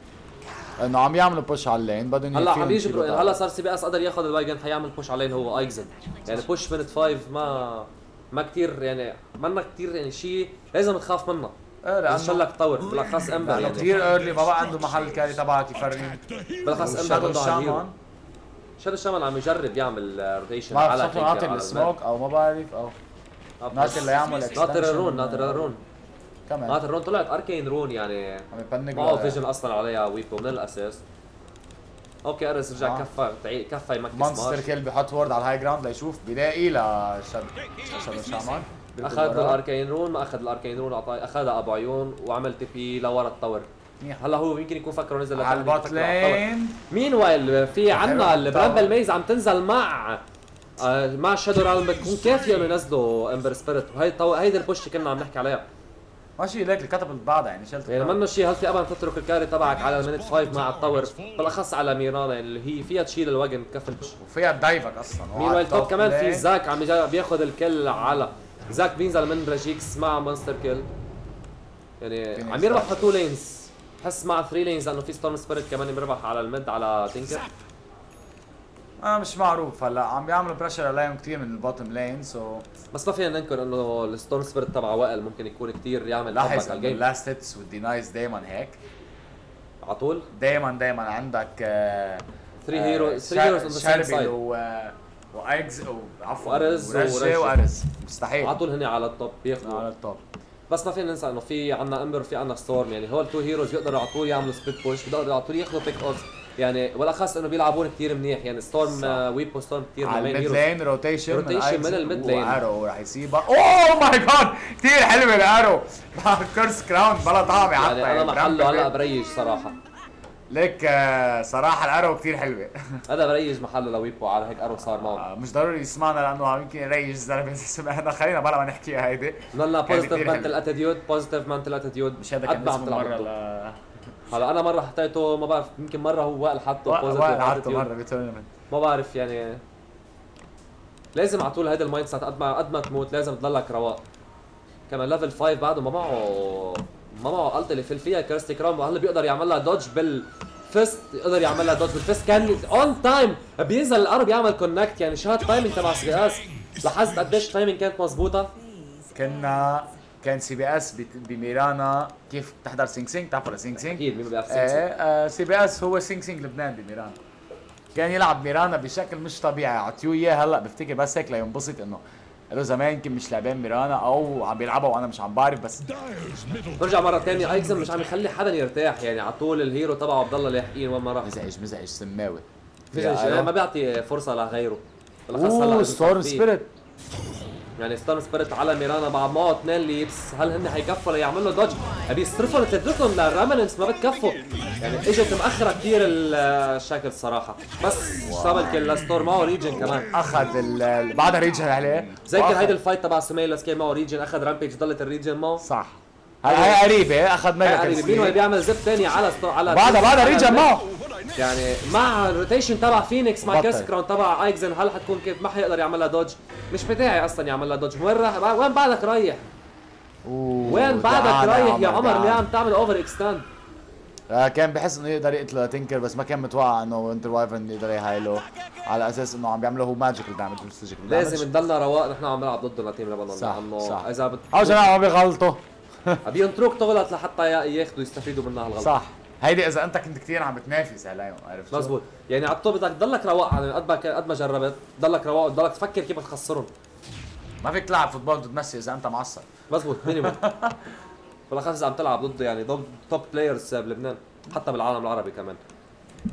انه عم يعملوا push على ال lane بدهم هلا عم يجبروا هلا صار CPS قدر ياخذ الوايجن حيعمل push عليه هو ايكزن يعني بوش مينت 5 ما ما كثير يعني منا كثير يعني شيء لازم تخاف منه إيه ان شاء الله تطور؟ بالاخص امبر لأنه يعني كثير ايرلي ما بقى عنده محل كاري تبعك يفرم بالاخص امبر عنده على شادو الشامان عم يجرب يعمل روتيشن ما على بعرف شكله ناطر على السموك أو ما بعرف أو. ناطر ليعمل ناطر. الرون ناطر الرون كمان ناطر الرون طلعت أركين رون يعني عم يبنق معه. فيجن أصلا عليها ويبو من الأساس أوكي ارس رجع آه. كفى كفى يمكس مونستر كيل بحط وورد على الهاي جراوند ليشوف بيلاقي لشاد شادو الشامان أخذ الأركين رون ما أخذ الأركين رون اعطاه أخذها أبو عيون وعمل تي بي لورا التاور. هلا هو يمكن يكون فكره نزل على البوت. لين مين وايل في عنا. البرامبل ميز عم تنزل مع آه مع شادو رالم بتكون كافيه انه ينزلوا امبر سبيريت وهي. هيدي البوش كنا عم نحكي عليها ماشي ليك الكتب بعضها يعني شلت يعني منه شيء هل في امل تترك الكاري تبعك على المينت 5 مع التاور بالأخص على ميرانا اللي هي فيها تشيل الوجن البوش وفيها دايفك أصلا. مين وايل توب كمان في زاك عم بياخذ الكل على زاك بينزل من رجيكس مع مونستر كيل. يعني عم يربح. تو لينز بحس مع 3 لينز لأنه في ستورم سبيريت كمان بيربح على الميد على تينكر أنا مش معروف هلا. عم بيعملوا بريشر عليهم كثير من البوتم لين سو بس ما فينا ننكر إنه الستورم سبيريت تبع وائل ممكن يكون كثير يعمل لاحظ على الجيم اللاست هيتس والدينايز دايما هيك على طول؟ دايما دايما عندك آه 3 هيرو آه، 3 هيروز اون ذا سيم سايد وايجز عفوا وأرز ورجة ورجة. وأرز. مستحيل. على طول هن على التوب بياخذوا على التوب بس ما فينا ننسى إنه في عندنا امبر وفي عندنا ستورم يعني هول تو هيروز بيقدروا على طول يعملوا سبيت بوش بيقدروا على طول ياخذوا بيك اوف يعني بالاخص إنه بيلعبون كثير منيح. يعني ستورم ويبو ستورم كثير على الميد لين روتيشن روتيشن من الميد لين. وارو راح يسيبها. اوه ماي جاد كثير حلوة الارو cursed crown بلا طعم حتى يعني أنا محله هلا ب rage صراحة. ليك آه، صراحة ال arrow كثير حلوة. هذا بريج محله لويبو على هيك arrow صار معه. آه، مش ضروري يسمعنا لأنه يمكن يريج زلمه سمعنا خلينا بلا ما نحكيها هيدي. كان positive mental. attitude positive mental attitude مش هذا كان اسمه. ل هلا أنا مرة حطيته ما بعرف يمكن مرة هو وائل حطه وائل حطه. مرة ب tournament. ما بعرف يعني. لازم على طول هيدا ال mindset قد ما قد ما تموت لازم تضلك رواق. كمان ليفل 5 بعده ما معه ما معه الت اللي فل فيها كريستي كرام هلا بيقدر يعمل لها دوج بالفيست يقدر يعمل لها دوج بالفيست كان اون تايم بينزل الأرض بيعمل كونكت يعني شو هالتايمينج تبع سي اس لاحظت قديش التايمينج كانت مزبوطه كنا كان سي بي اس بميرانا. كيف تحضر سينج سينج تعرف ولا سينج سينج؟ أكيد مين بيعرف سينج سينج. إيه آه، سي بي اس هو سينج سينج لبنان بميرانا. كان يلعب ميرانا بشكل مش طبيعي. عطيوه إياه هلأ بفتكر بس هيك لينبسط إنه له زمان يمكن مش لاعبين ميرانا أو عم بيلعبها وأنا مش عم بعرف بس برجع مرة ثانية ايكزن مش عم يخلي حدا يرتاح. يعني على طول الهيرو تبعه بضل لاحقين وين ما راح. مزعج مزعج سماوي. مزعج. ما بيعطي فرصة لغيره. بالاخص هلأ أوه ستورم. سبيريت يعني ستورم سبيريت على ميرانا مع معه اثنين ليبس. هل هن حيكفوا ليعملوا دوج؟ بيصرفوا تلاتتهم للرامننس ما بتكفوا. يعني إجت مأخرة كثير الشكل الصراحة بس دبل كيل لستور معه ريجن كمان. أخذ بعدها ريجن عليه. زي كان هيدي الفايت تبع سميل كان معه ريجن؟ أخذ رامبيج ضلت الريجن معه صح. هاي هاي قريبة أخذ ميجا قريبة. مين بيعمل زب ثاني على ستور على بعدها بعدها على ريجن الميد. معه يعني مع الروتيشن تبع فينيكس مع. كيرس كراون تبع ايكزن هل حتكون كيف؟ ما حيقدر يعمل لها دوج مش بتاعي أصلا يعمل لها دوج وين راح؟ وين بعدك رايح؟ وين بعدك رايح يا عمر. ليه عم تعمل اوفر اكستاند آه، كان بحس إنه يقدر يقتله Tinker بس ما كان متوقع إنه Winter Wyvern يقدر يهايله. على أساس إنه عم بيعمله هو magical damage مش physical لازم نضلنا رواق. نحن عم نلعب ضده ل team لبنان. صح، لأنه صح. إذا بت... أو جماعة ما بيغلطوا. بينطروك تغلط لحتى يا- ياخذوا يستفيدوا منها الغلط. صح. هيدي إذا أنت كنت كثير عم بتنافس عليهم عرفت؟ مزبوط. يعني على ال top بدك تضلك رواق يعني قد ما قد ما جربت ضلك رواق وتضلك تفكر كيف تخسرهم. ما فيك تلعب football ضد ميسي إذا أنت معصب. مزبوط. minimum بالاخص إذا عم تلعب ضده يعني ضد top players بلبنان حتى بالعالم العربي كمان.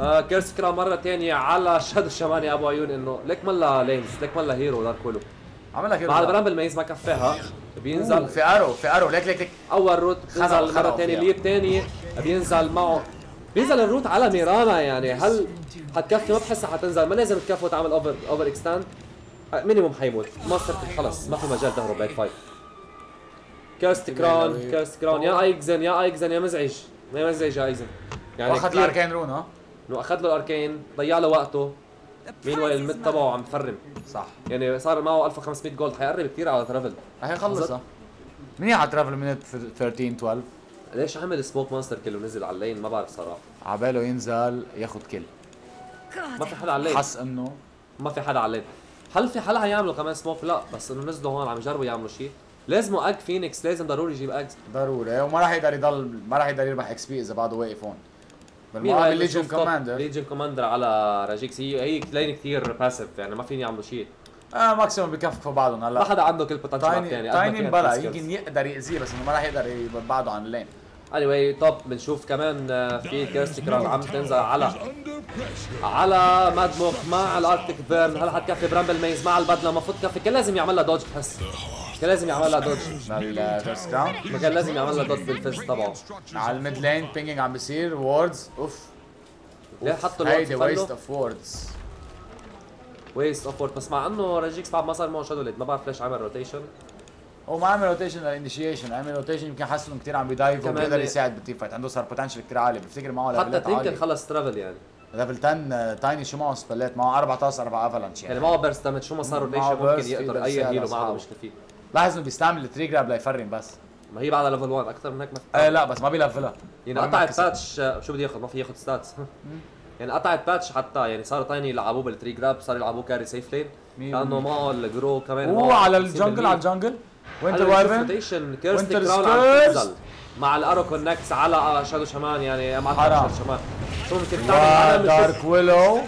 آه Cursed Crown مرة ثانية على Shadow Shaman أبو عيون إنه ليك ملا lanes ليك ملا hero دار كله عمل لك مع ال Bramble Maze ما كفاها بينزل. في arrow في arrow ليك ليك ليك. أول root بينزل مرة ثانية. leap ثاني بينزل معه. بينزل ال root على Mirana يعني. هل حتكفي ما بحسها حتنزل ما لازم تكفي وتعمل over overextend minimum حيموت. Monster خلص ما في مجال تهرب بهيك fight Cursed Crown Cursed Crown. يا أيكزن يا أيكزن يا مزعج. ما مزعج يا أيكزن. يعني كتير- ال arcane rune ها؟ إنه أخذ له ال arcane ضيع له وقته. meanwhile ال mid تبعه عم يفرم صح. يعني صار معه 1500 gold حيقرب كثير على travel هي خلصها منيح على travel minute 13 12 ليش عمل smoke Monster Kill ونزل على ال lane؟ ما بعرف صراحة. عباله ينزل ياخذ كل ما في حدا على ال lane. حس إنه ما في حدا على ال lane. هل في حدا حيعملوا كمان سموك لا بس إنه نزلوا هون عم يجربوا يعملوا شيء لازمه اج فينيكس لازم ضروري يجيب eggs ضروري وما راح يقدر يضل ما راح يقدر يربح XP إذا بعده واقف هون. بالمقابل Legion؟ Commander. Legion Commander على راجيكس؟ هي هي lane كثير passive يعني ما فيني يعملوا شيء. آه maximum بكفوا بعضهم. هلا ما حدا عنده كل potential على Tiny الثاني، مبلا ال skills. يمكن يقدر يأذيه بس إنه ما راح يقدر يبعده عن ال lane anyway top بنشوف كمان آه، في Cursed Crown عم تنزل على على Mad Mook مع ال Arctic Burn هل حتكفي Bramble Maze مع البدلة. المفروض تكفي كان لازم يعمل لها dodge بحس كان لازم يعمل لها دوج للفيرست كراون ما كان لازم يعمل لها dodge بال fist تبعه على ال mid lane ganking عم بيصير waste of ليه حطوا هيدي الوقت waste of wards waste of ward بس مع انه راجيكس بعد ما صار معه Shadow Blade ما بعرف ليش عمل روتيشن هو ما عمل rotation لل initiation عمل rotation يمكن حس إنه كثير عم بي dive وبيقدر ليه؟ يساعد بال team fight عنده صار potential كثير عالي. بفتكر معه حتى يمكن خلص travel يعني. ليفل 10 تايني شو معه سبلات معه 4 طاس 4 افالانش يعني. يعني معه بيرست دامج شو ما صار روتيشن ممكن يقدر أي هيلو ما عنده. مشكلة فيه. لاحظ انه بيستعمل التري جراب ليفرن بس. ما هي بعدها ليفل 1 أكثر من هيك ما في إيه لا بس ما بيلفلها. يعني قطعت. باتش آه، شو بده ياخذ؟ ما في ياخذ ستاتس يعني قطعت باتش حتى يعني صاروا تاني يلعبوه بالتري جراب صار يلعبوه كاري سيف لين لأنه. معه الجرو كمان هو على 50% الجنجل على الجنجل. وينتر وايفن وينتر كراون. تنزل. مع ال arrow connects على Shadow Shaman يعني مع. Shadow Shaman شو ممكن تعمل؟ و Dark Willow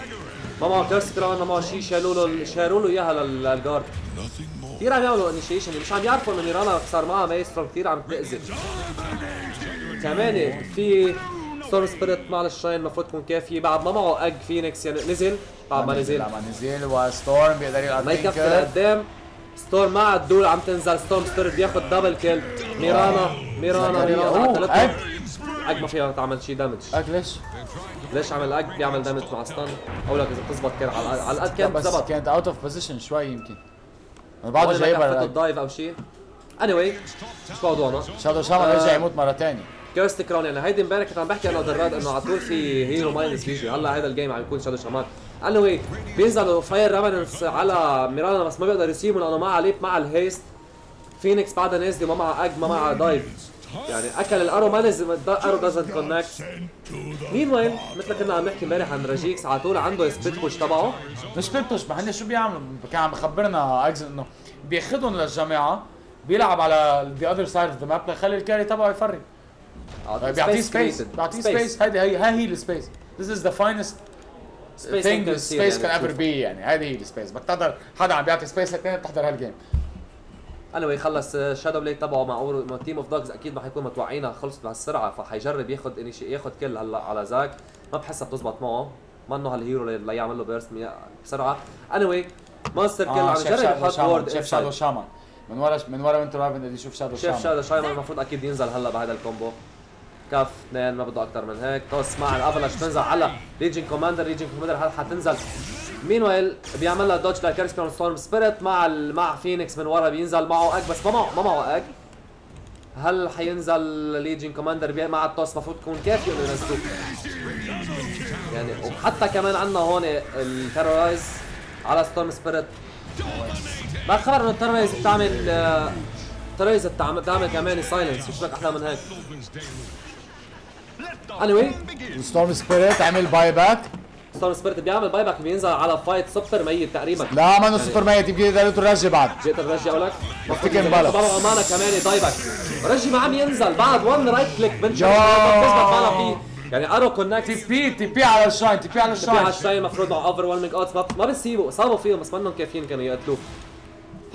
ما معه Cursed Crown ما معه شيء شالوا له شالوا له إياها لل- لل guard كثير عم يعملوا انيشيشن مش عم يعرفوا إنه Mirana صار معها Maelstrom كثير عم تأذي. كمان في Storm Spirit مع ال chain المفروض تكون كافية. بعد ما معه أج فينيكس يعني نزل. بعد ما نزل. لا ما نزل و Storm بيقدر يلعب ما يكفي Tinker. لقدام Storm مع ال duel عم تنزل. Storm Spirit بياخذ double kill Mirana Mirana. Mirana. egg. egg ما فيها تعمل شيء damage egg ليش؟ ليش عمل أج؟ بيعمل damage مع stun أقول لك إذا بتزبط كان على الاقل كانت زبط كانت out of position شوي يمكن. أنا ما كفته جايبها ال dive أو شيء anyway مش موضوعنا Shadow Shaman آه. رجع يموت مرة ثانية Cursed Crown يعني هيدي امبارح كنت عم بحكي أنا ودراد إنه على طول في hero minus بيجي هلا هذا ال game عم يكون Shadow Shaman. anyway بينزلوا fire remnants على Mirana بس ما بيقدر يسيبه لأنه معها leap مع ال haste Phoenix بعدها نازله ما معها أج ما معها dive يعني أكل ال arrow ما نزل ال arrow doesn't connect meanwhile مثل كنا عم نحكي امبارح عن راجيكس على طول عنده split push تبعه. مش بت push ما هن شو بيعملوا؟ كان عم بخبرنا اجزن إنه بياخذهم للجماعه بيلعب على the other side of the map ليخلي ال carry تبعه يفرق بيعطيه space بيعطيه space هيدي هي هي ال space This is the finest Space thing space can يعني ever تشوف. be يعني. هذه هي السبيس بدك تحضر حدا عم بيعطي سبيس للاثنين بتحضر هالجيم anyway خلص شادو بليد تبعه مع أورو مع تيم اوف دوجز أكيد ما حيكون متوقعينها خلصت بهالسرعه فحيجرب ياخذ ياخذ كل هلا على زاك. ما بحسها بتزبط معه. منه هالهيرو اللي اللي يعمل له بيرست بسرعة. Anyway ماستر كل عم يجرب يحط وورد شيف شادو شامان من ورا من ورا وينتر رايفن بده يشوف شادو شامان شيف شادو شايمان المفروض أكيد ينزل هلا بهذا الكومبو كف اثنين ما بده أكثر من هيك. توس مع الافلاش تنزل على ليجن كوماندر ليجن كوماندر هلا حتنزل؟ مين وايل بيعمل لها دوج لكارسبيون ستورم سبيريت مع. مع فينيكس من ورا بينزل معه اك بس ما معه ما معه اك هل حينزل ليجن كوماندر مع التوس المفروض تكون كافيه انه ينزلوه. يعني وحتى كمان عندنا هون التيرورايز على ستورم سبيريت بعد خبر إنه التيرورايز بتعمل آه، التيرورايز بتعمل بتعمل كمان سايلنس شو لك أحلى من هيك؟ Anyway ستورم سبيريت عمل باي باك ستورم سبيريت بيعمل باي باك بينزل على فايت سوبر ميت تقريبا. لا ما سوبر ميت يمكن يقدر يرجع بعد. جيت الرجي لك؟ بفتكر بلا. بابا أمانة كمان باي باك رجي ما عم ينزل بعد وان رايت كليك معنا فيه. يعني ارو كونكت تي بي تي بي على الشاين تي بي على تبي على الشاين الشاي المفروض مع اوفر ويلمينج اوتس ما ما بيصيبوا صابوا فيهم بس منهم كافيين كانوا يقتلوه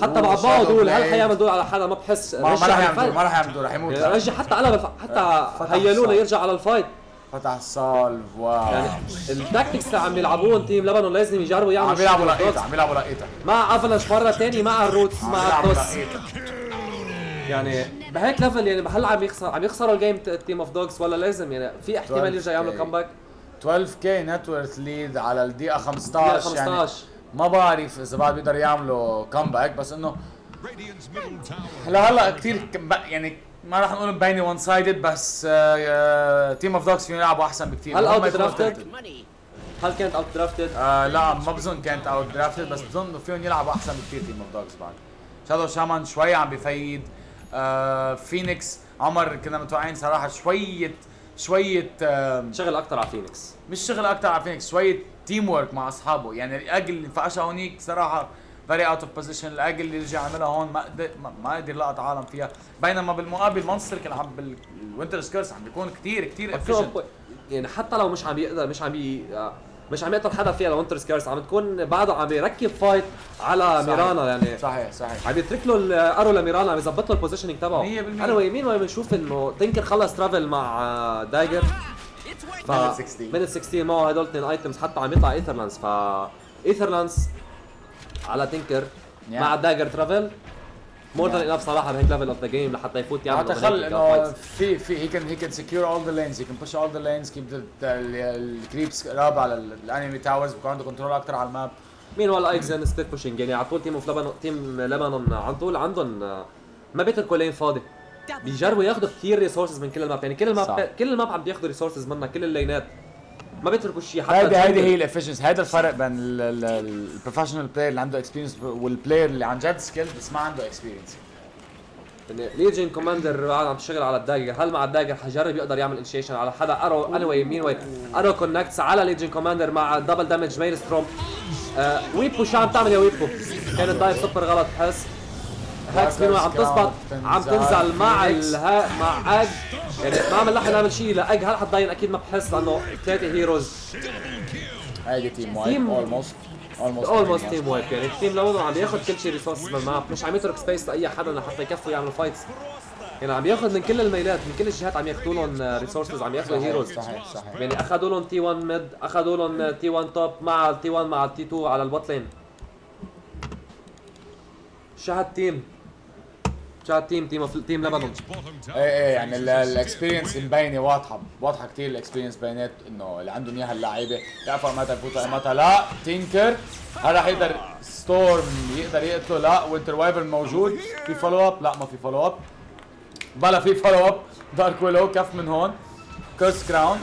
حتى أوه، بعد بعض Shadow دول هل. حيعمل دول على حدا ما بحس ما راح عم يعمل. دور ما راح يعمل دور راح يموت يعني رجي حتى قلب حتى فتح هيلوه الصالح. ليرجع على الفايت فتح سالف واو يعني التاكتكس اللي عم يلعبوهم تيم لبنان لازم يجربوا يعملوا عم بيلعبوا شيء لقيته بالدوكس. عم بيلعبوا لقيته مع أفلاش مرة ثانية مع الروتس مع لقيته يعني بهيك ليفل يعني هلا عم يخسر عم يخسروا الجيم تيم اوف دوجز ولا لازم يعني في احتمال يرجع يعملوا 12K. كمباك 12 كي نت ورث ليد على الدقيقة 15 دقيقة يعني 15 ما بعرف إذا بعد بيقدر يعملوا comeback بس إنه هلا هلا كثير يعني ما راح نقول مبينه one sided بس Team of Dogs فيهم يلعبوا أحسن بكثير هل outdrafted؟ هل كانت outdrafted؟ آه لا ما بظن كانت outdrafted بس بظن إنه فيهم يلعبوا أحسن بكثير Team of Dogs بعد. شادو شامان شوي عم ب feed. آه فينيكس عمر كنا متوقعين صراحة شوية شوية آه شغل أكثر على فينيكس مش شغل أكثر على فينيكس شوية تيم ورك مع أصحابه. يعني الاجل اللي انفقشها هونيك صراحة فيري اوت اوف بوزيشن الاجل اللي رجع عملها هون ما قدر ما- ما قدر لقط عالم فيها. بينما بالمقابل مونستر كان عم بالوينتر سكيرس عم بيكون كثير كثير افيشنت يعني حتى لو مش عم بيقدر مش عم بي آه، مش عم يقتل حدا فيها لو وينتر سكيرس عم تكون بعده عم بيركب فايت على صحيح. ميرانا يعني صحيح صحيح. عم يترك له الارو لميرانا عم يظبط له البوزيشننج تبعه. 100% أنا وي مين وين بنشوف إنه تنكر خلص ترافل مع آه، دايجر ف Minute 16. minute 16 معه هدول اثنين items حتى عم يطلع Aether Lens ف Aether Lens على تنكر Yeah. مع dagger travel more than enough صراحة بهيك level of the game لحتى يفوت يعمل حتى خل إنه في في هي كان هي كان secure all the lanes هي كان push all the lanes keep ال creeps قراب على ال enemy towers بيكون عنده control أكثر على ال map. مين ولا ايكزن split pushing يعني على طول Team of لبنان Team لبنان على طول عندهم ما بيتركوا lane فاضي. بيجربوا ياخذوا كثير resources من كل ال map. يعني كل صح. ال map كل ال map عم بياخذوا resources منها كل ال laneات. ما بيتركوا شيء حتى هيدي هيدي. هي ال efficiency هيدا الفرق بين ال professional player اللي عنده experience وال player اللي عن جد skill بس ما عنده experience يعني Legion Commander بعد عم تشتغل على ال dagger هل مع ال dagger حجرب يقدر يعمل انشيشن على حدا؟ arrow anyway I mean واي arrow connects على Legion Commander مع double damage Maelstrom آه ويبو شو عم تعمل يا ويبو كانت دايف سوبر غلط بحس هاكس واي عم تزبط عم تنزل مع الها مع أج. يعني ما عم نلحق نعمل شيء لأج. هل حتضاين أكيد ما بحس لأنه ثلاثة هيروز هيدي تيم وايب اولموست اولموست اولموست تيم وايب يعني التيم لونه عم ياخذ كل شيء ريسورسز بالماب مش عم يترك سبيس لأي حدا لحتى يكفوا يعملوا فايتس يعني عم ياخذ من كل الميلات من كل الجهات عم ياخذوا لهم ريسورسز عم ياخذوا هيروز صحيح، صحيح. يعني أخذوا لهم تي 1 ميد أخذوا لهم تي 1 توب مع التي 1 مع التي 2 على البوت لين شهد تيم شهد تيم تيم اوف تيم لبنان إيه إيه يعني الاكسبيرينس مبينه واضحه واضحة كثير الاكسبيرينس بينات إنه اللي عندهم اياها اللعيبه بيعرفوا متى يفوتوا متى لا؟ تينكر هل راح يقدر ستورم يقدر يقتله؟ لا. وينتر وايفر موجود. في فولو اب لا ما في فولو اب بلا في فولو اب دارك ويلو كف من هون. كيرس كراون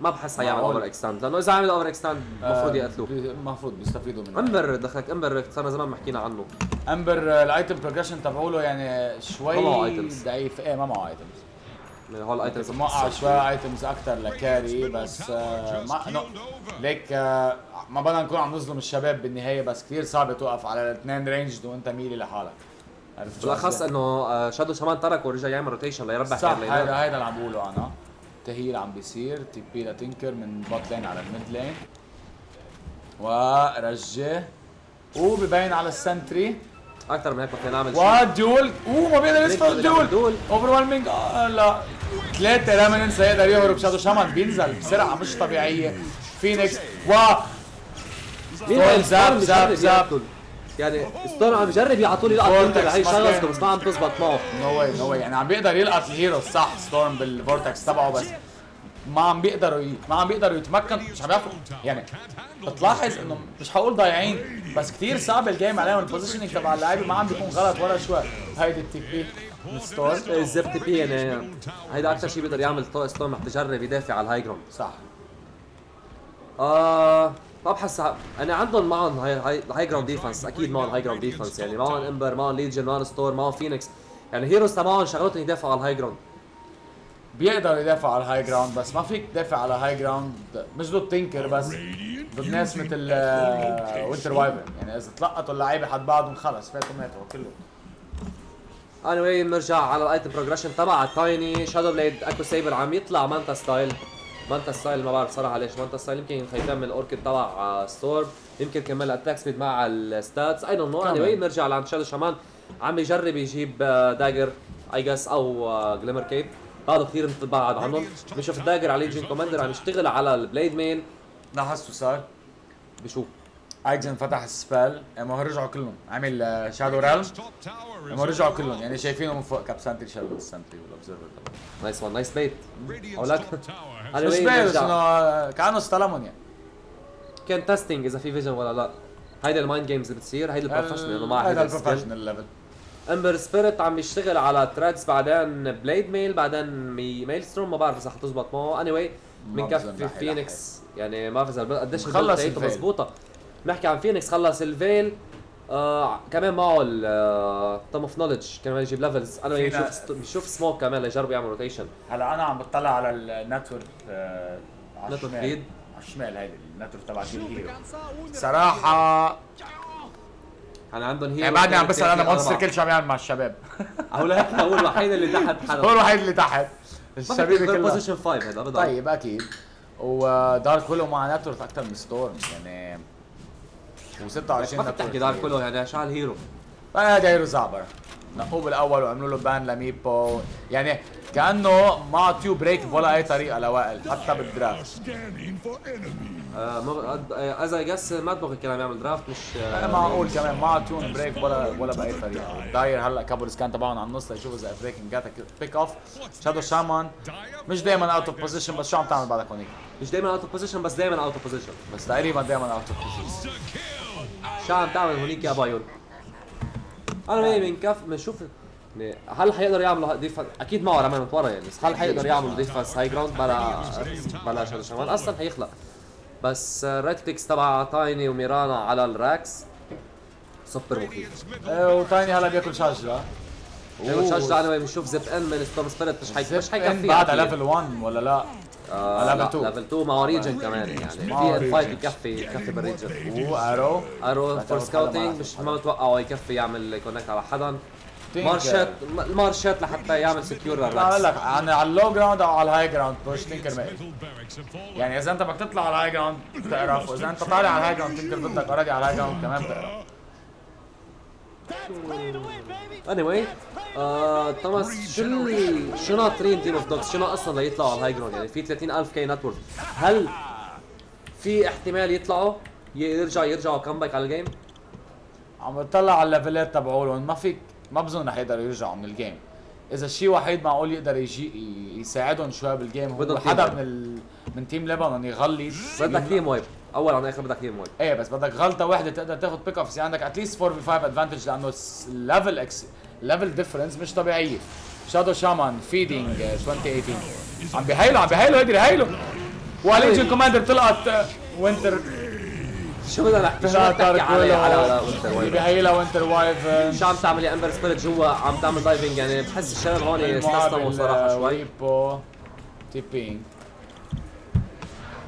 ما بحس حيعمل. اوفر اكستاند لأنه إذا عمل اوفر اكستاند المفروض يقتلوه المفروض بيستفيدوا منه أمبر دخلك أمبر صرنا زمان ما حكينا عنه أمبر الأيتم بروجريشن تبعوله يعني شوي. ضعيف إيه ما معه ايتمز هول الايتمز موقع شوي ايتمز أكثر لكاري بس آه ما نو ليك آه ما بدنا نكون عم نظلم الشباب بالنهاية بس كثير صعب توقف على الاثنين رينجد وأنت ميلي لحالك بالأخص؟ إنه آه، شادو شمان ترك ورجع يعمل روتيشن ليربح صح. هيدا هيدا اللي عم بقوله أنا تهيل عم بيصير. تي بي لتنكر من بوت لين على الميد لين. ورجع وببين على السنتري. أكثر من هيك ما فينا نعمل شيء. ودول اوه ما بيقدر يصفر بيقدر يعمل دول. اوفر ويلمينج آه لا. ثلاثة ريمننس يقدر يهرب. شادو شامان بينزل بسرعة مش طبيعية. فينيكس. و زاب زاب زاب يقتل. يعني ستورم عم لي لقطه Vortex تنتر هي شغلته. بس ما عم تزبط معه. نو واي نو واي يعني عم بيقدر يلقط الهيرو صح ستورم بالفورتكس تبعه بس ما عم بيقدروا ي... ما عم بيقدروا يتمكن مش عم يعرفوا يعني بتلاحظ إنه مش حقول ضايعين بس كثير صعب الجيم عليهم. البوزيشننج تبع اللعيبة ما عم بيكون غلط ولا شوي. هيدي التي بي ستورم الزب تي بي يعني هيدا أكثر شيء بيقدر يعمل تو- ستورم رح تجرب يدافع على الهاي جراوند صح. آه ببحث أنا عندهم معهم هاي هاي الهاي جراوند ديفنس أكيد معهم هاي جراوند ديفنس يعني معهم امبر معهم ليجن معهم ستور معهم فينيكس يعني heroes تبعهم شغلتهم يدافعوا على ال high ground بيقدروا يدافعوا على ال high ground بس ما فيك تدافع على high ground مش ضد تنكر بس ضد ناس مثل آه، Winter Wyvern يعني إذا تلقطوا اللعيبة حد بعضهم خلص فاتوا ماتوا كله anyway بنرجع على ال item progression تبع التايني Shadow Blade Echo Sabre عم يطلع Manta Style Manta Style ما بعرف صراحة ليش Manta Style يمكن خيتان من ال Orchid تبع ستورم يمكن كمان ال attack speed مع ال stats I don't know any. way بنرجع لعند شادو شامان عم يجرب يجيب داجر اي جاس أو جليمر كيب هذا كثير مثل بعض عنهم بنشوف الداجر على ليجن كوماندر عم يشتغل على البليد مين لاحظتوا صار. بشو؟ ايجن فتح السبال إما رجعوا كلهم. عمل شادو ريلم إما رجعوا كلهم. يعني شايفينه من فوق كاب سنتري شادو السنتري والاوبزرفر نايس وان نايس بيت أولاد مش باين انه كانه استلمهم يعني كان تيستينج اذا في فيجن ولا لا هيدا المايند جيمز اللي بتصير هيدا البروفيشنال انه مع هذا هيدا البروفيشنال ليفل امبر سبيريت عم يشتغل على ترادز بعدين بليد ميل بعدين مي ميل ستروم ما بعرف إذا حتزبط معه اني واي بنكفي فينيكس يعني ما بعرف اذا قديش خلص. مضبوطه نحكي عن فينيكس خلص الفيل آه كمان معه التوم اوف نولج كمان يجيب ليفلز أنا بشوف بشوف سموك كمان ليجربوا يعمل روتيشن هلا أنا عم بطلع على النتورك آه، على نتورك الشمال. فيد. على الشمال هيدي النتورك تبع تيم هيرو صراحة. أنا عندهم هي يعني بعدني عم بسأل أنا مونستر كل شو عم يعمل مع الشباب. هو هو الوحيد اللي تحت حدا هو الوحيد اللي تحت. في كلها. بوزيشن 5 هذا أبدا. طيب أكيد. ودارك ويلو مع نتورك أكثر من ستورم يعني و26 ما فيك تحكي دار كله يعني شو على الهيرو أنا هيرو زعبر. نقوه بالاول وعملوا له بان لميبو يعني كأنه ما اعطيوه بريك ولا أي طريقة لوائل حتى بالدرافت آه، اذا جس ما تبغى الكلام يعمل درافت مش آه، معقول كمان ما اعطيهم بريك ولا ولا بأي طريقة. داير هلا كابل سكان تبعهم على النص ليشوف إذا بريكنج جاتا بيك اوف شادو شامان مش دائما اوت اوف بوزيشن بس شو عم تعمل بعدك هونيك؟ مش دائما اوت اوف بوزيشن بس دائما اوت اوف بوزيشن بس تقريبا دائما اوت اوف بوزيشن شو عم تعمل هونيك يا بايون. أنا وين بنكف بنشوف يعني هل حيقدر يعملوا ديفنس أكيد معه رمان من ورا يعني بس هل حيقدر يعملوا ديفنس هاي جراوند بلا بلا شادو شامان أصلا حيخلق. بس ريد كليكس تبع تايني وميرانا على الراكس سوبر مخيف. إيه وتايني هلا بياكل شجره لو شجع أنا بنشوف زب إن من ستورم سبيريت مش حي مش حيكفي بعد ليفل 1 ولا لا؟ آه لا 2. ليفل 2 مع ريجن كمان يعني. في ان فايت region. يكفي يكفي بالريجن وارو ارو فور سكاوتينج مش ما بتوقعه يكفي يعمل كونكت على حدا. مارشات المارشات لحتى يعمل سكيور أقول للراكس لك عن على اللو جراوند أو على الهاي جراوند بوش تنكر ميل يعني إذا أنت بدك تطلع على الهاي جراوند بتقرف واذا أنت طالع على الهاي جراوند تنكر ضدك اوريدي على الهاي جراوند كمان بتقرف اني واي آه توماس شو ال- شو ناطرين تيم اوف دوجز شو ناقصهم ليطلعوا على الهاي جراوند يعني في 30000 K net worth هل في احتمال يطلعوا؟ يرجعوا يرجعوا comeback على ال game عم بتطلع على الليفلات تبعولهم ما فيك ما بظن رح يقدروا يرجعوا من ال game إذا شيء وحيد معقول يقدر يجي يساعدهم شوي بال game هو حدا من ال... من Team Lebanon يغلط بدك team wipe أول عن اخر بدك wipe إيه بس بدك غلطة واحدة تقدر تاخذ pick off عندك at least 4 v 5 advantage لأنه ال level XP level difference مش طبيعية. شادو شامان فيدينج 2018 عم بيهيلوا عم بيهيلوا هيدي هيلوا واليجن كوماندر طلعت وينتر شو بدنا نحكي؟ شو بدنا على على وينتر بيهيلها وينتر وايف شو عم تعمل يا امبر سبيريت جوا؟ عم تعمل دايفنج يعني بحس الشباب هون استسلموا صراحة شوي. تيبينج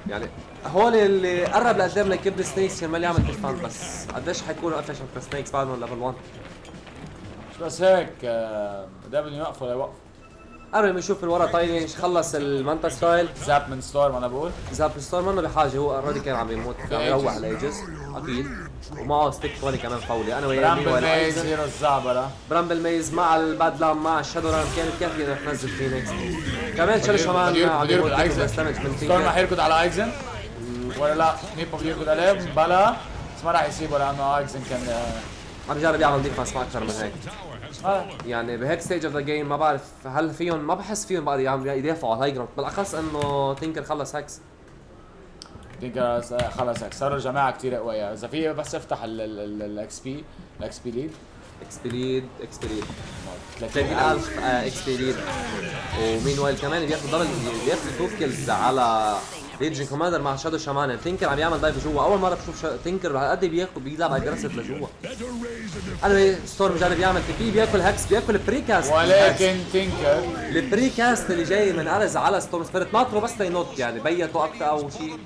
يعني هون اللي قرب لقدام ليكب سنيكس كرمال يعمل ديفاند بس قديش حيكونوا قفش من سنيكس بعد من ليفل 1 بس هيك آه، دائما يوقفوا ليوقفوا قرب نشوف من ورا خلص المانتا ستايل؟ زاب من ستورم أنا بقول. زاب ستور منه بحاجة هو اوريدي كان عم يموت كان يروح الايجز أكيد. ومعه ستيك 20 كمان فولي أنا وياه برامبل ميز أيزن. هيرو الزعبرة. برامبل ميز مع البادلام مع الشادو ران كانت كافيه انه تنزل فينيكس كمان كمان بده عم يموت بس دامج من ستورم رح تينكر يركض على ايزن ولا لا؟ ميبو يركض عليه بلا. بس ما راح يسيبه لأنه ايزن كان آه، عم يجرب يعمل defense ما أكثر من هيك. آه. يعني بهيك stage of the game ما بعرف هل فيهم ما بحس فيهم بقى يدافعوا على ال high ground بالأخص إنه Tinker خلص hex Tinker خلص هيك صاروا جماعة كثير قويه إذا في بس افتح ال XP ال XP lead XP lead XP lead 30000 30000 XP lead و meanwhile كمان بياخذ double بياخذ two kills على ليجن كوماندر مع شادو شامان تينكر عم يعمل دايف جوا أول مرة بشوف شا... تينكر هالقد بياخذ بيلعب اجريسيف لجوا. أنا ستورم جرب يعمل تي بي بياكل هكس بياكل بريكاست ولكن تينكر البريكاست اللي جاي من ارز على ستورم سبيريت ناطره بس لينط يعني بيته أكثر أو شيء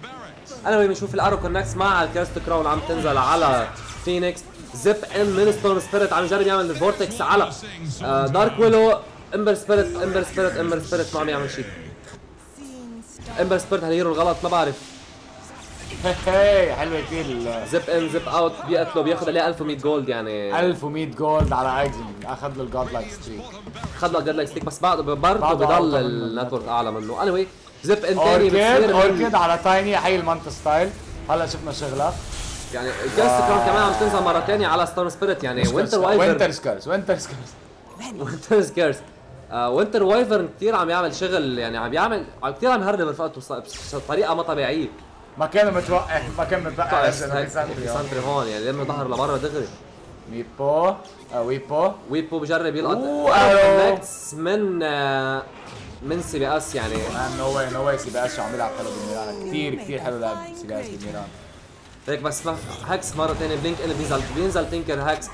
أنا وين بنشوف الارو كونكس مع الكاست كراون عم تنزل على فينيكس زب ان من ستورم سبيريت عم يجرب يعمل الفورتكس على Dark Willow Ember Spirit Ember Spirit Ember Spirit ما عم يعمل شيء Ember Spirit هال hero الغلط ما بعرف. هي حلوة كثير zap in zap out بيقتله بياخذ عليه 1100 gold يعني. 1100 gold على ايزن أخذ له ال godlike streak خذ له godlike streak بس بعده برضه بعده بضل ال net worth أعلى منه. anyway zap in تاني Orchid Orchid على Tiny حي ال Manta Style. هلا شفنا شغلة. يعني ال Cursed Crown كمان عم تنزل مرة ثانية على ستورم سبيريت يعني وينتر وايفر وينتر سكارز وينتر سكارز وينتر سكيرز وينتر وايفرن كثير عم يعمل شغل يعني عم يعمل كثير عم يهرب رفقته ص- بطريقة ما طبيعية. ما كانوا متوقع ما كان متوقع في سنتري هون. يعني لما ظهر لبرا دغري. ميبو آه، ويبو. ويبو بجرب يلقط. أوه، ألو. كونكتس من آه، من سي بي اس يعني. نو واي نو واي سي بي اس عم بيلعب حلو بالميران. كثير كثير حلو لعب سي بي اس بالميران. هيك بس هاكس مرة ثانية بلينك ان بينزل بينزل تينكر هاكس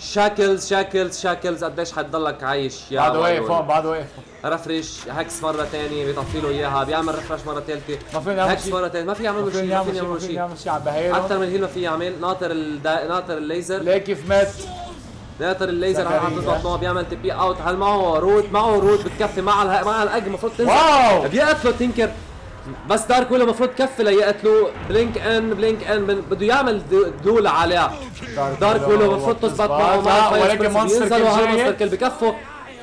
شاكلز شاكلز شاكلز. قديش حتضلك عايش يا بعده واقف. هون بعده واقف رفرش هاكس مرة ثانية بيطفي له إياها بيعمل رفرش مرة ثالثه ما فينا نعمل هاكس. مرة ثانية ما في يعمل شيء ما في نعمل شيء يعمل شيء بهيله أكثر من هيل ما في يعمل. ناطر الدا... ناطر الليزر. ليه كيف مات. ناطر الليزر عم. تضبط معه بيعمل تبي اوت هل معه روت؟ معه روت بتكفي مع الها... مع الأج المفروض تنزل. واو! بيقتله تينكر بس دارك ويلو المفروض كفي ليقتله blink in blink in بده يعمل د- duel عليها. دارك ويلو المفروض تزبط معه مع ولكن monster بينزلوا kill. monster kill بكفوا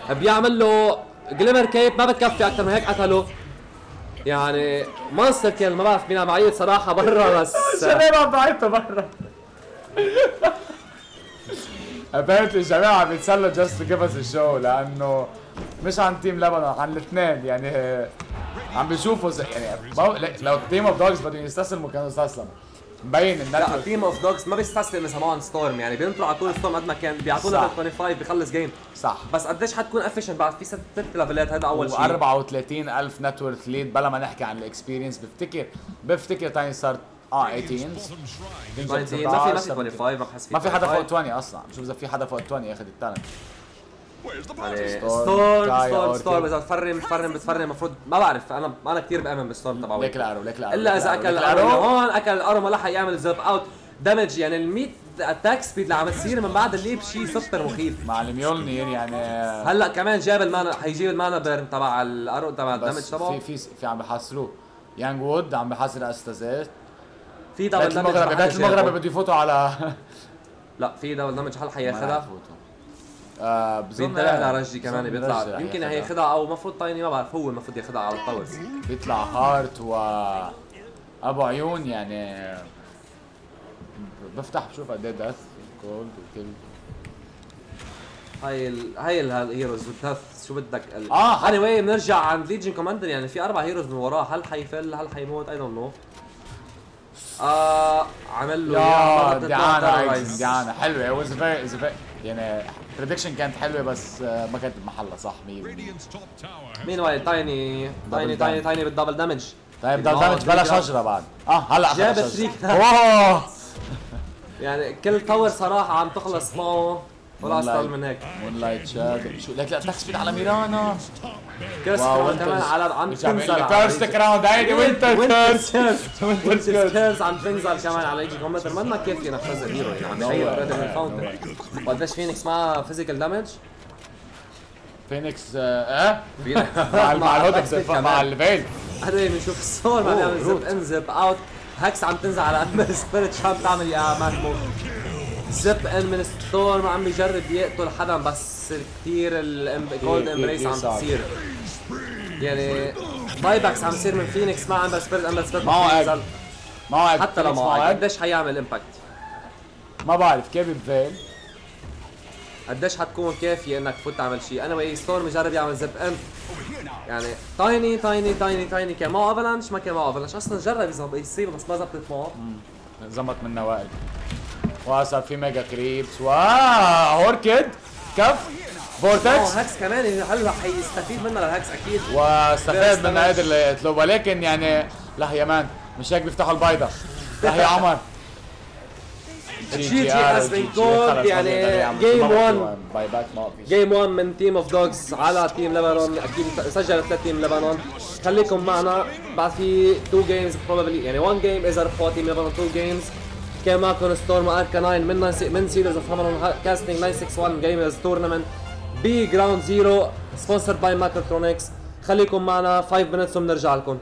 بيعمل له جليمر كيب ما بتكفي أكثر من هيك قتله يعني monster kill ما بعرف مين عم يعيط صراحة برا بس الشباب عم بعيطوا برا. apparently الجماعة عم بيتسلوا just to give us ال show لأنه مش عن تيم لبنان عن الاثنين. يعني عم بيشوفوا زي يعني ما- لو تيم اوف دوجز بدهم يستسلموا كانوا استسلموا. مبين لا ال net worth تيم اوف دوجز ما بيستسلم إذا معهم ستورم يعني بينطروا على طول ستورم قد ما كان. level 25 بيخلص game صح. بس قديش حتكون efficient بعد في ست level ات هذا أول شيء. 34 ألف net worth lead بلا ما نحكي عن ال experience بفتكر بفتكر تاني صار آه 18 ما في ما في 25 ما في حدا فوق 25. 20 أصلا. بشوف إذا في حدا فوق 20 ياخذ ال talent يعني ستورم، ستورم ستورم إذا بتفرم بتفرم بتفرم. المفروض ما بعرف. أنا أنا كثير بأمن بالستورم تبعه. ليك الأرو ليك الأرو إلا إذا أكل الأرو. الأرو. هون أكل الارو ما لحق يعمل زب اوت دمج يعني ال 100 اتاك سبيد اللي عم تصير من بعد الليب شيء سوبر مخيف. مع الميولنير يعني. هلأ كمان جاب المانا حيجيب المانا بيرن تبع الأرو تبع الدمج تبعه. في في في عم بحاصروه يانج وود عم بحاصر استاذات في دبل دمج المغربي جابه. بده يفوتوا على لا في دبل دمج هل حياخذها. آه بظن بينتبه لرجي كمان بيطلع. يمكن ياخدها. هياخذها أو المفروض تايني ما بعرف. هو المفروض ياخذها على الطاولة. بيطلع هارت و أبو عيون يعني بفتح بشوف قد إيه دث كولد وكل هاي ال... هاي الهيروز والدث شو بدك ال... آه. اني واي بنرجع عند ليجن كوماندر يعني في أربع هيروز من وراه. هل حيفل؟ هل حيموت؟ اي دونت نو آه عمل له يا it was a very يعني بريدكشن كانت حلوة بس آه، ما كانت بمحلها صح 100% مين وايل تايني تايني تايني تايني بالدبل دامج طيب ده دامج بلا شجره بعد. آه هلا جاب الشجرة. تريك اوه يعني كل تاور صراحة عم تخلص معه طلع أسطل من هيك. مون لايت شاد شو لك لا سبيد على ميرانا واو، كمان على عم تنزل يجي- كراوند هيدي وينتر كيرس وينتر كيرس عم تنزل كمان على يجي كومنتر منا كافي نفذها هيرو يعني. عم يغير اوريدي من الفاونتن وقديش فينيكس معها فيزيكال دامج فينيكس آه فينيكس. مع مع الهودكس مع. الفيل. هذا بنشوف الصور. بعدين عم زب ان زب اوت هاكس عم تنزل على امبر سبيريت شو عم تعمل يا مان موف زب ان من ستورم عم بيجرب يقتل حدا بس كثير الكولد إيه، امبريس عم. تصير يعني باي باكس عم يصير من فينيكس امبر سبيريت امبر سبيريت معه ما اج. بينزل. معه. حتى لو فينيكس معه. قديش حيعمل امباكت ما بعرف كيف بفيل قديش حتكون كافية إنك تفوت تعمل شيء أنا وإي ستورم جرب يعمل زب ان يعني تايني تايني تايني تايني كان معه افلانش ما كان معه افلانش أصلا جرب يزب- يصيب بس ما زبطت معه. زمط من وائل وصار في ميجا كريبس. واو! هوركد كف! فورتكس! hex كمان. هلا حيستفيد منها ال hex أكيد. واستفاد من هذا اللي يطلب. ولكن يعني لا يا man مش هيك بيفتحوا البيضة. لا يا عمر. GG has been called يعني ما فيش. game 1 من تيم اوف دوجز على تيم لبنان أكيد سجل ثلاث تيم لبنان خليكم معنا. بعد في 2 games probably يعني 1 game إذا ربحوا تيم لبنان 2 games كان معكم ستورم اركاناين من من series of هامرون casting 961 Gamers tournament بجراوند زيرو sponsored by مايكروترونكس خليكم معنا 5 minutes وبنرجع لكم.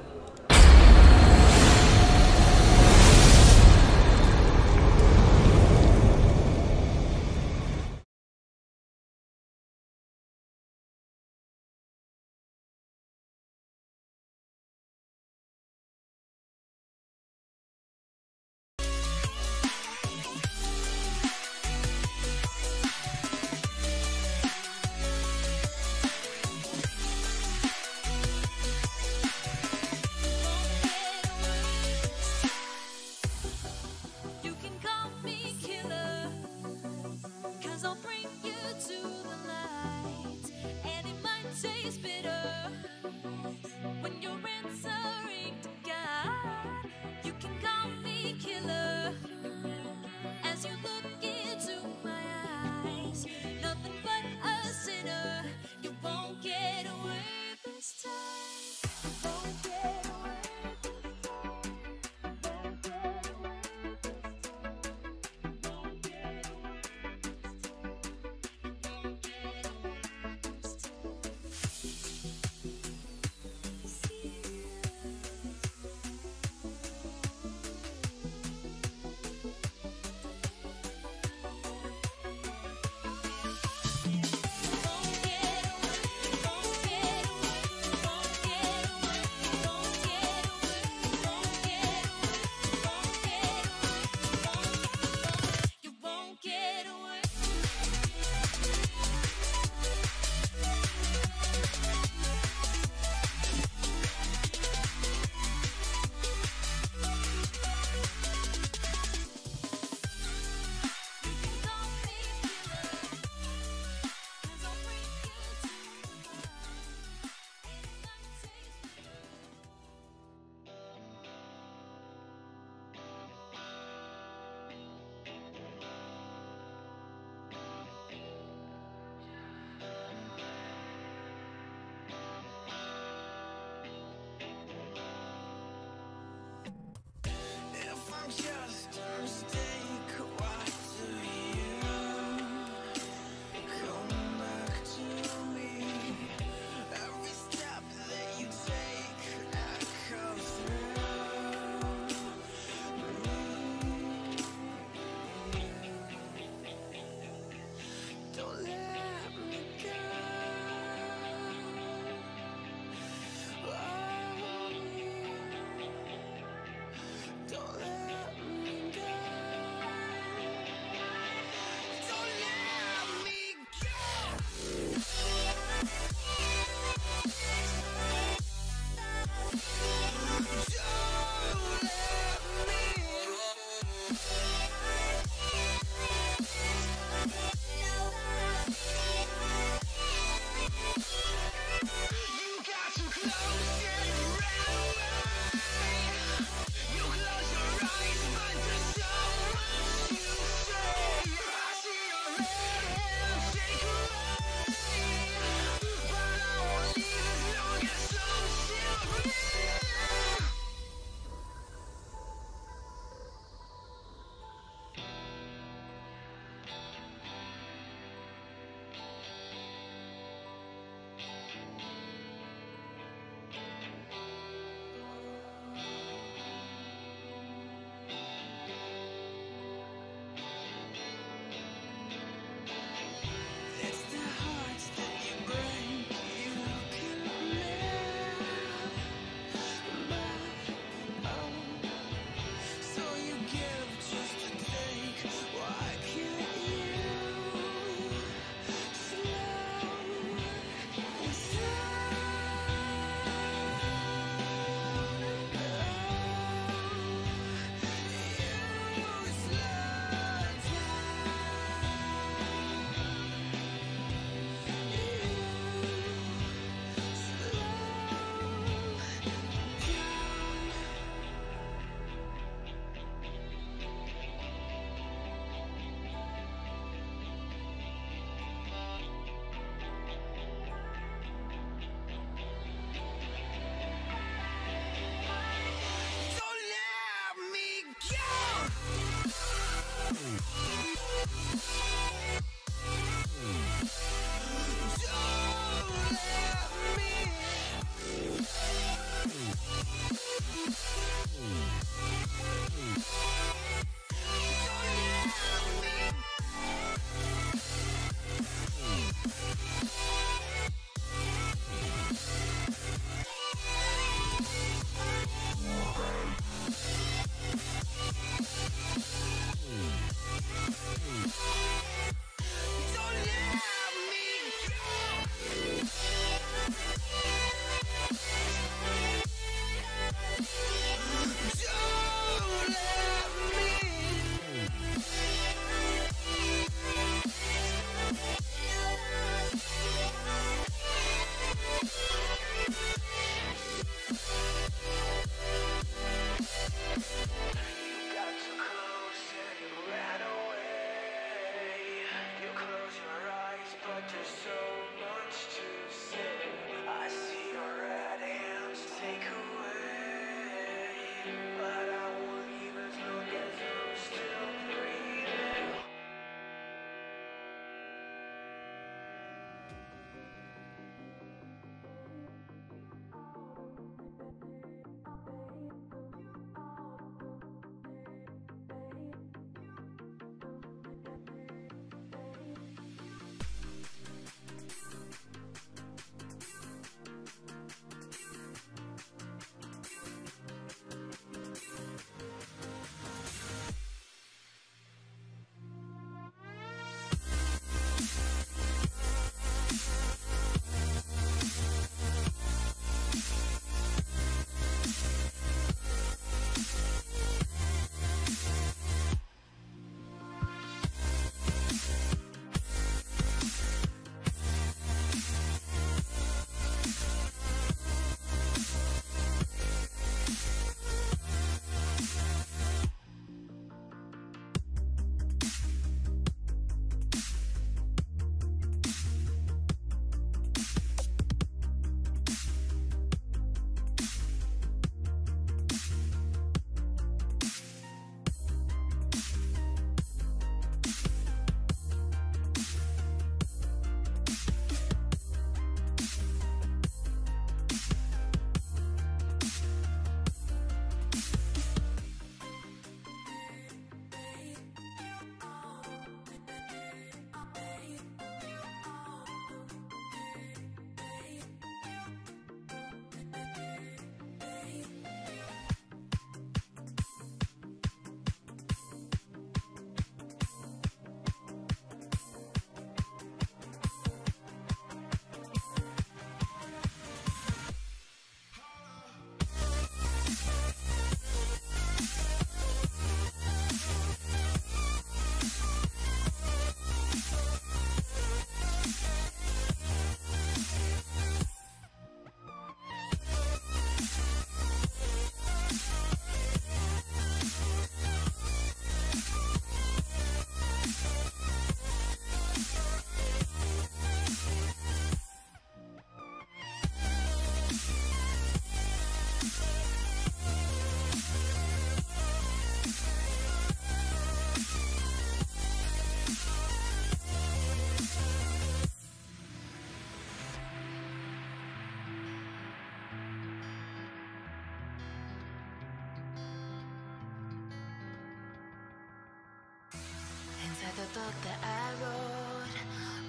Book that I wrote,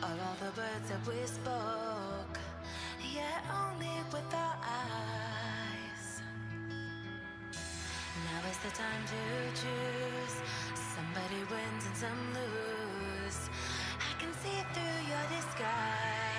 or all the words that we spoke, yet only with our eyes. Now is the time to choose. Somebody wins and some lose. I can see through your disguise.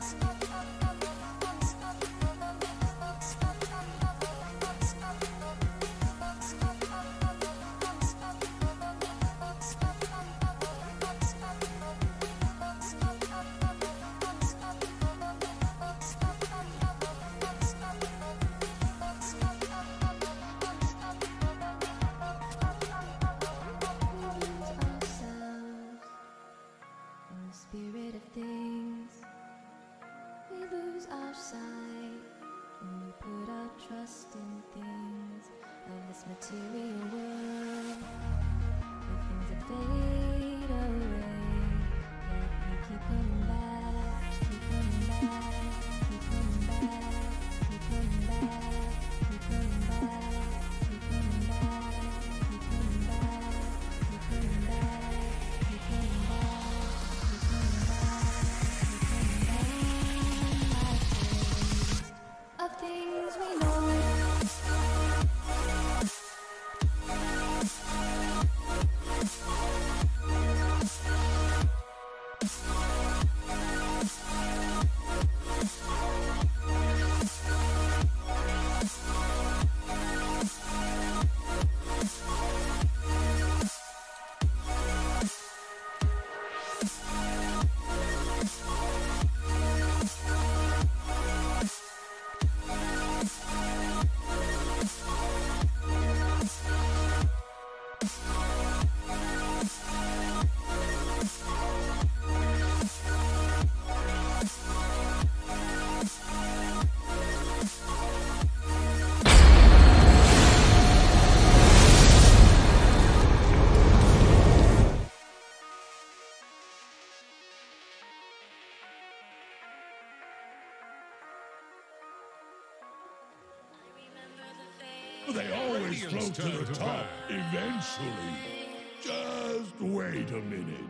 Thanks. Float to the top eventually. Just wait a minute.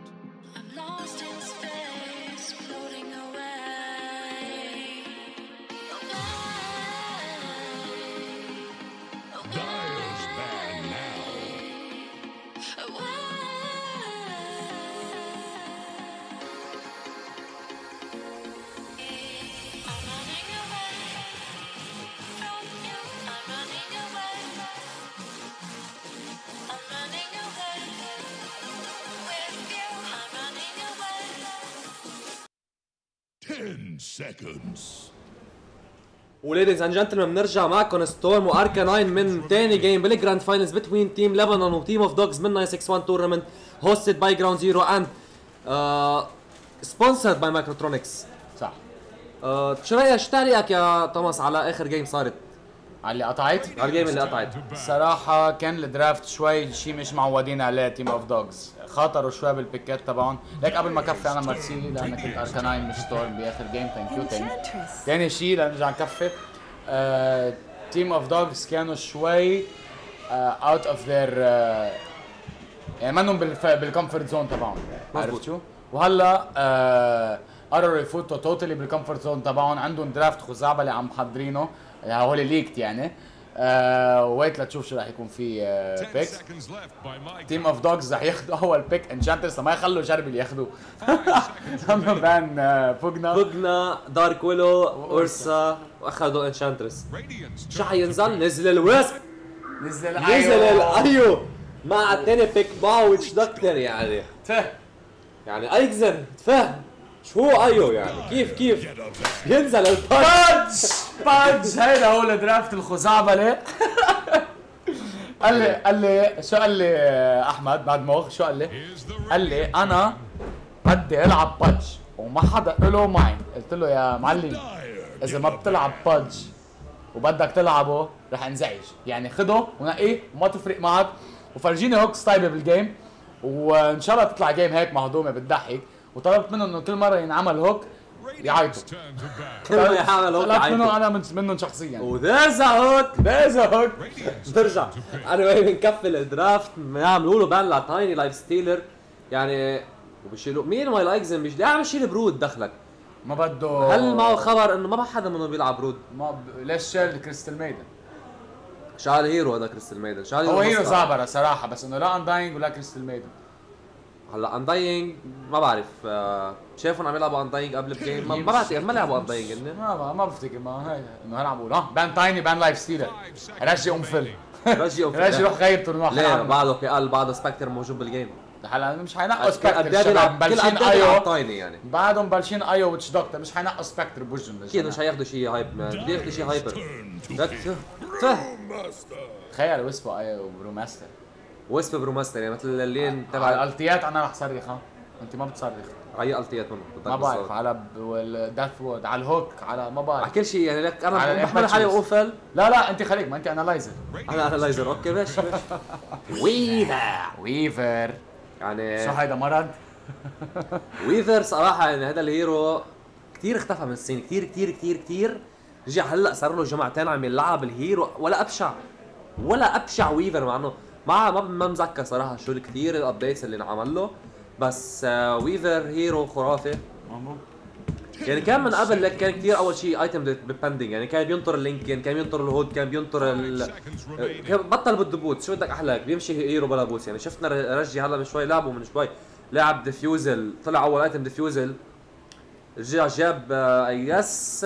Seconds. و ladies and gentlemen بنرجع معكم ستورم واركاناين من تاني game بال grand finals between تيم لبنان وتيم اوف دوجز من 961 tournament hosted by جراوند زيرو and sponsored by مايكروترونكس صح آه، شو رأيك شو تعليقك يا توماس على آخر game صارت؟ على اللي قطعت؟ على ال game اللي قطعت صراحة كان ال draft شوي شيء مش معودين عليه تيم اوف دوجز خاطروا شوي بال pick ات تبعهم. ليك قبل ما كفي أنا ميرسي لانك كنت اركاناين مش ستورم بآخر game thank you thank ثاني شيء لنرجع نكفي. تيم اوف دوجز كانوا شوي out of their يعني منهم بال comfort zone تبعهم. عرفت شو؟ وهلا آه، قرروا يفوتوا totally بال comfort zone تبعهم. عندهم draft خزعبلة عم محضرينه يعني هو ليكت يعني. آه wait لتشوف شو راح يكون في آه. تيم اوف دوجز رح ياخذوا أول pick انشانترز ما يخلوا جرب اللي ياخذوه هم بان آه، فوقنا. فوقنا دارك ويلو اورسا وأخذوا انشانترس شو حينزل؟ نزل الويسب نزل نزل الايو مع الثاني بيك باوتش دكتور يعني؟ يعني ايكزن تفهم. شو؟ ايو يعني. كيف كيف؟ ينزل البادج بادج هيدا هو الدرافت الخزعبلة قال لي قال لي شو قال لي أحمد بعد مخ شو قال لي؟ قال لي أنا بدي ألعب بادج وما حدا له معي قلت له يا معلم إذا ما بتلعب بادج وبدك تلعبه رح انزعج. يعني خده ونقيه وما تفرق معك. وفرجيني hooks طيبة بال game وإن شاء الله تطلع game هيك مهضومة بتضحك وطلبت منه إنه كل مرة ينعمل hook يعيطوا. كل ما يعمل hook طلبت منه. أنا من منهم شخصيا. و there's Hawk there's Hawk بترجع أنا وهي بنكفي ال draft. يعملوا له ban ل Tiny Lifestealer يعني وبشيلوا مين وائل ايكزن مش عم يشيل Brood دخلك. ما بده هل معه خبر إنه ما حدا منهم بيلعب Brood؟ ما ب... ليش شال Crystal Maiden؟ شال hero هذا Crystal Maiden. شال هو hero. زعبره صراحة بس إنه لا Undying ولا Crystal Maiden. هلا Undying ما بعرف آه، شايفهم عم يلعبوا Undying قبل الجيم ما بعتقد ما لعبوا انداينج هن ما ما, ما بفتكر ما هي انه هلا عم بقول آه بان تايني بان لايف ستيلر رجي أم فيل رجي أم فيل. رجي روح غير تورنوا ليه؟ بعده في قال بعده سبكتر موجود بالجيم هلا مش حينقوا سبكتر قد إيه بيلعب كل قد إيه تايني يعني؟ بعدهم مبلشين ايو ويتش دكتور مش حينقوا سبكتر بوجههم أكيد مش هياخذوا شيء هايب مان بده ياخذوا شيء هايبر تخيل ويسبا ايو وبرو ماستر ويسب بروماستر يعني مثل اللين تبع تبع الالتيات أنا رح صرخ ها؟ أنت ما بتصرخ. اي التيات منه ما بعرف على ال Death Ward على ال hook على ما بعرف. على كل شيء يعني لك على أنا بحمل حالي. أوفل. لا لا أنت خليك ما أنت analyzer أنا analyzer okay ماشي ماشي Weaver Weaver يعني شو هيدا مرض؟ Weaver صراحة يعني هذا ال hero كثير اختفى من ال scene كثير كثير كثير كثير رجع هلأ صار له جمعتين عم يلعب ال hero ولا أبشع ولا أبشع Weaver مع إنه ما ما ما مذكر صراحة شو الكثير ال updates اللي انعمل له بس آه، Weaver hero خرافي. يعني كان من قبل لك كان كثير أول شيء item depending يعني كان بينطر ال Linken كان بينطر ال Hood كان بينطر ال... كان بطل بده boot شو بدك أحلى؟ لك بيمشي hero بلا boot يعني شفنا رجي هلا من شوي لعبه من شوي. لعب Diffusal طلع أول item Diffusal رجع جاب آه، just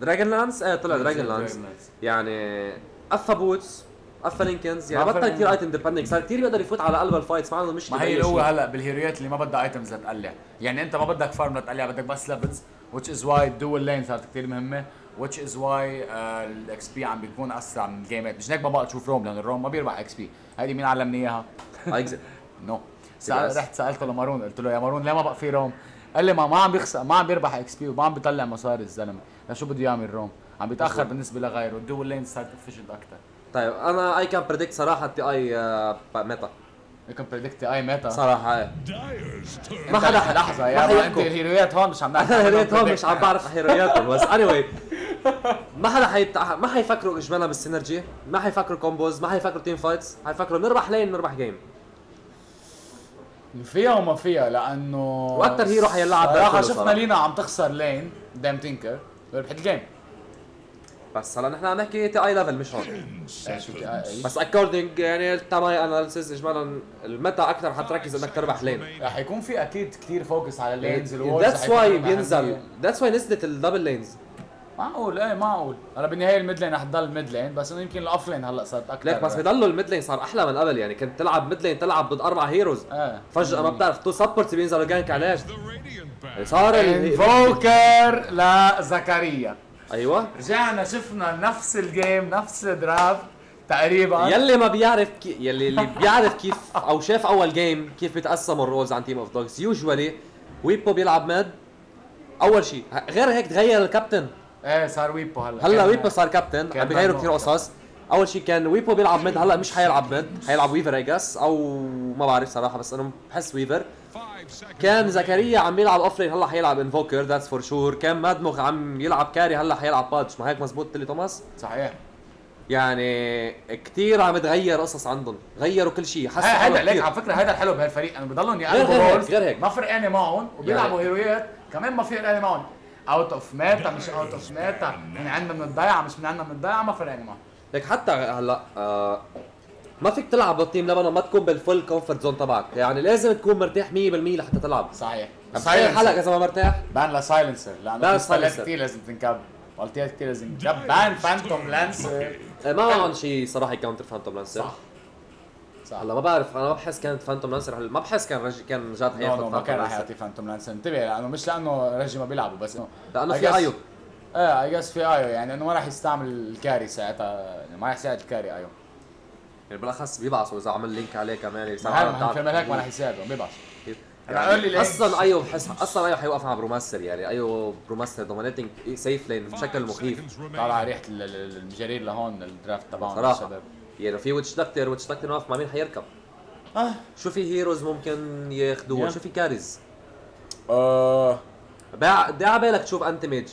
Dragon Lance إيه طلع Dragon Lance يعني قفى boots. قفى Linken's يعني ما بطل. كثير item depending صار كثير بيقدر يفوت على قلب ال fights ما عنده مشكلة ما هي شيء. هلأ بالهيرويات اللي ما بدها items لتقلع، يعني أنت ما بدك farm لتقلع بدك بس levels which is why ال dual lane صارت كثير مهمة which is why ال XP عم بيكون أسرع من الجيمات، مش هيك ما بقى تشوف roam لأن ال roam ما بيربح XP، هيدي مين علمني إياها؟ no. رحت سألته لمارون قلت له يا مارون ليه ما بقى في roam؟ قال لي ما ما عم بيخسر ما عم بيربح XP وما عم بيطلع مصاري الزلمة، لشو بده يعمل roam؟ عم بيتأخر. بالنسبة لغيره، ال dual lane صارت efficient أكثر. طيب أنا I can predict صراحة TI آه، meta. يمكن predict a meta. صراحة إيه. ما حدا حدا لحظة يا ما أنت. الهيرويات هون مش عم نعرف. أنا هيرويات هون مش عم بعرف هيروياتهم بس اني anyway. ما حدا حيت... ما حيفكروا اجمالا بال synergy ما حيفكروا combos ما حيفكروا team fights حيفكروا نربح lane نربح game فيها وما فيها لأنه وأكتر hero حيلعب صراحة شفنا. Lina عم تخسر lane قدام Tinker ربحت ال game. بس هلا نحن عم نحكي TI level مش هون؟ بس according يعني to my analysis اجمالا ال meta أكثر حتركز إنك تربح lane رح يكون في أكيد كثير focus على ال lanes that's why بينزل. that's why نزلت ال double lanes معقول؟ إيه معقول. هلا بالنهاية ال mid lane رح تضل mid lane بس إنه يمكن ال off lane هلأ صارت أكثر. ليك بس بضلوا ال mid lane صار أحلى من قبل. يعني كنت تلعب mid lane تلعب ضد أربع heroes إيه. فجأة ما بتعرف two supports بينزلوا gank عليك صار ال- Invoker لزكريا أيوه. رجعنا شفنا نفس ال game نفس ال draft تقريبا. يلي ما بيعرف كي... يلي اللي بيعرف كيف أو شاف أول game كيف بيتقسموا ال roles عن Team of Dogs usually ويبو بيلعب mid أول شيء غير هيك تغير الكابتن. إيه صار ويبو هلأ. هلأ ويبو صار كابتن عم بيغيروا. كثير قصص. أول شيء كان ويبو بيلعب mid هلأ مش حيلعب mid حيلعب Weaver I guess أو ما بعرف صراحة بس أنا بحس Weaver كان زكريا عم يلعب offlane هلأ حيلعب Invoker that's for sure كان مادموخ عم يلعب carry هلأ حيلعب Pudge ما هيك مزبوط تلي توماس؟ صحيح. يعني كثير عم تغير قصص عندهم. غيروا كل شيء. حسوا حالهم ليك. على فكرة هيدا الحلو بهالفريق. انه بضلهم غير يقلبوا هيك، roles غير هيك. ما فرقانه معهم وبيلعبوا يعني- هيرويات. كمان ما فرقانه معهم. out of meta مش out of meta من عندنا من الضيعه مش من عندنا من الضيعه ما فرقانه معهم. لك حتى هلأ آه ما فيك تلعب بال team لبنان ما تكون بال full comfort zone تبعك. يعني لازم تكون مرتاح 100% لحتى تلعب. صحيح. تخيل حالك اذا ما مرتاح؟ ban ل Silencer لأنه ban في. كثير لازم تنكب. والتيات كثير لازم تنكب. بان فانتوم لانسر آه، ما معهم شيء صراحة ي counter Phantom Lancer صح. صح. هلا ما بعرف أنا ما بحس كانت Phantom Lancer ما بحس كان رج... كان جاد حياخذ ما كان رح. يعطي Phantom Lancer انتبه لأنه مش لأنه رجي ما بيلعبوا بس إنه لأنه في Io. إيه I guess في Io. يعني إنه ما راح يستعمل ال carry ساعتها. يعني ما راح يساعد ال carry Io. يعني بالاخص بيبعثوا إذا عمل link عليه كمان على هي الدعم. هيك ما راح يساعده بيبعث يعني؟ أصلا Io بحس أصلا Io حيوقف مع Brewmaster يعني Io Brewmaster dominating safe lane بشكل مخيف. طالع ريحة ال- ال- المجارير لهون ال draft تبعهم صراحة. يعني في Witch Doctor Witch Doctor واقف مع مين حيركب؟ آه. شو في heroes ممكن ياخذوها. شو في carries آه. بدي على بالك تشوف انتي ميج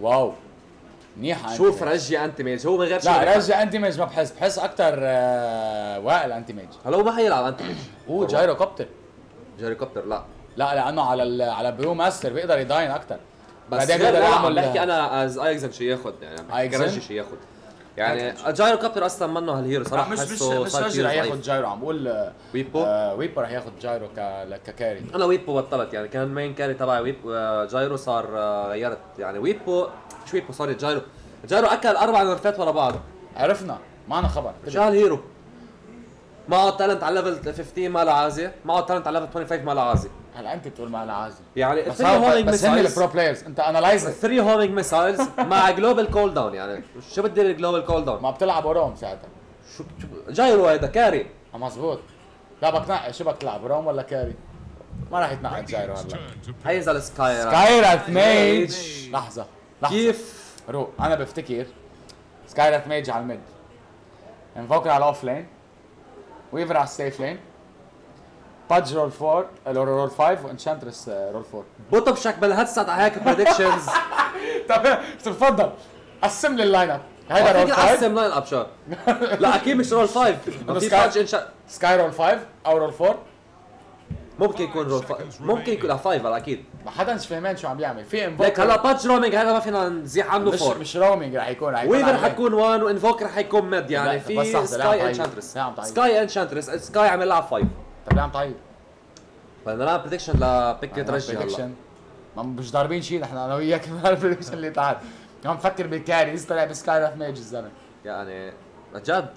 واو. منيحه شوف. رجي انتي ميج هو من غير لا. رجع انتي ميج ما بحس بحس أكثر وائل انتي ميج هلا هو ما حيلعب انتي ميج هو جايرو كوبتر جيري كوبتر لا لا لأنه على على برو ماستر بيقدر يداين أكثر بس غير عم بحكي أنا از ايكزن شو ياخذ يعني أيكزن؟ رجي شو ياخذ يعني جايرو كابتر أصلا منه هالهيرو صراحة مش مش مش صار رجل رح. ياخذ Gyro عم بقول ويبو آه ويبو رح ياخذ Gyro ك ك carry. أنا ويبو بطلت يعني كان main carry تبعي ويبو آه، Gyro صار آه، غيرت. يعني ويبو شو ويبو sorry Gyro. Gyro أكل أربع nerf ات ورا بعض. عرفنا. معنا خبر. شال hero. معه talent على level 15 ما له عازي معه talent على level 25 ما له عازي هلا أنت بتقول ما له عازي يعني بس 3 هو- بس هن ال pro players أنت analyze 3 homing missiles مع global Call Down يعني شو بدي ال global Call Down ما بتلعب roam ساعتها. شو Gyro هيدا carry. آه، مزبوط لا تنقي شو بدك تلعب roam ولا carry؟ ما راح يتنقل Gyro هلا. حينزل Skywra Skywrath Mage لحظة. لحظة. كيف؟ روق أنا بفتكر Skywrath Mage على ال mid. Invoker على ال off lane Weaver على ال safe lane Pudge role 4 role role 5 و Enchantress role 4 بوتوب شك بال headset على هيك predictions طب تفضل. قسم لي ال lineup هيدا role فيك 5 اقسم lineup شو؟ لا أكيد مش role 5 ما في Pudge Encha Sky role 5 أو role 4 ممكن يكون role 5 ممكن يكون لا 5 هلا أكيد. ما حدا مش فاهمان شو عم بيعمل في Invoker هلا Pudge roaming هذا ما فينا نزيح عنه مش 4 مش roaming رح يكون رح يكون Weaver ال lane. حيكون 1 و Invoker حيكون mid يعني في Sky. Enchantress. Sky Enchantress Sky عم يلعب 5 طب ليه عم تعيد؟ بدنا نلعب بريدكشن لبيك ترجي هلا. ما مش ضاربين شيء نحن أنا وياك البريدكشن اللي تعال. عم فكر بالكاريز طلع بسكاي راف ميج الزلمة؟ يعني جد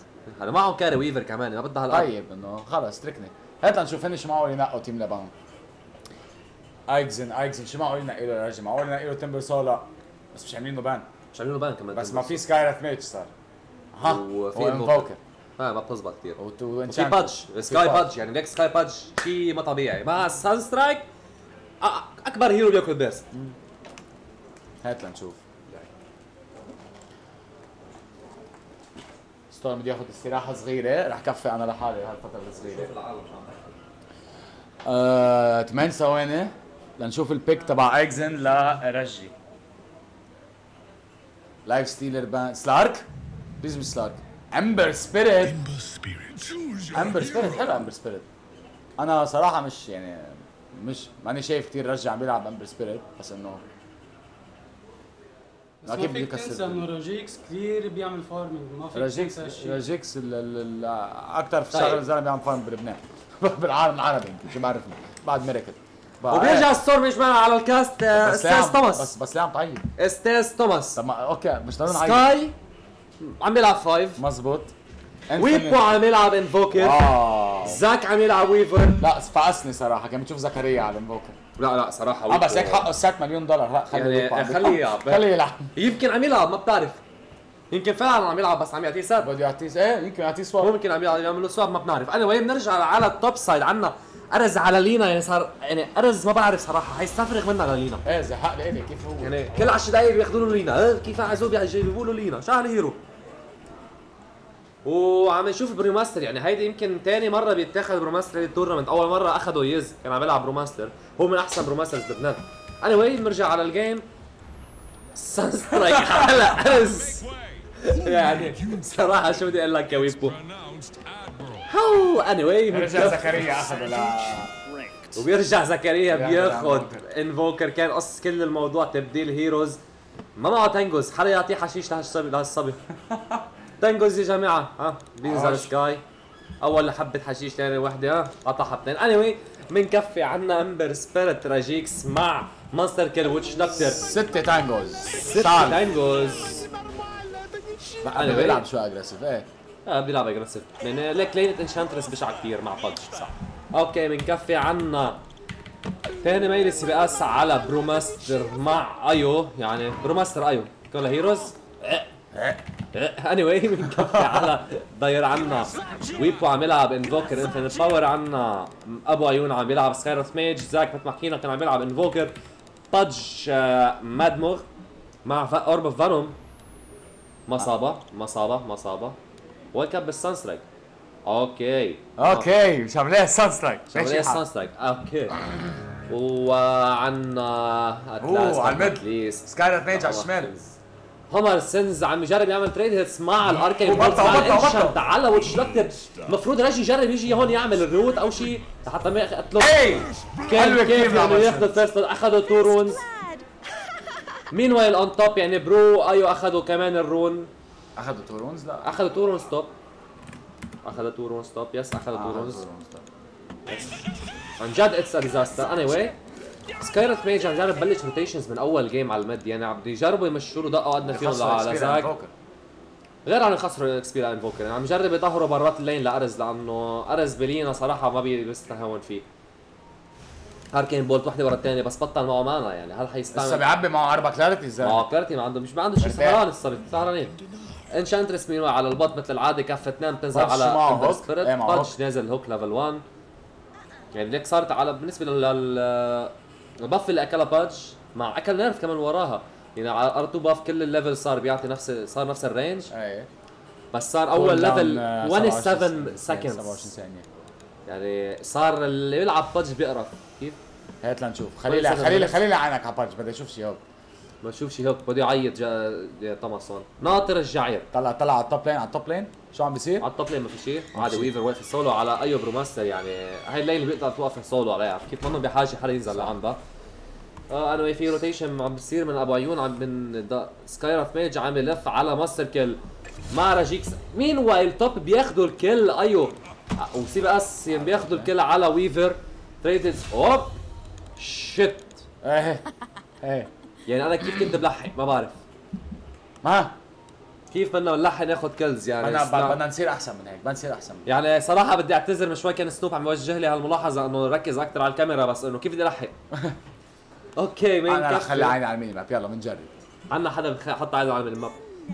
هلا معهم كاري ويفر كمان ما بدها هلا طيب إنه خلص تركني هات لنشوف هن شو معقول ينقوا تيم لبنان. أيكزن أيكزن شو معقول ينقي له رجل معقول ينقي له تمبر سولا. بس مش عاملين له بان مش عاملين له بان كمان. بس ما في سكاي راف ميج صار. ها؟ وفي وانفوكر آه ما بتزبط كثير وفي Pudge. Sky Pudge. يعني ليك Sky Pudge شيء ما طبيعي. مع Sun Strike أكبر hero بياكل burst هات لنشوف. ستورم بدي ياخذ استراحة صغيرة. رح كفي أنا لحالي هالفترة الصغيرة. آه 8 ثواني لنشوف ال pick تبع ايكزن لرجي. لايف ستيلر بان سلارك بليز مش سلارك امبر سبيريت امبر سبيريت حلو امبر سبيريت أنا صراحة مش يعني مش ماني شايف كثير رجع عم بيلعب امبر سبيريت بس إنه أكيد تنسى يكسر إنه روجيكس كثير بيعمل فارمنج ما فيك راجيكس ال- أكثر طيب. شغله زلمه بيعمل فارم بلبنان. بالعالم العربي يمكن شو بعرفني؟ بعد ميركل وبيرجع ستورم يجمعنا على ال cast آه، أستاذ توماس. بس بس ليه عم تعيد أستاذ توماس. طب ما okay مش ضروري نعيد. Sky عم يلعب 5 مزبوط ويبو عم يلعب Invoker آه. زاك عم يلعب Weaver لا فقسني صراحة كان بتشوف زكريا على ال Invoker لا لا صراحة آه بس هيك حقه 6 مليون دولار. لا خليه يعني خليه بيلعب. يلعب. خليه يلعب. يمكن عم يلعب ما بتعرف. يمكن فعلا عم يلعب بس عم يعطيه سات بده يعطيه إيه؟ يمكن يعطيه swap. ممكن عم يعمل له swap ما بنعرف. أنا وين بنرجع على ال top side عنا أرز على Lina. يعني صار يعني أرز ما بعرف صراحة. هيستفرغ منا لل Lina إيه زهق لي كيف هو؟ يعني كل 10 دقائق بياخذوا له Lina كيف عزوب بيجيبوا له Lina. شغل hero وعم نشوف Brewmaster يعني هيدي يمكن ثاني مرة بيتاخذ Brewmaster ال tournament. أول مرة اخذوا yes. كان عم يلعب Brewmaster هو من أحسن Brewmasters بلبنان أنا وين بنرجع على ال game Sun Strike على أرز. يعني صراحة شو بدي أقول لك يا ويبو؟ هو اني واي رجع زكريا اخذه ل وبيرجع زكريا Invoker. انفوكر كان قص كل الموضوع تبديل هيروز ما معه تنجز. حدا يعطيه حشيش لهالصبي لهالصبي. تنجز يا جماعة. ها بينزل. سكاي أول حبة حشيش ثاني وحدة. ها قطع حبتين. اني واي بنكفي عنا امبر سبيريت راجيكس مع ماستر كيل ويتش دكتور ستة تانجوز. ست. تانجوز. أنا بيلعب شوي aggressive إيه. آه بيلعب aggressive يعني ليك Lina Enchantress بشع كثير مع Pudge صح. okay بنكفي عنا. ثاني ميل السباقات على Brewmaster مع Io يعني Brewmaster Io كلها heroes anyway بنكفي على Dire عنا. ويبو عم يلعب Invoker Infinite Power عنا. أبو عيون عم يلعب Skywrath Mage زاك مثل ما حكينا كان عم يلعب Invoker Pudge مادموغ مع اورب اوف فانوم مصابة مصابة مصابة. وكب السان سترايك أوكي أوكي شاملية سان سترايك شغلية السان سترايك أوكي وعنا أوه على الميد سكاي راف ميج على الشمال هومر سينز عم يجرب يعمل تريد هيتس مع الاركين بولز مع الانشنت. على ويتش دكتور المفروض رجي يجرب يجي هون يعمل الروت أو شيء لحتى ما يقتله كان كيف انه نعمل ياخذ الفيرست أخذوا تو رونز مين وايل اون توب يعني برو ايو أخذوا كمان الرون. أخذوا تورونز لا. أخذوا تورون ستوب أخذوا تورون ستوب يس أخذوا آه، تورونز تورونز، طب. عن جد اتس ديزاستر اني واي سكايرت ميج عم جرب بلش روتيشنز من أول جيم على المد. يعني عم يجربوا يمشوا له دقة قدنا فيهم على زاك. غير عن يخسروا الاكس بي لانفوكر يعني عم يجرب يطهروا برات اللين لأرز لأنه أرز بلينا صراحة ما بيستهون فيه. هاركين بولت وحدة ورا الثانية بس بطل معه مانا يعني. هل حيستعمل؟ لسه بيعبي معه أربع كلاريتي ما الزلمه هو كلارتي ما عنده مش ما عنده شيء. سهران الصبي سهرانين. انشانترس مين على البط مثل العادة كفه اثنين بتنزل على معه هوك. سبيريت معه بادج هوك. نازل هوك ليفل 1 يعني ليك صارت على بالنسبة لل الباف اللي اكلها بادج مع أكل نيرف كمان وراها. يعني على ار 2 باف كل الليفل صار بيعطي نفس صار نفس الرينج. إيه. بس صار أول ليفل آه، 27 27 سكندز ثانية. يعني صار اللي بيلعب بادج بيقرف؟ هات لنشوف خليلي خليلي خليلي عينك على بادج بدي أشوف شي هوك. ما أشوف شي هوك. بده يعيط جا... توماسون ناطر الجعير طلع طلع على التوب لين على التوب لين شو عم بيصير؟ على التوب لين ما في شيء عادي ويفر واقف سولو على ايو بروماستر يعني. هاي اللين اللي بيقدر توقف سولو عليها. كيف منه بحاجة حدا ينزل لعندها. آه أنا في روتيشن عم بيصير من أبو عيون عم من سكايرث ميج عم يلف على ماستر كيل مع راجيكس مين وايل توب بياخذوا الكل ايو وسي بي اس بياخذوا الكل على ويفر تريدز أوب. شيت إيه. إيه. يعني أنا كيف كنت بلحق ما بعرف. ما؟ كيف بدنا نلحق ناخذ كلز يعني بدنا بدنا نصير أحسن من هيك بدنا نصير أحسن من يعني صراحة بدي أعتذر من شوي كان سنوب عم يوجه لي هالملاحظة إنه ركز أكثر على الكاميرا بس إنه كيف بدي الحق أوكي مين أنا رح؟ خلي عيني على الميني ماب يلا بنجرب. عنا حدا بخ- حط عينه على الماب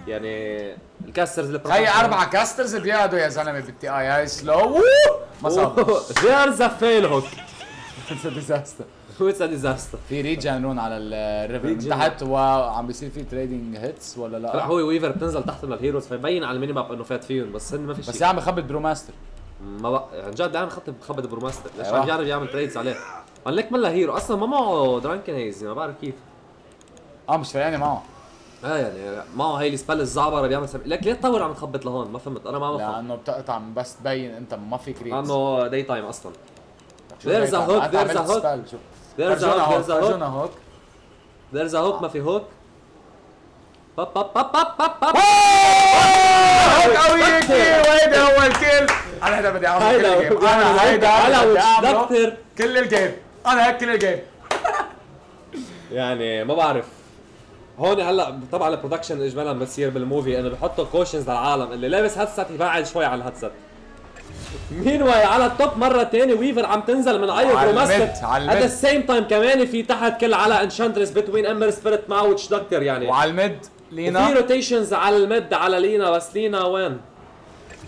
يعني الكاسترز اللي هي أربعة كاسترز بيقعدوا يا زلمة بالتي اي هاي سلو ما صار. There's a fail hook. ديزاستر A disaster. في ريجن رون على الريفر من. تحت وعم بيصير في تريدنج هيتس ولا لا؟ لا هو ويفر بتنزل تحت من الهيروز فيبين على الميني ماب إنه فات فيهم بس هن ما في شيء. بس يا عم يخبط بروماستر ما بقى عن جد خط بخبط بروماستر ليش؟ أيوة. عم يعرف يعمل تريدز عليه. قال لك ملا هيرو أصلا ما معه درانكن هيز ما بعرف كيف. آه مش فارقاني معه. آه يعني معه هي السبل الزعبرة بيعمل سب... لك ليه تطور عم تخبط لهون؟ ما فهمت. أنا ما بفهم. لأنه بتقطع بس تبين أنت ما فيك ريتس لأنه داي تايم أصلا there's هيك a عم- hook. أنت There's ا هوك there's ا هوك ما في هوك. باب باب باب باب باب باب هوك قوي هو أنا بدي كل ال game أنا هيدا بدي كل ال game أنا هيك كل ال game يعني ما بعرف. هون هلأ طبعا ال production اجمالا بتصير بال movie إنه بحطوا cautions للعالم. اللي لابس headset يبعد شوي عن ال headset meanwhile على ال top مرة تاني Weaver عم تنزل من Io على Brewmaster ال mid، على at ال mid. The same time كمان في تحت kill على Enchantress between Ember Spirit مع Witch Doctor يعني. وعلى ال mid Lina. Rotations على ال mid على Lina بس Lina وين؟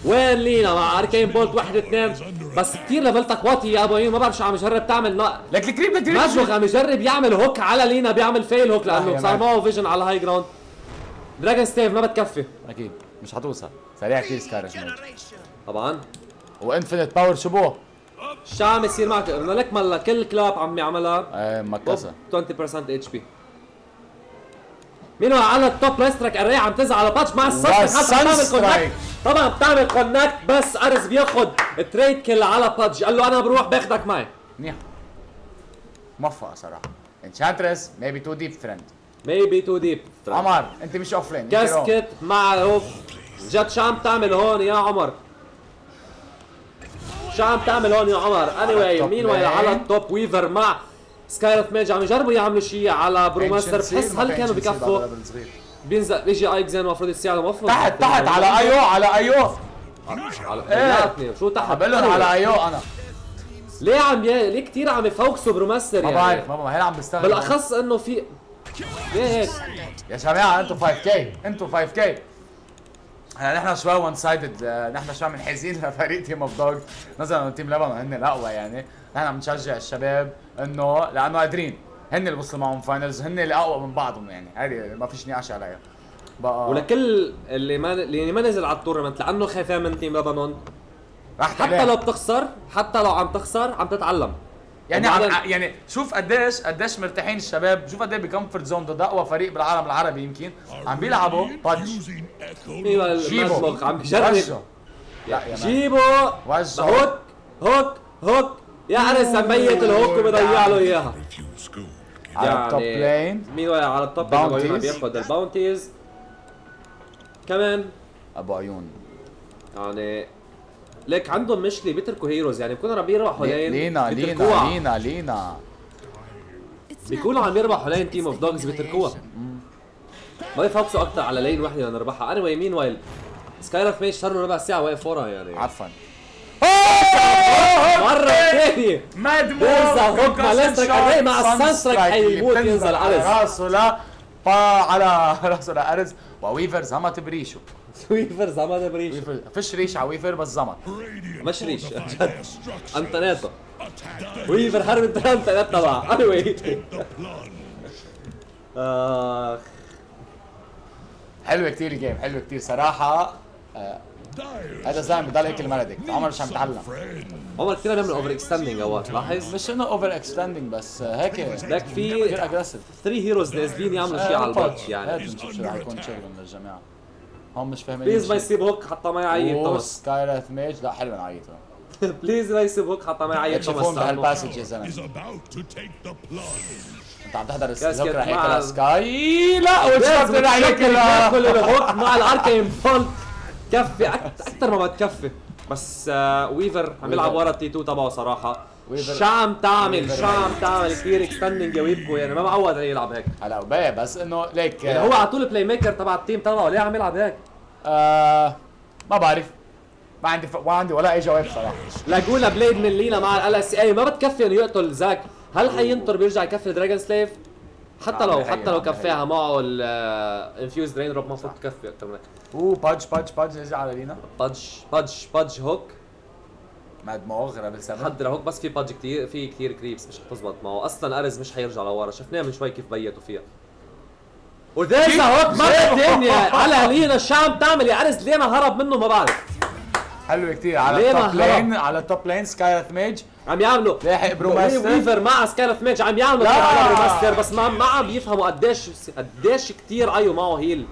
وين لينا؟ مع اركين بولت واحد اثنين. بس كثير ليفلتك واطي يا أبو ما بعرف شو عم يجرب. تعمل نا... لك الكريب الكريب مازوخ عم يجرب يعمل هوك على لينا بيعمل فيل هوك لأنه صار. معه فيجن على الهاي جراوند دراجون ستيف ما بتكفي. أكيد مش حتوصل سريع كثير سكارج طبعا. وانفنت باور شو؟ شو عم يصير معك؟ لك ملا كل كلاب عم يعملها. إيه مكسه 20% اتش بي مين على التوب لايسترك اري عم تزعل على باتش مع السن حتى بتعمل كونكت. طبعا بتعمل كونكت بس ارز بياخد تريد كل على باتش. قال له أنا بروح بأخدك معي. منيح. موفقه صراحة. انشانترس ميبي تو ديب فريند ميبي تو ديب عمر أنت مش اوف لين كاسكت مع هوب جد شو عم تعمل هون يا عمر. شو عم تعمل هون يا عمر؟ اني واي التوب مين واي. على التوب ويفر مع سكايرث ميج عم يجربوا يعملوا شيء على بروماستر بحس هل كانوا بكفوا؟ بينزل بيجي ايك زين المفروض يستعمل المفروض تحت تحت على ايو على ايو على إيه. شو تحت؟ بقول على ايو أنا. ليه عم ي... ليه كثير عم يفوكسوا بروماستر ما يعني؟ بعرف ما بعرف هلا عم بستغرب. بالأخص إنه في ليه هيك؟ يا جماعة أنتوا 5 كي أنتوا 5 كي هلا نحن شوي وان سايدد نحن شوي منحازين لفريق تيم اوف دوغ نظرا انه Team لبنان هن الأقوى يعني. نحن عم نشجع الشباب إنه لأنه قادرين. هن اللي وصلوا معهم finals هن اللي أقوى من بعضهم يعني. هذه ما فيش نقاش عليها. بقى ولكل اللي ما اللي ما نزل على ال tournament لأنه خايفين من Team لبنان. حتى. لو بتخسر حتى لو عم تخسر عم تتعلم. يعني يعني شوف قديش قديش مرتاحين الشباب. شوف قديش ب comfort zone ضد أقوى فريق بالعالم العربي يمكن. عم بيلعبوا Pudge أيوه جيبوا. المزبغ عم. جيبوا. وجهوا. هوك هوك هوك. يا عرس ميت الهوك وبيضيع له إياها. على التوب لين مين وقع على التوب لين Bounties. عم بياخذ الباونتيز كمان. أبو عيون. يعني ليك عندهم مشكله بيتركوا هيروز يعني بيكونوا عم يربحوا لين لينا. لينا لينا لينا. بيكونوا عم يربحوا لين تيم اوف دوجز بيتركوها ما يفوكسوا أكثر على لين وحدة لنربحها اني واي مين وايل سكايرف ميج صار له ربع ساعة واقف ورا يعني. عفوا. مرة ثانية ماد بيرزع هوك مع ليسترك عليه مع السانسترك حيموت ينزل على راسه لا با على راسه لارز وويفر زمط بريشه ويفر زمط بريشة. ويفر فيش ريش على ويفر بس زمط مش ريش. جد انتناتا ويفر حرب الانترنت تبع اني واي آخ. حلوة كثير الجيم حلوة كثير صراحة آه، هذا زلمة بضل هيك الملدك عمره مش عم يتعلم. عمر كثير بيعمل اوفر اكستندنج اوقات لاحظ؟ مش إنه اوفر اكستندنج بس آه، هيك لك في كثير اجريسيف 3 هيروز نازلين يعملوا شيء على الباتش يعني. لازم نشوف شو رح يكون شغلهم للجماعه هم مش فاهمين بليز ما يسيب هوك حتى ما يعيط توماس. سكايرث ميج؟ لا حلو نعيطه بليز ما يسيب هوك حتى ما يعيط توماس بهالباسج يا زلمة. أنت عم تحضر ال hook ياكلها ال- Sky؟ لا وشفت ياكلها ياكل ال hook مع ال Arcane Bolt. كفي أكثر ما بتكفي. بس آه Weaver عم يلعب ورا ال tier 2 تبعه صراحة. شو عم تعمل شو عم تعمل كثير extending يا ويبكو يعني ما معود عليه يلعب هيك. هلا وباقي بس إنه ليك يعني هو على طول ال play maker تبع ال team تبعه ليه عم يلعب هيك؟ آه ما بعرف. ما عندي ف... ما عندي ولا اي جواب صراحة. Laguna Blade من Lina مع ال اس أي ما بتكفي إنه يقتل زاك هل حينطر بيرجع يكفي دراجون سليف؟ حتى لو حتى لو. كفاها معه الانفيوز درين دروب ما المفروض تكفي أكثر من هيك. أوه بادج بادج بادج اجى على لينا. بادج بادج بادج هوك ماد موغ رابل 7 حد هوك بس في بادج كثير في كثير كريبس مش حتزبط معه أصلا أرز مش حيرجع لورا. شفناه من شوي كيف بيتوا فيها. وديزا هوك مرة ثانية. على لينا شو عم تعمل يا أرز ليه ما هرب منه ما بعرف. حلو كثير على ما التوب؟ لين على التوب لين سكايرث ميج عم يعملوا. لاحق برو ماستر ويفر مع سكارلت ميج عم يعملوا على برو ماستر بس ما ما عم يفهموا قديش قديش كثير ايو معه هيل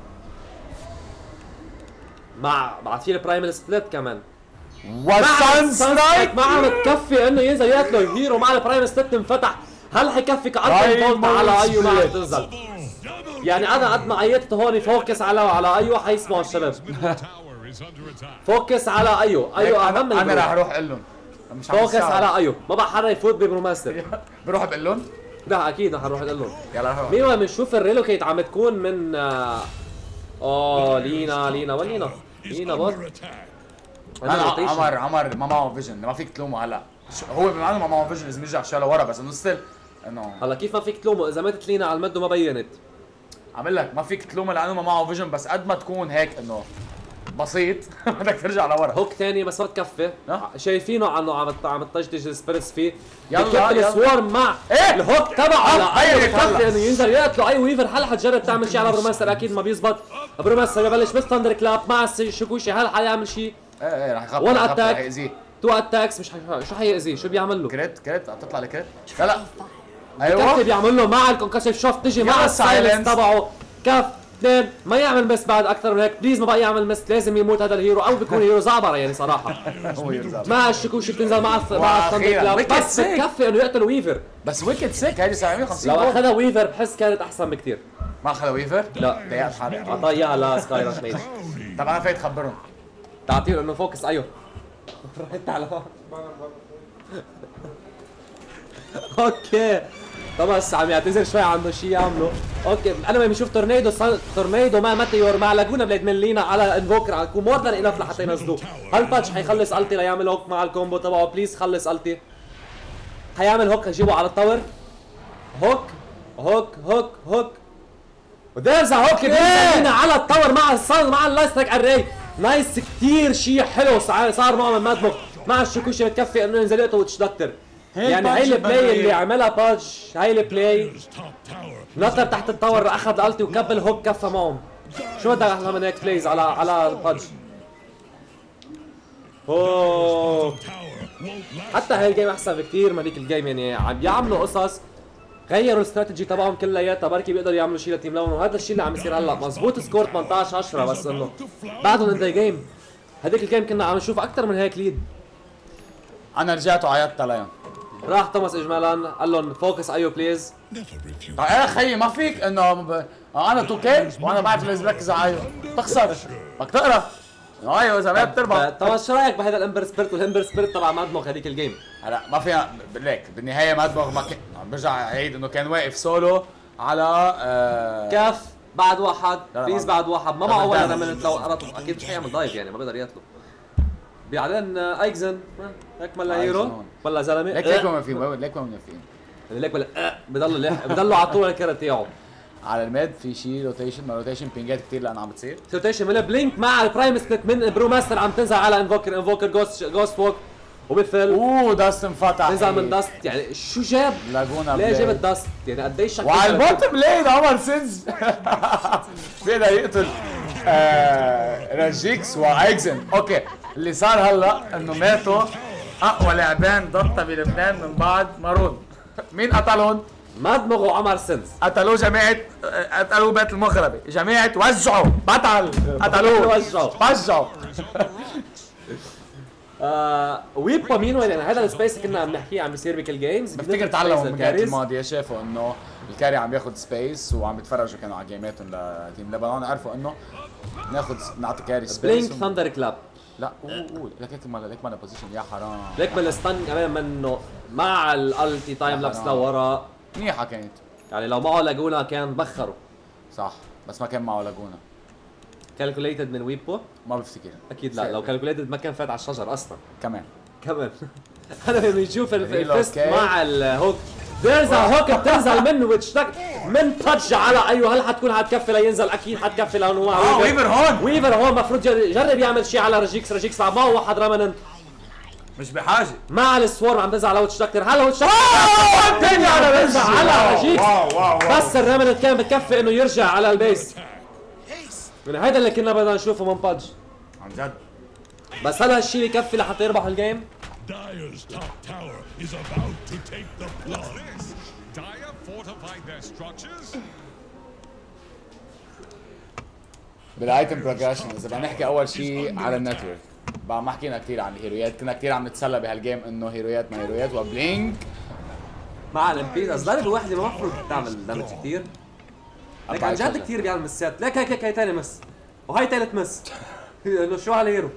مع بعد في البرايمال سبليت كمان. والسان سترايك ما عم تكفي إنه ينزل يأكله هيرو. مع البرايمال سبليت انفتح. هل حيكفي كارتن فولت على أيو ما عم تنزل يعني أنا قد ما عيطت هون فوكس على على أيو حيسمعوا الشباب. focus على Io. Io أهم من أنا. رح أروح أقول لهم. مش focus. على Io. ما بقى حدا يفوت ب Brewmaster بروح بقول لهم؟ لا أكيد رح نروح نقول لهم. يلا روح مين وين بنشوف ال relocate عم تكون من آه Lina Lina. وين Lina؟ Lina أنا عمر عمر ما معه vision ما فيك تلومه هلا. هو بما انه ما معه vision لازم يرجع شوي لورا بس انه still انه هلا كيف ما فيك تلومه؟ إذا ماتت Lina على ال mid وما بينت. عم لك ما فيك تلومه لأنه ما معه فيجن بس قد ما تكون هيك إنه بسيط بدك ترجع لورا. هوك ثاني بس ما بتكفي شايفينه عنه عم عم تطجطج السبيرتس فيه. يلا، يلا. السوار مع إيه؟ الهوك تبعه. على أي هلا. بكفي إنه ينزل يقتله. أي ويفر هل حتجرب تعمل شيء على بروماستر أكيد ما بيزبط. بروماستر ببلش بس ثاندر كلاب. مع الشكوشي هل حيعمل شيء؟ إيه إيه رح يخبط رح أتاك. تو أتاكس مش. شو حيأذيه؟ شو بيعمل له؟ كريت كريت عم تطلع لكريت لا لا. بكفي أيوه. بيعمل له مع الكونكشن شوف تجي مع السايلنس. تبعه. كف اثنين. ما يعمل مس بعد أكثر من هيك. بليز ما بقى يعمل مس. لازم يموت هذا الهيرو أو بيكون هيرو زعبرة يعني صراحة. مع الشكوشي بتنزل مع مع wicked بس. بتكفي إنه يقتل ويفر. بس ويكد سيك هيدي 750 لو أخذها ويفر بحس كانت أحسن بكثير ما أخذها ويفر؟ لا. ضيعت حالي. أعطاه إياها لسكاي راش ميج طب أنا فايت خبرهم. تعطيه انه فوكس. أيوه. رحت على أوكي. توماس عم يعتذر شوي عنده شيء يعمله أوكي. أنا ما بنشوف تورنيدو صار تورنيدو مع ماتيور مع لاجونا بليد من لينا على انفوكر على مور ذان انف لحتى ينزلوه هل باتش حيخلص التي ليعمل هوك مع الكومبو تبعه؟ بليز خلص التي حيعمل هوك يجيبه على التاور. هوك هوك هوك هوك وذيرز هوك بينزل على التاور مع الصن مع اللايستك اري nice كثير شيء حلو. صار صار معه من مادموك مع ال Shukuchi بتكفي إنه ينزل يقطع Witch Doctor. هيك يعني هاي ال play. اللي عملها Pudge هاي ال play نطر تحت ال tower أخذ ulti وكبل hook كفى معهم. شو بدك أحلى من هيك plays على على Pudge أوه. حتى هاي ال game أحسن بكثير من هذيك ال game يعني. عم يعملوا قصص غيروا الاستراتيجي تبعهم كلياتها بركي بيقدروا يعملوا شيء ل team لون وهذا الشيء اللي عم يصير هلا. مزبوط score 18 10 بس إنه بعدهم ان ذا جيم هذيك الجيم كنا عم نشوف أكثر من هيك ليد أنا رجعت وعيطت عليهم. راح توماس اجمالا قال لهم فوكس ايو بليز يا خيي ما فيك إنه ب... أنا 2 كي وأنا بعرف لازم ركز على عيون تخسر. بدك تقرأ. أيوه إذا ما بتربح طبعا شو رأيك بهذا الإمبر سبيرت؟ والهمبر سبيرت تبع مادموغ هذيك الجيم هلا ما فينا ليك بالنهاية مادبوغ ما كان عم برجع أعيد إنه كان واقف سولو على آه كاف بعد واحد ما- بعد واحد. ما معه ولا رملت لو قرطه أكيد مش حيعمل دايف يعني ما بيقدر يقتله بعدين آه، أيكزن. آه، هيك ملا هيرو. ولا زلمة. ليك آه. ليك ما في ليك ما في. ليك ولا آه، بضل بضلوا على طول الكره تاعه على الميد في شي روتيشن ما روتيشن بينجات كثير لأنه عم بتصير. روتيشن من بلينك مع البرايم سبليت من برو ماستر عم تنزل على انفوكر انفوكر جوست جوست ووك وبفل أوه داست انفتح. تنزل من داست يعني شو جاب؟ لاجونا ليه. جاب الداست؟ يعني قديش شكل وعلى البوتم لين عمر سينز بيقدر يقتل. آه راجيكس وايكزن أوكي. اللي صار هلا إنه ماتوا أقوى لاعبين ضبطه بلبنان من بعد مارون مين قتلهم؟ مادمغ وعمر سينز قتلوه جماعة آه، قتلوه بيت المغربي. جماعة وزعوا بطل. قتلوه. وزعوا. وزعوا آه ويبا مين وين؟ يعني هذا السبيس كنا عم نحكيه عم بيصير بكل جيمز بفتكر تعلموا من الجيمات الماضية شافوا إنه الكاري عم ياخذ سبيس وعم بيتفرجوا كانوا على جيماتهم لتيم لبنان عرفوا إنه ناخذ نعطي كاري سبيس بلينك ثاندر كلاب لا قول قول. لك هيك مالا ليك مالا بوزيشن يا حرام. ليك من الستان كمان منه. مع الالتي تايم لابس. لورا. منيحة كانت. يعني لو معه لاجونا كان بخروا صح بس ما كان معه لاجونا. كالكوليتد من ويبو؟ ما بفتكر أكيد لا لو كالكوليتد ما كان فات على الشجر أصلا. كمان. كمان. أنا ريلو الفيست. مع الهوك بيرزع هوك بتنزل منه وتشتك من تاتش على أيوه هل حتكون حتكفي لينزل أكيد حتكفي لأنه هو آه، ويفر هون. ويفر هون المفروض يجرب يعمل شيء على رجيكس. رجيكس لعب معه واحد رمنن مش بحاجة. مع السوارم عم بنزل على ويتش دكتور هلا ويتش تاني على بنزل على رجيكس واو! واو! واو. بس الرمنت كان بتكفي إنه يرجع على البيس. من هيدا اللي كنا بدنا نشوفه من Pudge. عن جد. بس هل هالشيء بكفي لحتى يربحوا ال game؟ Dire's top tower is about to take the plunge. Dire fortified their structures. بال item progression إذا بدنا نحكي أول شيء على ال net worth بقى ما حكينا كثير عن الهيرويات كنا كثير عم نتسلى بهال game إنه هيرويات ما هيرويات و blink مع ال Impetus ضربه الوحدة ما المفروض تعمل damage كثير لك عن جد كثير بيعمل مسات لك هيك هيك هي ثاني مس وهي ثالث مس إنه شو على هيرو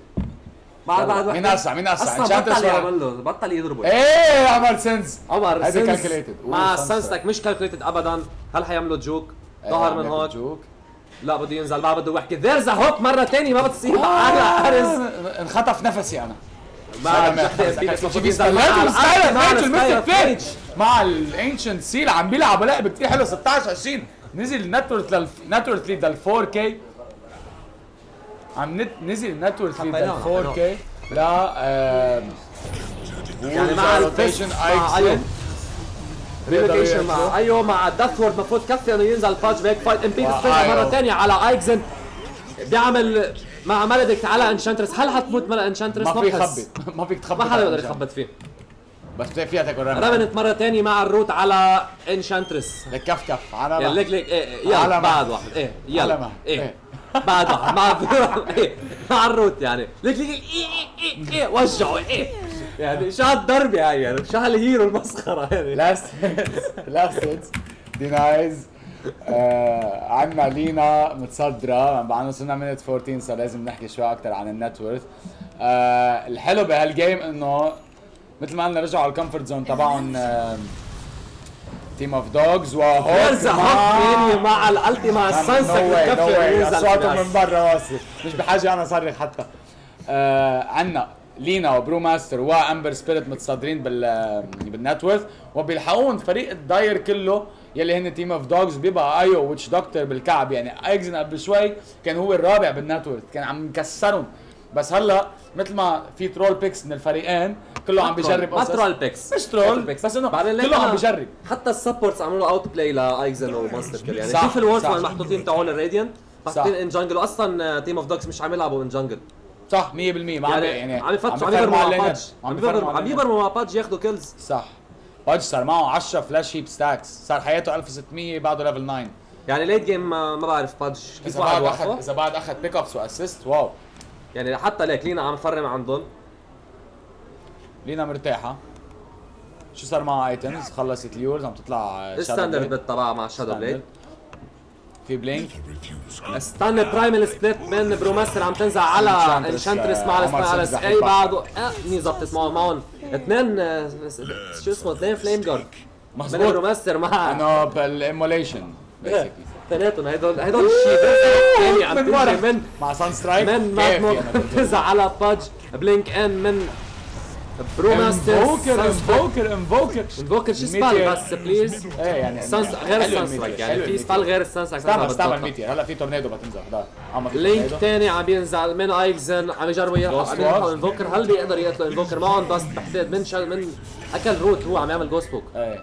بعد بعد مين أسرع مين أسرع؟ أصلا بطل يعمل له بطل يضربه. إيه عمر سنس. عمر هيدي سنس. مع خمسة. لك مش كالكوليتد ابدا. هل حيعملوا جوك إيه، ظهر من هون. جوك لا بده ينزل ما بده يحكي ذيرز هوك مرة ثانية ما بتصير على حارس. آه، انخطف نفسي أنا. حارس. المفروض ينزل. بيستلات مع الانشنت سيل عم بيلعبوا لعب كثير حلو 16 20 نزل النتورك لل نتورك ليد لل 4 كي عم نت... نزل ليد لل 4 كي لا يعني مع الفيست روتيشن مع أيوه. ريلوكيشن مع أيوه مع داث وورد المفروض كفي انه ينزل بادج بيك فايت امبيد. مرة ثانية على ايكزن بيعمل مع مالديكت على انشانترس هل حتموت مال انشانترس ما في. يخبط ما فيك تخبط ما حدا بيقدر. يخبط فيه. بس فيها تاكل رمل رمنت مرة ثانية مع الروت على انشانترس لك كف كف. على ليك ليك إيه إيه، يلا. بعد واحد. إيه يلا. إيه. إيه. بعد مع إيه مع الروت يعني. ليك ليك إيه إيه إيه إيه وجعوا. إيه. يعني شو هالضربه هاي يعني شو هالهيرو المسخرة يعني لاست لاست دينايز آه عنا لينا متصدرة. بعد وصلنا مينت 14 صار لازم نحكي شوي أكثر عن النت وورث آه الحلو بهال game إنه مثل ما قلنا رجعوا على ال comfort zone تبعهم Team of Dogs و hook يرزع hook مع ال ulti مع ال Sun Strike ينزل أصواتهم فيناس. من برا واصل مش بحاجة أنا أصرخ حتى. آه عنا Lina و Brewmaster و Ember Spirit متصدرين بال بال net worth وبيلحقون فريق ال Dire كله يلي هن Team of Dogs بيبقى Io Witch Doctor بالكعب. يعني ايكزن قبل شوي كان هو الرابع بال net worth. كان عم مكسرهم بس هلا مثل ما في troll picks من الفريقين كله عم بيجرب ما قصص. troll picks مش troll بس إنه كله عم بيجرب حتى ال supports عملوا له outplay لايكزن وماستر كل يعني شوف ال wards. المحطوطين تاعون ال Radiant محطوطين in jungle واصلا Team of Dogs مش عم يلعبوا in jungle صح 100% ما عم يعني, يعني عم يفتشوا عم يبرموا مع. Pudge عم يبرموا عم مع Pudge ياخذوا kills صح. Pudge صار معه 10 Flesh Heap stacks صار حياته 1600 بعده level 9 يعني ليت جيم ما, بعرف بادج كيف إذا بعد اخذ إذا بعد أخذ بيك ابس واسيست واو يعني حتى ليك لينا عم فرم عندهم لينا مرتاحة. شو صار معها ايتمز خلصت اليورز عم تطلع الستاندرد بيت تبعها مع شادو بليد في بلينك استنى برايمال سبليت من بروماستر عم تنزل على انشانترس مع على أي. بعده آه مين زبطت معهم. معهم اثنين آه، شو اسمه؟ اثنين فليم جارد مظبوط. بروماستر مع انه بالايموليشن اثنيناتهم هدول هدول الشيء ثاني عم ورا. من مع سان سترايك من ماجمو بتنزل على بادج بلينك إن من بروماستر انفوكر انفوكر انفوكر انفوكر شو سبال بس بليز إيه يعني سانس غير حلو السانس الميتير، يعني في. سبال غير السانس استعمل استعمل ميتير هلا في تورنيدو بتنزل. في لينك. تاني عم ينزل من ايكزن عم يجربوا يلحقوا. انفوكر هل بيقدر يقتلوا انفوكر معهم بس بحتاج من شل من أكل روت هو عم يعمل جوست بوك إيه.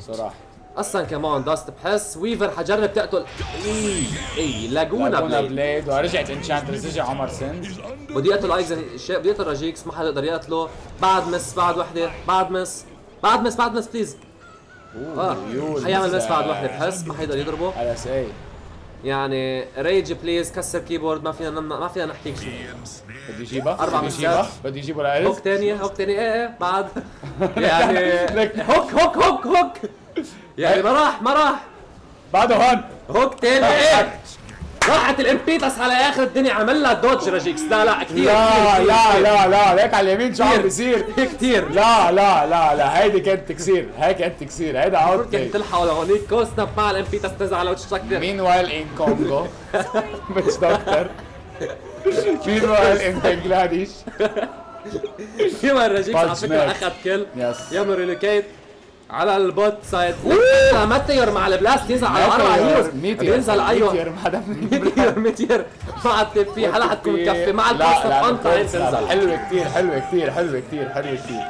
صراحة أصلا كمان داست بحس ويفر حجرب تقتل. إي إي لاجونا بليد. بليد ورجعت انشانترز رجع عمر سينز. بده يقتل ايكزن الشيء بده يقتل راجيكس ما حدا يقدر يقتله. بعد مس بعد وحدة بعد مس. بعد مس بعد مس بليز آه يول حيعمل مس بعد. وحدة بحس ما حيقدر يضربه. على اي يعني ريج بليز كسر كيبورد ما فينا نم- ما فينا نحكي شيء. بدي يجيبها أربع بدي يجيبها. بدي يجيبها لاريس هوك تانية هوك تانية إيه إيه بعد. يعني هوك هوك هوك هوك. يعني ما راح ما راح. بعده هون هوك تاني. إيه؟ راحت الامبيتس على آخر الدنيا عمل لها دوج رجيكس. لا لا كثير لا لا. لا لا ليك على اليمين شو عم. بيصير؟ كثير لا لا لا لا هيدي كانت تكسير هيك كانت تكسير هيدا اوت كانت تلحقوا لهونيك كوستناب مع الامبيتس تنزل على وش مين وايل ان كونغو مش دكتور. مين وايل ان بنجلاديش يوم الرجيكس على فكرة. أخذ كل. يس يوم ريلوكيت على البوت سايد. ماتير مع البلاست ينزل على أربع هيروز. بينزل أيوه. ميتير ما ميتير. ميتير مع التبي هلا حتكون مكفي مع لا لا انت تنزل حلوة كتير حلوة كتير حلوة كتير حلوة كتير.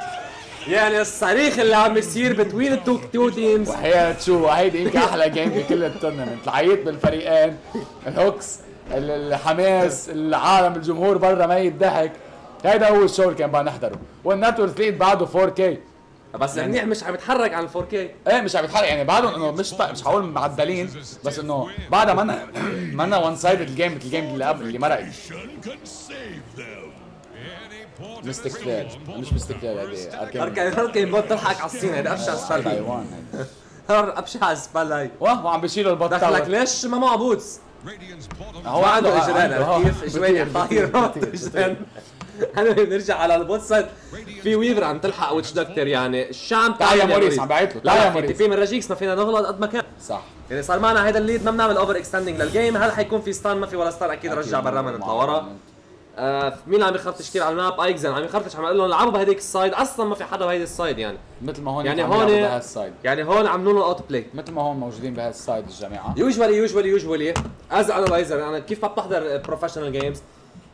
يعني الصريخ اللي عم يصير بتوين التو تو تيمز وحياة شو هيدي يمكن أحلى جيم بكل التورنمنت العيط بالفريقين الهوكس ال- الحماس العالم الجمهور برا ميت ضحك هيدا هو الشو اللي كان بدنا نحضره والنتورك 3 بعده 4K بس منيح مش عم يتحرك ال 4K إيه مش عم يتحرك. يعني بعدهم إنه مش طيب مش هقول معدلين بس إنه بعدها منا منا وان سايد الجيم مثل الجيم اللي قبل اللي مرقت مستك فلير مش مستك فلير اركان اركان اركان بوت تلحق على الصين هيدا أبشع سبال تايوان أبشع سبال هي واه وعم بيشيلوا البط دخلك ليش؟ ما معه بوتس هو عنده اجران آه. كيف بطير- طاير اجران أنا نرجع على البوت سايد في ويفر عم تلحق ويتش دكتور يعني شو عم تعال يا موريس،؟ عم بعت له. تعال يا موريس. في من رجيكس ما فينا نغلط قد ما كان. صح. يعني صار معنا هيدا الليد ما بنعمل اوفر اكستندنج للجيم هل حيكون في ستان ما في ولا ستان أكيد رجع برا من نطلع ورا. آه مين عم يخرطش كثير على الماب؟ أيكزن عم يخرطش عم يقول لهم العبوا بهديك السايد. أصلا ما في حدا بهيدي السايد يعني. مثل ما هون يعني هون بهالسايد يعني هون عملوا له outplay مثل ما هون موجودين بهال side الجماعة. usually usually usually as analyzer أنا كيف ما بتحضر professional games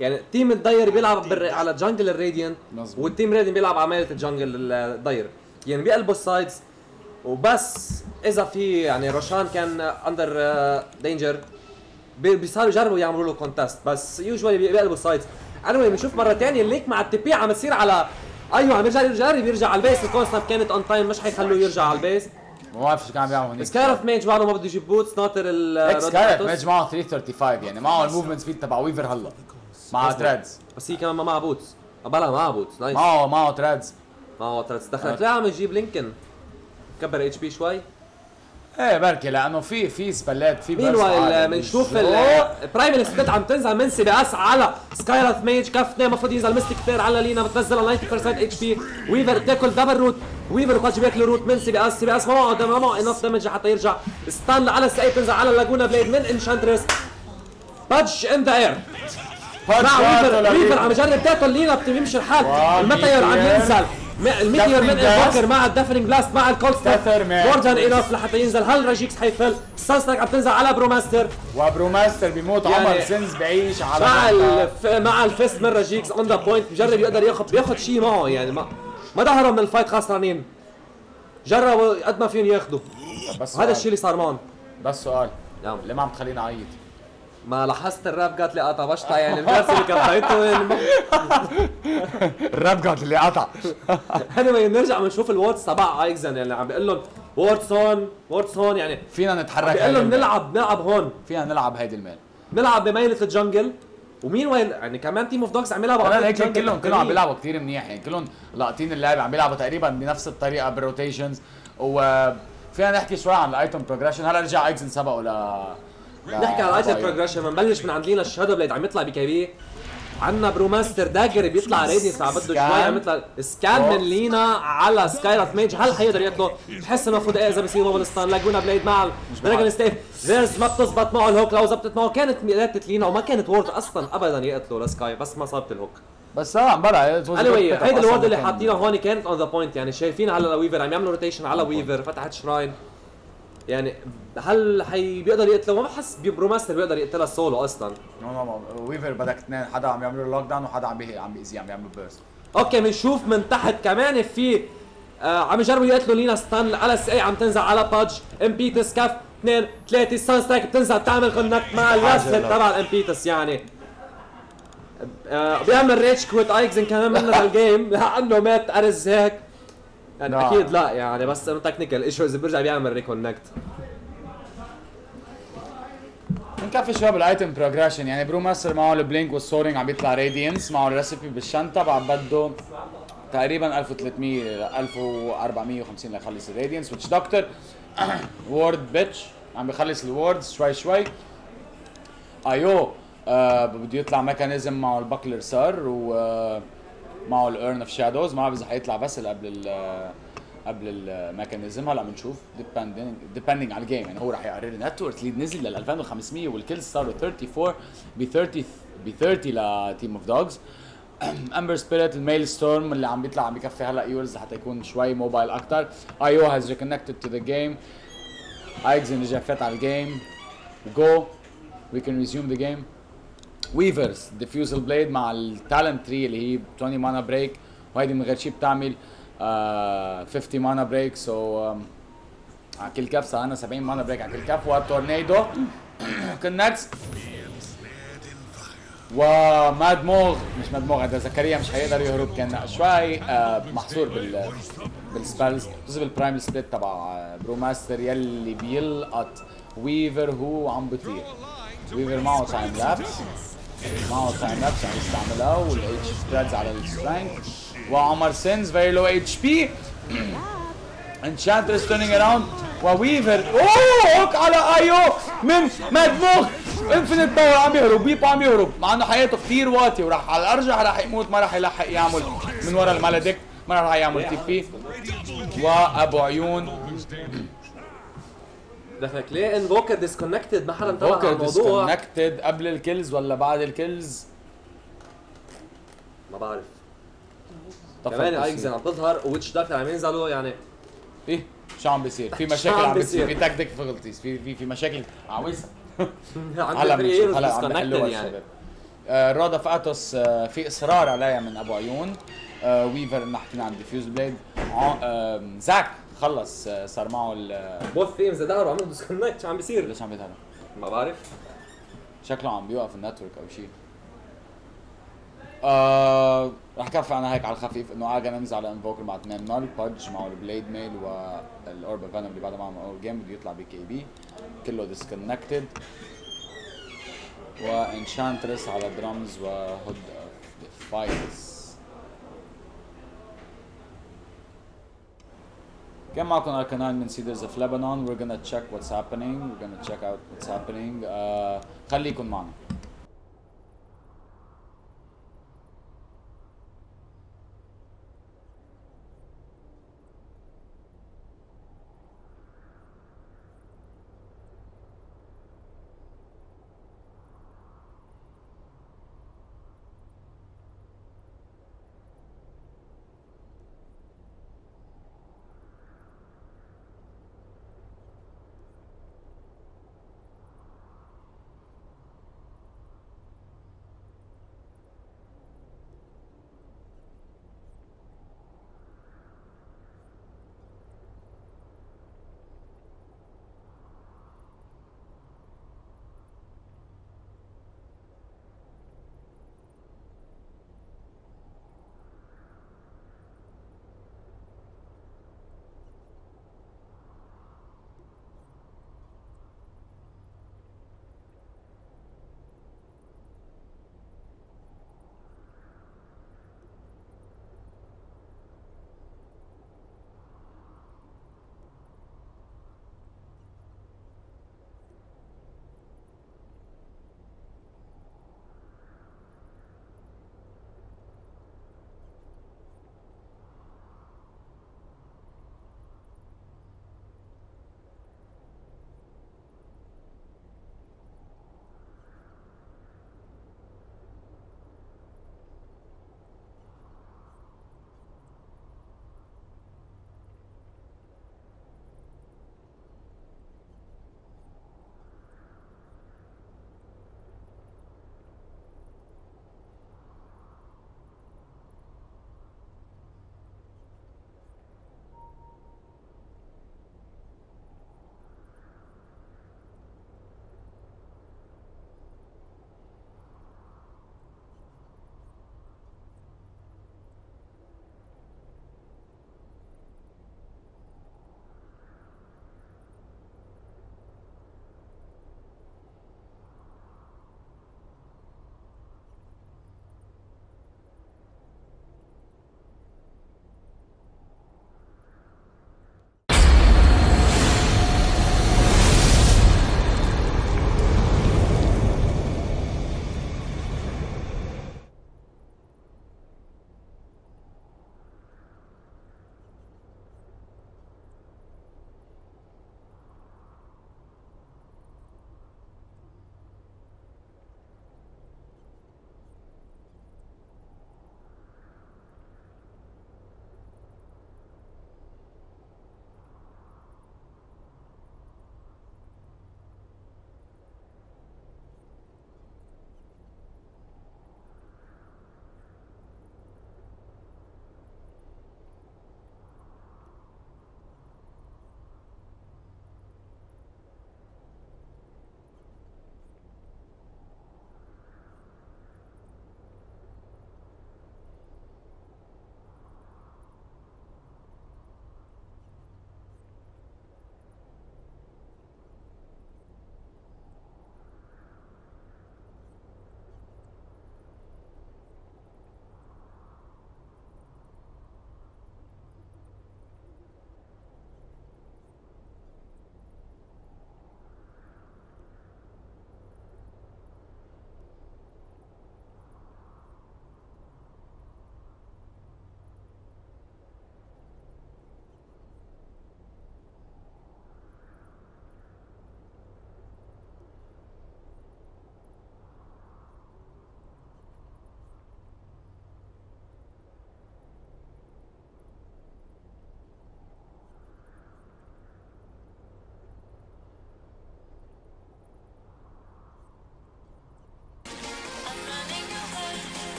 يعني ال team ال Dire بيلعب بالر... على jungle ال Radiant. وال team Radiant بيلعب على ميلة ال jungle ال Dire. يعني بيقلبوا ال sides وبس إذا في يعني روشان كان under danger بيصاروا يجربوا يعملوا له contest بس usually بيقلبوا ال sides أنا بنشوف مرة ثانية الليك مع ال TP عم تصير على أيوه عم يرجع يجرب يرجع على البيس الكونستنت كانت اون تايم مش حيخلوه يرجع على البيس ما بعرف شو كان عم بيعمل هونيك سكارف ميج بعده ما بده يجيب بوتس ناطر ال روداتوس. ماج معه 335 يعني معه الموفمنت سبيد تبع ويفر هلا. مع. ترادز بس هي كمان ما معها بوتس بلا معها بوتس نايس معه معه ترادز معه ترادز دخلك لا عم يجيب لينكن كبر اتش بي شوي إيه بركي لأنه في في سبلات في مين وايل. بنشوف. البرايمال سبيت عم تنزل من سي بي اس على سكايلاث ميج كف اثنين المفروض ينزل ميستيك فير على لينا بتنزل على 90% اتش بي ويفر تاكل دبل روت ويفر وقاجي بياكلوا روت من سي بي اس سي بي اس ما معه ما معه انف دمج حتى يرجع ستان على السي بتنزل على اللاجونا بليد من انشانترس بادج ان ذا اير مع ويفر ويفر عم يجرب تاكل لينا بتمشي الحال. الميتيور عم ينزل. الميتيور من. انفوكر مع الدفننج بلاست مع man. مور ذان انف لحتى ينزل. هل راجيكس حيفل سانستك عم تنزل على بروماستر. وبرو ماستر بيموت يعني عمر سينز بعيش على مع. الف... مع الفيست من راجيكس اون ذا بوينت بجرب يقدر ياخذ بياخذ شيء معه يعني ما ما ظهروا من الفايت خسرانين جربوا قد ما فيهم ياخذوا هذا. الشيء اللي صار معهم. بس سؤال. نعم. ليه ما عم تخليني أعيط؟ ما لاحظت الراب قالت لي قطع بشطة يعني الجلسة اللي خايته الراب جاد اللي قطع anyway نرجع بنشوف الواتس تبع ايكزن يعني عم بيقول لهم واتس هون واتس هون يعني فينا نتحرك بيقول لهم. نلعب نلعب هون. فينا نلعب هيدي الميل. نلعب بميلة الجنجل ومين وين يعني كمان تيم اوف دوجز عم يلعبوا على هيك كلهم كلهم عم. بيلعبوا كثير منيح يعني. كلهم لاقطين اللعبه عم بيلعبوا تقريبا بنفس الطريقة بالروتيشنز وفينا نحكي شوي عن الايتم بروجريشن هلا رجع ايكزن سبقوا ل نحكي على الايتم بروجريشن بنبلش من عند لينا الشادو بليد عم يطلع بكي بي عندنا برو ماستر داجر بيطلع راديانس عم بده شوي عم يطلع. سكان من لينا على سكايراث ميج هل حيقدر يقتله؟ بحس إنه المفروض إذا بصير موبل ستان. لاجونا بليد مع دراجون ستيف فيرز ما بتزبط معه الهوك لو زبطت معه. كانت ريتت لينا وما كانت وورد أصلا ابدا يقتله لسكاي بس ما صابت الهوك بس آه بلا اني anyway, هيدي الورد اللي حاطينها هون كانت اون ذا بوينت يعني شايفين على ويفر عم يعملوا روتيشن على ويفر فتحت شراين يعني هل حي بيقدر يقتله ما بحس ببرو ماستر بيقدر يقتلها سولو أصلا؟ نو نو ويفر بدك اثنين. حدا عم يعملوا لوك داون وحدا عم بيه عم بيأذيه عم بيعملوا بيرست أوكي بنشوف من تحت. كمان في آه عم يجربوا يقتلوا لينا ستان. على اس اي عم تنزل على بادج. امبيتس كف اثنين ثلاثة. ستان سترايك بتنزل بتعمل كونكت مع اللاسل تبع الامبيتس يعني. آه بيعمل ريتش كويت ايكزن كمان من الجيم لأنه مات. أرز هيك. يعني لا. أكيد لا يعني بس إنه تكنيكال ايشو اذا بيرجع بيعمل ريكونكت بنكفي شوي بالايتم بروجريشن يعني برو ماستر معه البلينك والسورينج عم بيطلع راديانس معه الريسبي بالشنطة. بعد بده تقريبا 1300 1450 ليخلص الراديانس ويتش دكتور وورد بيتش عم بيخلص الووردز شوي شوي. آيو آه بده يطلع ميكانيزم معه البكلر سر و آه، معه الارن اوف شادوز ما بعرف إذا حيطلع بس قبل ال قبل الميكانيزم هلا بنشوف ديبندينج على الجيم يعني هو رح يقرر النتورك ليد نزل لل 2500 والكيلز صاروا 34 ب 30 ب 30 ل Team of Dogs Ember Spirit ال Maelstrom اللي عم بيطلع عم بكفي هلا يورز لحتى يكون شوي موبايل أكثر ايو has reconnected to the game ايكزن رجع فات على ال game so we can resume the game Weaver's Diffusal Blade مع ال talent tree اللي هي 20 mana break وهيدي من غير شيء بتعمل. آه 50 mana break so على كل كف صار لنا 70 mana break على كل كف. وتورنيدو connects و Mad Mog. مش Mad Mog هذا زكريا مش حيقدر يهرب كان شوي. آه محصور بال بال spells بس بال Primal Split تبع آه، Brewmaster يلي بيلقط Weaver هو عم بيطير Weaver معه Time Lapse معه Time Lapse عم يستعملها والاتش spirits على ال Enchantress وعمر seems very low HP Enchantress turning around و Weaver. أوه hook على Io من Mad Mog. Infinite Power عم يهرب بيب عم يهرب. مع إنه حياته كثير واطيه وراح على الأرجح راح يموت ما راح يلحق يعمل من ورا ال Maledict ما راح يعمل TP وأبو عيون. دفك ليه Invoker disconnected ما حدا انتبه على الموضوع. disconnected قبل ال kills ولا بعد ال kills ما بعرف. كمان عم تظهر Witch Doctor عم ينزلوا يعني إيه؟ شو عم بيصير. في مشاكل عم بتصير. في بيصير؟ technical difficulties في في في مشاكل. عويصه هلا بنشوف. heroes هلا عم بحلوها يعني. الشباب. آه، Rod of Atos آه، في إصرار عليها من أبو عيون. آه، Weaver اللي حكينا عن Diffusal Blade زاك خلص آه، صار معه ال both teams ظهروا عملوا disconnect شو عم بيصير؟ ليش عم بيظهر؟ ما بعرف. شكله عم بيوقف ال network أو شيء. رح كفي أنا هيك على الخفيف إنه آجا ننزل على Invoker مع اثنين Null Pudge معه ال Blade Mail وال Orb of Venom اللي بعدها معهم أول game بده يطلع ب BKB. كله disconnected و Enchantress على درمز وهود فايتس كان معكم اركاناين من Cedars of Lebanon we're gonna check what's happening. We're gonna out what's happening. آه خليكم معنا.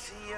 see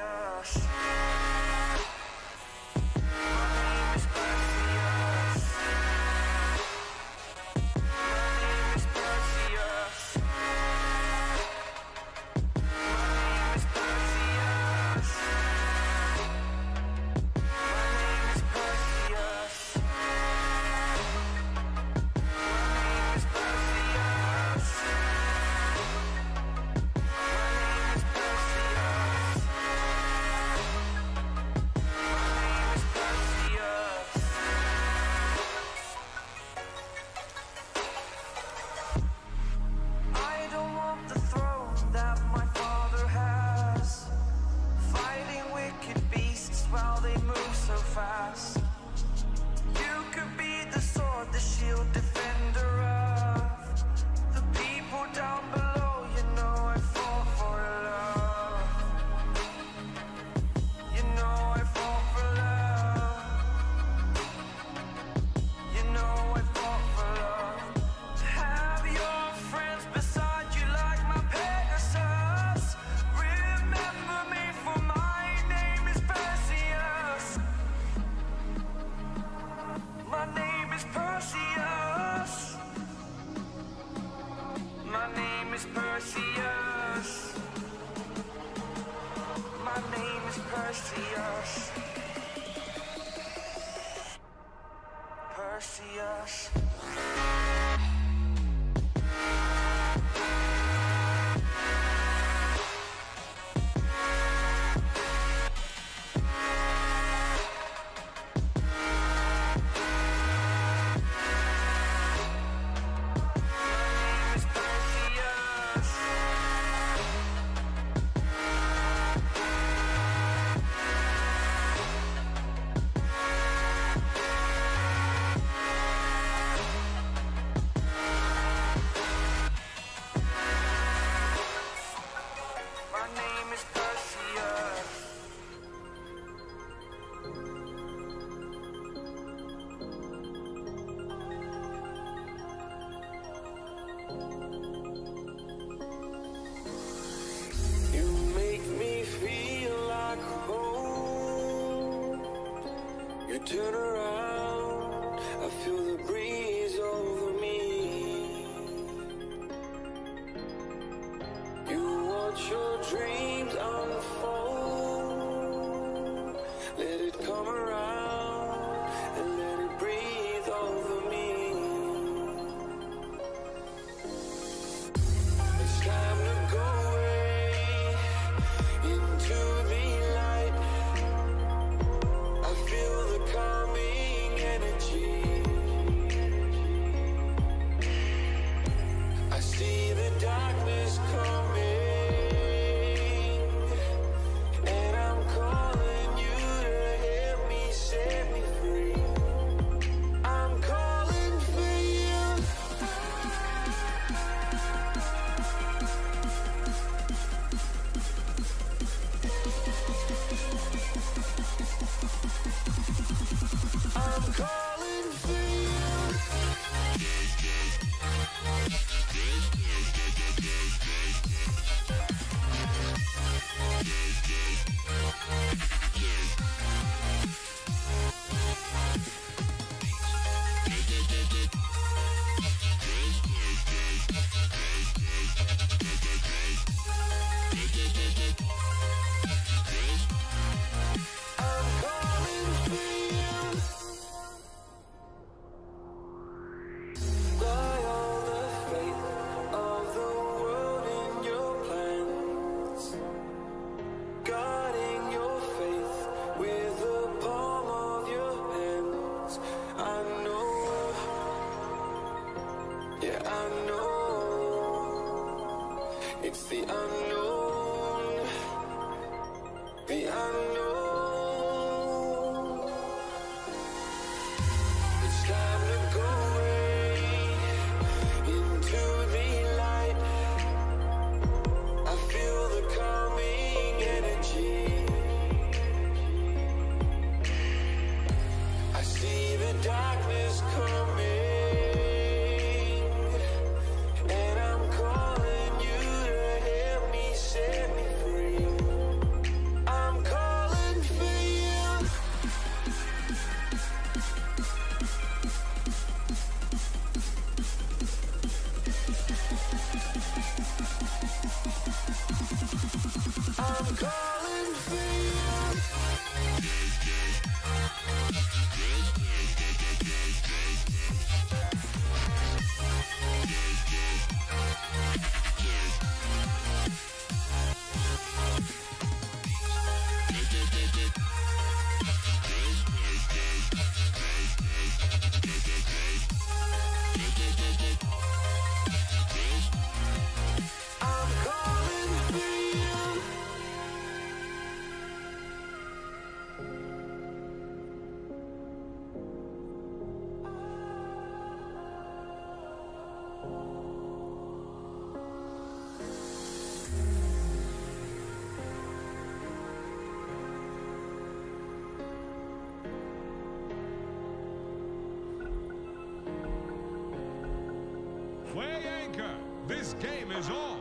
This game is on.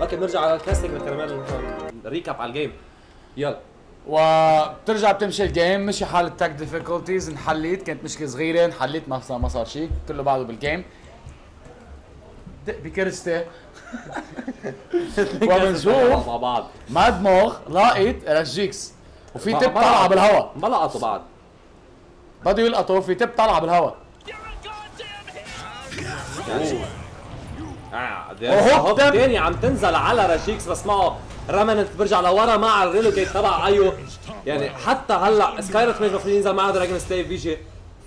Okay بنرجع على ال casting كرمال recap على ال game يلا. وبترجع بتمشي ال game مشي حالة tech difficulties انحليت كانت مشكلة صغيرة انحليت ما صار ما صار شيء. كله بعده بال game دق بكرستي وبنشوف. مع بعض. ما دماغ لاقط رجيكس وفي تب لقطوا- بالهواء. ما لقطوا بعض بده يلقطوا في تب طالعة بالهواء. آه وهوب تم. تاني عم تنزل على راشيكس بس معه رمنت برجع لورا مع الريلوكيت تبع أيو. يعني حتى هلأ سكايرت مش المفروض ينزل معه دراجون سلايف فيجي.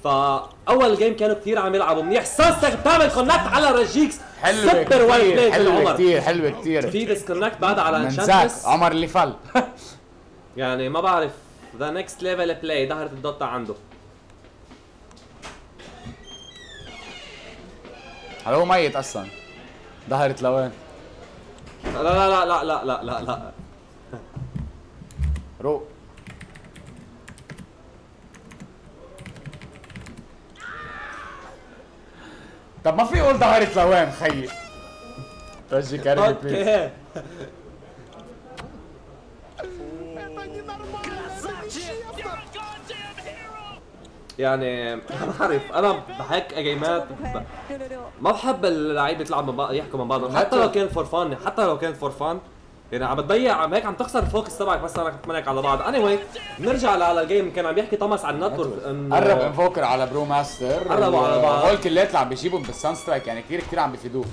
فأول جيم كانوا كثير عم يلعبوا. منيح. Sun Strike بتعمل connect على راشيكس super wide كتير play حلوة عمر كتير حلوة كتير. في disconnect بعد على Enchantress عمر اللي فل. يعني ما بعرف. the next level play ظهرت ال Dota عنده. هلا هو ميت أصلا. ظهرت لوين؟ لا لا لا لا لا لا لا لا. روق طب ما في قول ظهرت لوين خيي. رجي كاري بليز يعني ما بعرف أنا بهيك جيمات ما بحب اللعيبه يطلعوا من بعض يحكوا من بعض. حتى لو كان فور فان حتى لو كان فور فان يعني عم بتضيع عم هيك عم تخسر ال focus تبعك بس أنا كنت على بعض. any anyway, بنرجع على ال game كان عم يحكي توماس عن ال network. انه قرب Invoker على Brewmaster قربوا على بعض. هول كلات اللي عم بيجيبهم بال Sun Strike يعني كثير كثير عم بيفيدوه.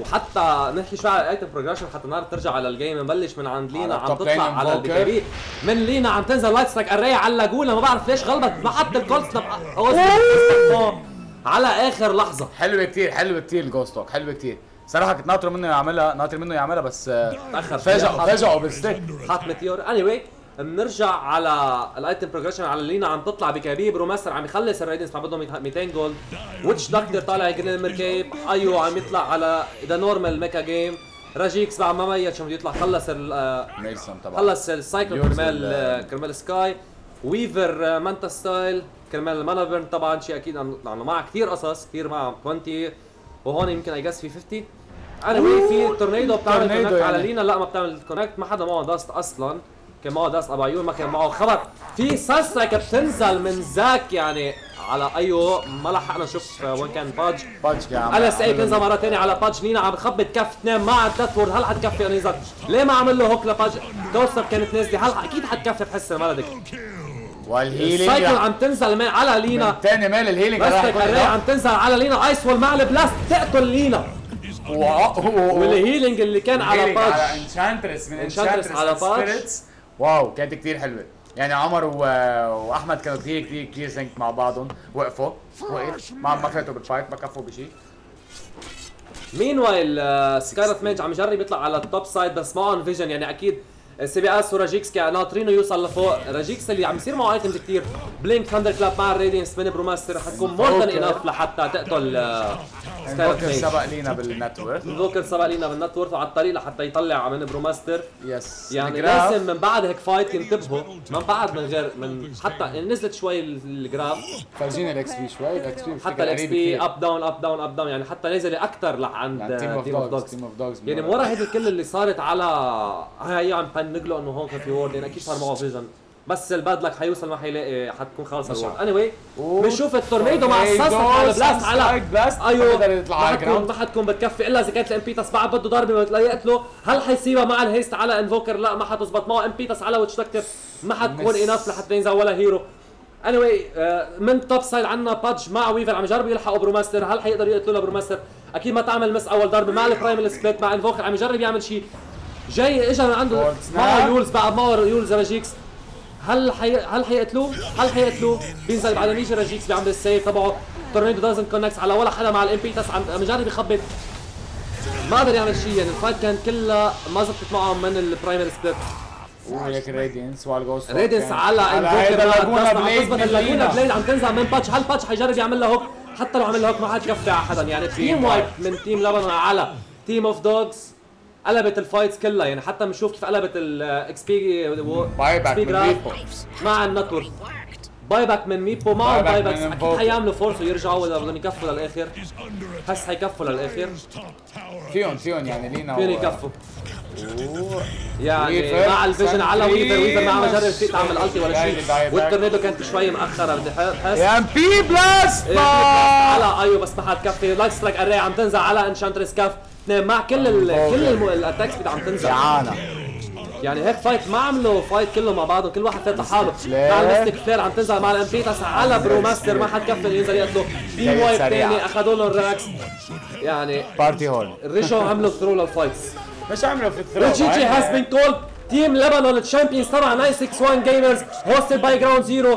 وحتى نحكي شوي على ال item progression حتى نهار ترجع على ال game نبلش من عند Lina عم تطلع على. ال BKB من Lina عم تنزل Light Strike Array على ال Laguna ما بعرف ليش غلبت محط الكولز على آخر لحظة. حلوة كثير حلوة كثير ال Ghost Walk حلوة كثير صراحة كنت ناطر منه يعملها ناطر منه يعملها بس آه، تاخر فاجئوا فاجئوا بالستيك. حط ميتيور. اني anyway, بنرجع على الايتم بروجريشن على لينا عم تطلع بكبيب روماستر عم يخلص الريدنس مع بدهم 200 جولد ويتش دكتور طالع يقلل المركب ايو عم يطلع على ذا نورمال ميكا جيم راجيكس بعد ما ميت شو بده يطلع؟ خلص ال آه، خلص السايكل كرمال ال- آه، كرمال سكاي ويفر آه، مانتا ستايل كرمال مانافيرن طبعا شيء أكيد لأنه معها كثير قصص كثير معها 20 وهون يمكن اي جاس في 50 أنا anyway, في تورنيدو بتعمل كونكت على يعني. لينا. لا ما بتعمل كونكت ما حدا معه داست أصلا. كان معه داست ابو عيون ما كان معه خبر. في كانت بتنزل من زاك يعني على ايو ما لحقنا نشوف وين كان باج باج كان عم. أنا ساي عمل- بتنزل مرة ثانية على باج لينا عم بخبط كف اثنين مع الدثورد هل حتكفي انيزك ليه ما عمل له هوك لباج توستر كانت نازلة. هل أكيد حتكفي بحس الملدك والهيلينج السايكل عم تنزل من على Lina. من تاني مال ال healing بس ال Array عم تنزل على Lina. Ice Wall مع ال Blast. تقتل Lina. وال healing اللي كان على Pudge على Enchantress من Enchantress على. spirits wow كانت كثير حلوة. يعني عمر و... وأحمد كانوا كثير كثير كثير sync مع بعضهم. وقفوا. وقف. ما ما فاتوا بال fight ما كفوا بشيء meanwhile Skywrath Mage عم يجرب يطلع على ال top side بس معهم vision يعني أكيد سي بي اس وراجيكس ناطرينه يوصل لفوق. راجيكس اللي عم يصير معه items كثير Blink Thunder Clap مع ال Radiance من Brewmaster حتكون more than. enough لحتى تقتل Invoker Mage سبق Lina بال net worth Invoker سبق Lina بال net worth وعلى الطريق لحتى يطلع من Brewmaster yes يعني. لازم من بعد هيك fight ينتبهوا. من بعد من غير من حتى نزلت شوي ال graph فرجينا ال XP شوي. ال XP حتى ال XP up down up down up down يعني حتى نازله أكثر لعند Team of دوجز يعني ورا هيدي الكل اللي صارت على هي عم بنقله إنه هون كان في وورد يعني أكيد صار معه فيجن بس الباد لك حيوصل ما حيلاقي حتكون خالص عارف. اني بنشوف التورنيدو مع تورنيدو، الساسك على البلاست على سانسلايد بلاست، أيوه على ما حتكون بتكفي. إلا إذا كانت الامبيتاس بعد بده ضربه وتلاقيه قتله هل حيسيبها مع الهيست على انفوكر لا ما حتزبط. معه امبيتاس على ويتش ما حتكون. انف لحتى ينزل ولا هيرو اني anyway, آه، من توب سايد عندنا بادج مع ويفر عم يجربوا يلحقوا بروماستر هل حيقدروا يقتلوا لبروماستر أكيد ما تعمل مس أول ضربة. مع البرايمال سبليت مع انفوكر عم يجرب يعمل شيء جاي اجى من عنده. معه سناب. يولز بعد معه يولز راجيكس هل حي... هل حيقتلوه؟ هل حيقتلوه؟ بينزل بعد ما يجي راجيكس بيعمل السيف تبعه. تورنيدو دازن كونكس على ولا حدا مع الامبيتاس عم عم يجرب يخبط. ما قدر يعمل شيء. يعني الفايت كانت كلها ما زبطت معه من البرايمري سبليت وهيك رادينس والجوست ريدنس على هيدا لاجونا بليد اللاجونا. بليد عم تنزل من باتش هل باتش حيجرب يعمل له هوك حتى لو عمل له هوك ما حتكفي على حدا يعني تيم وايب من تيم لبنان على تيم اوف دوجز قلبت الفايتس كلها يعني حتى بنشوف كيف قلبت الاكس بي باي باك من ميبو. مع النتورك. باي باك من ميبو معهم باي باك أكيد. حيعملوا فورس ويرجعوا ولا بدهم يكفوا للآخر. حس حيكفوا للآخر. فيهم فيهم يعني لينا فين و- يكفوا. يعني مع الفيجن على. ويفر ويفر ما عم يجرب فيه تعمل التي ولا شيء. والتورنيدو كانت شوي مأخرة. بدي احس يا ام بي بلاست على أيوه بس ما حتكفي. لايك سترايك اري عم تنزل على انشانتريس كاف اثنين مع كل ال كل الم- الاتاك سبيد عم تنزل. جعانة. يعني هيك فايت ما عملوا فايت كله مع بعضهم كل واحد فات لحاله. مع المستك فلير عم تنزل مع الامبيتاس على برو ماستر ما حتكفي ينزل يقتله. تيم جاي وايب. ثاني أخذوا لهم راكس يعني بارتي هول رجعوا عملوا ثرو للفايتس مش عملوا في الثرو Rajiji has been called Team Lebanon champions تبع 961 Gamers. Hosted by Ground Zero.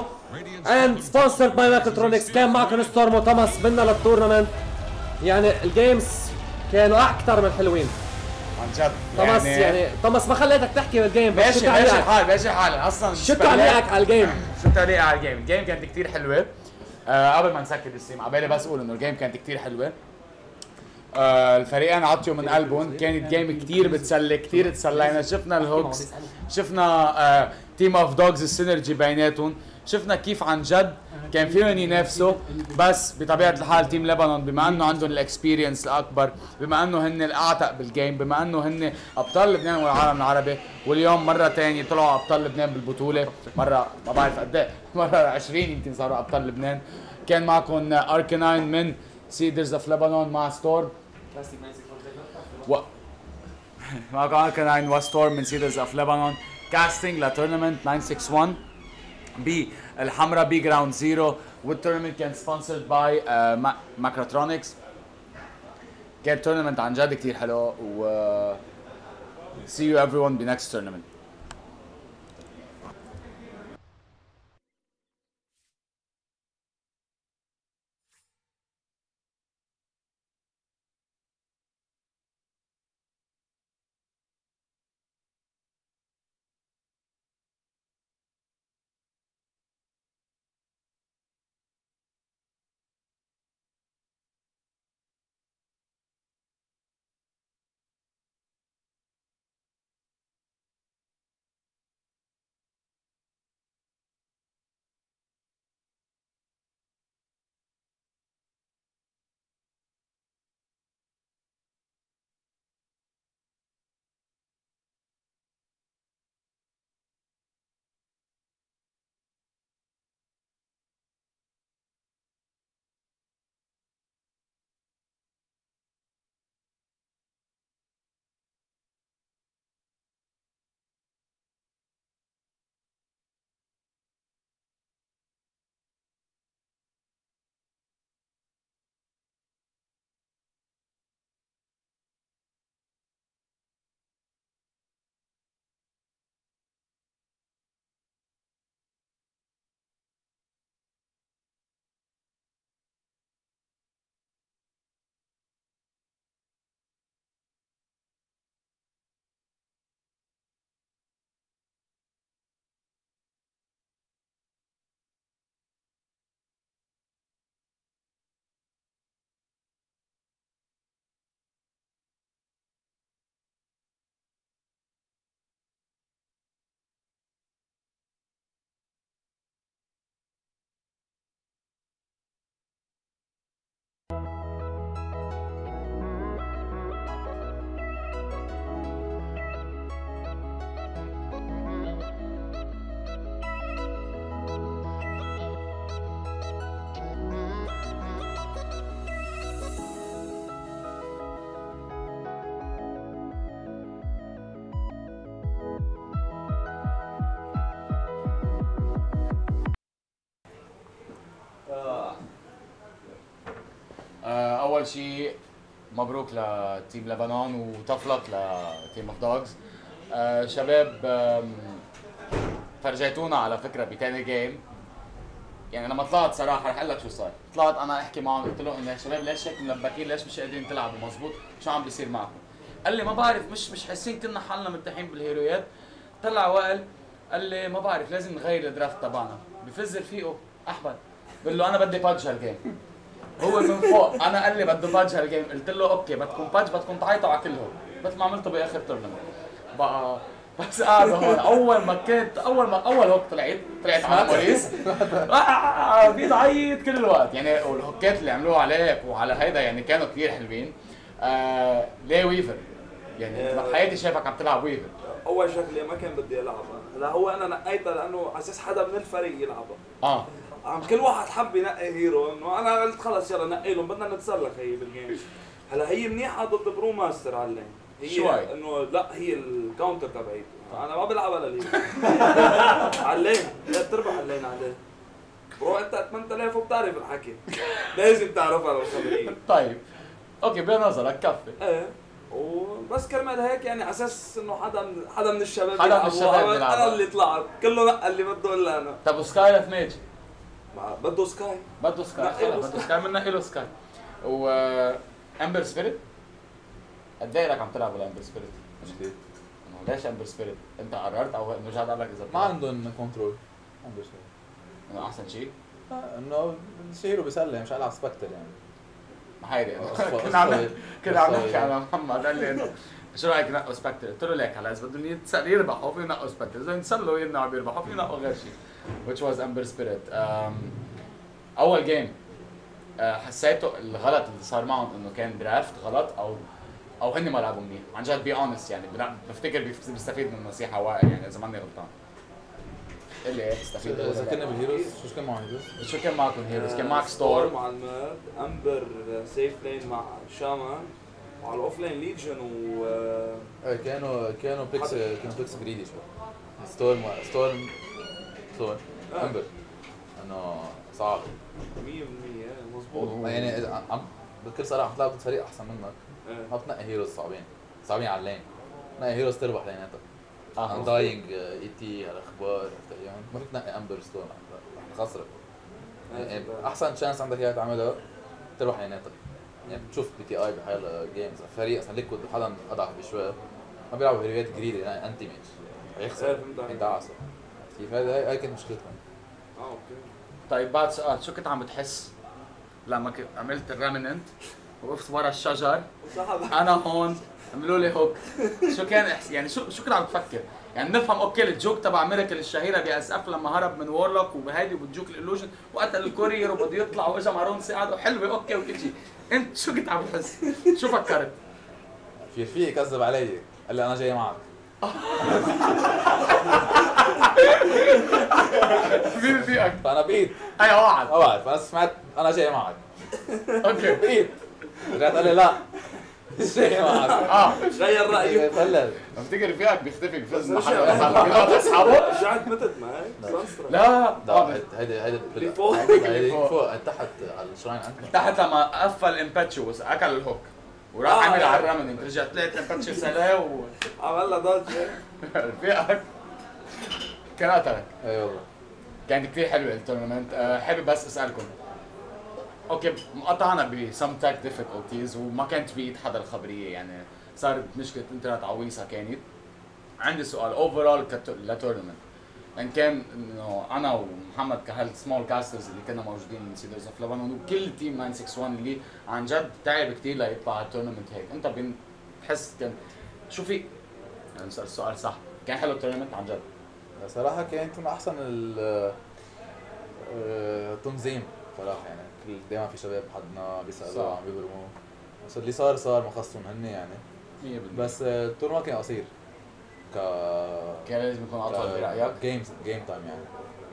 And sponsored by Mechatronics. كان معكم Storm وتوماس منا لل tournament يعني ال games كانوا أكثر من حلوين. عن جد. توماس يعني توماس ما خليتك تحكي بال game بس ماشي ماشي؟ الحال ماشي الحال أصلا شو تعليقك على ال game؟ شو تعليقي على ال game؟ ال game كانت كتير حلوة. آه قبل ما نسكر ال stream عبالي بس أقول إنه ال game كانت كتير حلوة. آه الفريقين عطيوا من قلبهم. كانت game كتير بتسلي كتير تسلينا. شفنا ال hooks شفنا آه Team of Dogs ال synergy بيناتهم. شفنا كيف عن جد كان فيهم ينافسوا بس بطبيعة الحال team لبنان بما إنه عندهم ال experience الأكبر بما إنه هن الأعتق بال game بما إنه هن أبطال لبنان والعالم العربي واليوم مرة تانية طلعوا أبطال لبنان بالبطولة. مرة ما بعرف قد إيه. مرة 20 يمكن صاروا أبطال لبنان. كان معكم Arachnine من Cedars of لبنان مع Storm و... معكم Arachnine و Storm من Cedars of لبنان casting ل tournament 961 بالحمراء ب Ground Zero وال tournament كان sponsored by Mechatronics كان tournament عن جد كثير حلو و see you everyone ب next tournament. أول شيء مبروك ل team لبنان وتفلق ل Team of Dogs شباب فرجيتونا على فكرة بتاني game يعني لما طلعت صراحة رح أقول لك شو صار. طلعت أنا أحكي معهم قلت له إنه شباب ليش هيك ملبكين ليش مش قادرين تلعبوا؟ مزبوط شو عم بيصير معكم؟ قال لي ما بعرف مش مش حاسين كنا حالنا مرتاحين بال hero يات. طلع وقال قال لي ما بعرف لازم نغير ال draft تبعنا. بفز رفيقه أحمد. بقول له أنا بدي Pudge هال game هو من فوق. أنا قال لي بده Pudge هال game قلت له okay بدكم Pudge بدكم تعيطوا على كلهم. مثل ما عملته بآخر tournament بقى بس قاعد هون أول ما كنت أول ما أول hook طلعت طلعت على موريس آه، بيض عيط كل الوقت. يعني وال hook ات اللي عملوها عليك وعلى هيدا يعني كانوا كثير حلوين. آه ليه Weaver يعني أنت بحياتي شايفك عم تلعب Weaver أول شغله ما كان بدي ألعبها. هلا هو أنا نقيتها لأنه على أساس حدا من الفريق يلعبها. آه. عم كل واحد حب ينقي hero انه أنا قلت خلص يلا نقي لهم بدنا نتسلى هي بال game. هلا هي منيحة ضد Brewmaster على ال lane هي شوي. إنه لا هي ال counter تبعيته أنا ما لل hero على ال lane لا بتربح ال lane عليه Brew أنت 8000 وبتعرف الحكي. لازم تعرفها للخبريه طيب. okay بنظرك كفي إيه. وبس كرمال هيك يعني على أساس إنه حدا من حدا من الشباب حدا من الشباب. أنا اللي طلعت. كله نقى اللي بده إلا أنا. طب و Sky ما- بده Sky بده Sky بده Sky بننقي له سكاي و Ember Spirit قد إيه لك عم تلعب ال Ember Spirit؟ مش ليش Ember Spirit؟ أنت قررت أو إنه جاد قال لك إذا ما عندهم control ما عندهم شيء إنه أحسن شيء؟ لا، إنه شيرو بيسلم مش العب Spectre يعني. ما هيدي انه قصة- كنا عم كنا عم نحكي على محمد قال لي إنه شو رأيك نقوا سبكتر؟ قلت له ليك هلا إذا بدهم يربحوا في ينقوا سبكتر، إذا ينسلوا يمنعوا بيربحوا في ينقوا غير شيء. Which was امبر سبيريت. أول جيم حسيته الغلط اللي صار معهم إنه كان درافت غلط أو أو هن ما لعبوا منيح، عن جد بي اونست يعني بفتكر بيستفيد من نصيحه وائل يعني إذا ماني غلطان. اللي إيه تستفيد إذا كنا بالهيروز شو كان معهم هيروز؟ شو كان معكم هيروز؟ كان معك ستور ستورم مع الماد امبر safe lane مع شامان وعلى ال off lane Legion و إيه كانوا كانوا picks كانوا picks greedy شوي Storm Storm آه. Ember أنه صعب 100% مضبوط يعني عم بكل صراحة عم تلعب ضد فريق أحسن منك. إيه. ما بتنقي heroes صعبين. صعبين على ال lane. نقي heroes تربح lane اتك آه. Undying اي تي الأخبار اياهم ما فيك تنقي Ember Storm رح تخسرك يعني أحسن chance عندك إياها تعملها تربح lane اتك يعني بتشوف بي تي اي بحال games فريق مثلا Liquid حدا أضعف بشوي. ما بيلعبوا هيرويات greedy يعني Anti-Mage إيه، هيخسر. فهمت عليك. يندعسوا كيف هذا هاي كانت مشكلتهم آه okay طيب بعد سؤال شو كنت عم بتحس لما عملت ال remnant وقفت ورا الشجر أنا هون عملوا لي hook شو كان إحس... يعني شو شو كنت عم تفكر؟ يعني نفهم okay ال juke تبع ميراكل الشهيرة ب SF لما هرب من Warlock وبهيدي وبت juke ال illusion وقتل ال courier وبده يطلع وإجا مارون ساعد وحلوة okay وكل شيء أنت شو كنت عم تحس؟ شو فكرت؟ في رفيق كذب علي قال لي أنا جاي معك مين رفيقك؟ فأنا بقيت أي أوعد. أوعد. فأنا سمعت أنا جاي معك okay. بقيت رجعت قال لي لا. مش جاي معك آه. غير رايه فلل بفتكر رفيقك بيختفي بفز محل بيقعد أصحابه؟ رجعت متت معي لا. لا. هيدي هيدي هيدي اللي فوق. هيدي فوق. تحت على الشراين عندنا. تحت لما قفل امباتشوس أكل الهوك. وراح آه، عمل آه. على الرمن رجع طلعت امباتشو سلاه و عمل لها ضجة. رفيقك كان قتلك أي والله. كانت كثير حلوة التورنمنت أه حابب بس أسألكم. أوكي مقطعنا بسم تاك ديفيكولتيز وما كانت بايد حدا الخبرية يعني صارت مشكلة انترنت عويصة كانت. عندي سؤال. overall ل tournament. إن كان إنه أنا ومحمد ك هال small casters اللي كنا موجودين من Cedars of Lebanon وكل team 961 اللي عن جد تعب كثير ليطلع على ال tournament هيك. أنت بين- بتحس كان شو في السؤال صح. كان حلو ال tournament عن جد؟ صراحة كانت من أحسن ال آه، صراحة يعني. كل دائما في شباب حدنا بيسألوا. عم بيبرموا بس اللي صار صار ما خصهم هن يعني 100% بس آه، التور ما كان قصير. ك كان لازم يكون أطول برايك games game time يعني.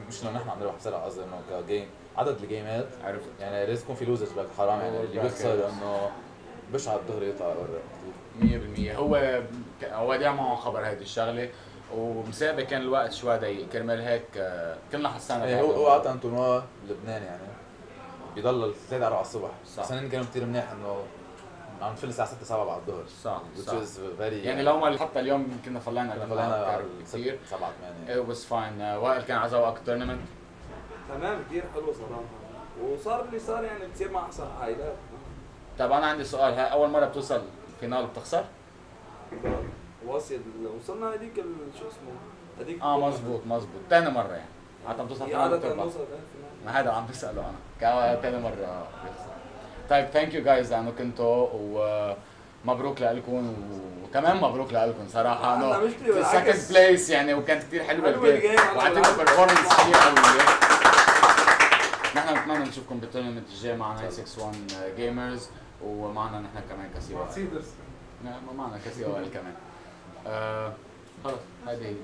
مش إنه نحن عم نربح بسرعة قصدي إنه ك game عدد ال game ات عرفت. يعني لازم يكون في losers bracket حرام يعني. اللي بيخسر إنه بشعر دغري يطلع برا 100% هو هو دايما معه خبر هيدي الشغلة. ومسابق كان الوقت شوي ضيق. كرمال هيك آه، كلنا حسينا إيه هو هو tournoi بلبنان يعني. بيضل 3 4 الصبح. صح. بس كانوا كثير منيح إنه عم نفل الساعة 6 7 بعد الظهر. صح which صح. is very يعني لو ما حتى اليوم كنا فلينا كنا على كثير. 7 8 it was fine. آه، وائل كان على ذوقك tournament تمام كثير حلو صراحة. وصار اللي صار يعني بتصير مع أحسن عائلات. طيب أنا عندي سؤال هاي أول مرة بتوصل final وبتخسر؟ واصل وصلنا هذيك شو اسمه؟ هذيك آه مزبوط مزبوط ثاني مرة يعني. بتوصل هي final عادة لل final. ما هذا عم بساله أنا. كا- تاني مرة بيخسر. طيب thank you guys لأنه كنتوا ومبروك لكم وكمان مبروك لكم صراحة. انه في. second place يعني وكانت كثير حلوة ال game وعطيتوا. performance كثير قويه نحن بنتمنى نشوفكم بال tournament الجاي مع 961 Gamers ومعنا نحن كمان Cedars لا ما معنا كسيوا كمان. آه، خلص هذه هي.